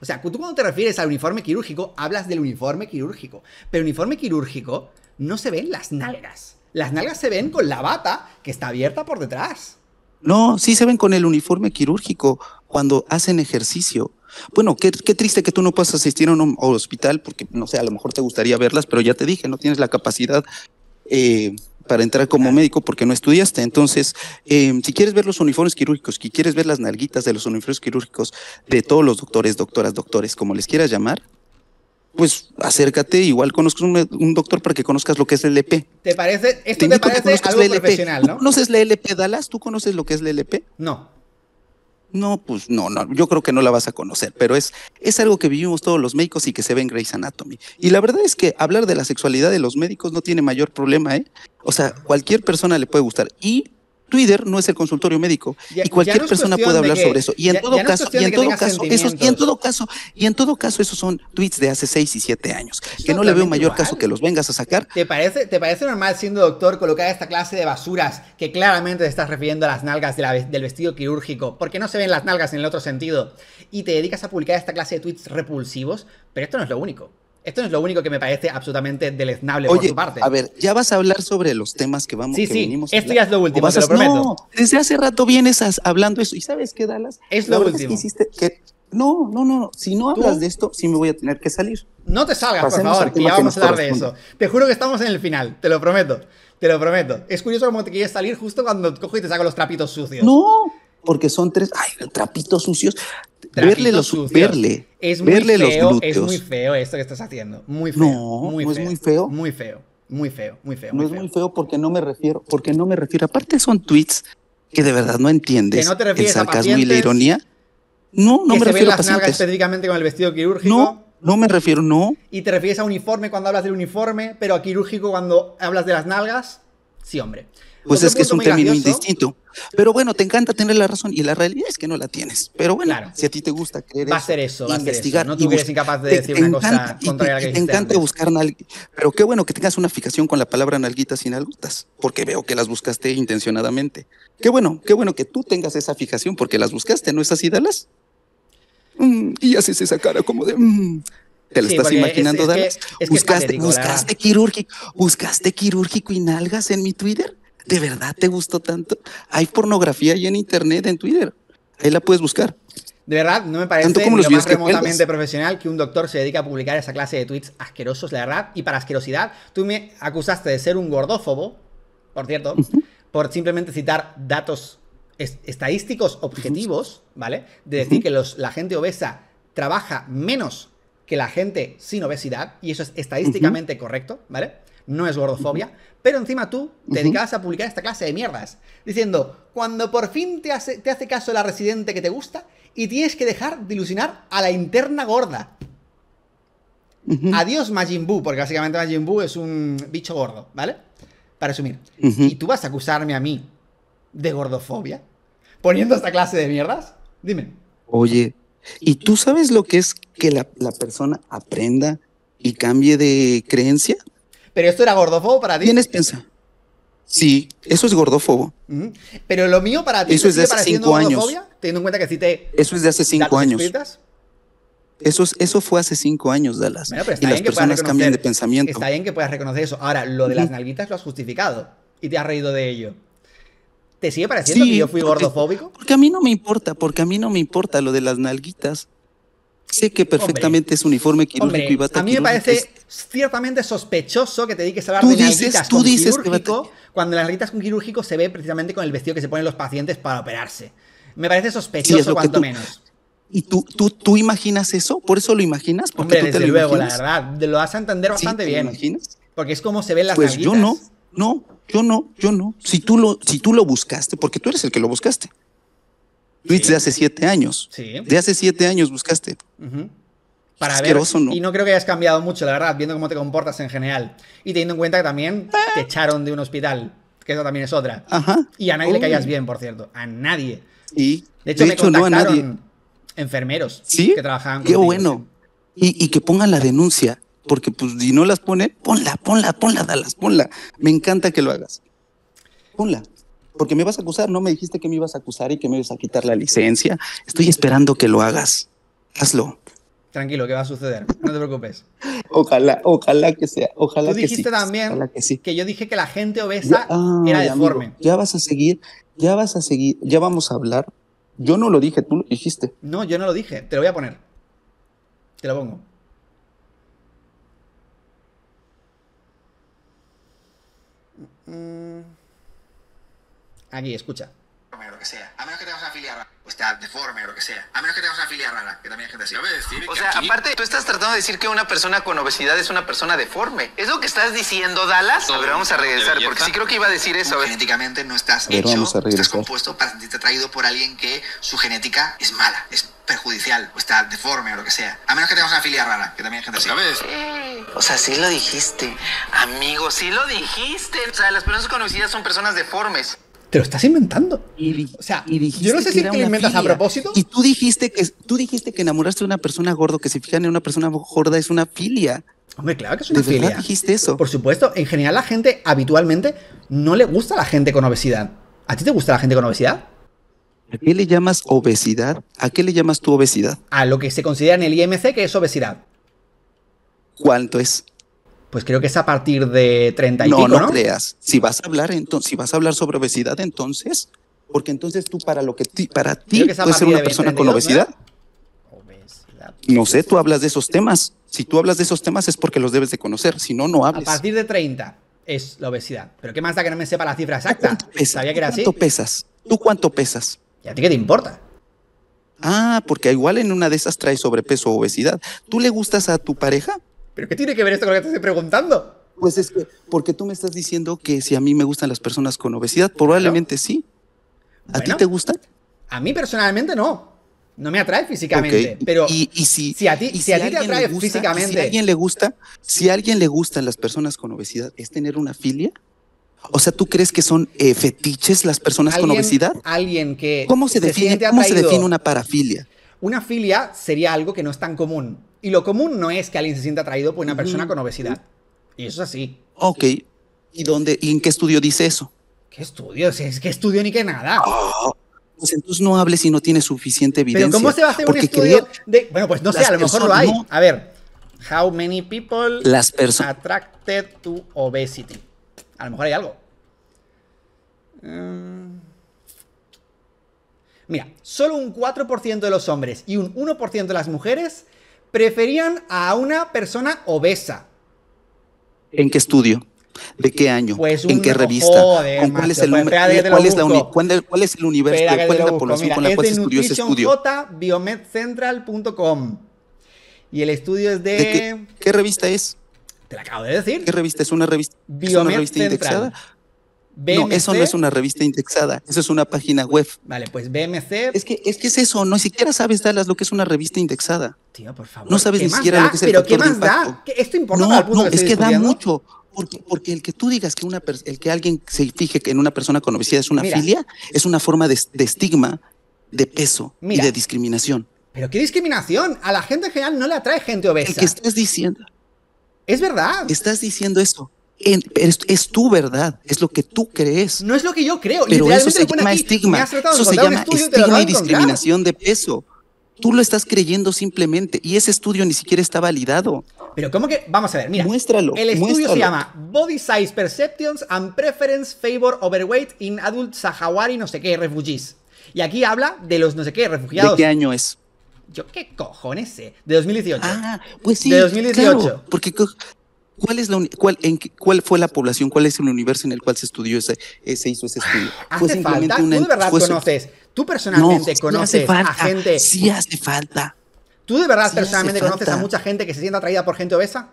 O sea, tú cuando te refieres al uniforme quirúrgico, hablas del uniforme quirúrgico. Pero el uniforme quirúrgico no se ven las nalgas. Las nalgas se ven con la bata que está abierta por detrás. No, sí se ven con el uniforme quirúrgico cuando hacen ejercicio. Bueno, qué, qué triste que tú no puedas asistir a un hospital porque, no sé, a lo mejor te gustaría verlas, pero ya te dije, no tienes la capacidad eh, para entrar como médico porque no estudiaste. Entonces, eh, si quieres ver los uniformes quirúrgicos, si quieres ver las nalguitas de los uniformes quirúrgicos de todos los doctores, doctoras, doctores, como les quieras llamar, pues acércate, igual conozcas un, un doctor para que conozcas lo que es la LP. ¿Te parece? Esto te, parece algo LP. profesional, ¿Tú ¿no? conoces la LP Dallas? ¿Tú conoces lo que es la LP? No. No, pues no, no, yo creo que no la vas a conocer, pero es, es algo que vivimos todos los médicos y que se ve en Grey's Anatomy. Y la verdad es que hablar de la sexualidad de los médicos no tiene mayor problema, ¿eh? O sea, cualquier persona le puede gustar. Y Twitter no es el consultorio médico Ya- y cualquier no persona puede de hablar que- sobre eso. Y en ya- todo ya no es caso, y en todo esos, y en todo caso, y en todo caso, esos son tweets de hace 6 y 7 años, que no le veo mayor caso que los vengas a sacar. ¿Te parece, ¿Te parece normal siendo doctor colocar esta clase de basuras que claramente te estás refiriendo a las nalgas de la ve- del vestido quirúrgico porque no se ven las nalgas en el otro sentido y te dedicas a publicar esta clase de tweets repulsivos? Pero esto no es lo único. Esto no es lo único que me parece absolutamente deleznable por Oye, tu parte. a ver, ya vas a hablar sobre los temas que vamos Sí, que sí, venimos a esto ya es lo ¿O último, vas te a- lo prometo. No, desde hace rato vienes as- hablando eso. ¿Y sabes qué, Dallas? Es lo último. que hiciste que no, no, no, no. Si no ¿Tú? hablas de esto, sí me voy a tener que salir. No te salgas, Pasemos por favor, que ya que vamos a nos hablar de eso. Te juro que estamos en el final, te lo prometo. Te lo prometo. Es curioso cómo te quieres salir justo cuando cojo y te saco los trapitos sucios. No, porque son tres. Ay, trapitos sucios. Verle los sucios. verle. Es muy verle feo, los es glúteos. muy feo esto que estás haciendo. Muy feo. No, muy no es feo, muy feo. Muy feo. Muy feo, muy feo. no muy es feo. muy feo porque no me refiero, porque no me refiero. Aparte son tweets que de verdad no entiendes. ¿Que no te el refieres a sarcasmo y la ironía. No, no que me se ven refiero a las nalgas pacientes. específicamente con el vestido quirúrgico. No, no me refiero, no. Y te refieres a uniforme cuando hablas del uniforme, pero a quirúrgico cuando hablas de las nalgas. Sí, hombre. Pues es que es un término gracioso- indistinto. Pero bueno, te encanta tener la razón y la realidad es que no la tienes. Pero bueno, Claro. si a ti te gusta creer Va a ser eso, va a ser investigar eso. No tú eres incapaz de te- decir te una cosa encanta- y te- contraria a la que y te dijiste encanta buscar Pero qué bueno que tengas una fijación con la palabra nalguitas y nalgutas, porque veo que las buscaste intencionadamente. Qué bueno, qué bueno que tú tengas esa fijación porque las buscaste, ¿no es así, Dallas? Mm, y haces esa cara como de... mm. ¿Te la Sí, estás es- imaginando, es que- Dallas? es que es ¿Buscaste, patético, buscaste quirúrgico, buscaste quirúrgico y nalgas en mi Twitter? ¿De verdad te gustó tanto? Hay pornografía ahí en internet, en Twitter. Ahí la puedes buscar. De verdad, no me parece Tanto como los lo más remotamente profesional que un doctor se dedique a publicar esa clase de tweets asquerosos, la verdad. Y para asquerosidad, tú me acusaste de ser un gordófobo, por cierto, por simplemente citar datos es- estadísticos objetivos, ¿vale? De decir que los, la gente obesa trabaja menos que la gente sin obesidad, y eso es estadísticamente correcto, ¿vale? No es gordofobia, pero encima tú te dedicabas a publicar esta clase de mierdas, diciendo, cuando por fin te hace, te hace caso la residente que te gusta y tienes que dejar de ilusionar a la interna gorda. Adiós Majin Buu, porque básicamente Majin Buu es un bicho gordo, ¿vale? Para resumir. ¿Y tú vas a acusarme a mí de gordofobia? ¿Poniendo esta clase de mierdas? Dime. Oye, ¿y tú sabes lo que es que la, la persona aprenda y cambie de creencia? ¿Pero esto era gordofobo para ti? ¿Tienes pensa? Sí, eso es gordófobo. Pero lo mío para ti Eso te es de hace cinco años. teniendo en cuenta que cité Eso es de hace cinco años. Eso, es- eso fue hace cinco años, Dallas. Bueno, pero está y las que personas cambian de pensamiento. Está bien que puedas reconocer eso. Ahora, lo de las nalguitas lo has justificado y te has reído de ello. ¿Te sigue pareciendo Sí, que yo fui porque- gordofóbico? Porque a mí no me importa, porque a mí no me importa lo de las nalguitas. Sé que perfectamente es uniforme quirúrgico Hombre, y bata a mí me parece Es- ciertamente sospechoso que te dediques a hablar de dices- nalguitas tú con dices quirúrgico bata- cuando las nalguitas con quirúrgico se ve precisamente con el vestido que se ponen los pacientes para operarse. Me parece Sí, sospechoso que cuanto tú- menos. ¿Y tú, tú, tú imaginas eso? ¿Por eso lo imaginas? ¿Porque Hombre, tú te desde lo luego, la imaginas? verdad. Lo vas a entender ¿Sí? bastante ¿Te lo bien. imaginas? Porque es como se ven las Pues yo nalguitas. no, no, yo no, yo no. Si tú lo, si tú lo buscaste, porque tú eres el que lo buscaste. Tweets Sí. de hace siete años. Sí. De hace siete años buscaste. Ujú. Para Asqueroso, ver. ¿no? Y no creo que hayas cambiado mucho, la verdad, viendo cómo te comportas en general. Y teniendo en cuenta que también te echaron de un hospital, que eso también es otra. Ajá. Y a nadie le Oh. caías bien, por cierto. A nadie. Y De hecho, me no a contactaron nadie. enfermeros ¿Sí? que trabajaban Qué bueno. Y, y que pongan la denuncia, porque pues si no las pone, ponla, ponla, ponla, Dallas, ponla. Me encanta que lo hagas. Ponla. Porque me vas a acusar, no me dijiste que me ibas a acusar y que me ibas a quitar la licencia. Estoy esperando que lo hagas. Hazlo. Tranquilo, que va a suceder. No te preocupes. Ojalá, ojalá que sea, ojalá Tú que dijiste sí. también Ojalá que sí. que yo dije que la gente Ya- obesa era amigo, deforme. ya vas a seguir, ya vas a seguir, ya vamos a hablar. Yo no lo dije, tú lo dijiste. No, yo no lo dije. Te lo voy a poner. Te lo pongo. Mm. Aquí, escucha. o lo que sea. A menos que tengas una filia rara. O está deforme o lo que sea. A menos que tengas una filia rara, que también hay gente así. O sea, aparte, tú estás tratando de decir que una persona con obesidad es una persona deforme. ¿Es lo que estás diciendo, Dallas? A ver, vamos a regresar, porque sí creo que iba a decir eso. Tú genéticamente no estás ver, hecho, vamos a estás regresar. compuesto para sentirte atraído por alguien que su genética es mala, es perjudicial, o está deforme o lo que sea. A menos que tengas una filia rara, que también hay gente así. O sea, sí lo dijiste. Amigo, sí lo dijiste. O sea, las personas con obesidad son personas deformes. Te lo estás inventando. Y di- O sea, y dijiste yo no sé que si te lo inventas a propósito. Y tú dijiste que tú dijiste que enamorarse de una persona gordo, que se fijan en una persona gorda es una filia. Hombre, claro que es ¿De una verdad filia. dijiste eso? Por supuesto, en general la gente habitualmente no le gusta la gente con obesidad. ¿A ti te gusta la gente con obesidad? ¿A qué le llamas obesidad? ¿A qué le llamas tu obesidad? A lo que se considera en el IMC que es obesidad. ¿Cuánto es? Pues creo que es a partir de 30 y no, pico, no, ¿no? creas. Si vas a hablar entonces, si vas a hablar sobre obesidad, entonces, porque entonces tú para lo que ti- para ti a puedes ser una persona con 32, ¿no obesidad. Obesidad. No sé, tú hablas de esos temas. Si tú hablas de esos temas es porque los debes de conocer. Si no, no A hables. partir de 30 es la obesidad. Pero ¿qué más da que no me sepa la cifra ¿Tú exacta? cuánto pesas? Sabía que era ¿Tú así. ¿Cuánto pesas? ¿Tú cuánto pesas? ¿Y a ti qué te importa? Ah, porque igual en una de esas trae sobrepeso o obesidad. ¿Tú le gustas a tu pareja? ¿Pero qué tiene que ver esto con lo que te estoy preguntando? Pues es que, porque tú me estás diciendo que si a mí me gustan las personas con obesidad, probablemente sí. ¿A ti te gustan? A mí personalmente no. No me atrae físicamente. Pero y, y si, si a ti- y si a ti te atrae gusta- físicamente- Si a alguien le gusta, si a alguien le gustan las personas con obesidad, ¿es tener una filia? O sea, ¿tú crees que son eh, fetiches las personas con obesidad? Alguien que ¿Cómo se, define, siente ¿cómo se define una parafilia? Una filia sería algo que no es tan común. Y lo común no es que alguien se sienta atraído por una persona con obesidad. Y eso es así. Ok. ¿Y dónde y en qué estudio dice eso? ¿Qué estudio? Si es que estudio ni que nada. Ah, pues entonces no hables si no tienes suficiente evidencia. Pero ¿cómo se va a hacer un estudio de... Bueno, pues no sé, a lo mejor lo hay. no. A ver. How many people las personas... attracted to obesity? A lo mejor hay algo. Mm. Mira, solo un 4% de los hombres y un 1% de las mujeres preferían a una persona obesa. ¿En qué estudio? ¿De qué año? Pues ¿En qué revista? joder, ¿Con cuál es el espérate ¿Cuál es, la cuál es- cuál es el universo? ¿Cuál es la población Mira, con la es cual se estudió ese estudio? nutritionj.biomedcentral.com Y el estudio es de... ¿De qué, qué revista es? Te lo acabo de decir. ¿Qué revista es una revista? ¿Es una revista Central. indexada? BMC. No, eso no es una revista indexada, eso es una página web. Vale, pues BMC. Es que, es que es eso, no siquiera sabes, Dallas, lo que es una revista indexada. Tío, por favor. No sabes ¿qué ni más siquiera da? lo que es el Pero ¿qué factor de más da? impacto. ¿Qué- ¿Esto importa No, el no, que es que da mucho. Porque, porque el que tú digas que, una el que alguien se fije que en una persona con obesidad es una Mira. filia, es una forma de, de estigma, de peso Mira. y de discriminación. Pero qué discriminación. A la gente en general no le atrae gente El obesa. que estás diciendo, Es verdad. estás diciendo esto. Es, es tu verdad, es lo que tú crees. No es lo que yo creo. Pero eso se llama aquí. estigma. Eso se llama estudio estigma y discriminación de peso. Tú lo estás creyendo simplemente y ese estudio ni siquiera está validado. Pero ¿cómo que? Vamos a ver, mira. Muéstralo, El estudio muéstralo. se llama Body Size Perceptions and Preference Favor Overweight in Adult Sahawari no sé qué refugees. Y aquí habla de los no sé qué ¿De refugiados. qué año es? Yo qué cojones sé. De 2018. Ah, pues sí. De 2018. claro, porque ¿cuál es la cuál, en cuál fue la población? ¿Cuál es el universo en el cual se estudió ese, se hizo ese estudio? Fue Hace simplemente falta. una- Tú de verdad fue conoces. Tú No, personalmente sí conoces falta. a gente. Sí hace falta. ¿Tú de verdad sí personalmente conoces a mucha gente que se siente atraída por gente obesa?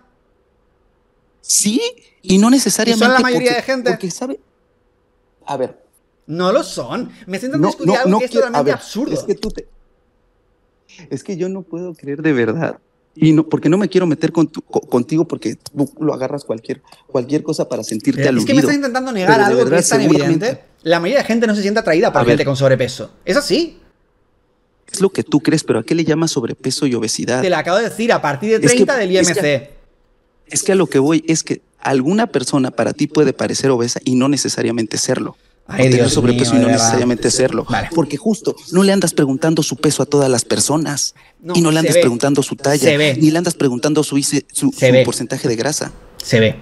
Sí, y no necesariamente. ¿Y son la mayoría porque- de gente? Porque sabe. A ver, No lo son. Me siento no, discutir no, algo no que es totalmente absurdo. Es que tú te. Es que yo no puedo creer de verdad. Y no, porque no me quiero meter con tu- co- contigo porque tú lo agarras cualquier, cualquier cosa para sentirte Pero es aludido. que me estás intentando negar Pero algo que verdad, es tan evidente. La mayoría de gente no se siente atraída por A ver. gente con sobrepeso. Es así. Es lo que tú crees, pero ¿a qué le llamas sobrepeso y obesidad? Te lo acabo de decir a partir de Es que- 30 del es IMC. que- Es que a lo que voy es que alguna persona para ti puede parecer obesa y no necesariamente serlo. Ay, o tener Dios sobrepeso mío, y no necesariamente serlo. Vale. Porque justo no le andas preguntando su peso a todas las personas. No, y no le andas ve. preguntando su talla. Se ve. Ni le andas preguntando su, su, porcentaje de grasa. Se ve.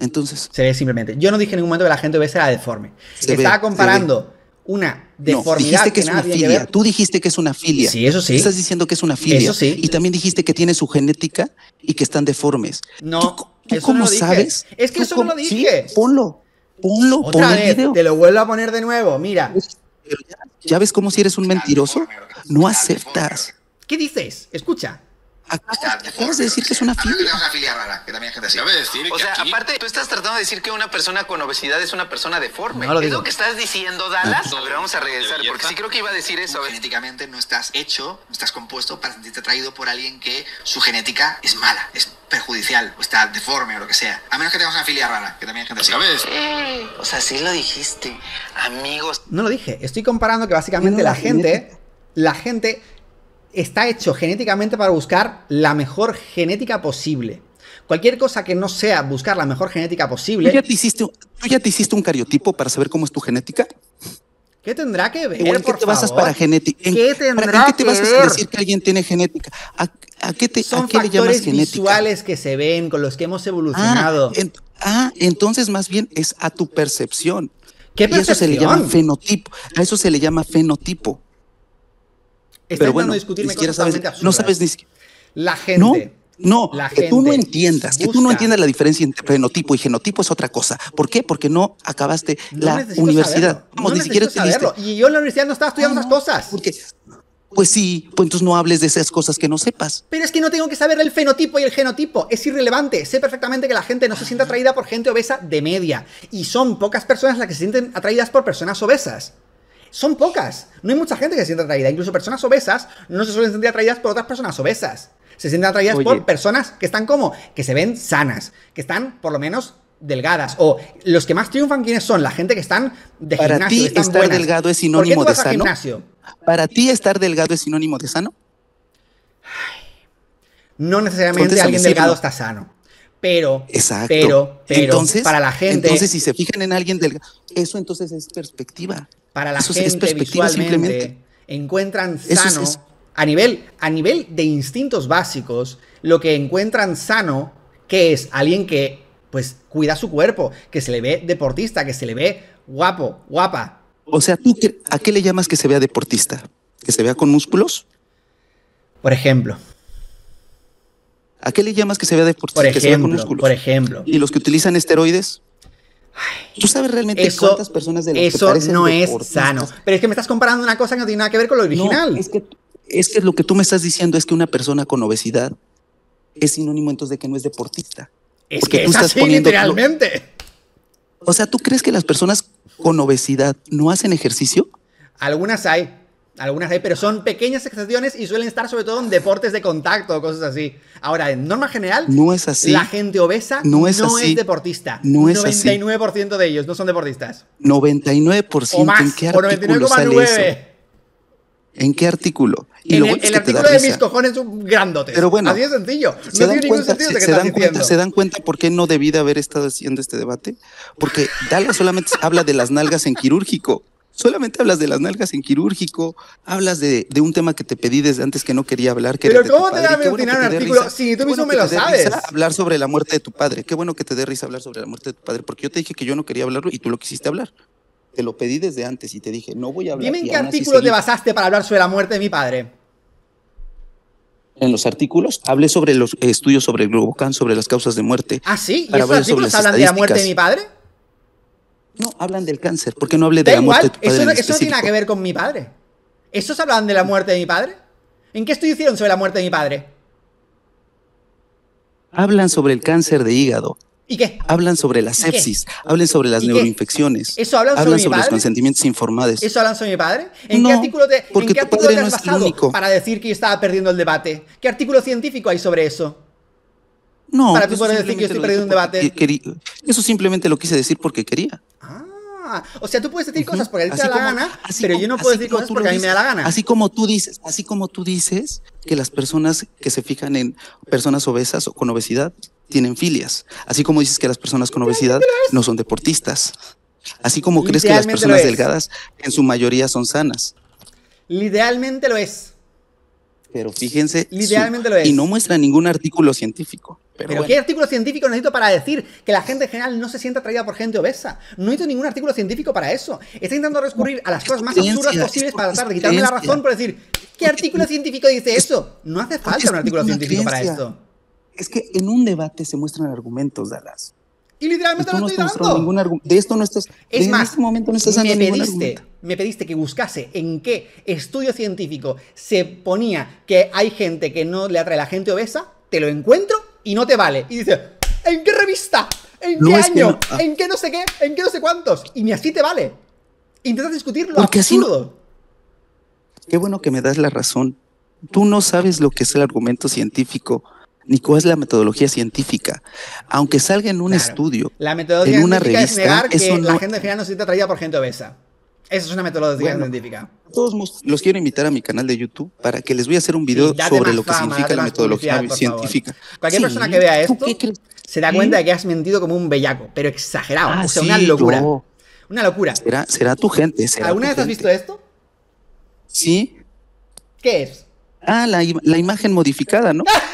Entonces, Se ve simplemente. Yo no dije en ningún momento que la gente obesa era deforme. Se Estaba ve, comparando una no, deformidad dijiste que que es una filia. Tú dijiste que es una filia. Sí, eso sí. Estás diciendo que es una filia. Eso sí. Y también dijiste que tiene su genética y que están deformes. No, ¿Tú, tú eso cómo no lo dije. sabes? Es que ¿Tú eso no lo Sí, dije. ponlo. Ponlo, pon Otra el vez, video. te lo vuelvo a poner de nuevo. Mira, Pero ya, ya ves cómo si eres un mentiroso, no aceptas. ¿qué dices? Escucha. Acabas, de decir que es una filia. una filia rara, que también hay gente así. Cabe decir O que sea, aquí- aparte, tú estás tratando de decir que una persona con obesidad es una persona deforme. No lo ¿Es digo. lo que estás diciendo, Dallas? A ver, vamos a regresar, ¿De porque sí creo que iba a decir eso. Genéticamente no estás hecho, no estás compuesto para sentirte atraído por alguien que su genética es mala, es perjudicial, o está deforme o lo que sea. A menos que tengas una filia rara, que también hay gente así. Cabe decir Eh, O sea, sí lo dijiste. Amigos, No lo dije. Estoy comparando que básicamente la la gente, la gente está hecho genéticamente para buscar la mejor genética posible. Cualquier cosa que no sea buscar la mejor genética ¿Tú posible, ya, te hiciste, ¿Tú ya te hiciste un cariotipo para saber cómo es tu genética? ¿qué tendrá que ver? ¿O en qué por te basas para genética? ¿En, ¿Qué tendrá ¿en qué te que basas ver? decir que alguien tiene genética? ¿A, a qué, te, Son a qué le llamas factores genética? visuales que se ven, con los que hemos Ah, evolucionado. ah, entonces más bien es a tu percepción. ¿Qué Y eso se le llama percepción? fenotipo. A eso se le llama fenotipo. Pero bueno, discutirme ni siquiera cosas sabes, no sabes ni siquiera. La No, gente. no, la que tú no entiendas, que tú no entiendas la diferencia entre fenotipo y genotipo es otra cosa. ¿Por qué? Porque no acabaste No la universidad. Vamos, no ni siquiera te. Y yo en la universidad no estaba estudiando esas no, cosas. Porque, pues sí, pues entonces no hables de esas cosas que no sepas. Pero es que no tengo que saber el fenotipo y el genotipo. Es irrelevante. Sé perfectamente que la gente no se siente atraída por gente obesa de media. Y son pocas personas las que se sienten atraídas por personas obesas. Son pocas. No hay mucha gente que se siente atraída. Incluso personas obesas no se suelen sentir atraídas por otras personas obesas. Se sienten atraídas Oye. por personas que están como, que se ven sanas, que están por lo menos delgadas. O los que más triunfan, ¿quiénes son? La gente que están de Para gimnasio. ti, están estar buenas. delgado es ¿Por qué sinónimo tú de vas sano? gimnasio? ¿Para ti estar delgado es sinónimo de sano? No necesariamente alguien ¿sí o delgado está sano. Pero, Exacto. pero, pero, entonces, para la gente, Entonces, si se fijan en alguien delgado, eso entonces es perspectiva. Para la eso es- es gente perspectiva visualmente, simplemente. encuentran es- sano, es- a, nivel, a nivel de instintos básicos, lo que encuentran sano, que es alguien que, pues, cuida su cuerpo, que se le ve deportista, que se le ve guapo, guapa. O sea, ¿tú qué- a qué le llamas que se vea deportista? ¿Que se vea con músculos? Por ejemplo, ¿A qué le llamas que se vea deportista? por que se vea con músculos. por ejemplo. ¿Y los que utilizan esteroides? ¿Tú sabes realmente Eso, cuántas personas de que eso parecen no es sano. Pero es que me estás comparando una cosa que no tiene nada que ver con lo original. No, es que, es que lo que tú me estás diciendo es que una persona con obesidad es sinónimo entonces de que no es deportista. es porque que tú es estás así, poniendo- literalmente. O sea, ¿tú crees que las personas con obesidad no hacen ejercicio? Algunas hay, algunas hay, pero son pequeñas excepciones y suelen estar sobre todo en deportes de contacto o cosas así. Ahora, en norma general, No es así. la gente obesa No es así. deportista. No es así. 99% de ellos no son deportistas. 99% O más, ¿en qué o artículo sale 99,9. eso? ¿En qué artículo? Y En el, es el artículo de mis cojones son grandotes. Pero bueno, Así de sencillo. No ¿Se tiene dan, ningún cuenta, sentido se, se dan cuenta. ¿Se dan cuenta por qué no debí de haber estado haciendo este debate? Porque Dallas solamente habla de las nalgas en quirúrgico. Solamente hablas de las nalgas en quirúrgico, hablas de, de un tema que te pedí desde antes que no quería hablar. Que Pero era de tu ¿cómo te padre. voy a bueno un artículo risa. si tú Qué mismo bueno me lo sabes? hablar sobre la muerte de tu padre. Qué bueno que te dé risa hablar sobre la muerte de tu padre, porque yo te dije que yo no quería hablarlo y tú lo quisiste hablar. Te lo pedí desde antes y te dije, no voy a hablar. Dime en qué artículo te basaste para hablar sobre la muerte de mi padre. En los artículos hablé sobre los estudios sobre el Globocán, sobre las causas de muerte. Ah, sí. ¿Y esos artículos hablan de la muerte de mi padre? No, hablan del cáncer. ¿Por qué no hablé de Da la muerte de tu padre? eso, no- en eso no tiene nada que ver con mi padre. ¿Esos hablan de la muerte de mi padre? ¿En qué estudio hicieron sobre la muerte de mi padre? Hablan sobre el cáncer de hígado, ¿Y qué? hablan sobre la sepsis, hablan sobre las neuroinfecciones, ¿Eso hablan sobre hablan mi sobre los consentimientos informados. ¿Eso hablan sobre mi padre? ¿En No, qué artículo te, en porque qué tu artículo padre te no has es el basado único. para decir que yo estaba perdiendo el debate? ¿Qué artículo científico hay sobre eso? No, para tú poder decir que yo simplemente estoy lo perdiendo un debate. Eso simplemente lo quise decir porque quería. Ah, o sea, tú puedes decir cosas porque a ti te da la gana, pero como- yo no puedo decir cosas porque a mí me da la gana. Así como tú dices, así como tú dices que las personas que se fijan en personas obesas o con obesidad tienen filias. Así como dices que las personas con obesidad no son deportistas. Así como crees que las personas delgadas en su mayoría son sanas. Literalmente lo es. Pero fíjense. su- lo es. Y no muestra ningún artículo científico. Pero, Pero bueno. ¿qué artículo científico necesito para decir que la gente en general no se siente atraída por gente obesa? No necesito ningún artículo científico para eso. Está intentando recurrir a las cosas más absurdas es posibles para tratar de quitarme la razón por decir, ¿qué artículo científico dice eso? No hace falta un artículo científico para esto. Es que en un debate se muestran argumentos, Dallas. Y literalmente lo no estoy has mostrado dando. ningún. De esto no estás. Es en más, este momento no estás me dando ningún pediste, me pediste que buscase en qué estudio científico se ponía que hay gente que no le atrae la gente obesa, te lo encuentro y no te vale. Y dice, ¿en qué revista? ¿En No, qué que año? no-. ¿En qué no sé qué? ¿En qué no sé cuántos? Y ni así te vale. Intentas discutir lo Porque así no- absurdo. Qué bueno que me das la razón. Tú no sabes lo que es el argumento científico, ni cuál es la metodología científica. Aunque salga en un Claro. estudio, La metodología en una científica es revista, negar que eso la gente al final no se siente atraída por gente obesa. Esa es una metodología Bueno. científica. todos los quiero invitar a mi canal de YouTube para que les voy a hacer un video Sí, sobre lo que fama, significa la metodología científica. Cualquier Sí, persona que vea ¿tú esto se da cuenta de que has mentido como un bellaco, pero exagerado. Ah, o sea, sí, una locura. yo. Una locura. Será, será tu gente. será ¿Alguna tu vez has visto esto? Sí. ¿Qué es? Ah, la, la imagen modificada, ¿no?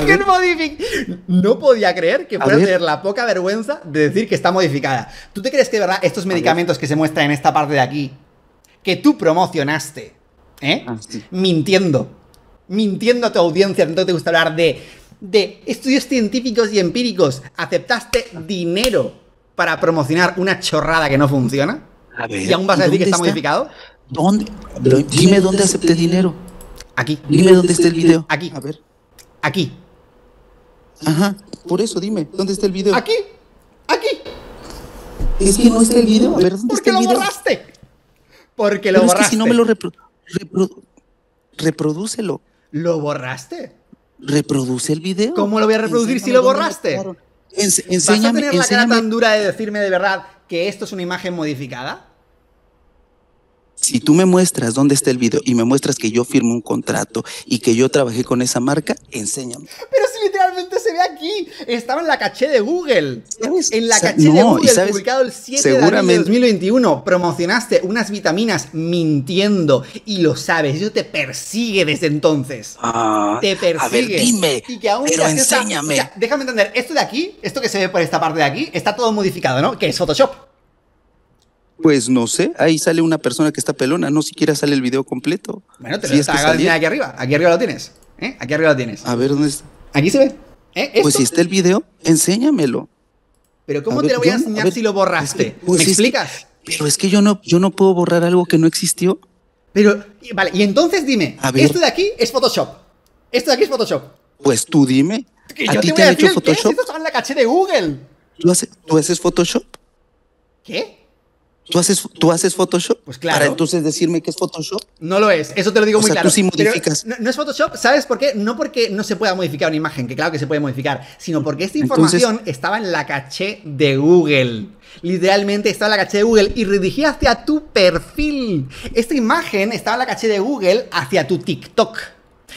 Imagen modificada. No podía creer que fuera a ver. tener la poca vergüenza de decir que está modificada. ¿Tú te crees que de verdad estos medicamentos que se muestran en esta parte de aquí, que tú promocionaste, ¿eh? Ah, sí. mintiendo, mintiendo a tu audiencia, no te gusta hablar de, de estudios científicos y empíricos, aceptaste dinero para promocionar una chorrada que no funciona? A ver, ¿Y aún vas a decir que ¿dónde está modificado? Dime dónde acepté dinero. Aquí, Dime dónde está el video. Aquí. A ver. aquí, Ajá. Por eso, dime, ¿dónde está el video? aquí, aquí. Es que no está el video. A ver, ¿dónde ¿Por está qué el lo video? borraste? Porque lo Pero es borraste. que si no me lo repro repro- reprodúcelo. ¿Lo borraste? Reproduce el video. ¿Cómo lo voy a reproducir si lo borraste? Ense- ¿Vas a tener la cara tan dura de decirme de verdad que esto es una imagen modificada? Si tú me muestras dónde está el video y me muestras que yo firmé un contrato y que yo trabajé con esa marca, enséñame. Pero si literalmente se ve aquí. Estaba en la caché de Google. ¿Sabes? En la caché de no, y Google, sabes, publicado el 7 de abril de seguramente- 2021. Promocionaste unas vitaminas mintiendo y lo sabes. Eso te persigue desde entonces. Ah, Te persigue. a ver, dime, Y que aún pero enséñame. o sea, déjame entender, esto de aquí, esto que se ve por esta parte de aquí, está todo modificado, ¿no? Que es Photoshop. Pues no sé, ahí sale una persona que está pelona, no siquiera sale el video completo. Bueno, te Si lo es que aquí arriba. Aquí arriba lo tienes. ¿eh? Aquí arriba lo tienes. A ver dónde está. Aquí se ve. ¿eh? Pues si está el video, enséñamelo. Pero ¿cómo a te ver, lo voy a yo no- a enseñar si lo borraste? es que, pues, ¿Me es que- explicas? Pero es que yo no, yo no puedo borrar algo que no existió. Pero, y- vale, y entonces dime, A ver. esto de aquí es Photoshop. Esto de aquí es Photoshop. Pues tú dime. ¿A ti te te han hecho el qué, si Photoshop? esto está en la caché de Google. ¿Tú haces, ¿Tú haces Photoshop? ¿Qué? ¿Tú haces, ¿Tú haces Photoshop? Pues claro. Para entonces decirme que es Photoshop. No lo es, eso te lo digo O muy sea, claro. tú sí modificas. no, no es Photoshop, ¿sabes por qué? No porque no se pueda modificar una imagen, que claro que se puede modificar, sino porque esta Entonces- información estaba en la caché de Google. Literalmente estaba en la caché de Google y redirigía hacia tu perfil. Esta imagen estaba en la caché de Google hacia tu TikTok.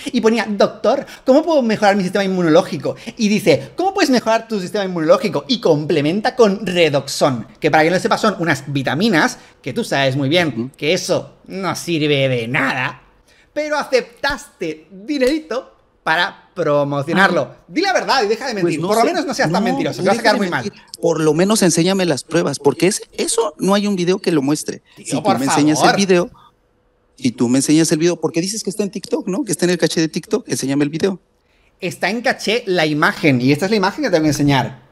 Y ponía, doctor, ¿cómo puedo mejorar mi sistema inmunológico? Y dice, ¿cómo puedes mejorar tu sistema inmunológico? Y complementa con Redoxon, que para quien no lo sepa son unas vitaminas, que tú sabes muy bien que eso no sirve de nada, pero aceptaste dinerito para promocionarlo. Di la verdad y deja de mentir. Pues no Por lo sé. menos no seas tan No, mentiroso, no vas a quedar muy mal. Por lo menos enséñame las pruebas, porque es, eso no hay un video que lo muestre. Tío, si tú por me enseñas el video, si tú me enseñas el video, porque dices que está en TikTok, ¿no? Que está en el caché de TikTok, enséñame el video. Está en caché la imagen y esta es la imagen que te voy a enseñar.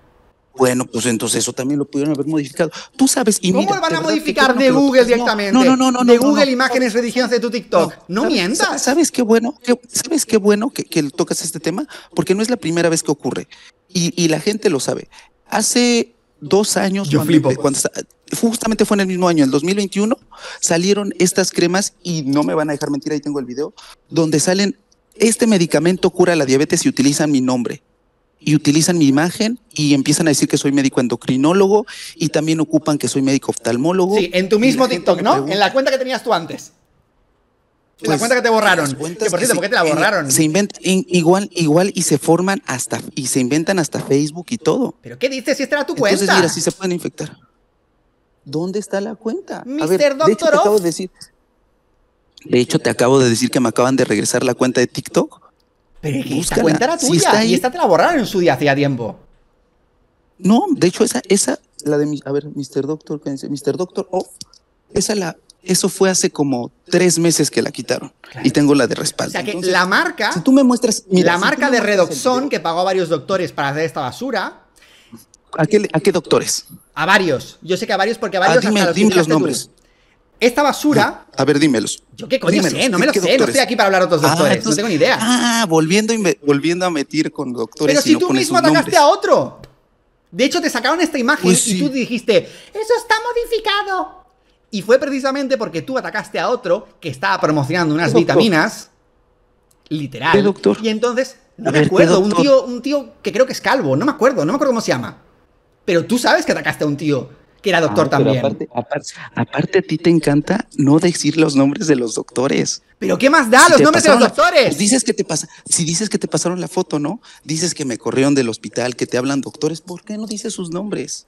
Bueno, pues entonces eso también lo pudieron haber modificado. Tú sabes, y ¿Cómo mira, lo van a que modificar bueno de que Google directamente? No, no, no, no. De no, Google no. Imágenes redigidas de tu TikTok. No, ¿sabes- mientas. ¿Sabes qué bueno? qué- ¿Sabes qué bueno que, que tocas este tema? Porque no es la primera vez que ocurre. Y, y la gente lo sabe. Hace dos años, Yo cuando, flipo. cuando está- justamente fue en el mismo año, el 2021, salieron estas cremas y no me van a dejar mentir, ahí tengo el video, donde salen, este medicamento cura la diabetes y utilizan mi nombre. Y utilizan mi imagen y empiezan a decir que soy médico endocrinólogo y también ocupan que soy médico oftalmólogo. Sí, en tu mismo TikTok, ¿no? En la cuenta que tenías tú antes. En la Pues, cuenta que te borraron. Que por cierto, que ¿por qué te la borraron? Se inventan igual, igual y se forman hasta y se inventan hasta Facebook y todo. ¿Pero qué dices si esta era tu Entonces, cuenta? mira, sí se pueden infectar. ¿Dónde está la cuenta? A Mr. ver, de hecho, Doctor te acabo de decir. De hecho, te acabo de decir que me acaban de regresar la cuenta de TikTok. Pero es que esta cuenta era Si tuya está ahí- y esta te la borraron en su día hacía tiempo. No, de hecho, esa, esa, la de mi, a ver, Mr. Doctor. Mr. Doctor Off, esa la, eso fue hace como tres meses que la quitaron y tengo la de O respaldo. sea que Entonces, la marca, si tú me muestras, mira, la si marca me de Redoxon, que pagó a varios doctores para hacer esta basura, ¿a qué, ¿a qué doctores? a varios. Yo sé que a varios porque a Ah, varios dime, hasta los dime los fichaste tú. nombres. Esta basura, A ver, dímelos. yo qué coño Dímelos, sé, no me ¿qué- lo sé, no doctores? estoy aquí para hablar de otros Ah, doctores, no entonces- tengo ni idea. Ah, volviendo, volviendo a meter con doctores. Pero y si no tú mismo atacaste nombres. a otro. De hecho, te sacaron esta imagen Pues y sí. tú dijiste, eso está modificado. Y fue precisamente porque tú atacaste a otro que estaba promocionando unas vitaminas. Literal. ¿Qué doctor? Y entonces, no A me ver, ¿qué acuerdo, un tío, un tío que creo que es calvo, no me acuerdo, no me acuerdo cómo se llama. Pero tú sabes que atacaste a un tío que era doctor Ah, también. Aparte, aparte, aparte a ti te encanta no decir los nombres de los doctores. Pero ¿qué más da Si los nombres de los la- doctores? pues dices que te pasa, si dices que te pasaron la foto, ¿no? Dices que me corrieron del hospital, que te hablan doctores, ¿por qué no dices sus nombres?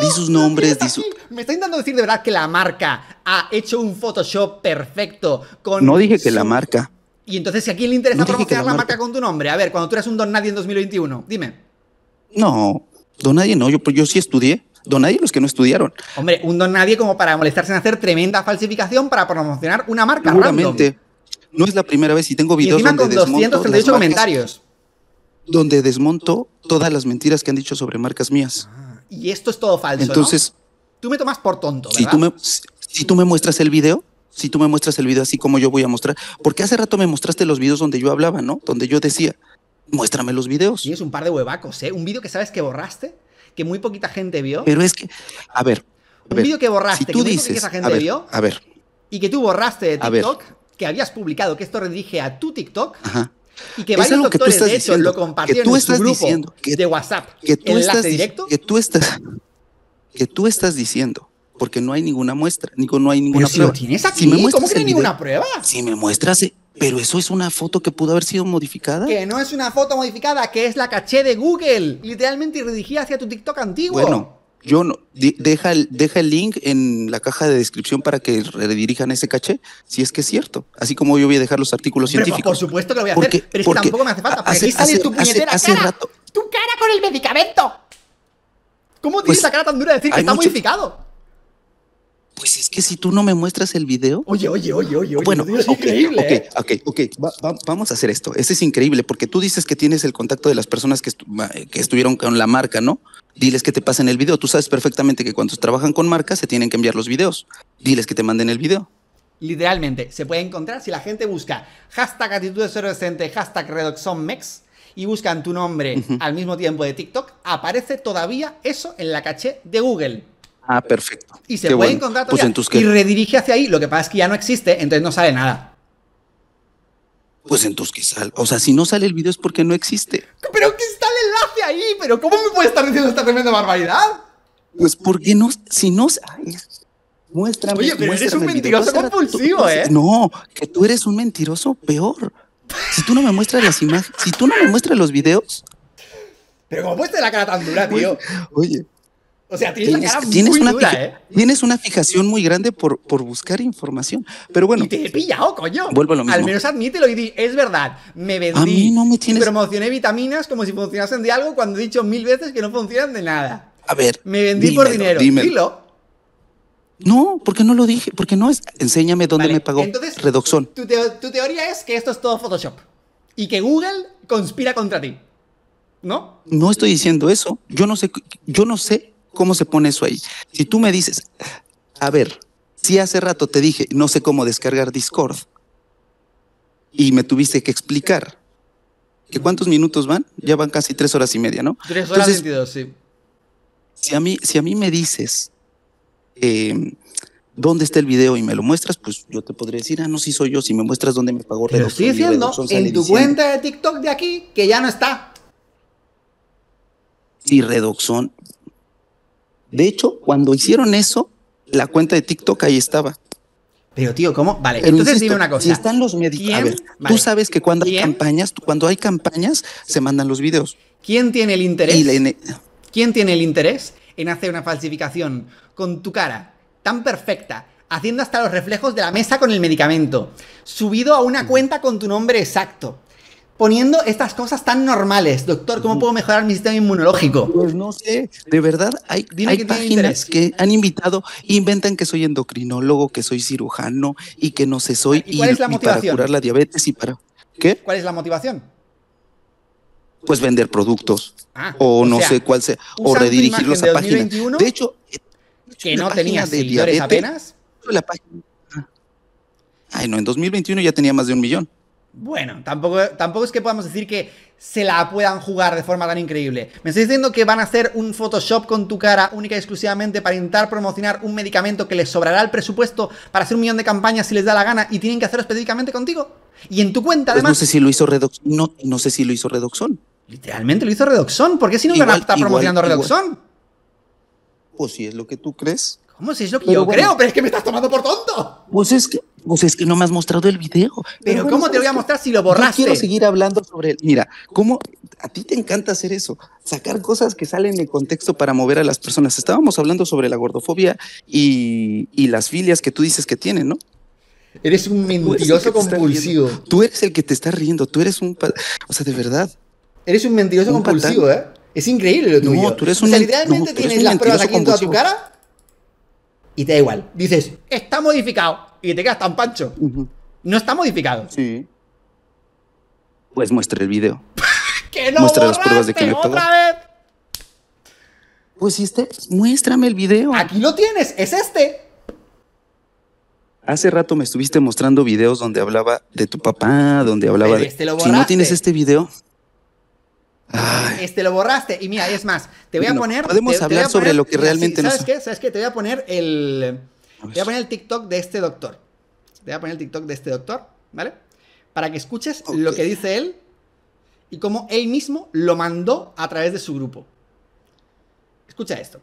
Di sus nombres, di su... Me está intentando decir de verdad que la marca ha hecho un Photoshop perfecto con. No dije que la marca. Y entonces, si a quién le interesa No promocionar la la marca marca. con tu nombre? A ver, cuando tú eras un don nadie en 2021, dime. No, don nadie no, yo, yo sí estudié. Don nadie los que no estudiaron. Hombre, un don nadie como para molestarse en hacer tremenda falsificación para promocionar una marca. Seguramente. No es la primera vez y tengo Y videos encima donde con desmonto 238 las marcas- comentarios. donde desmonto todas las mentiras que han dicho sobre marcas mías. Y esto es todo falso. ¿no? Entonces, Tú me tomas por tonto, si ¿verdad? tú me si, si tú me muestras el video, si tú me muestras el video así como yo voy a mostrar, porque hace rato me mostraste los videos donde yo hablaba, ¿no? Donde yo decía, muéstrame los videos. Tienes un par de huevacos, ¿eh? Un vídeo que sabes que borraste, que muy poquita gente vio. Pero es que, a ver, a un ver, vídeo que borraste, si que tú muy dices, poquita gente a ver, vio. a ver, y que tú borraste de. TikTok, que habías publicado que esto redirige a tu TikTok ajá, y que Es varios algo que tú doctores, estás de hecho, diciendo, lo compartieron que tú en su estás grupo diciendo, que- de WhatsApp. que tú estás directo. que tú estás que tú estás diciendo, porque no hay ninguna muestra, no hay ninguna Pero si lo prueba. tienes aquí, Si me muestras ¿cómo que ninguna prueba? Si me muestras, pero eso es una foto que pudo haber sido modificada. Que no es una foto modificada, que es la caché de Google. Literalmente redirigida hacia tu TikTok antiguo. Bueno, yo no. deja, el, deja el link en la caja de descripción para que redirijan ese caché, si es que es cierto. Así como yo voy a dejar los artículos pues, científicos. por supuesto que lo voy a Porque- hacer, pero es que tampoco me hace falta. Hace- aquí sale hace- tu puñetera hace cara. rato- Tu cara con el medicamento. ¿Cómo tienes Pues, esa cara tan dura de decir que está mucho- modificado? Pues es que si tú no me muestras el video. Oye, oye, oye, oye, oye. bueno, tío, es increíble. ok, ¿eh? ok, ok, va- va- vamos a hacer esto. Este es increíble porque tú dices que tienes el contacto de las personas que, estu- que estuvieron con la marca, ¿no? Diles que te pasen el video. Tú sabes perfectamente que cuando trabajan con marcas se tienen que enviar los videos. Diles que te manden el video. Literalmente, se puede encontrar si la gente busca hashtag actitudes adolescente, hashtag redoxonmex y buscan tu nombre al mismo tiempo de TikTok, aparece todavía eso en la caché de Google. Ah, perfecto. Y se Qué puede bueno. encontrar Pues todavía. y redirige hacia ahí. Lo que pasa es que ya no existe, entonces no sale nada. Pues entonces que sal. O sea, si no sale el video es porque no existe. Pero que está el enlace ahí, pero ¿cómo me puede estar diciendo esta tremenda barbaridad? Pues porque no, si no. ay, muéstrame. Oye, pero eres un mentiroso compulsivo, tú- ¿eh? No, que tú eres un mentiroso peor. Si tú no me muestras las imágenes, si tú no me muestras los videos, Pero ¿cómo puedes tener la cara tan dura, tío? oye, O sea, tienes la tienes, cara tienes muy una dura, fija- ¿eh? tienes una fijación muy grande por, por buscar información. Pero bueno, y te he pillado, coño. Vuelvo a lo mismo. Al menos admítelo y di, es verdad, me vendí. A mí no me tienes- y promocioné vitaminas como si funcionasen de algo cuando he dicho mil veces que no funcionan de nada. a ver. Me vendí por dímelo, dinero. dímelo. Dilo. No, porque no lo dije, porque no es. Enséñame dónde Vale, me pagó entonces, Redoxón. Tu, tu teoría es que esto es todo Photoshop. Y que Google conspira contra ti. ¿No? No estoy diciendo eso. Yo no sé, yo no sé cómo se pone eso ahí. Si tú me dices, a ver, si hace rato te dije, no sé cómo descargar Discord y me tuviste que explicar que cuántos minutos van, ya van casi tres horas y media, ¿no? Tres horas Entonces, 22, sí. si a mí, si a mí me dices eh, dónde está el video y me lo muestras, pues yo te podría decir, ah, no, sí soy yo. Si me muestras dónde me pagó Pero estoy y diciendo en tu cuenta de TikTok de aquí que ya no está. Sí, Redoxón. De hecho, cuando hicieron eso, la cuenta de TikTok ahí estaba. Pero tío, ¿cómo? Vale, Pero entonces insisto, dime una cosa. Si están los médicos. A ver, Vale. tú sabes que cuando hay campañas, cuando hay campañas, se mandan los videos. ¿Quién tiene el interés? La ¿Quién tiene el interés en hacer una falsificación con tu cara tan perfecta, haciendo hasta los reflejos de la mesa con el medicamento, subido a una cuenta con tu nombre exacto, poniendo estas cosas tan normales. Doctor, ¿cómo puedo mejorar mi sistema inmunológico? Pues no sé, de verdad, hay, Dime hay que páginas que han invitado, inventan que soy endocrinólogo, que soy cirujano y que no sé soy ¿Y cuál es la para curar la diabetes y para ¿qué? ¿Cuál es la motivación? Pues vender productos Ah, o, o no sea, sé cuál sea o redirigirlos a páginas. 2021, De hecho, Que no tenía seguidores diabetes, apenas. la página. Ay, no, en 2021 ya tenía más de un millón. Bueno, tampoco, tampoco es que podamos decir que se la puedan jugar de forma tan increíble. Me estás diciendo que van a hacer un Photoshop con tu cara única y exclusivamente para intentar promocionar un medicamento que les sobrará el presupuesto para hacer un millón de campañas si les da la gana y tienen que hacerlo específicamente contigo. Y en tu cuenta, Pues no además. sé si lo hizo Redox, no, no sé si lo hizo Redoxon. Literalmente lo hizo Redoxon. ¿Por qué si no van a Igual, estar igual, promocionando igual. Redoxon? Pues si es lo que tú crees. ¿Cómo si es lo que Pero yo bueno. creo? Pero es que me estás tomando por tonto. Pues es que, pues es que no me has mostrado el video. Pero bueno, ¿cómo te ¿sabes voy a mostrar si lo Yo borraste? quiero seguir hablando sobre él. Mira, cómo a ti te encanta hacer eso, sacar cosas que salen de contexto para mover a las personas. Estábamos hablando sobre la gordofobia y, y las filias que tú dices que tienen, ¿no? Eres un Tú eres el mentiroso compulsivo. Tú eres el que te está riendo. Tú eres un, o sea, de verdad. Eres un mentiroso Un compulsivo, ¿eh? Es increíble lo No, tuyo. tú eres o sea, un- literalmente no, tienes un las pruebas aquí en toda tu cara y te da igual. Dices, está modificado y te quedas tan pancho. No está modificado. Sí. Pues muestra el video. ¡Que no Muestra las pruebas de que me otra vez! Pues si este, muéstrame el video. Aquí lo tienes, es este. Hace rato me estuviste mostrando videos donde hablaba de tu papá, donde hablaba Pero de. este lo si no tienes este video. Ay, Este lo borraste. Y mira, es más, te voy a poner. podemos te- te hablar sobre lo que realmente sí, no ¿Sabes sé. qué? ¿Sabes qué? Te voy a poner el. Te ver. voy a poner el TikTok de este doctor. Te voy a poner el TikTok de este doctor, ¿vale? Para que escuches lo que dice él y cómo él mismo lo mandó a través de su grupo. Escucha esto.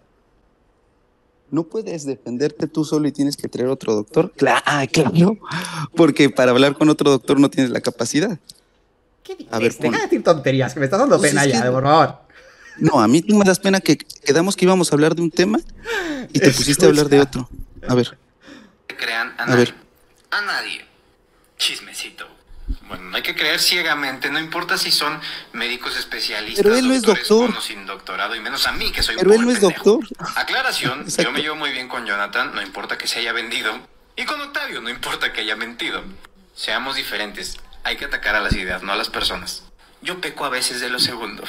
¿No puedes defenderte tú solo y tienes que traer otro doctor? Claro, claro. Porque para hablar con otro doctor no tienes la capacidad. ¿Qué dices? A ver, Deja de decir tonterías, que me estás dando Pues pena es ya, que- por favor. No, a mí tú me das pena que quedamos que íbamos a hablar de un tema y te pusiste a hablar de otro. A ver, que crean a, A nadie. ver. A nadie. Chismecito. Bueno, no hay que creer ciegamente, no importa si son médicos especialistas, Pero él no es doctor. con o sin doctorado, y menos a mí, que soy un pero él no es pendejo. doctor. Aclaración, yo me llevo muy bien con Jonathan, no importa que se haya vendido. Y con Octavio, no importa que haya mentido. Seamos diferentes, hay que atacar a las ideas, no a las personas. Yo peco a veces de lo segundo.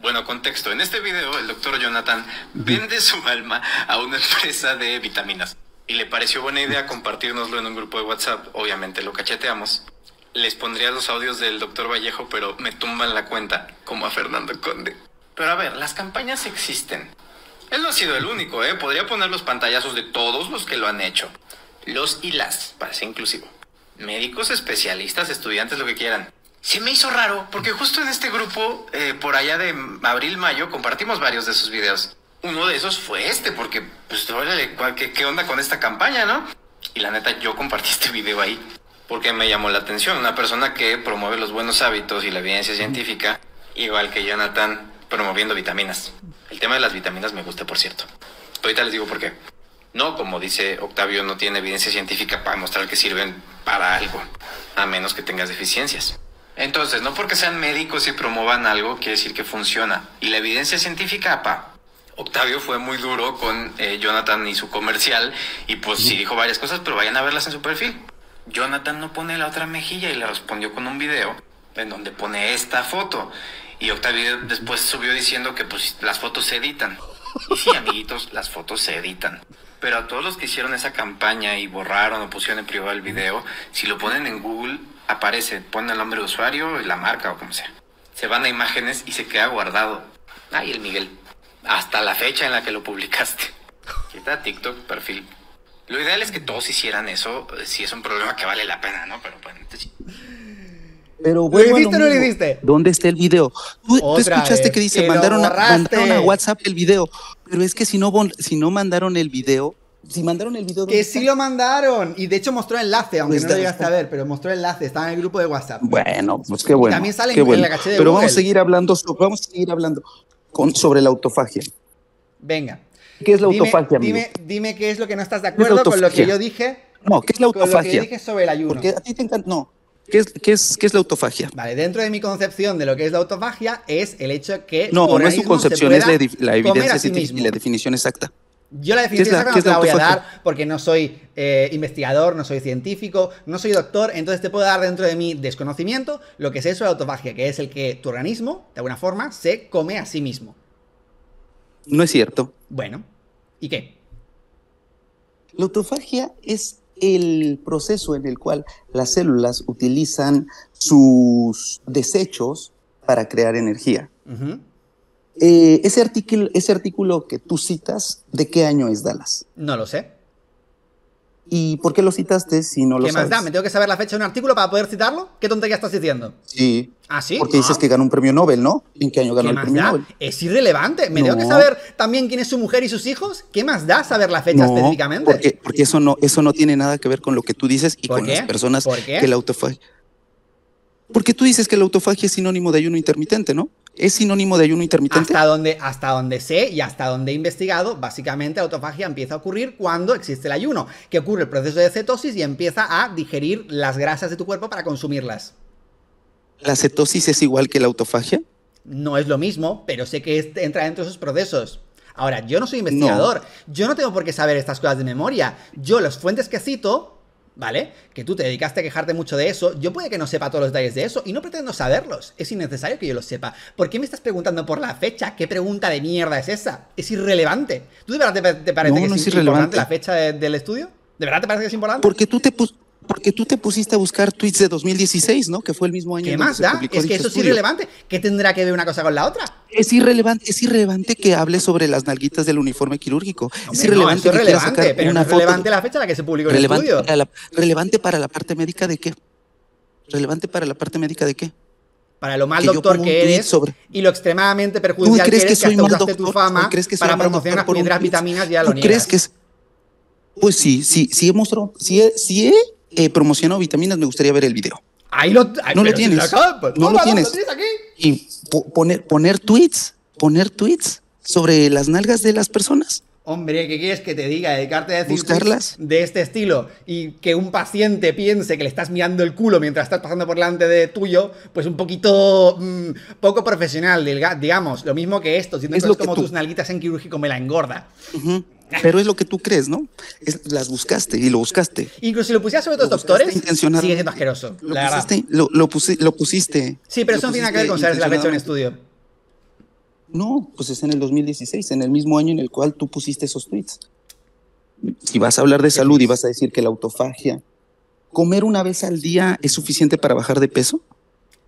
Bueno, contexto. En este video, el doctor Jonathan vende su alma a una empresa de vitaminas. Y le pareció buena idea compartirnoslo en un grupo de WhatsApp. Obviamente lo cacheteamos. Les pondría los audios del doctor Vallejo, pero me tumban la cuenta, como a Fernando Conde. Pero a ver, las campañas existen. Él no ha sido el único, ¿eh? Podría poner los pantallazos de todos los que lo han hecho. Los y las, parece inclusivo. Médicos, especialistas, estudiantes, lo que quieran. Se me hizo raro, porque justo en este grupo, eh, por allá de abril-mayo, compartimos varios de esos videos. Uno de esos fue este, porque, pues, órale, ¿cuál- qué, ¿qué onda con esta campaña, no? Y la neta, yo compartí este video ahí, porque me llamó la atención. Una persona que promueve los buenos hábitos y la evidencia científica, igual que Jonathan, promoviendo vitaminas. El tema de las vitaminas me gusta, por cierto. Ahorita les digo por qué. No, como dice Octavio, no tiene evidencia científica para mostrar que sirven para algo, a menos que tengas deficiencias. Entonces, no porque sean médicos y promuevan algo, quiere decir que funciona. Y la evidencia científica, pa. Octavio fue muy duro con eh, Jonathan y su comercial, y pues sí dijo varias cosas, pero vayan a verlas en su perfil. Jonathan no pone la otra mejilla y le respondió con un video en donde pone esta foto. Y Octavio después subió diciendo que pues las fotos se editan. Y sí, amiguitos, las fotos se editan. Pero a todos los que hicieron esa campaña y borraron o pusieron en privado el video, si lo ponen en Google, aparece, ponen el nombre de usuario y la marca o como sea. Se van a imágenes y se queda guardado. Ay, el Miguel. Hasta la fecha en la que lo publicaste. Quita TikTok, perfil. Lo ideal es que todos hicieran eso, eh, si es un problema que vale la pena, ¿no? Pero bueno, sí. Pero ¿Lo hiciste o no lo hiciste? ¿Dónde está el video? Tú, escuchaste vez, que dice, que mandaron a, mandaron a WhatsApp el video. Pero es que si no, si no mandaron el video, si mandaron el video... ¿dónde Que está? sí lo mandaron. Y de hecho mostró enlace, aunque Pues no lo llegaste a ver, pero mostró enlace. Estaba en el grupo de WhatsApp. Bueno, pues qué bueno. también sale qué en bueno. la caché de Pero Google. vamos a seguir hablando, vamos a seguir hablando con, sobre la autofagia. Venga. ¿Qué es la Dime, autofagia, amigo? dime, dime qué es lo que no estás de acuerdo con lo que autofagia? yo dije, No, ¿qué es la con lo que autofagia? dije sobre el ayuno. Porque a ti te encanta. No, ¿Qué es, qué, es, ¿Qué es la autofagia? Vale, dentro de mi concepción de lo que es la autofagia es el hecho que. No, no es se concepción, es la, evidencia sí científica y la definición exacta. Yo la ¿Qué es definición exacta no te la voy a dar porque no soy eh, investigador, no soy científico, no soy doctor, entonces te puedo dar dentro de mi desconocimiento lo que es eso de autofagia, que es el que tu organismo, de alguna forma, se come a sí mismo. No es cierto. Bueno, ¿y qué? La autofagia es el proceso en el cual las células utilizan sus desechos para crear energía. Ujú. Eh, ese, artículo, ese artículo que tú citas, ¿de qué año es Dallas? No lo sé. ¿Y por qué lo citaste si no lo ¿Qué más da? ¿Me tengo que saber la fecha de un artículo para poder citarlo? ¿Qué tontería estás diciendo? Sí, ¿Ah, sí? porque dices Ah. que ganó un premio Nobel, ¿no? ¿En qué año ganó ¿Qué el más premio da? Nobel? Es irrelevante. ¿Me tengo que saber también quién es su mujer y sus hijos? ¿Qué más da saber la fecha No, específicamente? Porque, porque eso, no, eso no tiene nada que ver con lo que tú dices y ¿Por con qué? las personas ¿Por qué? que la autofagia. Porque tú dices que la autofagia es sinónimo de ayuno intermitente, ¿no? ¿Es sinónimo de ayuno intermitente? Hasta donde, hasta donde sé y hasta donde he investigado, básicamente la autofagia empieza a ocurrir cuando existe el ayuno, que ocurre el proceso de cetosis y empieza a digerir las grasas de tu cuerpo para consumirlas. ¿La cetosis es igual que la autofagia? No es lo mismo, pero sé que entra dentro de esos procesos. Ahora, yo no soy investigador, yo no tengo por qué saber estas cosas de memoria. Yo, las fuentes que cito, ¿vale? Que tú te dedicaste a quejarte mucho de eso, yo puede que no sepa todos los detalles de eso y no pretendo saberlos. Es innecesario que yo los sepa. ¿Por qué me estás preguntando por la fecha? ¿Qué pregunta de mierda es esa? Es irrelevante. ¿Tú de verdad te, te parece No, que no es, es importante irrelevante. la fecha de- del estudio? ¿De verdad te parece que es importante? Porque tú te, pus- porque tú te pusiste a buscar tweets de 2016, ¿no? Que fue el mismo año ¿Qué más da? Es que eso es estudio. irrelevante. ¿Qué tendrá que ver una cosa con la otra? Es irrelevante, es irrelevante que hables sobre las nalguitas del uniforme quirúrgico. es Hombre, no, irrelevante eso es que relevante, sacar pero no una es foto. relevante la fecha en la que se publicó el estudio. para la, relevante para la parte médica de qué? ¿Relevante para la parte médica de qué? Para lo mal que doctor que eres sobre- y lo extremadamente perjudicial que crees que eres que, soy hasta mal usaste tu doctor? fama ¿Tú crees que soy para promocionar las vitaminas y ya lo ¿Tú crees que es? Pues sí, sí, sí he mostrado, sí he, sí he eh, promocionado vitaminas, me gustaría ver el video. Ahí lo, No lo si tienes. pues, No lo tienes. aquí. Y po- poner, poner tweets, poner tweets sobre las nalgas de las personas. Hombre, ¿qué quieres que te diga? Dedicarte a decir Buscarlas. de este estilo y que un paciente piense que le estás mirando el culo mientras estás pasando por delante de tuyo, pues un poquito mm, poco profesional, diga- digamos. Lo mismo que esto, siendo Es cosas lo como tú- tus nalguitas en quirúrgico me la engorda. Ujú. Pero es lo que tú crees, ¿no? Es- las buscaste y lo buscaste. Incluso si lo pusieras sobre otros doctores, sigue siendo asqueroso. Lo la pusiste, lo, lo pusi- lo pusiste. Sí, pero eso no tiene nada que ver pusiste con saber la fecha de un estudio. No, pues es en el 2016, en el mismo año en el cual tú pusiste esos tweets. Si vas a hablar de salud y vas a decir que la autofagia, comer una vez al día es suficiente para bajar de peso?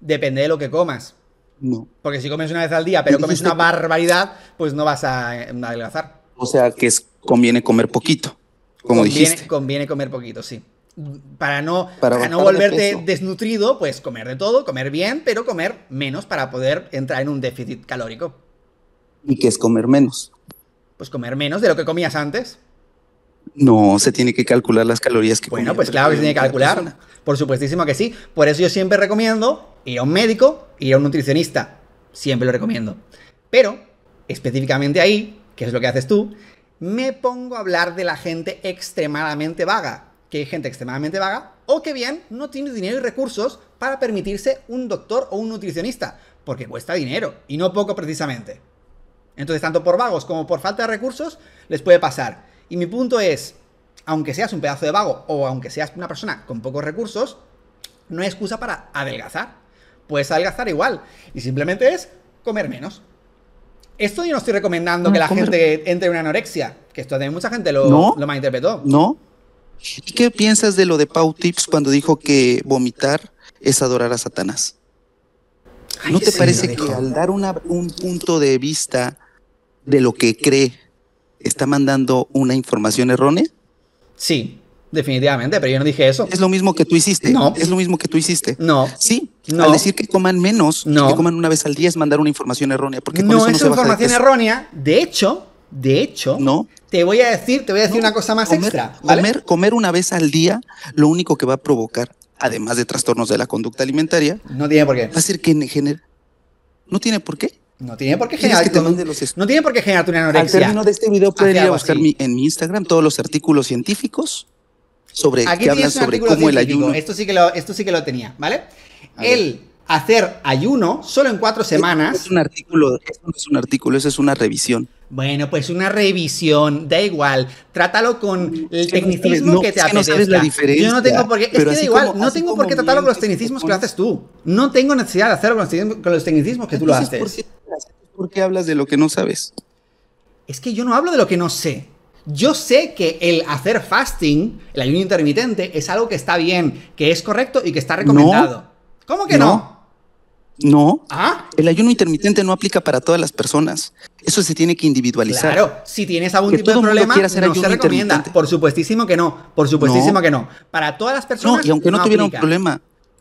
Depende de lo que comas. No. Porque si comes una vez al día, pero Me comes una barbaridad, pues no vas a eh, adelgazar. O sea, que es, conviene comer poquito, como conviene, dijiste. conviene comer poquito, sí. Para no, Para para no de volverte peso. desnutrido, pues comer de todo, comer bien, pero comer menos para poder entrar en un déficit calórico. Y que es comer menos. Pues comer menos de lo que comías antes. No, se tiene que calcular las calorías que Bueno, comía pues claro que se tiene que calcular. Por supuestísimo que sí. Por eso yo siempre recomiendo ir a un médico, ir a un nutricionista. Siempre lo recomiendo. Pero, específicamente ahí, que es lo que haces tú, me pongo a hablar de la gente extremadamente vaga. Que hay gente extremadamente vaga o que bien no tiene dinero y recursos para permitirse un doctor o un nutricionista. Porque cuesta dinero. Y no poco precisamente. Entonces, tanto por vagos como por falta de recursos, les puede pasar. Y mi punto es, aunque seas un pedazo de vago o aunque seas una persona con pocos recursos, no hay excusa para adelgazar. Puedes adelgazar igual. Y simplemente es comer menos. Esto yo no estoy recomendando No, que la comer- gente entre en una anorexia, que esto también mucha gente lo, No. lo malinterpretó. ¿No? ¿Y qué piensas de lo de Pau Tips cuando dijo que vomitar es adorar a Satanás? Ay, ¿No te sí, parece que al dar una- un punto de vista de lo que cree, está mandando una información errónea? Sí, definitivamente, pero yo no dije eso. Es lo mismo que tú hiciste. No. Es lo mismo que tú hiciste. No. Sí, No. al decir que coman menos, No. que coman una vez al día es mandar una información errónea, porque con no eso no es se información errónea. De hecho, de hecho, No. te voy a decir, te voy a decir No, una cosa más comer, extra. ¿vale? Comer, comer una vez al día, lo único que va a provocar, además de trastornos de la conducta alimentaria, No tiene por qué. va a ser que genere... ¿No tiene por qué? No tiene por qué ¿Quieres generar. que mande los No tiene por qué generarte una Al anorexia. término de este video pueden ir a buscar mi- en mi Instagram todos los artículos científicos sobre, Aquí que hablan un sobre cómo el ayuno. Esto sí que lo, esto sí que lo tenía, ¿vale? El hacer ayuno solo en cuatro semanas. Es un artículo, eso no es un artículo, eso es una revisión. Bueno, pues una revisión, da igual. Trátalo con el no tecnicismo no, que te no apetezca. sabes la diferencia. Yo no tengo por qué, es que da igual, como- no tengo por qué tratarlo con los tecnicismos te que lo haces tú. No tengo necesidad de hacerlo con los tecnicismos, que tú lo haces. ¿por qué, ¿Por qué hablas de lo que no sabes? Es que yo no hablo de lo que no sé. Yo sé que el hacer fasting, el ayuno intermitente, es algo que está bien, que es correcto y que está recomendado. ¿Cómo que no? No. ¿Ah? El ayuno intermitente no aplica para todas las personas. Eso se tiene que individualizar. Claro, si tienes algún Que tipo de problema, hacer no se recomienda. Por supuestísimo que no. Por supuestísimo No. que no. Para todas las No, personas. y aunque no, tuviera un problema,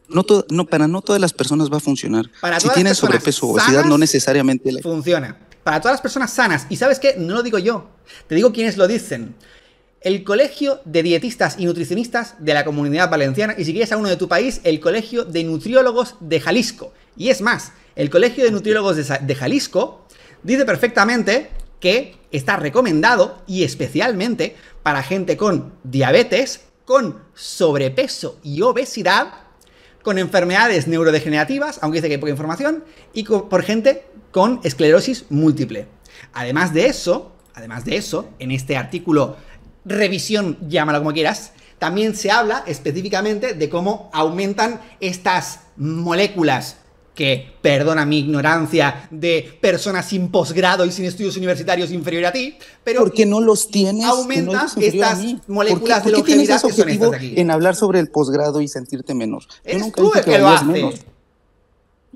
no, to- no, para no todas las personas va a funcionar. Para si tienes sobrepeso o obesidad, no necesariamente la- Funciona. Para todas las personas sanas. Y sabes qué? No lo digo yo. Te digo quienes lo dicen. El Colegio de Dietistas y Nutricionistas de la Comunidad Valenciana. Y si quieres a uno de tu país, el Colegio de Nutriólogos de Jalisco. Y es más, el Colegio de Nutriólogos de, Jalisco dice perfectamente que está recomendado y especialmente para gente con diabetes, con sobrepeso y obesidad, con enfermedades neurodegenerativas, aunque dice que hay poca información, y por gente con esclerosis múltiple. Además de eso, además de eso, en este artículo revisión, llámalo como quieras, también se habla específicamente de cómo aumentan estas moléculas que, perdona mi ignorancia, de personas sin posgrado y sin estudios universitarios inferior a ti, pero porque no los tienes. que no aumenta eres inferior a estas moléculas ¿Por qué, de longevidad que son estas de aquí? en hablar sobre el posgrado y sentirte? Yo eres nunca tú dije que que lo valías hace. menos.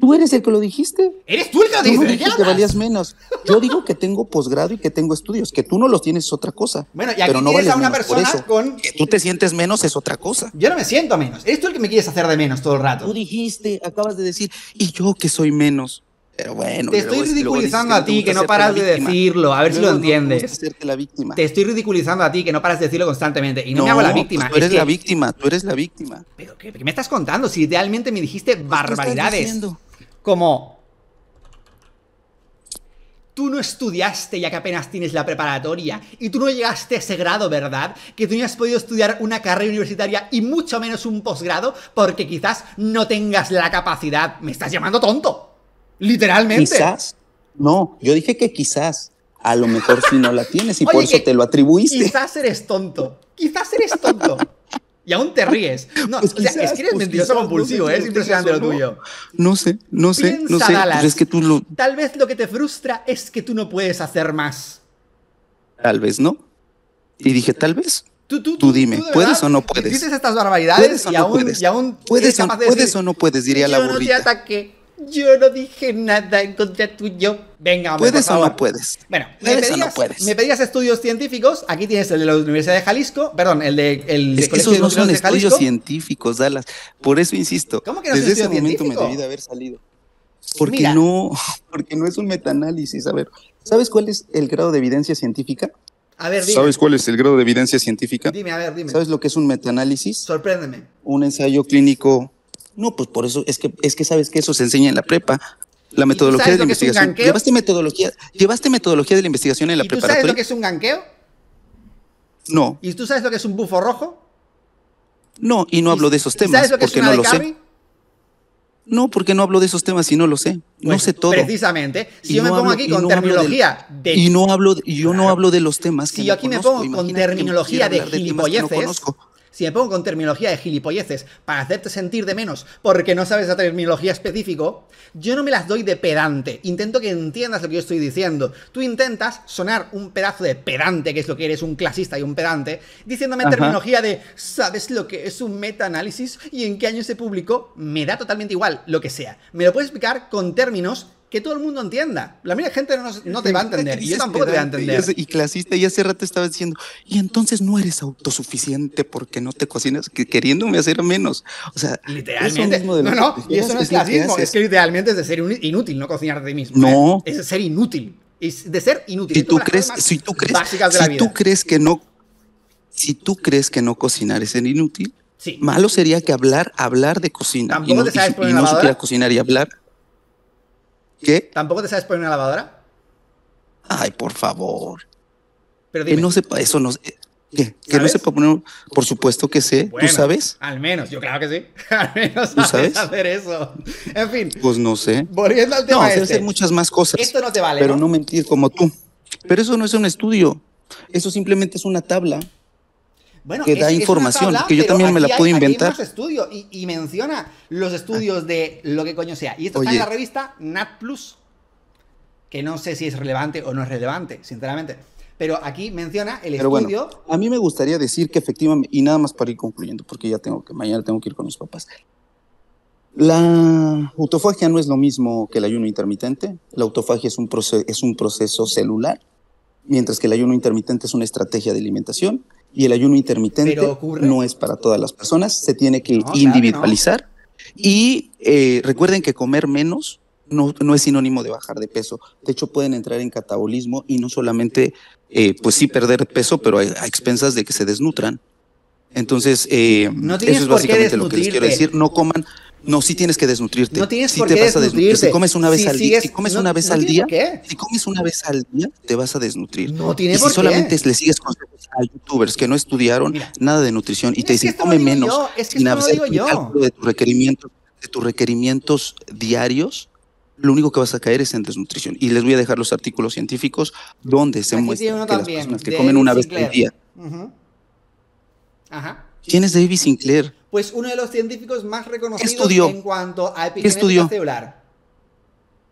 Tú eres el que lo dijiste. Eres tú el que lo no. ¿de dije qué que valías menos. Yo digo que tengo posgrado y que tengo estudios. Que tú no los tienes es otra cosa. Bueno, y aquí pero no tienes a una persona con- Que tú te sientes menos es otra cosa. Yo no me siento menos. Eres tú el que me quieres hacer de menos todo el rato. Tú dijiste, acabas de decir, y yo que soy menos. Pero bueno. Te estoy ridiculizando a ti, que no paras de decirlo. A ver si lo no entiendes. la víctima. Te estoy ridiculizando a ti, que no paras de decirlo constantemente. Y no, me hago la víctima. pues tú eres es que- la víctima, tú eres la víctima. ¿Pero qué, qué me estás contando? Si idealmente me dijiste ¿Qué estás barbaridades. Como... Tú no estudiaste ya que apenas tienes la preparatoria y tú no llegaste a ese grado, ¿verdad? Que tú no has podido estudiar una carrera universitaria y mucho menos un posgrado porque quizás no tengas la capacidad. Me estás llamando tonto. Literalmente. Quizás. No, yo dije que quizás. A lo mejor si no la tienes y Oye, por eso te lo atribuiste. Quizás eres tonto. Quizás eres tonto. Y aún te ríes. No, Pues o sea, quizás, es que eres pues mentiroso quizás, compulsivo, no sé ¿eh? si es impresionante lo no. tuyo. No sé, no sé, no Piensa, sé. Dallas. Es que tú lo. Tal vez lo que te frustra es que tú no puedes hacer más. Tal vez no. Y dije, tal vez. Tú, tú, Tú dime, de ¿puedes o no puedes? Dices estas barbaridades ¿Puedes o y, no aún, puedes? y aún ¿Puedes, o, de puedes decir, o no puedes? Diría la Yo no te burrita. ataqué. Yo no dije nada en contra tuyo. Venga, hombre, ¿Puedes por o favor. no puedes? Bueno, me ¿Puedes o pedías, no puedes? me pedías estudios científicos. Aquí tienes el de la Universidad de Jalisco. Perdón, el de el de Es que esos de no son de estudios científicos, Dallas. Por eso insisto. ¿Cómo que no Desde ese momento científico? me debí de haber salido. Porque Mira. no, porque no es un metaanálisis. A ver, ¿sabes cuál es el grado de evidencia científica? A ver, dime. ¿Sabes cuál es el grado de evidencia científica? Dime, a ver, dime. ¿Sabes lo que es un metaanálisis? Sorpréndeme. Un ensayo clínico. No, pues por eso es que es que sabes que eso se enseña en la prepa. La metodología sabes de la es investigación. ¿Llevaste metodología, ¿Llevaste metodología de la investigación en la ¿Y tú sabes preparatoria? lo que es un ganqueo? No, ¿Y tú sabes lo que es un bufo rojo? no, y no hablo de esos ¿Y temas ¿Sabes lo que es porque una no de lo sé. No, porque no hablo de esos temas y no lo sé. no Pues, sé todo. Precisamente. Si Y yo me no pongo hablo- aquí con no terminología de. Y no hablo, de- yo no hablo de los temas que si yo no aquí me conozco. pongo con me terminología de que no gilipolleces. conozco. Si me pongo con terminología de gilipolleces para hacerte sentir de menos porque no sabes esa terminología específico, yo no me las doy de pedante. Intento que entiendas lo que yo estoy diciendo. Tú intentas sonar un pedazo de pedante, que es lo que eres, un clasista y un pedante, diciéndome Ajá. terminología de ¿sabes lo que es un metaanálisis y en qué año se publicó? Me da totalmente igual, lo que sea. Me lo puedes explicar con términos que todo el mundo entienda. La de gente no, no te va a entender y yo tampoco te voy a entender. Y, clasista, y hace rato estaba diciendo, y entonces no eres autosuficiente porque no te cocinas, que, queriéndome hacer menos. O sea, Literalmente. eso mismo No, que no, y eso no es que clasismo, haces. es que literalmente es de ser inútil no cocinar a ti mismo. No. ¿eh? Es de ser inútil. Es de ser inútil. si tú crees, si tú crees, si tú crees que no, si tú crees que no cocinar es ser inútil, Sí. malo sería que hablar, hablar de cocina y ¿Tampoco no, y- y no supiera cocinar y hablar. ¿Qué? ¿Tampoco te sabes poner una lavadora? Ay, por favor. Pero Que no sepa, eso no. eh, ¿Qué? ¿Que no sepa poner? Por supuesto que sé. Bueno, ¿Tú sabes? Al menos, yo claro que sí. Al menos ¿Tú sabes hacer eso. En fin, Pues no sé. volviendo al No, tema sé este. hacer muchas más cosas. Esto no te vale, pero ¿no? no mentir como tú. Pero eso no es un estudio. Eso simplemente es una tabla. Bueno, que da una información, que yo también me la hay inventar. estudio y, y menciona los estudios de lo que coño sea. Y esto está Oye. en la revista Nat Plus, que no sé si es relevante o no es relevante, sinceramente. Pero aquí menciona el Pero bueno, estudio. a mí me gustaría decir que efectivamente, y nada más para ir concluyendo, porque ya tengo que, mañana tengo que ir con mis papás. La autofagia no es lo mismo que el ayuno intermitente. La autofagia es un, proce- es un proceso celular, mientras que el ayuno intermitente es una estrategia de alimentación. Y el ayuno intermitente no es para todas las personas, se tiene que No, claro que individualizar. Y eh, recuerden que comer menos no, no es sinónimo de bajar de peso. De hecho, pueden entrar en catabolismo y no solamente, eh, pues sí, perder peso, pero a, a expensas de que se desnutran. Entonces, eh, eso es básicamente lo que les quiero decir. No coman, no, sí tienes que desnutrirte. No tienes Sí por te qué vas a desnutrir. desnutrirte. Si comes una vez Si al día, si comes no- una vez no al día, si comes una vez al día, te vas a desnutrir. No tiene y por si qué. solamente le sigues consejos a youtubers que no estudiaron nada de nutrición y te dicen come menos yo, es que sin hacer digo yo. de tus requerimientos, de tus requerimientos diarios, lo único que vas a caer es en desnutrición. Y les voy a dejar los artículos científicos donde se Aquí muestra que las personas que comen una vez al día. Ajá. ¿Quién es David Sinclair? Pues uno de los científicos más reconocidos estudió? en cuanto a estudió? epigenética celular.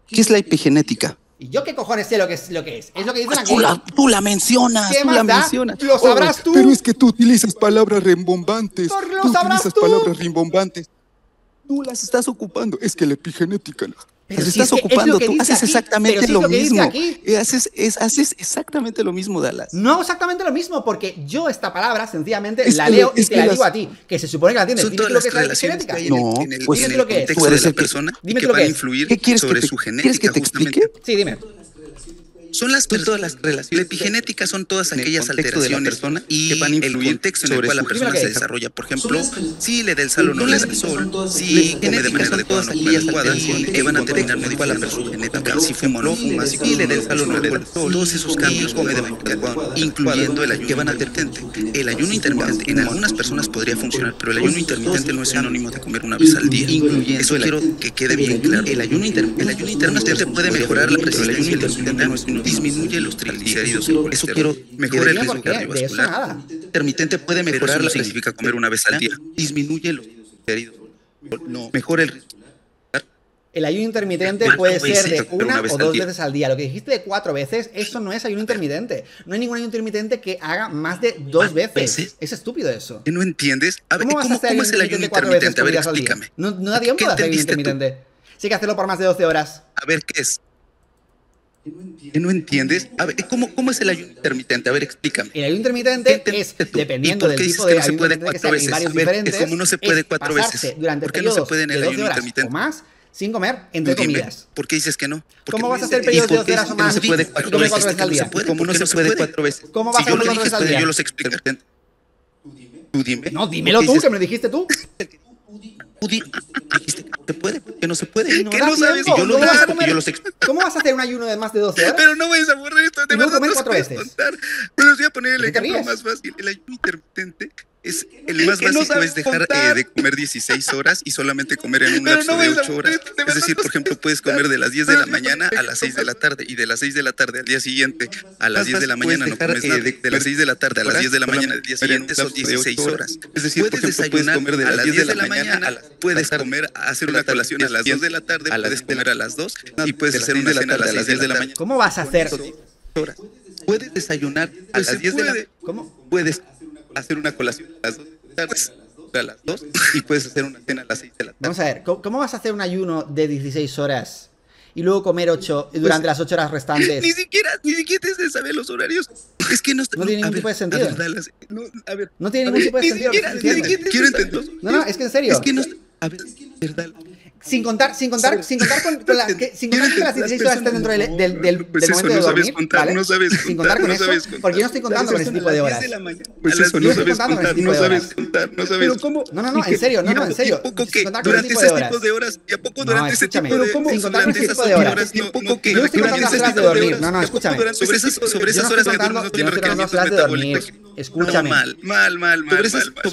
¿Qué es la epigenética? Y yo qué cojones sé lo que es lo que es. Es lo que dicen Pues aquí. tú, la, tú la mencionas, ¿Qué tú más la da? mencionas. Lo sabrás tú. Pero es que tú utilizas palabras rimbombantes. Pues lo tú sabrás utilizas tú. palabras rimbombantes. Tú las estás ocupando. Es que la epigenética. No. Pero si estás es que es ocupando. tú haces aquí, exactamente pero si es lo, lo que dice mismo. aquí. Eh, Haces, es- haces exactamente lo mismo, Dallas. No exactamente lo mismo, porque yo esta palabra sencillamente Es la que- leo y te la las- digo a ti, que se supone que la entiendes. Son Dime todas tú lo las que es que genética. No, en el- pues en dime el lo que es. contexto Tú de eres la el que- persona dime que van a influir ¿Qué quieres que sobre te- su quieres genética que te justamente. explique? Sí, dime. Son las todas las relaciones. La epigenética son todas aquellas contexto de la alteraciones persona y que van a el contexto en el cual la persona se desarrolla. Por ejemplo, si le da el sol o no le da el sol, si come de manera adecuada o no come adecuada, que van a terminar modificando su genética. Si fuma o no fuma, si le da el sol o no le da el sol, todos esos cambios come de manera adecuada, incluyendo el ayuno que van a intermitente. El ayuno intermitente en algunas personas podría funcionar, pero el ayuno intermitente no es sinónimo de comer una vez al día. Eso quiero que quede bien claro. El ayuno, el ayuno intermitente puede mejorar la resistencia intestinal, disminuye los triglicéridos. Eso quiero mejora el riesgo eso cardiovascular. Intermitente puede Pero eso mejorar no la significa comer una vez al día. Disminuye los triglicéridos. No, mejora el riesgo. El ayuno intermitente ¿Cuánto puede ser de una o dos veces al día. Lo que dijiste de cuatro veces, eso no es ayuno intermitente. No hay ningún ayuno intermitente que haga más de dos ¿Más veces. veces? Es estúpido eso. ¿No entiendes? A ver, ¿Cómo vas a ¿cómo, hacer cómo ayuno es el ayuno intermitente intermitente? A ver, explícame. No, no da tiempo ¿Qué de hacer ayuno entendiste tú? intermitente. Sí hay que hacerlo por más de 12 horas. A ver, ¿qué es? ¿Que no entiendes? A ver, ¿cómo, ¿cómo es el ayuno intermitente? A ver, explícame. El ayuno intermitente ¿Qué es, dependiendo ¿Y por del tipo de no se ayuno puede cuatro veces? A ver, diferentes, ¿cómo no se puede es cuatro veces? durante ¿Por qué no se puede en el de 12 ayuno intermitente? o más sin comer entre dime, comidas. ¿Por qué dices que no? ¿Cómo vas a hacer es- periodos ¿y de por 12 qué horas o que no más se puede cuatro veces? ¿Cómo no ¿Por qué se puede cuatro veces? ¿Cómo vas a dije, cuatro veces al día? yo los expliqué. Tú dime. No, dímelo ¿Por qué tú, que me dijiste tú. Dijiste que puede, que no se puede. No que da no sabes, tiempo, y yo lo ¿cómo vas a dije, comer? yo los explico. ¿Cómo vas a hacer un ayuno de más de 12 horas? Pero no vayas a borrar esto, de Y verdad no se cuatro puede contar. Pero les voy a poner el ¿De qué te ejemplo más fácil. El ayuno intermitente es el más no básico sabes es dejar eh, de comer 16 horas y solamente comer en un lapso no de vayas a 8 borrar horas. Es decir, no por ejemplo, puedes comer de las 10 de la mañana a las 6 de la tarde y de las 6 de la tarde al día siguiente a las Más 10 de la mañana no comes nada. eh, de las 6 de la tarde a las 10 de la mañana al día siguiente son lapso de 16 ocho horas. Es decir, puedes desayunar comer de a las las 10 de la mañana, puedes comer, hacer una colación a las 2 de la tarde, puedes comer a las 2 No, y puedes hacer una cena a las 10 de la mañana. ¿Cómo vas a hacer? Puedes desayunar a Pues las se 10 de la puede. ¿Cómo? Puedes hacer una colación a las 2 de la tarde, a las 2 y puedes hacer una cena a las 6 de la tarde. Vamos a ver, ¿cómo, cómo vas a hacer un ayuno de 16 horas y luego comer 8 durante las 8 horas restantes? Ni siquiera, ni siquiera te de saber los horarios. Es que no, está- No tiene a ningún ver, tipo de a sentido. ver, Dallas, no, a ver, No tiene a ningún ver, tipo de ni sentido que siquiera- ni siquiera quiero entender. No, no, es que en serio. Es que no, a ver, verdad. Sin contar, sin contar, sin contar con, con la- que- sin contar que las 16 horas estén dentro del, del, del, Pues momento no de sabes dormir, contar, ¿vale? no sabes sin contar contar, con no eso, contar. porque yo no estoy contando con ese tipo de horas. Pues eso, no sabes contar, no sabes horas. contar, no sabes. Pero ¿cómo? No, no, no, en serio, no, no, en serio. ¿Y a poco Sin que contar durante ese horas. tipo de horas? ¿Y a poco durante ese tipo de contar con durante ese tipo de horas. horas? ¿Y a no- poco no- que- durante las ese horas de horas, No, no, ¿y a poco escúchame. Sobre esas- sobre horas que contando, no las horas de dormir. metabólicos. escúchame. Mal, mal, mal, mal. Sobre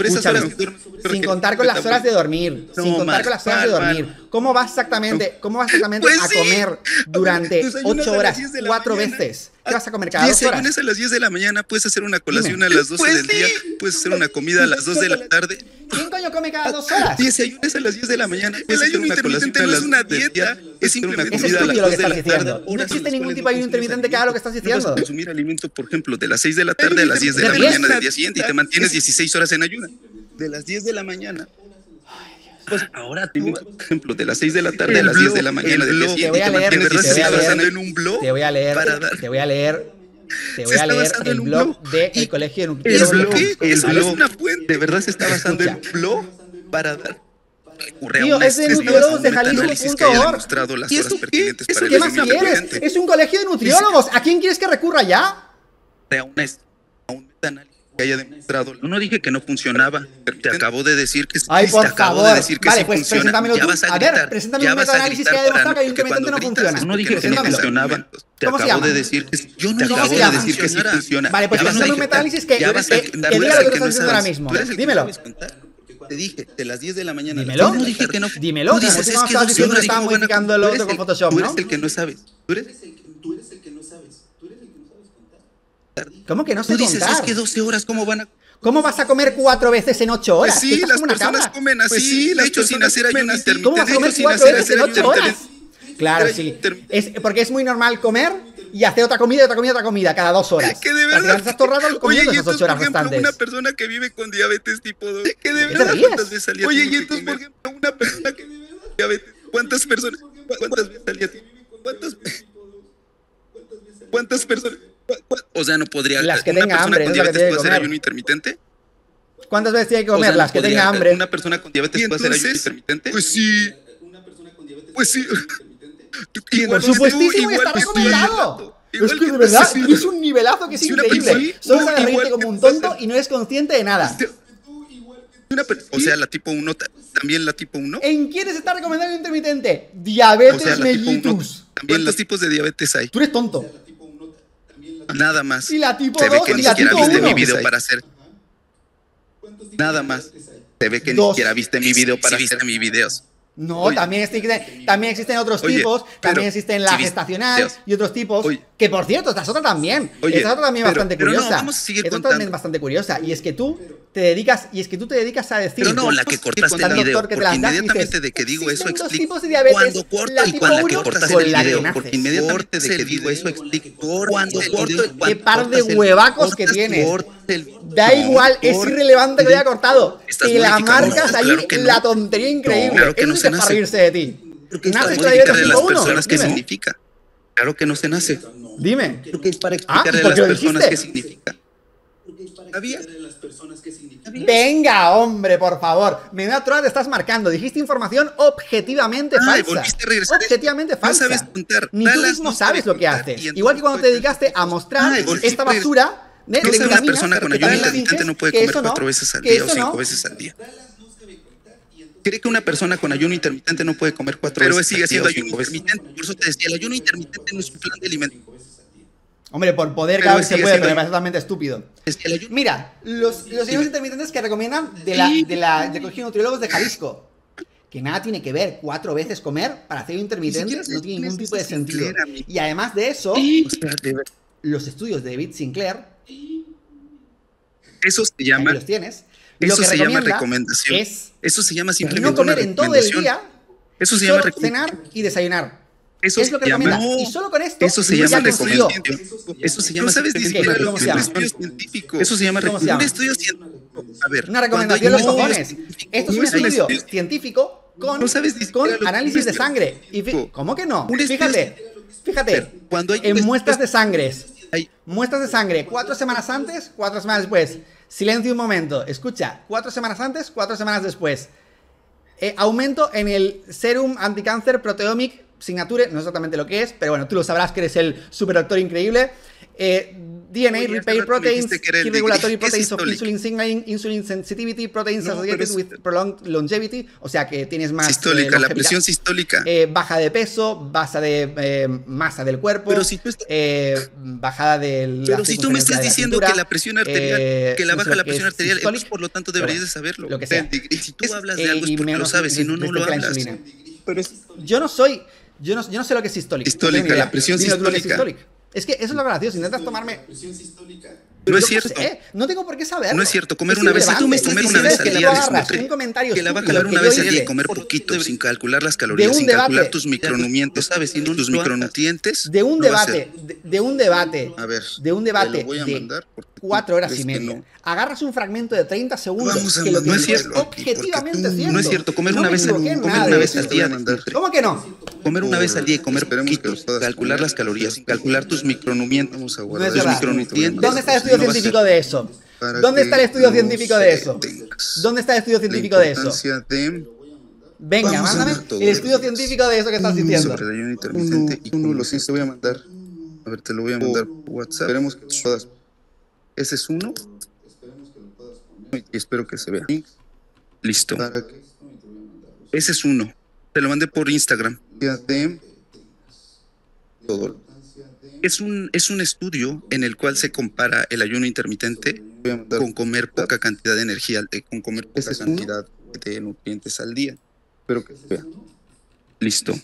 esas, horas que duermes, Sin contar con las horas de dormir. Sin contar con las horas de dormir. ¿Cómo vas exactamente, cómo vas exactamente Pues a sí. comer durante Desayunas 8 a las horas, 10 de la 4 mañana. veces? ¿Qué vas a comer cada dos Desayunas horas? a las 10 de la mañana, puedes hacer una colación Dime. a las 12 Pues del día, sí. puedes hacer una comida a las 2 de la tarde. ¿Quién coño come cada dos horas? Desayunas a las 10 de la mañana, puedes El hacer una colación intermitente a no las es una 2 del dieta, día, es una simplemente- Es comida a las estúpido lo que 2 de estás la tarde. No existe ningún tipo de ayuno no intermitente que haga lo que estás No diciendo. consumir alimento, por ejemplo, de las 6 de la tarde a las 10 de ¿De la mañana del día siguiente y te mantienes 16 horas en ayuno. De las 10 de la mañana. Pues ahora tú, por ejemplo, de las 6 de la tarde a las 10 de la mañana el del día blog. Te siguiente voy a y te leer, mantienes te voy a 16 horas leer, en un blog. Te voy a leer, para dar- te voy a leer, te Se voy a leer el en un blog blog. del Y- Colegio de Nutriólogos de blog, el blog, una fuente, de verdad se está basando en un blog para dar. recurre a Tío, es de nutriólogos de un metaanálisis Jalisco que haya punto org. demostrado las ¿Y horas eso qué? ¿Eso ¿Qué más quieres? Es un colegio de nutriólogos. ¿A quién quieres que recurra ya? a a un metaanálisis que haya demostrado. Yo no dije que no funcionaba, te acabo de decir que sí, Ay, te por acabo favor. de decir que Vale, sí pues funciona. preséntamelo ya tú. vas a A ver, preséntame ya un vas a metaanálisis gritar que haya demostrado que el intermitente no funciona. porque dije que no funcionaba. Te ¿Cómo se acabo de decir que yo no ¿Te acabo de decir que sí funciona. Vale, pues preséntame un gritar, metaanálisis que, diga lo que que estás no diciendo ahora mismo. Tú Dímelo. Te dije, de las 10 de la mañana. Dímelo. 10, no dije que no. Dímelo. Tú dices, tú es que estabas 12 diciendo que horas, estaba ¿cómo van a- modificando el tú otro con Photoshop, Tú ¿no? eres el que no sabes. Tú eres el que tú eres el que no sabes. Tú eres el que no sabes contar. ¿Cómo que no sé Tú dices, contar? es que 12 horas, ¿cómo van a ¿Cómo vas a comer cuatro veces en ocho horas? Pues sí, las personas cabra. comen así, Pues sí, de hecho, sin hacer ayuno intermitente. ¿Cómo vas a comer hecho, sin cuatro hacer veces en ocho horas? Claro, sí. Es porque es muy normal comer y hacer otra comida otra comida otra comida cada dos horas. Que de verdad. estás todo rato Oye, comiendo y esas ocho horas por ejemplo, restantes. una persona que vive con diabetes tipo 2. Que de ¿Qué te verdad? ¿cuántas veces al día Oye, y entonces, por comer? una persona que vive con diabetes. ¿Cuántas personas? ¿Cuántas veces al día? ¿Cuántas? ¿Cuántas personas? O sea, no podría. Las que una tenga persona hambre, con es la que diabetes puede hacer ayuno intermitente. ¿Cuántas veces tiene que O comer? sea, no Las que podría- tenga hambre. Una persona con diabetes puede hacer ayuno intermitente. Pues sí. Pues sí. Por Igual tú, supuestísimo, y igual está tú, recomendado. Igual es que de verdad sí. tienes un nivelazo que es Si una increíble. persona- Solo igual como un tonto y no eres consciente de nada. Una o sea, la tipo 1, también la tipo 1. ¿En quién se está recomendando el intermitente? Diabetes O sea, la tipo 1. mellitus. ¿Cuántos tipos de diabetes hay? Tú eres tonto. Nada más. Y la tipo Se ve 2 que ni siquiera viste mi 1. video para hacer. Nada más. Se ve que ni siquiera viste mi video para hacer mis videos. No, Oye. también, existe- también existen otros Oye, tipos, también existen la gestacional y otros tipos, Oye. que por cierto, esta es otra también, Oye, esta es otra también pero- bastante pero no, curiosa, vamos a seguir esta contando. también es bastante curiosa, y es que tú te dedicas, y es que tú te dedicas a decir, Pero no, la que con cortaste el video. doctor que te Porque inmediatamente dices, de que digo eso existen explico. Cuando corto y cuando la que uno cortas con el video. Porque inmediatamente de que digo eso explico. Cuando corto el- Qué par de huevacos que tienes. Da No, igual, es irrelevante que lo haya cortado. Te la marcas No, ahí no. la tontería increíble. claro que no es se para nace. reírse de ti. Porque ¿Naces para a tipo las uno? personas qué Dime. significa. Claro que no se nace. Dime. Creo que es para Ah, explicarle ¿y a las personas qué significa. Había. Venga, hombre, por favor. Menuda trola te estás marcando. Dijiste información objetivamente Ay, falsa. a. Objetivamente No falsa. sabes contar. Ni tú mismo no sabe sabes lo que haces. Igual que cuando te dedicaste a mostrar Ay, esta basura de, No de una persona con intermitente finges, no puede comer cuatro veces al día o cinco veces al día. ¿Cree que una persona con ayuno intermitente no puede comer cuatro Pero veces sigue al día siendo ayuno veces? intermitente. Por eso te decía, el ayuno intermitente no es un plan de alimentación. Hombre, por poder Pero cada vez se sigue puede, pero me parece totalmente estúpido. Es que el ayuno Mira, los, los ayunos intermitentes que recomiendan de la, de la de Colegio de Nutriólogos de Jalisco. Que nada tiene que ver, cuatro veces comer para hacer intermitente siquiera no tiene ningún tipo de sentido. Y además de eso, los estudios de David Sinclair, Eso se llama, los tienes, lo eso que se llama recomendación. es Eso se llama simplemente no comer una en todo el recomendación. día, Eso se llama solo cenar y desayunar. Eso es lo que llama- recomienda. Y solo con esto, Eso se llama recomendación. Eso se llama No sabes ni simplemente siquiera una ¿Cómo se llama? recomendación. científico. Eso se llama ¿Cómo se recomendación. Un estudio científico. A ver, Una recomendación de los un cojones. Esto es no un es un estudio estudio. científico con, No sabes con análisis de sangre. Y ¿Cómo que no? Un estudio Fíjate, fíjate. Cuando hay En un muestras de estudio- sangres. Hay- Muestras de sangre, cuatro semanas antes, cuatro semanas después. Silencio un momento. Escucha, cuatro semanas antes, cuatro semanas después. Eh, aumento en el serum anticáncer proteomic signature, no exactamente lo que es, pero bueno, tú lo sabrás que eres el superdoctor increíble. Eh, DNA, repair proteins, key de- regulatory ¿qué es proteins of insulin signaling, insulin sensitivity, proteins No, associated es- with prolonged longevity, o sea que tienes más... eh, Sistólica, la longevidad. presión sistólica. Eh, baja de peso, baja de eh, masa del cuerpo, Pero si tú estás- eh, bajada del... Pero si tú me estás diciendo que la presión arterial, eh, que la baja la presión arterial, entonces por lo tanto deberías de saberlo. lo que sea. Y si tú hablas de Eh, algo es porque lo sabes, si no, no lo la hablas. Pero es Yo no soy. Yo no, yo no sé lo que es sistólico. Sistólica, No la presión Dime tú lo que es que eso es lo gracioso. Intentas tomarme. No es Yo cierto. sé, no tengo por qué saberlo. No es cierto, comer Es una vez, tú me estás Comer una vez al día es un comentario que la baja estúpido comer una vez al día y comer poquito, sin calcular las calorías, sin debate. calcular tus micronutrientes, tus micronutrientes. de un va a debate, de, un debate, A ver, de un te debate lo voy a mandar cuatro horas y media. no. Agarras un fragmento de 30 segundos que lo que no es cierto, objetivamente cierto. no es cierto, comer No una vez al- comer nada una vez al día. ¿Cómo que no? Comer una vez al día y comer Esperemos que poquito, lo puedas calcular las calorías, calcular tus micronutrientes, Vamos a No guardar es tus verdad. micronutrientes. ¿Dónde está el estudio científico de eso? ¿Dónde está el estudio científico de eso? ¿Dónde está el estudio científico de eso? Venga, Vamos mándame el estudio científico de eso que estás diciendo. sobre el ayuno intermitente y uno de los te voy a mandar. A ver, te lo voy a mandar por WhatsApp. Esperemos que todas. Ese es uno. Y espero que se vea. Listo. Ese es uno. Te lo mandé por Instagram. todo. Es un, es un estudio en el cual se compara el ayuno intermitente con comer poca cantidad de energía, eh, con comer poca cantidad de nutrientes al día. Espero que se vea. Listo.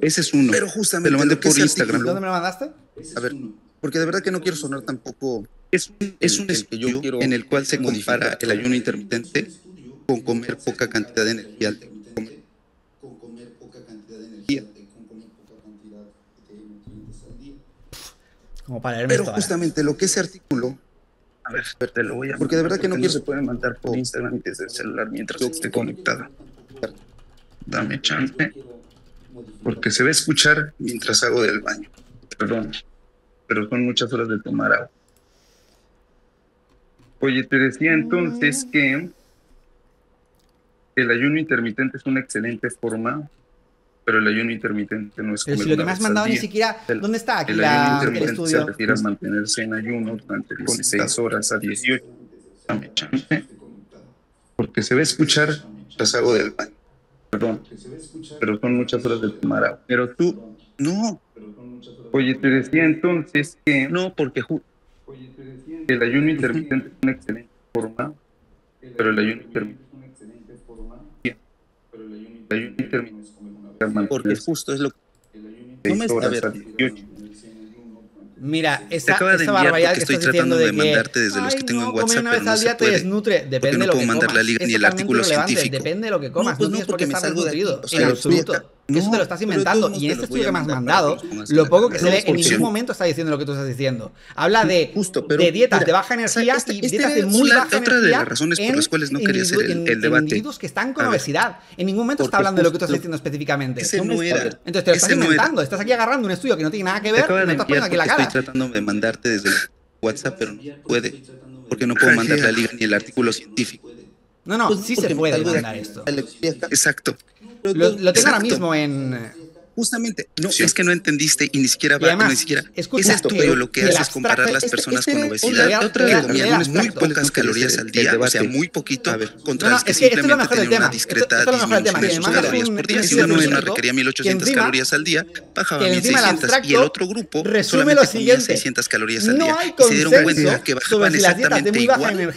Ese es uno. Pero justamente Te lo mandé por Instagram. ¿Dónde me lo mandaste? A ver, porque de verdad que no quiero sonar tampoco. Es un, es un que yo estudio quiero en el cual se compara el ayuno intermitente con comer poca cantidad de energía. al- comer- Como para Pero esto ahora. justamente lo que ese artículo. A ver, te lo voy a. Porque de verdad que no quiero. se puede mandar por Instagram y desde el celular mientras esté conectado. Dame chance. Porque se va a escuchar mientras hago del baño. Perdón. Pero son muchas horas de tomar agua. Oye, te decía entonces que el ayuno intermitente es una excelente forma, pero el ayuno intermitente no es Pero si lo que me has mandado ni siquiera. El- ¿Dónde está aquí El la, ayuno el intermitente se refiere a mantenerse en ayuno durante 16 horas a 18. Dame chance. Porque se va a escuchar mientras hago del baño. Perdón. Pero son muchas horas de tomar agua. Pero tú, no. Oye, te decía entonces que. No, porque ju- el ayuno intermitente es una excelente forma, pero el ayuno intermitente es una excelente forma. Pero el ayuno intermitente porque justo es lo que no me a ver, Mira, te esa, acaba de esa barbaridad porque que estoy estás tratando de de que, mandarte desde los que "Ay, tengo no, en WhatsApp, una pero no al se te puede, desnutre. Depende no de lo puedo que mandar la liga Es ni el artículo científico. Depende de lo que comas. No, pues no no, porque me salgo de aquí, nutrido. o sea, en absoluto. Explica. Eso te lo estás de inventando. Y en te este estudio que me has mandado, que lo en poco que se ve, en ningún momento está diciendo lo que tú estás diciendo. Habla de, Justo, pero de dietas mira, de baja o energía sea, este- y este dietas de muy la- baja otra de energía. las razones por en las cuales no quería hacer el- individu- el en- debate. En individuos que están con obesidad. En ningún momento está hablando de lo que tú estás diciendo específicamente. Ese no era. Entonces te lo estás inventando. Estás aquí agarrando un estudio que no tiene nada que ver y de me estás poniendo aquí la estoy cara. tratando de mandarte desde WhatsApp, pero no puede. Porque no puedo mandar la liga ni el artículo científico. No, no, Pues sí se puede de mandar esto. Exacto. Lo, lo tengo ahora mismo en. Justamente, no, es que no entendiste y ni siquiera Y va, además, ni siquiera. escucha estudio que- lo que que el hace es comparar las este- personas este con era- obesidad otra- que comían muy pocas calorías al día, o sea, muy poquito, contra No, no, las que es que es simplemente tenían una discreta es disminución de sus calorías un- por día. Si una científico requería que 1800 encima- calorías al día, bajaba que encima el 1600 y el otro grupo solamente comía siguiente. 600 calorías al día. Y se dieron cuenta que bajaban exactamente igual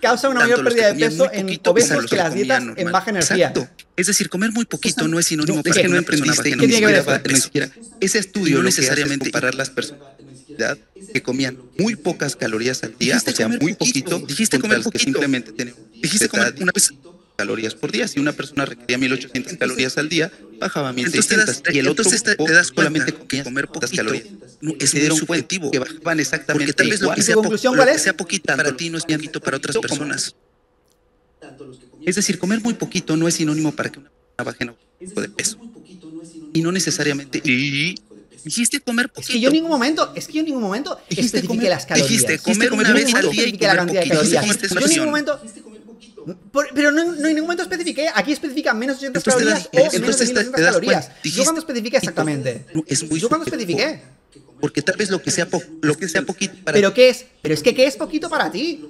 causan una mayor pérdida de peso en obesos que las dietas normal. en baja energía. Exacto. Es decir, comer muy poquito no, es sinónimo No, para es que no persona entendiste. baje ¿Qué tiene que ver no siquiera. Ese estudio no necesariamente comparar las personas que comían muy pocas calorías al día, o sea, muy poquito. dijiste comer poquito, simplemente dijiste comer una calorías por día. Si una persona requería 1800 calorías al día, bajaba 1600 y el otro entonces te- te das solamente que comía comer pocas calorías. No, es se dieron subjetivo. que bajaban exactamente Porque tal vez lo que ¿Y tu sea conclusión cuál es? sea poquito para ti no es poquito para otras personas. Es decir, comer muy poquito no es sinónimo para que una persona baje en un de peso. Y no necesariamente. Y dijiste comer Es poquito. que yo en ningún momento, es que yo en ningún momento Dijiste comer- las calorías. dijiste comer una vez al día y comer poquito. Yo en ningún momento. Por- pero no, no en ningún momento especifiqué. Aquí especifica menos de 800 Entonces te calorías das- o menos de entonces te- 1200 te das calorías. cuenta. ¿Yo Dijiste- cuándo especifiqué exactamente? Es muy ¿Yo cuándo subjetivo. especifiqué? porque tal vez lo que sea, po- lo que sea poquito para ¿Pero qué es? Pero es que ¿qué es poquito para ti?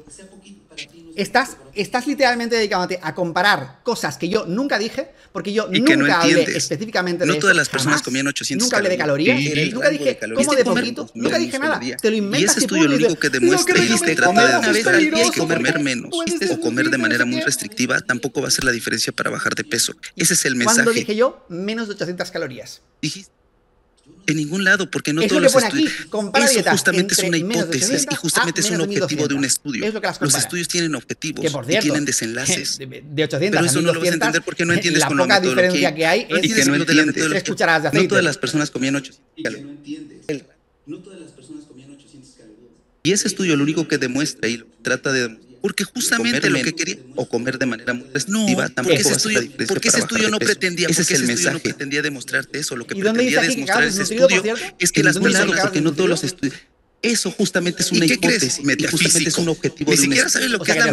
Estás, estás literalmente dedicándote a comparar cosas que yo nunca dije, porque yo Y que no nunca hablé específicamente No de todas eso, las personas jamás. comían 800 Nunca hablé de calorías, calorías. Y el nunca dije calorías cómo de poquito, no nunca un dije nada. Te lo Y inventas ese y estudio lo y único que demuestra "Lo que es que tratar una vez al día y peligroso, comer menos. O comer de manera no muy qué". restrictiva tampoco va a ser la diferencia para bajar de peso. Ese es el Cuando mensaje. dije yo, menos de 800 calorías. Dijiste en ningún lado, porque no es todos lo que los estudios. Eso justamente es una hipótesis 800 y justamente a es un objetivo de un 1200. estudio. Es lo que las Los estudios tienen objetivos y tienen desenlaces. de, de 800 Pero a eso no lo vas a 1200, entender porque no entiendes la con la poca metodología. diferencia que hay No es entiendes que no lo de la entiendes. metodología. Tres cucharadas de No todas las personas comían 800 calorías. Y ese estudio lo único que demuestra y lo que trata de demostrar, porque justamente lo que quería o comer de manera muy restrictiva tampoco porque ese la estudio- porque ese estudio de no pretendía- ese es porque el ese estudio no mensaje. pretendía demostrarte eso. Lo que ¿Y dónde pretendía dice aquí que demostrar ese estudio es que ¿En las personas porque no todos los estudios eso justamente es ¿Y una hipótesis y justamente es un objetivo Ni de siquiera sabes lo que es la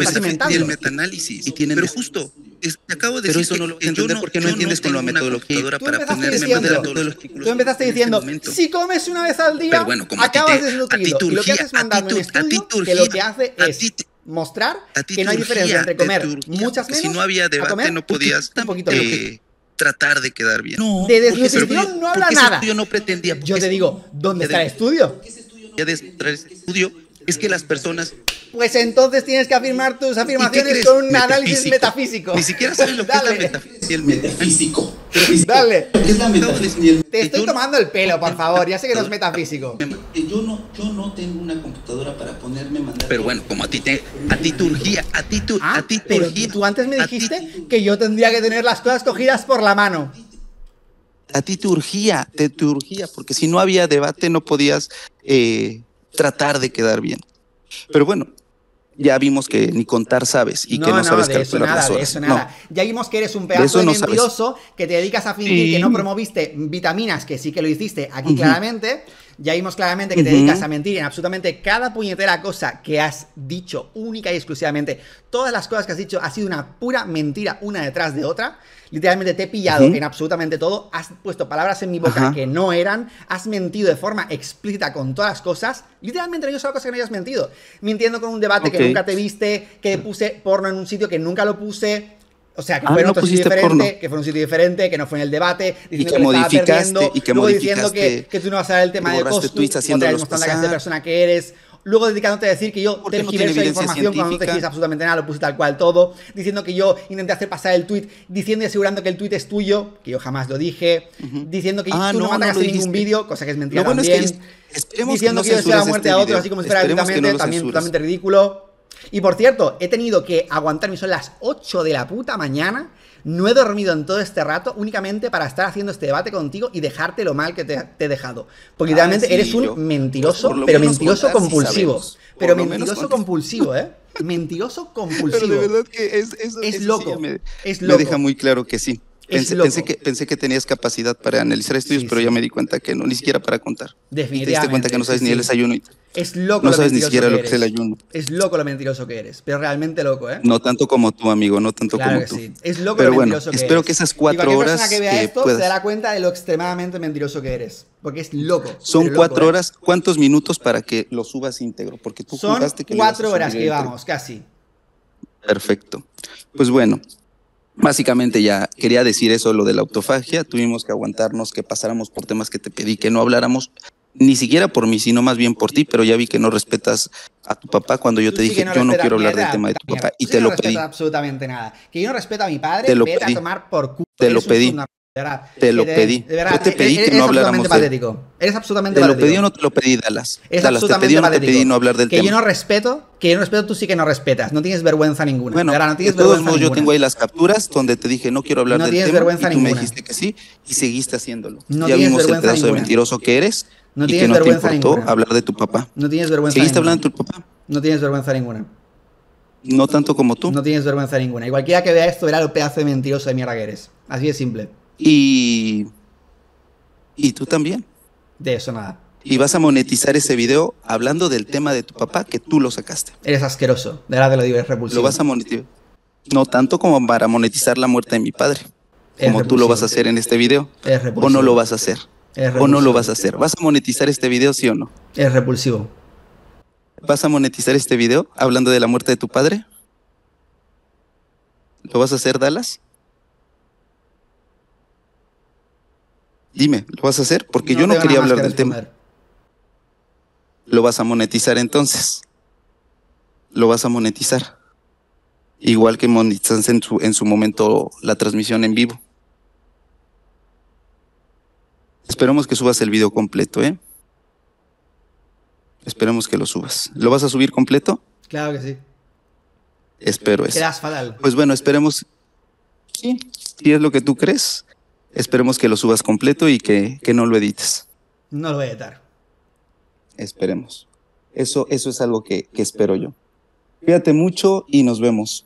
el metaanálisis. y tienen Pero justo, es- te acabo de Pero decir eso no lo a entender no- porque no entiendes con la metodología. para empezaste ponerme diciendo, a todos los tú empezaste diciendo, momento. si comes una vez al día, Pero bueno, como a ti acabas ti te y lo que haces es a ti mandarme un te- a ti estudio que lo que hace a es mostrar a ti que no hay diferencia entre comer urgía, muchas menos Si no había a debate, comer no podías un poquito eh, tratar de quedar bien. No, De desnutrición estudio- no habla nada. estudio no pretendía Yo te digo, ¿dónde está el estudio? ya ese estudio es que las personas Pues entonces tienes que afirmar tus afirmaciones con un análisis Metafísico. metafísico. Ni siquiera sabes lo que es la Dale. metafísica el metafísico. Dale. ¿Qué es la metafísica Te estoy tomando el pelo, por favor. Ya sé que no es metafísico. yo no yo no tengo una computadora para ponerme a mandar Pero bueno, como a ti te, a ti te urgía, a ti, tu, Ah, a ti te pero urgía. tú antes me dijiste que yo tendría que tener las cosas cogidas por la mano. a ti te urgía, te, te urgía, porque si no había debate no podías eh, tratar de quedar bien. Pero bueno, ya vimos que ni contar sabes y que no, sabes de eso calcular nada, las de horas. eso No. nada. Ya vimos que eres un pedazo de, no sabes. mentiroso que te dedicas a fingir Sí. que no promoviste vitaminas, que sí que lo hiciste aquí claramente. Ya vimos claramente que te dedicas a mentir en absolutamente cada puñetera cosa que has dicho, única y exclusivamente. Todas las cosas que has dicho ha sido una pura mentira una detrás de otra. Literalmente te he pillado en absolutamente todo. Has puesto palabras en mi boca Ajá. que no eran. Has mentido de forma explícita con todas las cosas. Literalmente no hay una sola cosa que no hayas mentido. Mintiendo con un debate que nunca te viste, que puse porno en un sitio que nunca lo puse. O sea, que Ah, fue en no otro sitio diferente, porno. que fue en un sitio diferente, que no fue en el debate, diciendo que que, modificaste, y que luego diciendo que, que tú no vas a ver el tema de Coscu, tweets otra vez mostrando la clase de persona que eres, luego dedicándote a decir que yo Porque no tergiverso la información cuando no te absolutamente nada, lo puse tal cual todo, diciendo que yo intenté hacer pasar el tweet, diciendo y asegurando que el tweet es tuyo, que yo jamás lo dije, diciendo que Ah, tú no, no, ningún vídeo, cosa que es mentira Lo bueno también. que es- que diciendo que yo deseo la muerte este a otros, así como si fuera también totalmente ridículo. Y por cierto, he tenido que aguantarme, son las 8 de la puta mañana. No he dormido en todo este rato únicamente para estar haciendo este debate contigo y dejarte lo mal que te, te he dejado. Porque Ah, literalmente sí, eres un yo- mentiroso, pero mentiroso compulsivo. Pero mentiroso compulsivo, ¿eh? Mentiroso compulsivo. Pero de verdad que es, eso- Es sí loco, me, es me loco. deja muy claro que sí. Pensé, que, pensé que tenías capacidad para analizar estudios, Sí, pero sí. ya me di cuenta que no, ni siquiera para contar. Y te diste Definitivamente. cuenta que no sabes sí, ni el desayuno y Es loco no lo sabes ni siquiera lo que es el ayuno. Es loco lo mentiroso que eres, pero realmente loco, ¿eh? No tanto como tú, amigo, no tanto Claro como que tú. sí. Es loco Pero lo bueno, mentiroso que espero eres. que esas cuatro horas que vea eh, esto puedas- se dará cuenta de lo extremadamente mentiroso que eres. Porque es loco. Son loco, cuatro ¿eh? horas, ¿cuántos minutos para que lo subas íntegro? Porque tú Son que cuatro horas que llevamos, casi. Perfecto. Pues bueno, básicamente ya quería decir eso, lo de la autofagia. Tuvimos que aguantarnos que pasáramos por temas que te pedí que no habláramos, ni siquiera por mí, sino más bien por ti, pero ya vi que no respetas a tu papá cuando yo te dije, no yo no quiero hablar del tema de tu papá, y te lo no pedí. absolutamente nada. Que yo no respeto a mi padre, Te lo pedí. a tomar por culo. Te lo pedí. De verdad. Te lo Que pedí. De verdad, Yo te pedí eres que no habláramos absolutamente de- patético. Eres absolutamente ¿Te lo patético. pedí o no te lo pedí, Dallas? Eres Dallas, te absolutamente pedí o no te patético. pedí no hablar del que tema. yo no respeto, que yo no respeto, tú sí que no respetas. No tienes vergüenza ninguna. Bueno, de verdad, no de tienes todos vergüenza modos yo tengo ahí las capturas donde te dije no quiero hablar No del tienes tema vergüenza y tú me ninguna. dijiste que sí y seguiste haciéndolo. No ya tienes vimos el pedazo de mentiroso que eres No y tienes que no te importó ninguna. hablar de tu papá. No tienes vergüenza ¿Seguiste ninguna. hablando de tu papá? No tienes vergüenza ninguna. No tanto como tú. No tienes vergüenza ninguna. Y cualquiera que vea esto verá lo pedazo de mentiroso de mierda que eres. Así de simple. Y y tú también. De eso nada. Y vas a monetizar ese video hablando del tema de tu papá que tú lo sacaste. Eres asqueroso. De verdad te lo digo, eres repulsivo. Lo vas a monetizar. No tanto como para monetizar la muerte de mi padre, como tú lo vas a hacer en este video. O repulsivo. no lo vas a hacer. Es ¿O no lo vas a hacer? ¿Vas a monetizar este video, sí o no? Es repulsivo. ¿Vas a monetizar este video hablando de la muerte de tu padre? ¿Lo vas a hacer, Dallas? Dime, ¿lo vas a hacer? Porque yo no quería hablar que del tema. Lo vas a monetizar entonces. Lo vas a monetizar. Igual que monetizaste en su, en su momento la transmisión en vivo. Esperemos que subas el video completo, ¿eh? Esperemos que lo subas. ¿Lo vas a subir completo? Claro que sí. Espero eso. Pues bueno, esperemos. Sí, si es lo que tú crees, esperemos que lo subas completo y que, que no lo edites. No lo voy a editar. Esperemos. Eso, eso es algo que, que espero yo. Cuídate mucho y nos vemos.